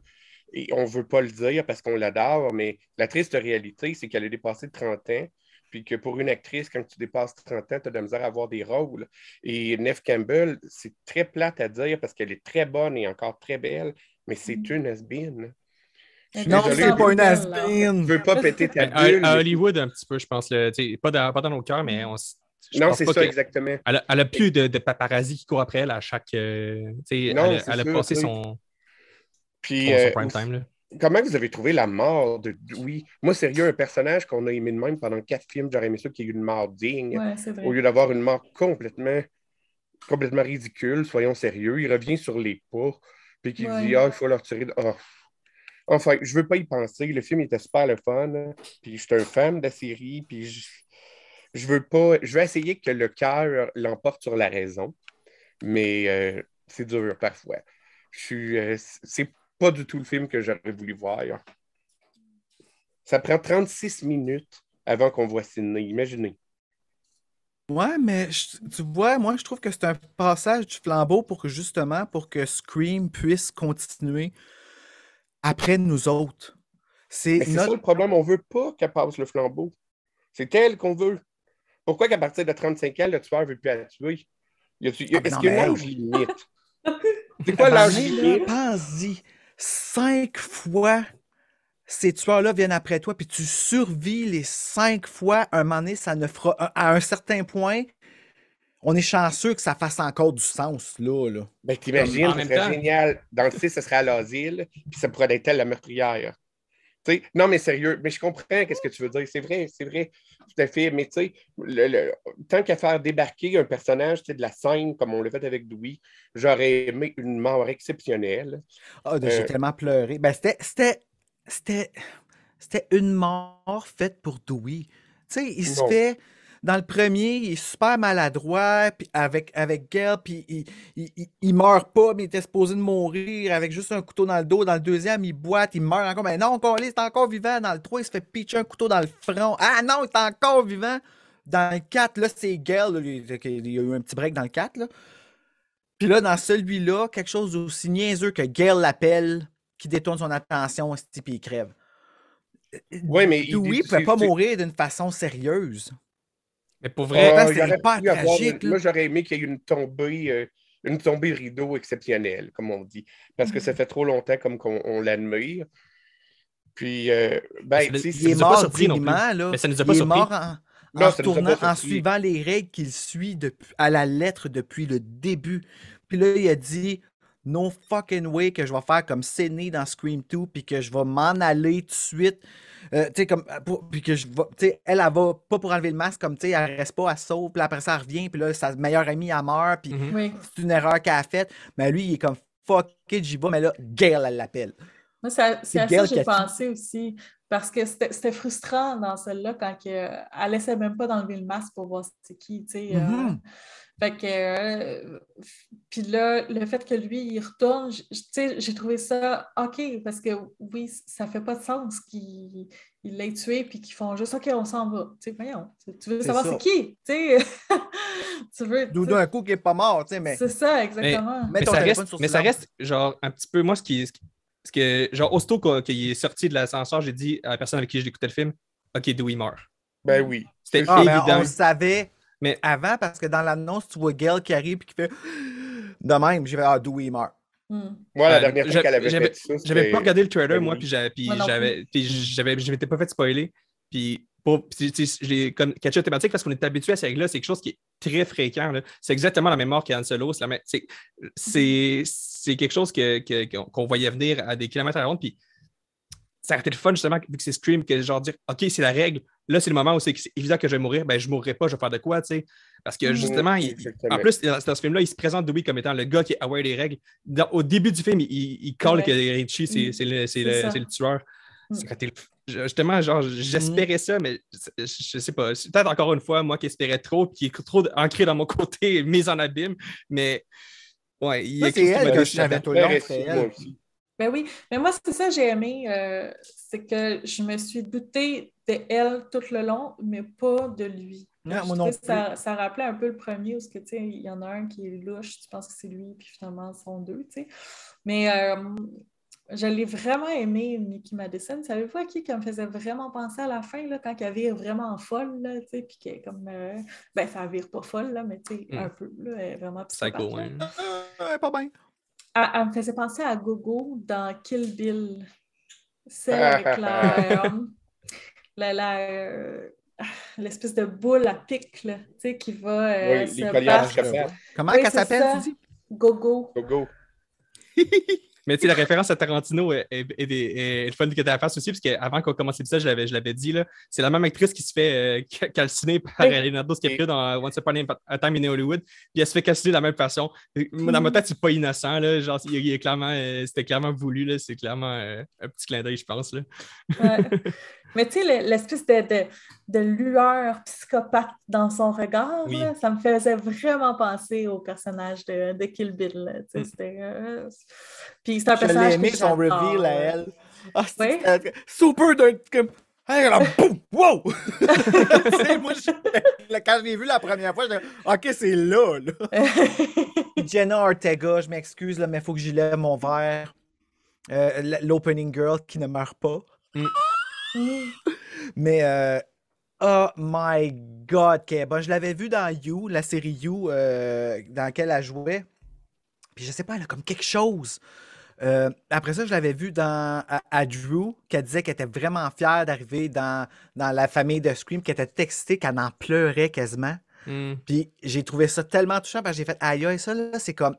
[SPEAKER 6] Et on ne veut pas le dire parce qu'on l'adore, mais la triste réalité, c'est qu'elle a dépassé 30 ans, puis que pour une actrice, quand tu dépasses 30 ans, tu as de la misère à avoir des rôles. Et Neve Campbell, c'est très plate à dire parce qu'elle est très bonne et encore très belle, mais c'est
[SPEAKER 3] Mhm.
[SPEAKER 6] une has-been.
[SPEAKER 5] Non, c'est pas une
[SPEAKER 3] là.
[SPEAKER 6] Je veux pas péter ta
[SPEAKER 2] Ben, À, Hollywood, un petit peu, je pense. pas, dans, pas dans nos cœurs, mais on, je
[SPEAKER 6] Non, c'est
[SPEAKER 2] pas
[SPEAKER 6] ça,
[SPEAKER 2] que-
[SPEAKER 6] exactement.
[SPEAKER 2] Elle a, elle a plus de, de paparazzi qui courent après elle à chaque. euh,
[SPEAKER 6] Non,
[SPEAKER 2] elle, elle a
[SPEAKER 6] sûr,
[SPEAKER 2] passé son,
[SPEAKER 6] Puis,
[SPEAKER 2] son, son
[SPEAKER 6] euh,
[SPEAKER 2] prime time. Là.
[SPEAKER 6] comment vous avez trouvé la mort de Dewey? Moi, sérieux, un personnage qu'on a aimé de même pendant quatre films, j'aurais aimé ça qu'il y ait une mort digne,
[SPEAKER 3] Ouais, c'est vrai.
[SPEAKER 6] au lieu d'avoir une mort complètement, complètement ridicule, soyons sérieux. Il revient sur les pas, puis qu'il
[SPEAKER 3] Ouais.
[SPEAKER 6] dit Ah, il faut leur tirer. de- Ah. Enfin, je veux pas y penser. Le film était super le fun, puis je suis un fan de la série, puis je, veux pas. Je veux essayer que le cœur l'emporte sur la raison, mais euh, c'est dur parfois. Je suis, euh, c'est pas du tout le film que j'aurais voulu voir. Ça prend 36 minutes avant qu'on voit Sidney. Imaginez.
[SPEAKER 5] Ouais, mais tu vois, moi, je trouve que c'est un passage du flambeau pour que justement, pour que Scream puisse continuer après nous autres. C'est notre-
[SPEAKER 6] ça le problème, on veut pas qu'elle passe le flambeau. C'est elle qu'on veut. Pourquoi qu'à partir de 35 ans, le tueur ne veut plus la tuer? Y a-
[SPEAKER 5] Ah,
[SPEAKER 6] Est-ce
[SPEAKER 5] non,
[SPEAKER 6] qu'il y a
[SPEAKER 5] mais
[SPEAKER 6] un
[SPEAKER 5] hey.
[SPEAKER 6] âge limite? C'est quoi l'âge limite?
[SPEAKER 5] Pense-y. Cinq fois, ces tueurs-là viennent après toi, puis tu survis les cinq fois. Un moment donné, ça ne fera. À un certain point, on est chanceux que ça fasse encore du sens, là. là.
[SPEAKER 6] Ben, t'imagines, ce serait
[SPEAKER 2] temps.
[SPEAKER 6] génial. Dans le 6, ce serait à l'asile, puis ça pourrait être la meurtrière. Tu sais, non, mais sérieux, mais je comprends qu'est-ce que tu veux dire. C'est vrai, c'est vrai, tout à fait. Mais tu sais, le- le- tant qu'à faire débarquer un personnage de la scène, comme on l'a fait avec Louis, j'aurais aimé une mort exceptionnelle.
[SPEAKER 5] Ah, j'ai
[SPEAKER 6] Euh,
[SPEAKER 5] tellement pleuré. Ben, c'était, c'était, c'était, c'était une mort faite pour Dewey. Tu sais, il se
[SPEAKER 6] Non.
[SPEAKER 5] fait. Dans le premier, il est super maladroit puis avec, avec Gail, puis il, il, il- il meurt pas, mais il était supposé de mourir avec juste un couteau dans le dos. Dans le deuxième, il boite, il meurt encore. Mais non, encore, il est encore vivant. Dans le 3, il se fait pitcher un couteau dans le front. Ah non, il est encore vivant. Dans le 4, là, c'est lui, il y a eu un petit break dans le 4. Là. Puis là, dans celui-là, quelque chose d'aussi niaiseux que Gail l'appelle, qui détourne son attention, puis il crève.
[SPEAKER 6] Ouais, mais il-
[SPEAKER 5] Dewey ne pouvait pas mourir d'une façon sérieuse.
[SPEAKER 2] Mais pour
[SPEAKER 6] Ah,
[SPEAKER 2] vrai,
[SPEAKER 6] il
[SPEAKER 5] hyper
[SPEAKER 6] pu avoir
[SPEAKER 5] tragique,
[SPEAKER 6] une-. Moi, j'aurais aimé qu'il y ait une tombée, euh, une tombée de rideau exceptionnelle, comme on dit. Parce que ça fait trop longtemps comme qu'on on l'admire. Puis, euh, ben,
[SPEAKER 2] Ça
[SPEAKER 6] tu sais,
[SPEAKER 5] Il
[SPEAKER 2] Ça
[SPEAKER 5] est
[SPEAKER 2] nous a pas
[SPEAKER 5] mort
[SPEAKER 2] surpris non plus.
[SPEAKER 5] dignement, là.
[SPEAKER 2] Mais ça nous a
[SPEAKER 5] il
[SPEAKER 2] pas
[SPEAKER 5] est
[SPEAKER 2] surpris.
[SPEAKER 5] mort en,
[SPEAKER 6] Non, pas
[SPEAKER 5] suivant les règles qu'il suit depuis, à la lettre depuis le début. Puis là, il a dit No fucking way que je vais faire comme Séné dans Scream 2, puis que je vais m'en aller tout de suite. Euh, tu sais, comme, euh, pour- puis que je vais, tu sais, elle, elle va pas pour enlever le masque, comme, tu sais, elle reste pas, elle sauve, puis après ça, elle revient, puis là, sa meilleure amie, elle meurt, puis
[SPEAKER 2] Mhm.
[SPEAKER 5] C'est une erreur qu'elle a faite. Mais lui, il est comme, fuck it, j'y vais, mais là, Gail, elle l'appelle.
[SPEAKER 3] Moi, c'est à
[SPEAKER 5] Gail
[SPEAKER 3] ça
[SPEAKER 5] qui
[SPEAKER 3] que
[SPEAKER 5] a
[SPEAKER 3] j'ai pensé aussi. Parce que c'était frustrant dans celle-là quand que, elle laissait même pas d'enlever le masque pour voir c'est qui. tu sais, euh. Fait que. euh, puis là, le fait que lui, il retourne, j- tu sais, j'ai trouvé ça OK parce que oui, ça fait pas de sens qu'il il l'ait tué puis qu'ils font juste OK, on s'en va. Tu sais, voyons. Tu- veux savoir c'est qui? Tu sais, tu veux.
[SPEAKER 5] D'où d'un coup qui est pas mort, tu sais, mais.
[SPEAKER 3] C'est ça, exactement.
[SPEAKER 2] Mais
[SPEAKER 5] ton
[SPEAKER 2] ça, reste, mais ça reste, genre, un petit peu, moi, ce qui ce qui- ce que, genre, aussitôt qu'il est sorti de l'ascenseur, j'ai dit à la personne avec qui j'écoutais le film, OK, Dewey meurt.
[SPEAKER 6] ben oui.
[SPEAKER 2] C'était
[SPEAKER 5] Ah, ben,
[SPEAKER 2] évident.
[SPEAKER 5] on le savait
[SPEAKER 2] Mais-
[SPEAKER 5] avant parce que dans l'annonce, tu vois Gail qui arrive et qui fait de même. J'ai fait Ah, Dewey meurt.
[SPEAKER 3] Hmm.
[SPEAKER 6] Moi, la
[SPEAKER 2] Euh,
[SPEAKER 6] dernière fois qu'elle avait
[SPEAKER 2] j'avais-
[SPEAKER 6] fait ça,
[SPEAKER 2] J'avais pas regardé le trailer, moi, puis je m'étais pas fait spoiler. Puis, pour, puis, tu sais, je l'ai comme catché la thématique parce qu'on est habitué à ces règles-là. C'est quelque chose qui est très fréquent. là. C'est exactement la même mort qu'Anne Solo. C'est, quelque chose que, que- qu'on, qu'on voyait venir à des kilomètres à la ronde. Puis, ça aurait été le fun, justement, vu que c'est Scream, que genre dire, OK, c'est la règle. Là, c'est le moment où c'est, c'est évident que je vais mourir. Ben, je mourrai pas, je vais faire de quoi, tu sais? Parce que,
[SPEAKER 3] Mhm.
[SPEAKER 2] justement, il- en plus, dans, dans ce film-là, il se présente Dewey comme étant le gars qui est aware des règles. Dans- au début du film, il, il,
[SPEAKER 3] Ouais.
[SPEAKER 2] que Richie, c'est,
[SPEAKER 3] Mm.
[SPEAKER 2] c'est le, c'est
[SPEAKER 3] C'est
[SPEAKER 2] le- c'est le tueur.
[SPEAKER 3] Mm.
[SPEAKER 2] Justement, genre, j'espérais ça, mais je, je sais pas. C'est peut-être encore une fois, moi qui espérais trop, puis qui est trop ancré dans mon côté, mis en abîme, mais ouais, il y a
[SPEAKER 5] c'est
[SPEAKER 2] quelque chose qui
[SPEAKER 5] elle
[SPEAKER 2] m'a
[SPEAKER 5] que je savais tout le long,
[SPEAKER 3] Ben oui, mais moi, c'est ça que j'ai aimé, euh, c'est que je me suis doutée de elle tout le long, mais pas de lui.
[SPEAKER 5] Non, moi non
[SPEAKER 3] Ça, ça rappelait un peu le premier, où ce que, tu sais, il y en a un qui est louche, tu penses que c'est lui, puis finalement, ce sont deux, tu sais. Mais euh, je l'ai vraiment aimé, Mickey Madison. Savez-vous à qui qui me faisait vraiment penser à la fin, là, quand elle vire vraiment folle, là, tu sais, puis qu'elle est comme... euh, ben, ça vire pas folle, là, mais tu sais,
[SPEAKER 2] Mm.
[SPEAKER 3] un peu, là, elle est vraiment psychopathe,
[SPEAKER 2] Psycho,
[SPEAKER 3] là.
[SPEAKER 2] hein.
[SPEAKER 5] Ah, pas bien.
[SPEAKER 3] Elle, elle me faisait penser à Gogo dans Kill Bill. Celle avec la. euh, la- la, euh, l'espèce de boule à pic, là, tu sais, qui va euh,
[SPEAKER 6] Oui,
[SPEAKER 3] se battre.
[SPEAKER 5] Comment
[SPEAKER 3] Oui, c'est
[SPEAKER 5] s'appelle,
[SPEAKER 3] ça.
[SPEAKER 5] tu dis?
[SPEAKER 3] Gogo.
[SPEAKER 6] Go, go.
[SPEAKER 2] Mais tu sais, la référence à Tarantino est, est, est, est- est le fun que tu as à face aussi, parce qu'avant qu'on commence l'épisode, je l'avais, je l'avais dit, là, c'est la même actrice qui se fait euh, ca- calciner par
[SPEAKER 3] Oui.
[SPEAKER 2] Leonardo DiCaprio dans Once Upon a Time in Hollywood, puis elle se fait calciner de la même façon. Dans ma tête, c'est pas innocent, là, genre, il, il est clairement, euh, c'était clairement voulu, là, c'est clairement euh, un petit clin d'œil, je pense. Là.
[SPEAKER 3] Ouais. Mais tu sais, le- l'espèce de, de, de lueur psychopathe dans son regard,
[SPEAKER 2] Oui.
[SPEAKER 3] là, ça me faisait vraiment penser au personnage de, de Kill Bill. là, tu sais,
[SPEAKER 2] Mm.
[SPEAKER 3] euh, Puis c'est un
[SPEAKER 5] Je l'ai
[SPEAKER 3] personnage
[SPEAKER 5] aimé
[SPEAKER 3] que
[SPEAKER 5] son reveal à elle. Ah, c'est-
[SPEAKER 3] Oui.
[SPEAKER 5] super d'un comme. Hey, alors, boum! Wow! Moi, je- quand je l'ai vu la première fois, je OK, c'est là, Jenna Ortega, je m'excuse, mais il faut que j'y lève mon verre. Euh, L'opening girl qui ne meurt pas.
[SPEAKER 3] Mm.
[SPEAKER 5] Mais, euh, oh my God, qu'elle est bonne. Je l'avais vue dans You, la série You, euh, dans laquelle elle jouait. Puis je sais pas, elle a comme quelque chose. Euh, après ça, je l'avais vue dans à, à Drew, qu'elle disait qu'elle était vraiment fière d'arriver dans, dans la famille de Scream, qu'elle était excitée, qu'elle en pleurait quasiment.
[SPEAKER 2] Hmm.
[SPEAKER 5] Puis j'ai trouvé ça tellement touchant parce que j'ai fait aïe, aïe, ça là, c'est comme.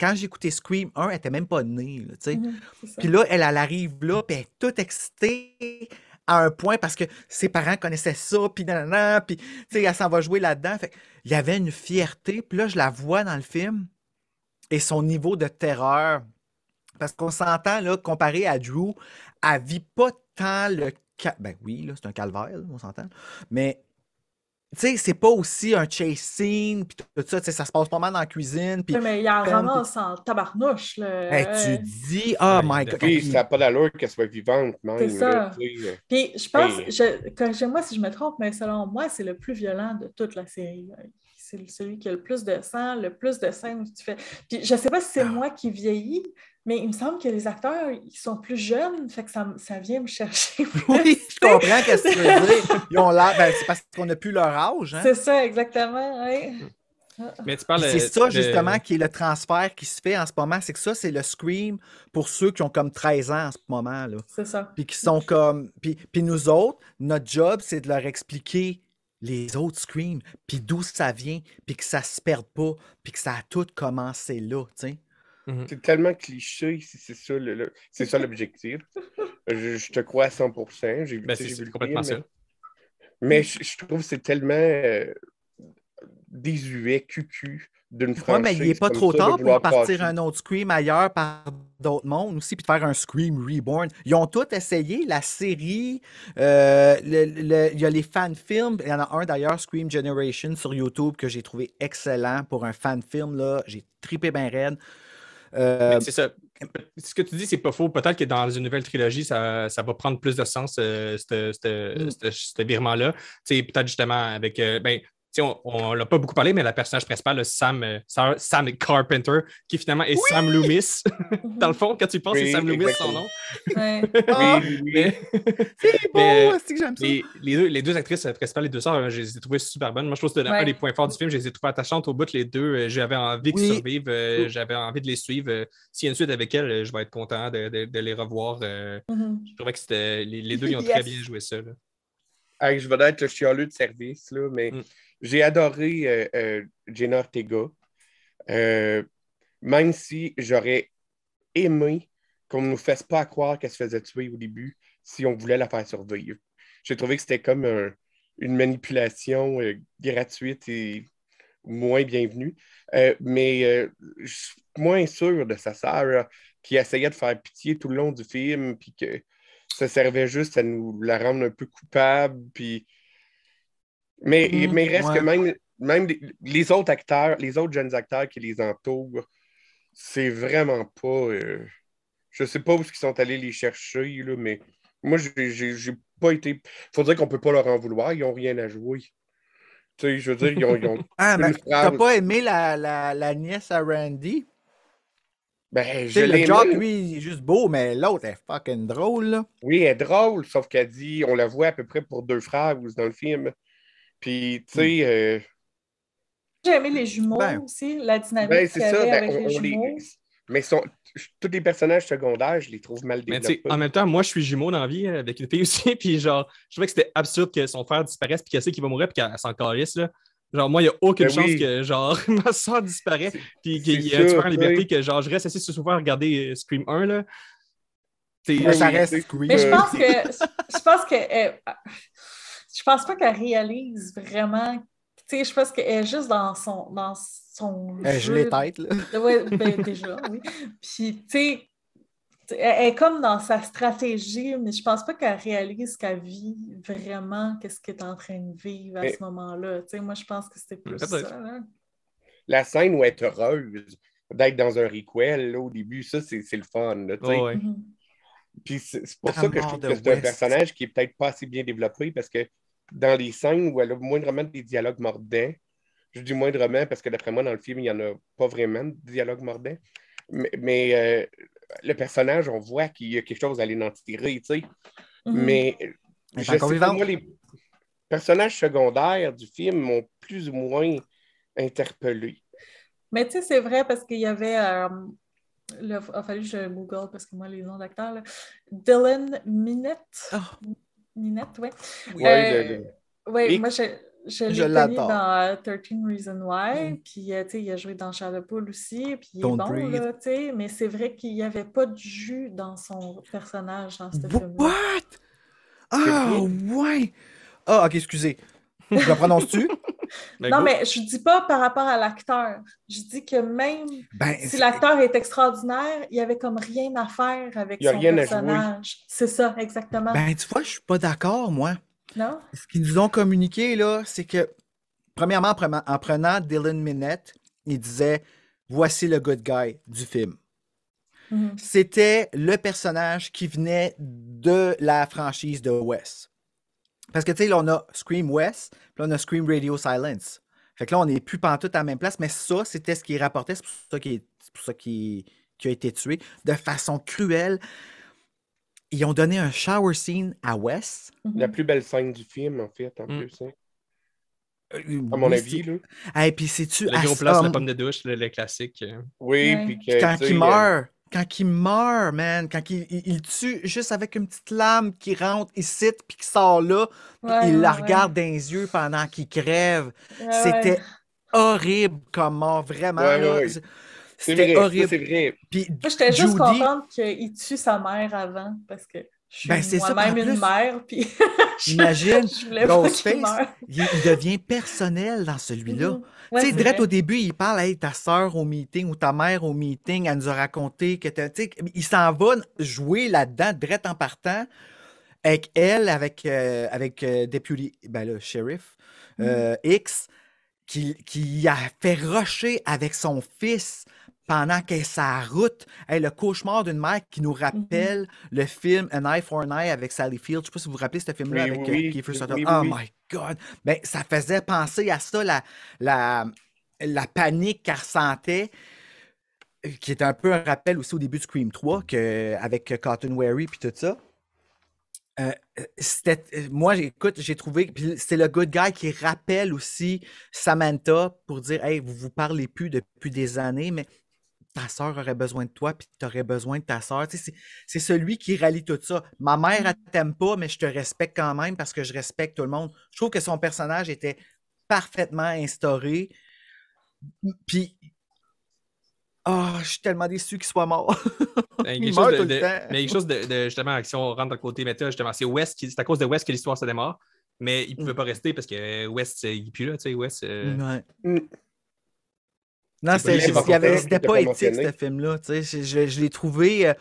[SPEAKER 5] Quand écouté Scream 1, elle était même pas née, là, tu sais.
[SPEAKER 3] Mhm.
[SPEAKER 5] Puis là, elle, elle arrive là, puis elle est toute excitée à un point parce que ses parents connaissaient ça, puis nanana, puis tu sais, elle s'en va jouer là-dedans. Fait il y avait une fierté, puis là, je la vois dans le film et son niveau de terreur. Parce qu'on s'entend, là, comparé à Drew, elle vit pas tant le. Ben oui, là, c'est un calvaire, là, on s'entend. Mais. Tu sais, c'est pas aussi un chase scene, puis tout ça, tu sais, ça se passe pas mal dans la cuisine,
[SPEAKER 3] Ouais, mais il y a un ramasse en tabarnouche. Là.
[SPEAKER 5] hey,
[SPEAKER 3] Ouais.
[SPEAKER 5] tu dis, oh
[SPEAKER 2] Ouais,
[SPEAKER 5] my god,
[SPEAKER 6] Puis
[SPEAKER 5] puis-
[SPEAKER 6] ça n'a pas d'allure qu'elle soit vivante, même.
[SPEAKER 3] C'est ça. Puis je pense,
[SPEAKER 6] Hey.
[SPEAKER 3] je, corrigez-moi si je me trompe, mais selon moi, c'est le plus violent de toute la série. C'est celui qui a le plus de sang, le plus de scènes où tu fais. Puis je sais pas si c'est moi qui vieillis, mais il me semble que les acteurs, ils sont plus jeunes, fait que ça, ça vient me chercher.
[SPEAKER 5] Oui, je comprends qu'est-ce que tu veux dire. Ils ont l'air, ben, c'est parce qu'on n'a plus leur âge. Hein?
[SPEAKER 3] C'est ça, exactement. oui.
[SPEAKER 2] Mais tu parles.
[SPEAKER 5] C'est ça,
[SPEAKER 2] de-
[SPEAKER 5] justement, qui est le transfert qui se fait en ce moment. C'est que ça, c'est le Scream pour ceux qui ont comme 13 ans en ce moment. Là.
[SPEAKER 3] C'est ça.
[SPEAKER 5] Puis qui sont comme. Puis, puis nous autres, notre job, c'est de leur expliquer les autres Scream, puis d'où ça vient, puis que ça se perde pas, puis que ça a tout commencé là, tu sais.
[SPEAKER 6] C'est tellement cliché, si c'est ça le- le- c'est ça l'objectif. je, je te crois à 100%. J'ai vu,
[SPEAKER 2] Ben, c'est complètement
[SPEAKER 6] film,
[SPEAKER 2] ça.
[SPEAKER 6] Mais je, je trouve que c'est tellement euh, désuet, cucu d'une
[SPEAKER 5] Ouais,
[SPEAKER 6] franchise.
[SPEAKER 5] mais il n'est pas trop
[SPEAKER 6] ça
[SPEAKER 5] tard pour partir
[SPEAKER 6] passer.
[SPEAKER 5] un autre Scream ailleurs par d'autres mondes aussi, puis de faire un Scream Reborn. Ils ont tous essayé, la série, euh, le- le- il y a les fan-films, il y en a un d'ailleurs, Scream Generation, sur YouTube, que j'ai trouvé excellent pour un fan-film, là, j'ai trippé bien raide. Euh,
[SPEAKER 2] C'est ça. Ce que tu dis, c'est pas faux. Peut-être que dans une nouvelle trilogie, ça, ça va prendre plus de sens, euh, ce
[SPEAKER 5] Mm.
[SPEAKER 2] ce- virement-là. Peut-être justement avec. euh, ben, on ne l'a pas beaucoup parlé, mais le personnage principal, le Sam, euh, Sam, Carpenter, qui finalement est Sam Loomis. dans le fond, quand tu y penses, c'est
[SPEAKER 6] Oui,
[SPEAKER 2] Sam Loomis, son nom.
[SPEAKER 3] Ouais.
[SPEAKER 2] Mais,
[SPEAKER 5] c'est
[SPEAKER 2] mais,
[SPEAKER 5] c'est que j'aime ça.
[SPEAKER 2] les, les deux, les deux actrices euh, principales, les deux sœurs, euh, je les ai trouvées super bonnes. Moi, je trouve que c'était un des points forts du film. Je les ai trouvées attachantes au bout, les deux. Euh, J'avais envie qu'ils
[SPEAKER 5] Oui.
[SPEAKER 2] survivent. euh, J'avais envie de les suivre. S'il y a une suite avec elles, je vais être content de, de- de les revoir. euh,
[SPEAKER 3] Mhm.
[SPEAKER 2] je trouvais que c'était. Les, les deux, ils ont très bien joué ça. là.
[SPEAKER 6] Hey, je vais être le chialeux de service, là, mais
[SPEAKER 2] Mm.
[SPEAKER 6] J'ai adoré euh, euh, Jenna Ortega. Euh, même si j'aurais aimé qu'on ne nous fasse pas croire qu'elle se faisait tuer au début si on voulait la faire survivre. J'ai trouvé que c'était comme un- une manipulation euh, gratuite et moins bienvenue. Euh, mais euh, je suis moins sûr de sa sœur là, qui essayait de faire pitié tout le long du film, puis que ça servait juste à nous la rendre un peu coupable. Puis... Mais,
[SPEAKER 5] Mhm,
[SPEAKER 6] mais reste
[SPEAKER 5] ouais.
[SPEAKER 6] que même, même les, autres acteurs, les autres jeunes acteurs qui les entourent, c'est vraiment pas. euh, je sais pas où ils sont allés les chercher, là, mais moi, j'ai- pas été. Faut dire qu'on peut pas leur en vouloir, ils n'ont rien à jouer. Tu sais, je veux dire, ils ont. ils ont-
[SPEAKER 5] Ah,
[SPEAKER 6] une
[SPEAKER 5] mais t'as
[SPEAKER 6] phrase.
[SPEAKER 5] pas aimé la, la, la nièce à Randy?
[SPEAKER 6] Ben, je
[SPEAKER 5] le Jock, lui, il est juste beau, mais l'autre est fucking drôle, là.
[SPEAKER 6] Oui, elle est drôle, sauf qu'elle dit, on la voit à peu près pour deux frères dans le film. Puis, tu sais, euh,
[SPEAKER 3] J'ai aimé les jumeaux
[SPEAKER 5] Ben.
[SPEAKER 3] aussi, la dynamique
[SPEAKER 6] ben, c'est ça, ben,
[SPEAKER 3] avec
[SPEAKER 6] on-
[SPEAKER 3] les
[SPEAKER 6] on les-
[SPEAKER 3] jumeaux.
[SPEAKER 6] Mais sont... tous les personnages secondaires, je les trouve mal
[SPEAKER 2] Mais tu sais,
[SPEAKER 6] développés.
[SPEAKER 2] en même temps, moi, je suis jumeau dans la vie euh, avec une fille aussi. Puis genre, je trouvais que c'était absurde que son frère disparaisse puis qu'elle sait qu'il va mourir puis qu'elle s'en calisse. Là. Genre, moi, il n'y a aucune
[SPEAKER 6] Ben
[SPEAKER 2] chance
[SPEAKER 6] oui.
[SPEAKER 2] que, genre, ma soeur disparaît, puis qu'il y a un tueur en liberté, que, genre, je reste assis sur sofa à regarder euh, Scream 1, là. T'sais,
[SPEAKER 5] Là, ça reste Scream.
[SPEAKER 3] Mais je
[SPEAKER 6] Euh,
[SPEAKER 3] pense que je pense que je pense pas qu'elle réalise vraiment. Tu sais, je pense qu'elle est juste dans son dans son
[SPEAKER 5] Euh, je
[SPEAKER 3] jeu.
[SPEAKER 5] l'ai tête, là.
[SPEAKER 3] Ouais, ben, déjà, oui. Puis tu sais, elle est comme dans sa stratégie, mais je pense pas qu'elle réalise qu'elle vit vraiment qu'est-ce qu'elle est en train de vivre à
[SPEAKER 6] Mais-
[SPEAKER 3] ce moment-là. Tu sais, moi, je pense que c'était plus ça. là.
[SPEAKER 6] La scène où elle est heureuse d'être dans un requel, là, au début, ça, c'est c'est le fun. là, tu sais.
[SPEAKER 2] ouais.
[SPEAKER 6] Puis c'est pour ça que je trouve que c'est un personnage qui est peut-être pas assez bien développé parce que dans les scènes où elle a moindrement des dialogues mordants, je dis moindrement parce que d'après moi, dans le film, il n'y en a pas vraiment de dialogues mordants. Mais, mais, euh, le personnage, on voit qu'il y a quelque chose à tirer, tu sais.
[SPEAKER 3] Mhm.
[SPEAKER 6] Mais je sais pas, moi, les personnages secondaires du film m'ont plus ou moins interpellé.
[SPEAKER 3] Mais tu sais, c'est vrai parce qu'il y avait. euh, il a fallu que je Google parce que moi, les noms d'acteurs. là. Dylan Minette.
[SPEAKER 5] Ah.
[SPEAKER 3] Minette, oui.
[SPEAKER 6] Ouais,
[SPEAKER 3] Euh,
[SPEAKER 6] le- Et-
[SPEAKER 3] moi, je, je l'ai connu dans 13 Reasons Why,
[SPEAKER 5] Mm.
[SPEAKER 3] puis euh, tu sais, il a joué dans Charlotte aussi, puis il est
[SPEAKER 5] Don't
[SPEAKER 3] bon,
[SPEAKER 5] Breathe.
[SPEAKER 3] là, tu sais, mais c'est vrai qu'il n'y avait pas de jus dans son personnage dans ce film-là.
[SPEAKER 5] What? Ah, ouais! Ah, ok, excusez. Je le prononce-tu?
[SPEAKER 2] Ben,
[SPEAKER 3] Non,
[SPEAKER 2] go.
[SPEAKER 3] mais je dis pas par rapport à l'acteur. Je dis que même
[SPEAKER 5] Ben,
[SPEAKER 3] si l'acteur est extraordinaire, il y avait comme rien à faire avec
[SPEAKER 6] Il y a
[SPEAKER 3] son
[SPEAKER 6] rien à jouer.
[SPEAKER 3] personnage. C'est ça, exactement.
[SPEAKER 5] ben, tu vois, je suis pas d'accord, moi.
[SPEAKER 3] Non?
[SPEAKER 5] Ce qu'ils nous ont communiqué, là, c'est que, premièrement, en prenant, en prenant Dylan Minette, il disait Voici le good guy du film.
[SPEAKER 3] Mhm.
[SPEAKER 5] C'était le personnage qui venait de la franchise de Wes. Parce que, tu sais, là, on a Scream West, puis là, on a Scream Radio Silence. Fait que là, on n'est plus pantoute à la même place, mais ça, c'était ce qui rapportait, c'est pour ça qu'il est- c'est pour ça qu'il qu'il a été tué de façon cruelle. Ils ont donné un shower scene à Wes.
[SPEAKER 3] Mhm.
[SPEAKER 6] La plus belle scène du film, en fait, en
[SPEAKER 2] Mm.
[SPEAKER 6] plus. hein.
[SPEAKER 5] Euh,
[SPEAKER 6] À mon
[SPEAKER 5] oui,
[SPEAKER 6] avis, là.
[SPEAKER 5] Et puis, c'est-tu.
[SPEAKER 2] Le gros
[SPEAKER 5] ce-
[SPEAKER 2] place, la pomme de douche, le, le classique. euh.
[SPEAKER 6] Oui,
[SPEAKER 3] Ouais.
[SPEAKER 6] puis que.
[SPEAKER 5] quand il
[SPEAKER 6] euh,
[SPEAKER 5] meurt, quand il meurt, man, quand il, il- il tue juste avec une petite lame qui rentre ici, puis qui sort là, puis
[SPEAKER 3] Ouais,
[SPEAKER 5] il la
[SPEAKER 3] ouais.
[SPEAKER 5] regarde dans les yeux pendant qu'il crève.
[SPEAKER 3] Ouais,
[SPEAKER 5] C'était
[SPEAKER 3] ouais.
[SPEAKER 5] horrible comme mort, vraiment. C'était horrible.
[SPEAKER 6] c'est vrai.
[SPEAKER 5] Puis
[SPEAKER 3] Moi, j'étais juste contente qu'il tue sa mère avant, parce que je
[SPEAKER 5] Ben,
[SPEAKER 3] moi-même une mère, puis
[SPEAKER 5] Imagine, Ghostface, il, il devient personnel dans celui-là.
[SPEAKER 3] Mhm. Ouais,
[SPEAKER 5] tu sais, direct au début, il parle, hey, ta soeur au meeting ou ta mère au meeting, elle nous a raconté que tu sais, il s'en va jouer là-dedans, direct en partant, avec elle, avec, euh, avec euh, Deputy, ben là, Sheriff euh, X, qui, qui a fait rusher avec son fils pendant qu'elle est sa route. Hey, le cauchemar d'une mère qui nous rappelle le film An Eye for an Eye avec Sally Field. Je sais pas si vous vous rappelez ce film-là
[SPEAKER 6] Oui,
[SPEAKER 5] avec
[SPEAKER 6] oui,
[SPEAKER 5] euh. Kiefer
[SPEAKER 6] Oui,
[SPEAKER 5] oh my God! Ben, ça faisait penser à ça, la, la, la panique qu'elle ressentait, qui est un peu un rappel aussi au début de Scream 3, que, avec Cotton Wary puis tout ça. Euh, c'était, moi, écoute, j'ai trouvé, c'est le good guy qui rappelle aussi Samantha pour dire, hey, vous vous parlez plus depuis des années, mais ta soeur aurait besoin de toi, puis tu aurais besoin de ta soeur. Tu sais, c'est, c'est celui qui rallie tout ça. Ma mère, elle t'aime pas, mais je te respecte quand même parce que je respecte tout le monde. Je trouve que son personnage était parfaitement instauré. Puis, ah, je suis tellement déçu qu'il soit mort.
[SPEAKER 2] Ben,
[SPEAKER 5] Il
[SPEAKER 2] quelque
[SPEAKER 5] meurt
[SPEAKER 2] chose
[SPEAKER 5] tout
[SPEAKER 2] de,
[SPEAKER 5] le
[SPEAKER 2] de-
[SPEAKER 5] temps.
[SPEAKER 2] mais quelque chose de, de- justement, si on rentre dans le côté méta, justement, c'est West qui, c'est à cause de West que l'histoire se démarre. Mais il ne
[SPEAKER 5] Mm.
[SPEAKER 2] pouvait pas rester parce que West, euh, il plus là, tu sais, West. euh,
[SPEAKER 5] Ouais.
[SPEAKER 6] Mm.
[SPEAKER 5] Non, c'était
[SPEAKER 2] pas-
[SPEAKER 5] éthique, ce film-là. Je, je- je l'ai trouvé. euh,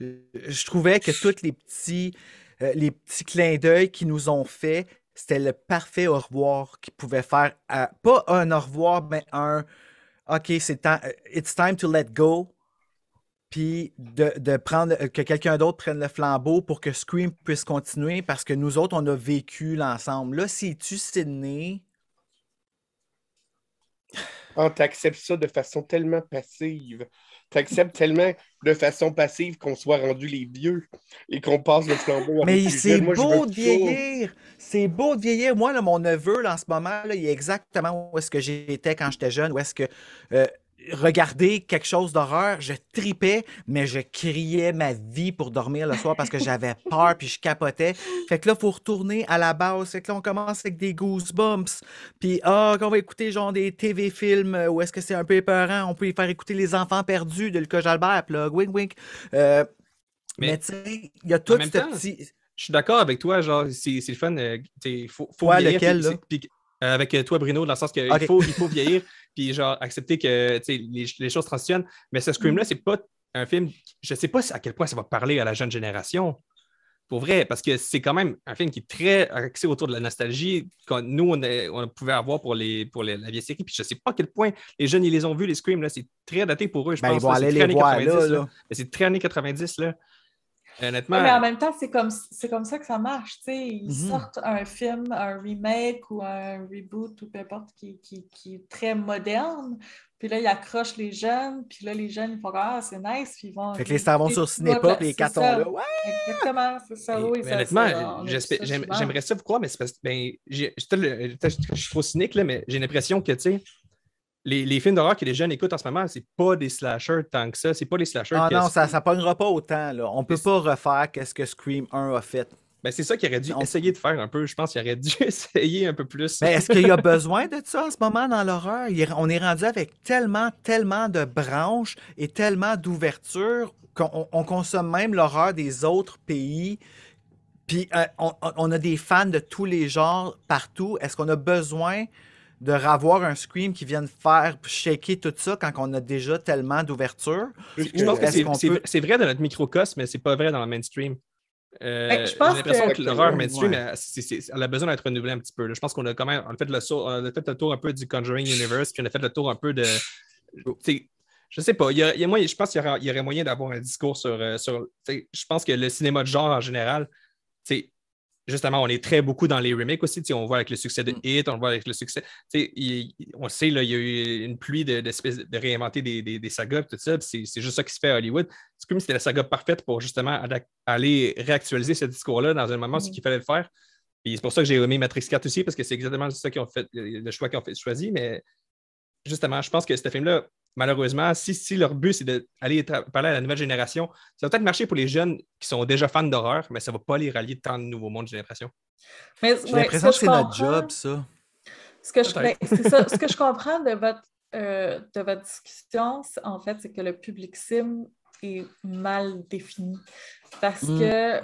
[SPEAKER 5] je trouvais que tous les petits, euh, les petits clins d'œil qu'ils nous ont fait, c'était le parfait au revoir qu'ils pouvaient faire. à- pas un au revoir, mais un OK, c'est temps. euh, It's time to let go. Puis de, de prendre que quelqu'un d'autre prenne le flambeau pour que Scream puisse continuer parce que nous autres, on a vécu l'ensemble. Là, si tu Sydney?
[SPEAKER 6] Oh, t'acceptes ça de façon tellement passive. T'acceptes tellement de façon passive qu'on soit rendu les vieux et qu'on passe le flambeau à
[SPEAKER 5] Mais c'est beau de vieillir. C'est beau de vieillir. Moi, là, mon neveu, là, en ce moment, là, il est exactement où est-ce que j'étais quand j'étais jeune, où est-ce que euh, regarder quelque chose d'horreur, je tripais, mais je criais ma vie pour dormir le soir parce que j'avais peur puis je capotais. Fait que là, il faut retourner à la base. Fait que là, on commence avec des goosebumps. Puis, ah, qu'on va écouter genre des TV-films où est-ce que c'est un peu épeurant. On peut y faire écouter Les Enfants perdus de Lucas Jalbert, plug, wink, wink. Euh, mais,
[SPEAKER 2] Mais
[SPEAKER 5] tu sais, il y a tout ce
[SPEAKER 2] temps,
[SPEAKER 5] petit.
[SPEAKER 2] Je suis d'accord avec toi, genre, c'est c'est le fun. euh, Il faut, faut vieillir,
[SPEAKER 5] lequel,
[SPEAKER 2] puis-
[SPEAKER 5] là?
[SPEAKER 2] puis- avec euh, toi, Bruno, dans le sens qu'il faut, il faut vieillir, puis genre, accepter que les, les choses transitionnent. Mais ce
[SPEAKER 5] Mm.
[SPEAKER 2] Scream-là, c'est pas un film. Je sais pas à quel point ça va parler à la jeune génération. Pour vrai, parce que c'est quand même un film qui est très axé autour de la nostalgie que nous, on, a- on pouvait avoir pour, les, pour les- la vieille série. Puis je sais pas à quel point les jeunes, ils les ont vus, les Scream. C'est très daté pour eux, je
[SPEAKER 5] Ben,
[SPEAKER 2] pense.
[SPEAKER 5] ils vont
[SPEAKER 2] là. C'est
[SPEAKER 5] aller
[SPEAKER 2] très
[SPEAKER 5] les
[SPEAKER 2] années
[SPEAKER 5] voir
[SPEAKER 2] 90,
[SPEAKER 5] là.
[SPEAKER 2] C'est très années 90, là. Honnêtement.
[SPEAKER 3] Ouais, mais en même temps, c'est comme, c'est comme ça que ça marche. Ils
[SPEAKER 5] Mhm.
[SPEAKER 3] sortent un film, un remake ou un reboot ou peu importe qui, qui, qui est très moderne. Puis là, ils accrochent les jeunes. Puis là, les jeunes, ils font Ah, c'est nice. Puis ils vont.
[SPEAKER 5] Fait que les stars vont sur Cinépop, les catons
[SPEAKER 3] ça.
[SPEAKER 5] là. Ouais!
[SPEAKER 3] Exactement, c'est ça. Oui,
[SPEAKER 2] mais honnêtement, j'aimerais ça vous croire, mais c'est parce que ben, je suis trop cynique, là, mais j'ai l'impression que tu sais, les, les films d'horreur que les jeunes écoutent en ce moment, c'est pas des slashers tant que ça. C'est pas les slashers
[SPEAKER 5] Ah non, ça ne pognera pas autant. Là. On peut pas refaire qu'est-ce que Scream 1 a fait.
[SPEAKER 2] Ben, c'est ça qu'il aurait dû
[SPEAKER 5] On-
[SPEAKER 2] essayer de faire un peu. Je pense qu'il aurait dû essayer un peu plus.
[SPEAKER 5] Mais est-ce qu'il y a besoin de ça en ce moment dans l'horreur? On est rendu avec tellement, tellement de branches et tellement d'ouvertures qu'on on- on consomme même l'horreur des autres pays. Puis euh, on a des fans de tous les genres partout. Est-ce qu'on a besoin de revoir un Scream qui vienne faire shaker tout ça quand on a déjà tellement d'ouvertures?
[SPEAKER 2] je pense que c'est
[SPEAKER 5] peut-
[SPEAKER 2] vrai dans notre microcosme, mais c'est pas vrai dans le mainstream. Euh,
[SPEAKER 3] Ben,
[SPEAKER 2] J'ai l'impression que,
[SPEAKER 3] que-
[SPEAKER 2] l'horreur mainstream,
[SPEAKER 5] Ouais.
[SPEAKER 2] elle, c'est- c'est- elle a besoin d'être renouvelée un petit peu. là. Je pense qu'on a quand même on a fait, le, on a fait le tour un peu du Conjuring Universe, puis on a fait le tour un peu de. Je sais pas. Il y a, il y a moyen- je pense qu'il y, aura- il y aurait moyen d'avoir un discours sur. euh, sur je pense que le cinéma de genre en général, justement, on est très beaucoup dans les remakes aussi. On voit avec le succès de
[SPEAKER 5] Mm.
[SPEAKER 2] Hit, on le voit avec le succès. tu sais, il- on sait, là, il y a eu une pluie de, d'espèces de réinventer des, des, des sagas, tout ça. C'est juste ça qui se fait à Hollywood. C'est comme si c'était la saga parfaite pour justement aller réactualiser ce discours-là dans un moment, ce
[SPEAKER 3] Mm.
[SPEAKER 2] qu'il fallait le faire. Puis c'est pour ça que j'ai aimé Matrix 4 aussi, parce que c'est exactement ça qu'ils ont fait, le choix qu'ils ont fait, choisi. Mais justement, je pense que ce film-là, malheureusement, si, si leur but, c'est d'aller parler à la nouvelle génération, ça va peut-être marcher pour les jeunes qui sont déjà fans d'horreur, mais ça ne va pas les rallier tant de nouveaux mondes, j'ai l'impression.
[SPEAKER 3] Mais,
[SPEAKER 5] J'ai
[SPEAKER 3] ouais,
[SPEAKER 5] l'impression
[SPEAKER 3] ce
[SPEAKER 5] que
[SPEAKER 3] je
[SPEAKER 5] c'est notre
[SPEAKER 3] comprends-
[SPEAKER 5] job, ça.
[SPEAKER 3] Ce que, je, ben, ça, ce que je comprends de votre, euh, de votre discussion, c'est- en fait, c'est que le public sim est mal défini. Parce
[SPEAKER 5] Mm.
[SPEAKER 3] que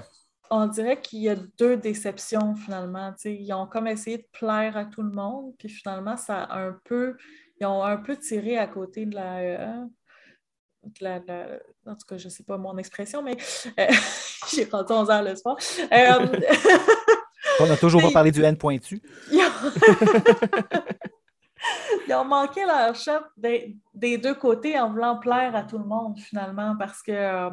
[SPEAKER 3] on dirait qu'il y a deux déceptions finalement. Ils ont comme essayé de plaire à tout le monde, puis finalement, ça a un peu. Ils ont un peu tiré à côté de la. euh, de la- de la- en tout cas, je ne sais pas mon expression, mais euh, j'ai rendu 11 heures le soir. Euh,
[SPEAKER 5] On a toujours pas parlé du N pointu.
[SPEAKER 3] ils ont... Ils ont manqué leur shot des, des deux côtés en voulant plaire à tout le monde, finalement, parce que, euh,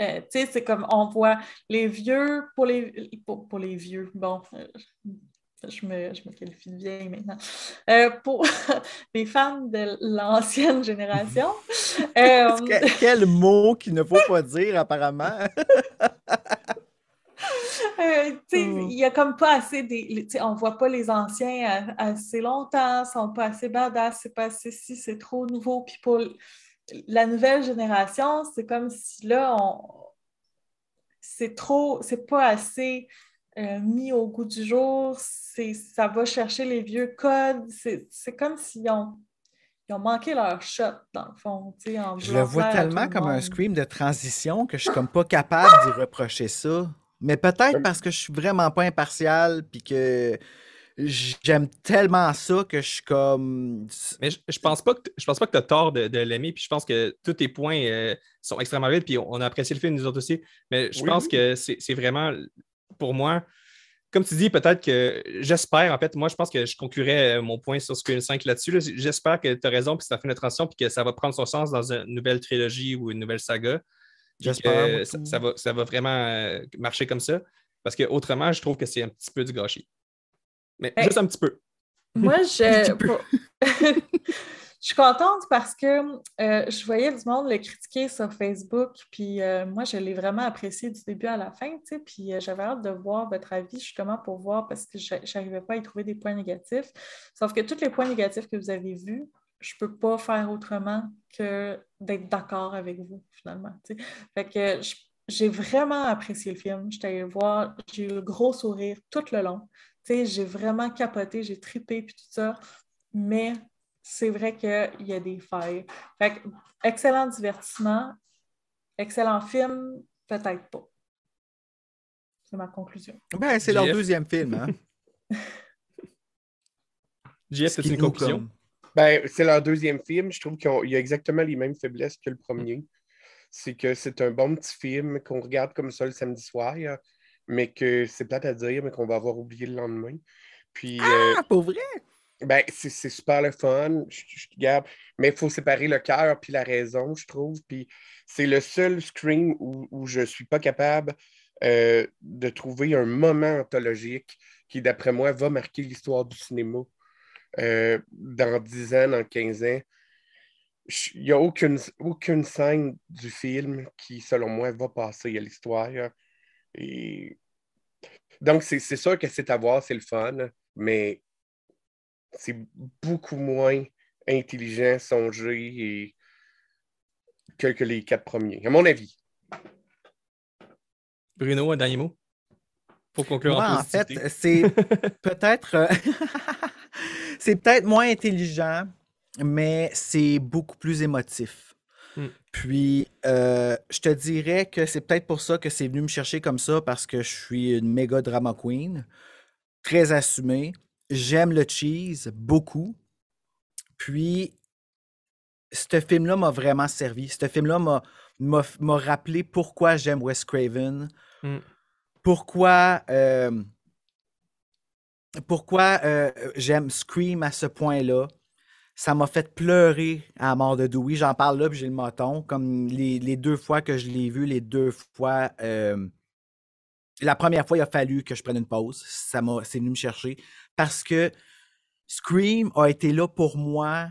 [SPEAKER 3] euh, tu sais, c'est comme on voit les vieux pour les, pour, pour les vieux. Bon, euh, je me, je me qualifie de vieille maintenant. Euh, pour les fans de l'ancienne génération. euh,
[SPEAKER 5] Que- quel mot qu'il ne faut pas dire, apparemment.
[SPEAKER 3] Euh, tu sais,
[SPEAKER 5] Mm.
[SPEAKER 3] Il n'y a comme pas assez des. on ne voit pas les anciens assez longtemps, sont pas assez badass, c'est pas assez si, c'est trop nouveau. Puis pour la nouvelle génération, c'est comme si là, on... c'est trop, c'est pas assez euh, mis au goût du jour, c'est, ça va chercher les vieux codes. C'est, c'est comme s'ils ont, ils ont manqué leur shot, dans le fond. tu sais, en
[SPEAKER 5] Je le vois tellement
[SPEAKER 3] le
[SPEAKER 5] comme un scream de transition que je suis comme pas capable d'y reprocher ça. Mais peut-être parce que je suis vraiment pas impartial puis que j'aime tellement ça que je suis comme.
[SPEAKER 2] Mais je, je pense pas que t- je pense pas que tu as tort de, de l'aimer, puis je pense que tous tes points euh, sont extrêmement valides, puis on, on a apprécié le film, nous autres aussi. Mais je
[SPEAKER 6] Oui,
[SPEAKER 2] pense que c'est c'est vraiment, pour moi, comme tu dis, peut-être que j'espère, en fait, moi, je pense que je conclurais euh, mon point sur Scream 5 là-dessus. là. J'espère que tu as raison, puis la fin de transition, puis que ça va prendre son sens dans une nouvelle trilogie ou une nouvelle saga.
[SPEAKER 5] J'espère,
[SPEAKER 2] Ça, ça va, ça va vraiment euh, marcher comme ça. Parce que autrement, je trouve que c'est un petit peu du gâchis. Mais
[SPEAKER 3] Hey.
[SPEAKER 2] juste un petit peu.
[SPEAKER 3] Moi, je, je suis contente parce que euh, je voyais du monde le critiquer sur Facebook, puis euh, moi, je l'ai vraiment apprécié du début à la fin, tu sais, puis euh, j'avais hâte de voir votre avis justement pour voir parce que je n'arrivais pas à y trouver des points négatifs. Sauf que tous les points négatifs que vous avez vus, je peux pas faire autrement que d'être d'accord avec vous, finalement. Fait que j'ai vraiment apprécié le film. J'étais allée voir, j'ai eu le gros sourire tout le long. J'ai vraiment capoté, j'ai tripé puis tout ça. Mais c'est vrai qu'il y a des failles. Fait excellent divertissement, excellent film, peut-être pas. C'est ma conclusion.
[SPEAKER 5] Ben, c'est leur deuxième film, hein?
[SPEAKER 2] JF, c'est une conclusion?
[SPEAKER 6] Ben, c'est leur deuxième film. Je trouve qu'il y a exactement les mêmes faiblesses que le premier. C'est que c'est un bon petit film qu'on regarde comme ça le samedi soir, mais que c'est plate à dire, mais qu'on va avoir oublié le lendemain. Puis,
[SPEAKER 5] ah, euh, pour vrai?
[SPEAKER 6] Ben, c'est super le fun. Je, garde. Mais il faut séparer le cœur puis la raison, je trouve. Puis c'est le seul scream où, je ne suis pas capable euh, de trouver un moment anthologique qui, d'après moi, va marquer l'histoire du cinéma euh, dans 10 ans, dans 15 ans. Il n'y a aucune, aucune scène du film qui, selon moi, va passer à l'histoire. Et... Donc, c'est sûr que c'est à voir, c'est le fun, mais c'est beaucoup moins intelligent, songé et... que, que les quatre premiers, à mon avis.
[SPEAKER 2] Bruno, un dernier mot? Pour conclure en,
[SPEAKER 5] en fait, c'est peut-être euh, c'est peut-être moins intelligent, mais c'est beaucoup plus émotif. Hmm. Puis, euh, je te dirais que c'est peut-être pour ça que c'est venu me chercher comme ça, parce que je suis une méga drama queen, très assumée. J'aime le cheese beaucoup. Puis, ce film-là m'a vraiment servi. Ce film-là m'a rappelé pourquoi j'aime Wes Craven. Hmm. Pourquoi, euh, pourquoi euh, j'aime Scream à ce point-là. Ça m'a fait pleurer à la mort de Dewey. J'en parle là, puis j'ai le moton. Comme les, deux fois que je l'ai vu, les deux fois. Euh, la première fois, il a fallu que je prenne une pause. Ça m'a, c'est venu me chercher. Parce que Scream a été là pour moi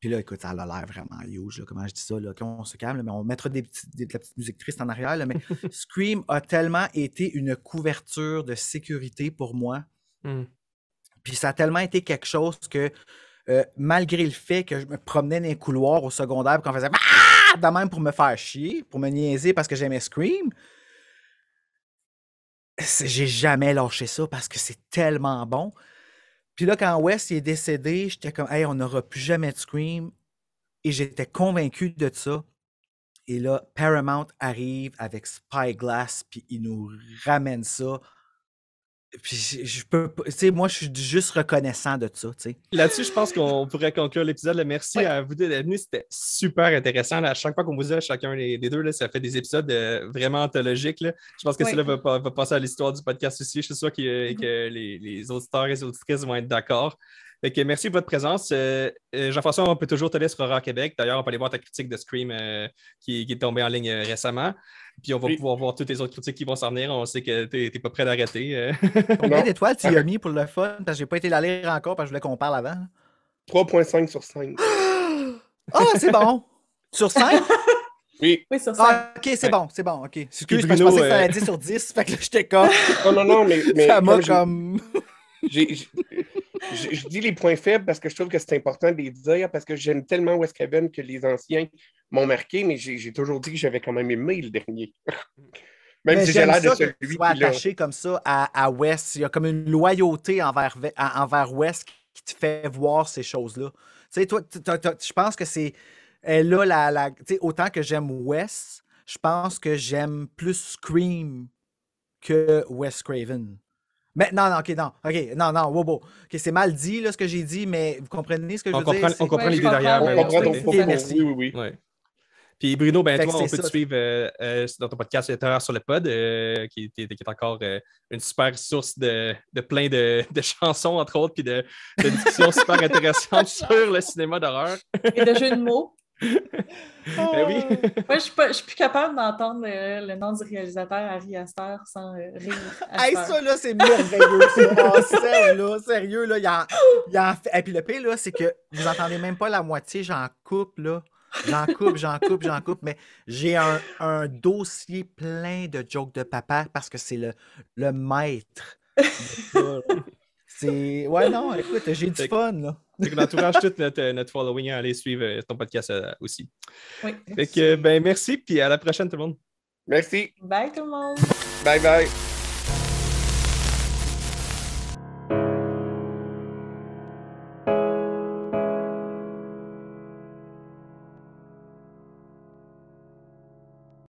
[SPEAKER 5] puis là, écoute, ça a l'air vraiment huge, comment je dis ça, là, on se calme, mais on mettra des petites, de la petite musique triste en arrière, mais Scream a tellement été une couverture de sécurité pour moi. Mmh. Puis ça a tellement été quelque chose que, euh, malgré le fait que je me promenais dans les couloirs au secondaire, qu'on faisait ah! de même pour me faire chier, pour me niaiser parce que j'aimais Scream, j'ai jamais lâché ça parce que c'est tellement bon. Puis là, quand Wes est décédé, j'étais comme, hey, on n'aura plus jamais de Scream. Et j'étais convaincu de ça. Et là, Paramount arrive avec Spyglass, puis il nous ramène ça puis je peux tu sais, moi, je suis juste reconnaissant de ça, tu sais.
[SPEAKER 2] Là-dessus, je pense qu'on pourrait conclure l'épisode. Merci à vous deux d'être venus. C'était super intéressant. à chaque fois qu'on vous a, chacun des, deux, là, ça fait des épisodes euh, vraiment anthologiques. Je pense que cela va, va, passer à l'histoire du podcast aussi. Je suis sûr que, mm-hmm. que les, les auditeurs et les auditrices vont être d'accord merci de votre présence. Euh, euh, Jean-François, on peut toujours te laisser sur Horror Québec. D'ailleurs, on peut aller voir ta critique de Scream euh, qui, est tombée en ligne récemment. Puis on va pouvoir voir toutes les autres critiques qui vont s'en venir. On sait que tu n'es pas prêt d'arrêter.
[SPEAKER 5] Combien d'étoiles tu as mis pour le fun? Parce que je n'ai pas été la lire encore parce que je voulais qu'on parle avant.
[SPEAKER 6] 3.5 sur 5.
[SPEAKER 5] Ah, c'est bon! Sur 5?
[SPEAKER 6] Oui.
[SPEAKER 3] Oui, sur 5. Ah,
[SPEAKER 5] ok, c'est bon, c'est bon. Ok. Excuse, moi je pensais que ça allait 10 sur 10. Fait que j'étais comme.
[SPEAKER 6] Non, non, non, mais. mais
[SPEAKER 5] ça m'a comme.
[SPEAKER 6] Je, dis les points faibles parce que je trouve que c'est important de les dire parce que j'aime tellement Wes Craven que les anciens m'ont marqué, mais j'ai toujours dit que j'avais quand même aimé le dernier.
[SPEAKER 5] même si j'ai l'air de celui qui soit attaché comme ça à, à Wes. Il y a comme une loyauté envers, envers Wes qui te fait voir ces choses-là. Tu sais, toi, je pense que c'est. Là, la, la, autant que j'aime Wes, je pense que j'aime plus Scream que Wes Craven. Mais non, non, ok, non, ok, non, non, wow, c'est mal dit là, ce que j'ai dit, mais vous comprenez ce que je veux
[SPEAKER 2] dire? On comprend l'idée derrière.
[SPEAKER 6] On comprend ton propos. Merci. Oui, oui, oui.
[SPEAKER 2] Puis Bruno, ben, toi, on peut te suivre euh, euh, dans ton podcast Terreur sur le pod, euh, qui, qui, est encore une super source de, de plein de, de, chansons, entre autres, puis de, de discussions super intéressantes sur le cinéma d'horreur.
[SPEAKER 3] Et de jeux de mots.
[SPEAKER 2] Ben oui.
[SPEAKER 3] Moi, je ne suis, plus capable d'entendre le, nom du réalisateur Harry Astor sans euh, rire.
[SPEAKER 5] Hey, ça, là, c'est merveilleux. sérieux, là, sérieux, là, il y a, Et puis le pire, là, c'est que vous n'entendez même pas la moitié, j'en coupe, là. J'en coupe, j'en coupe, j'en coupe, mais j'ai un, un, dossier plein de jokes de papa parce que c'est le, le maître. C'est. Ouais, non, écoute, j'ai du
[SPEAKER 2] Fait
[SPEAKER 5] fun, là.
[SPEAKER 2] Fait qu'on encourage tout notre, notre following à aller suivre euh, ton podcast euh, aussi.
[SPEAKER 3] Oui.
[SPEAKER 2] Fait que, ben, merci, puis à la prochaine, tout le monde.
[SPEAKER 6] Merci.
[SPEAKER 3] Bye tout le monde!
[SPEAKER 6] Bye bye.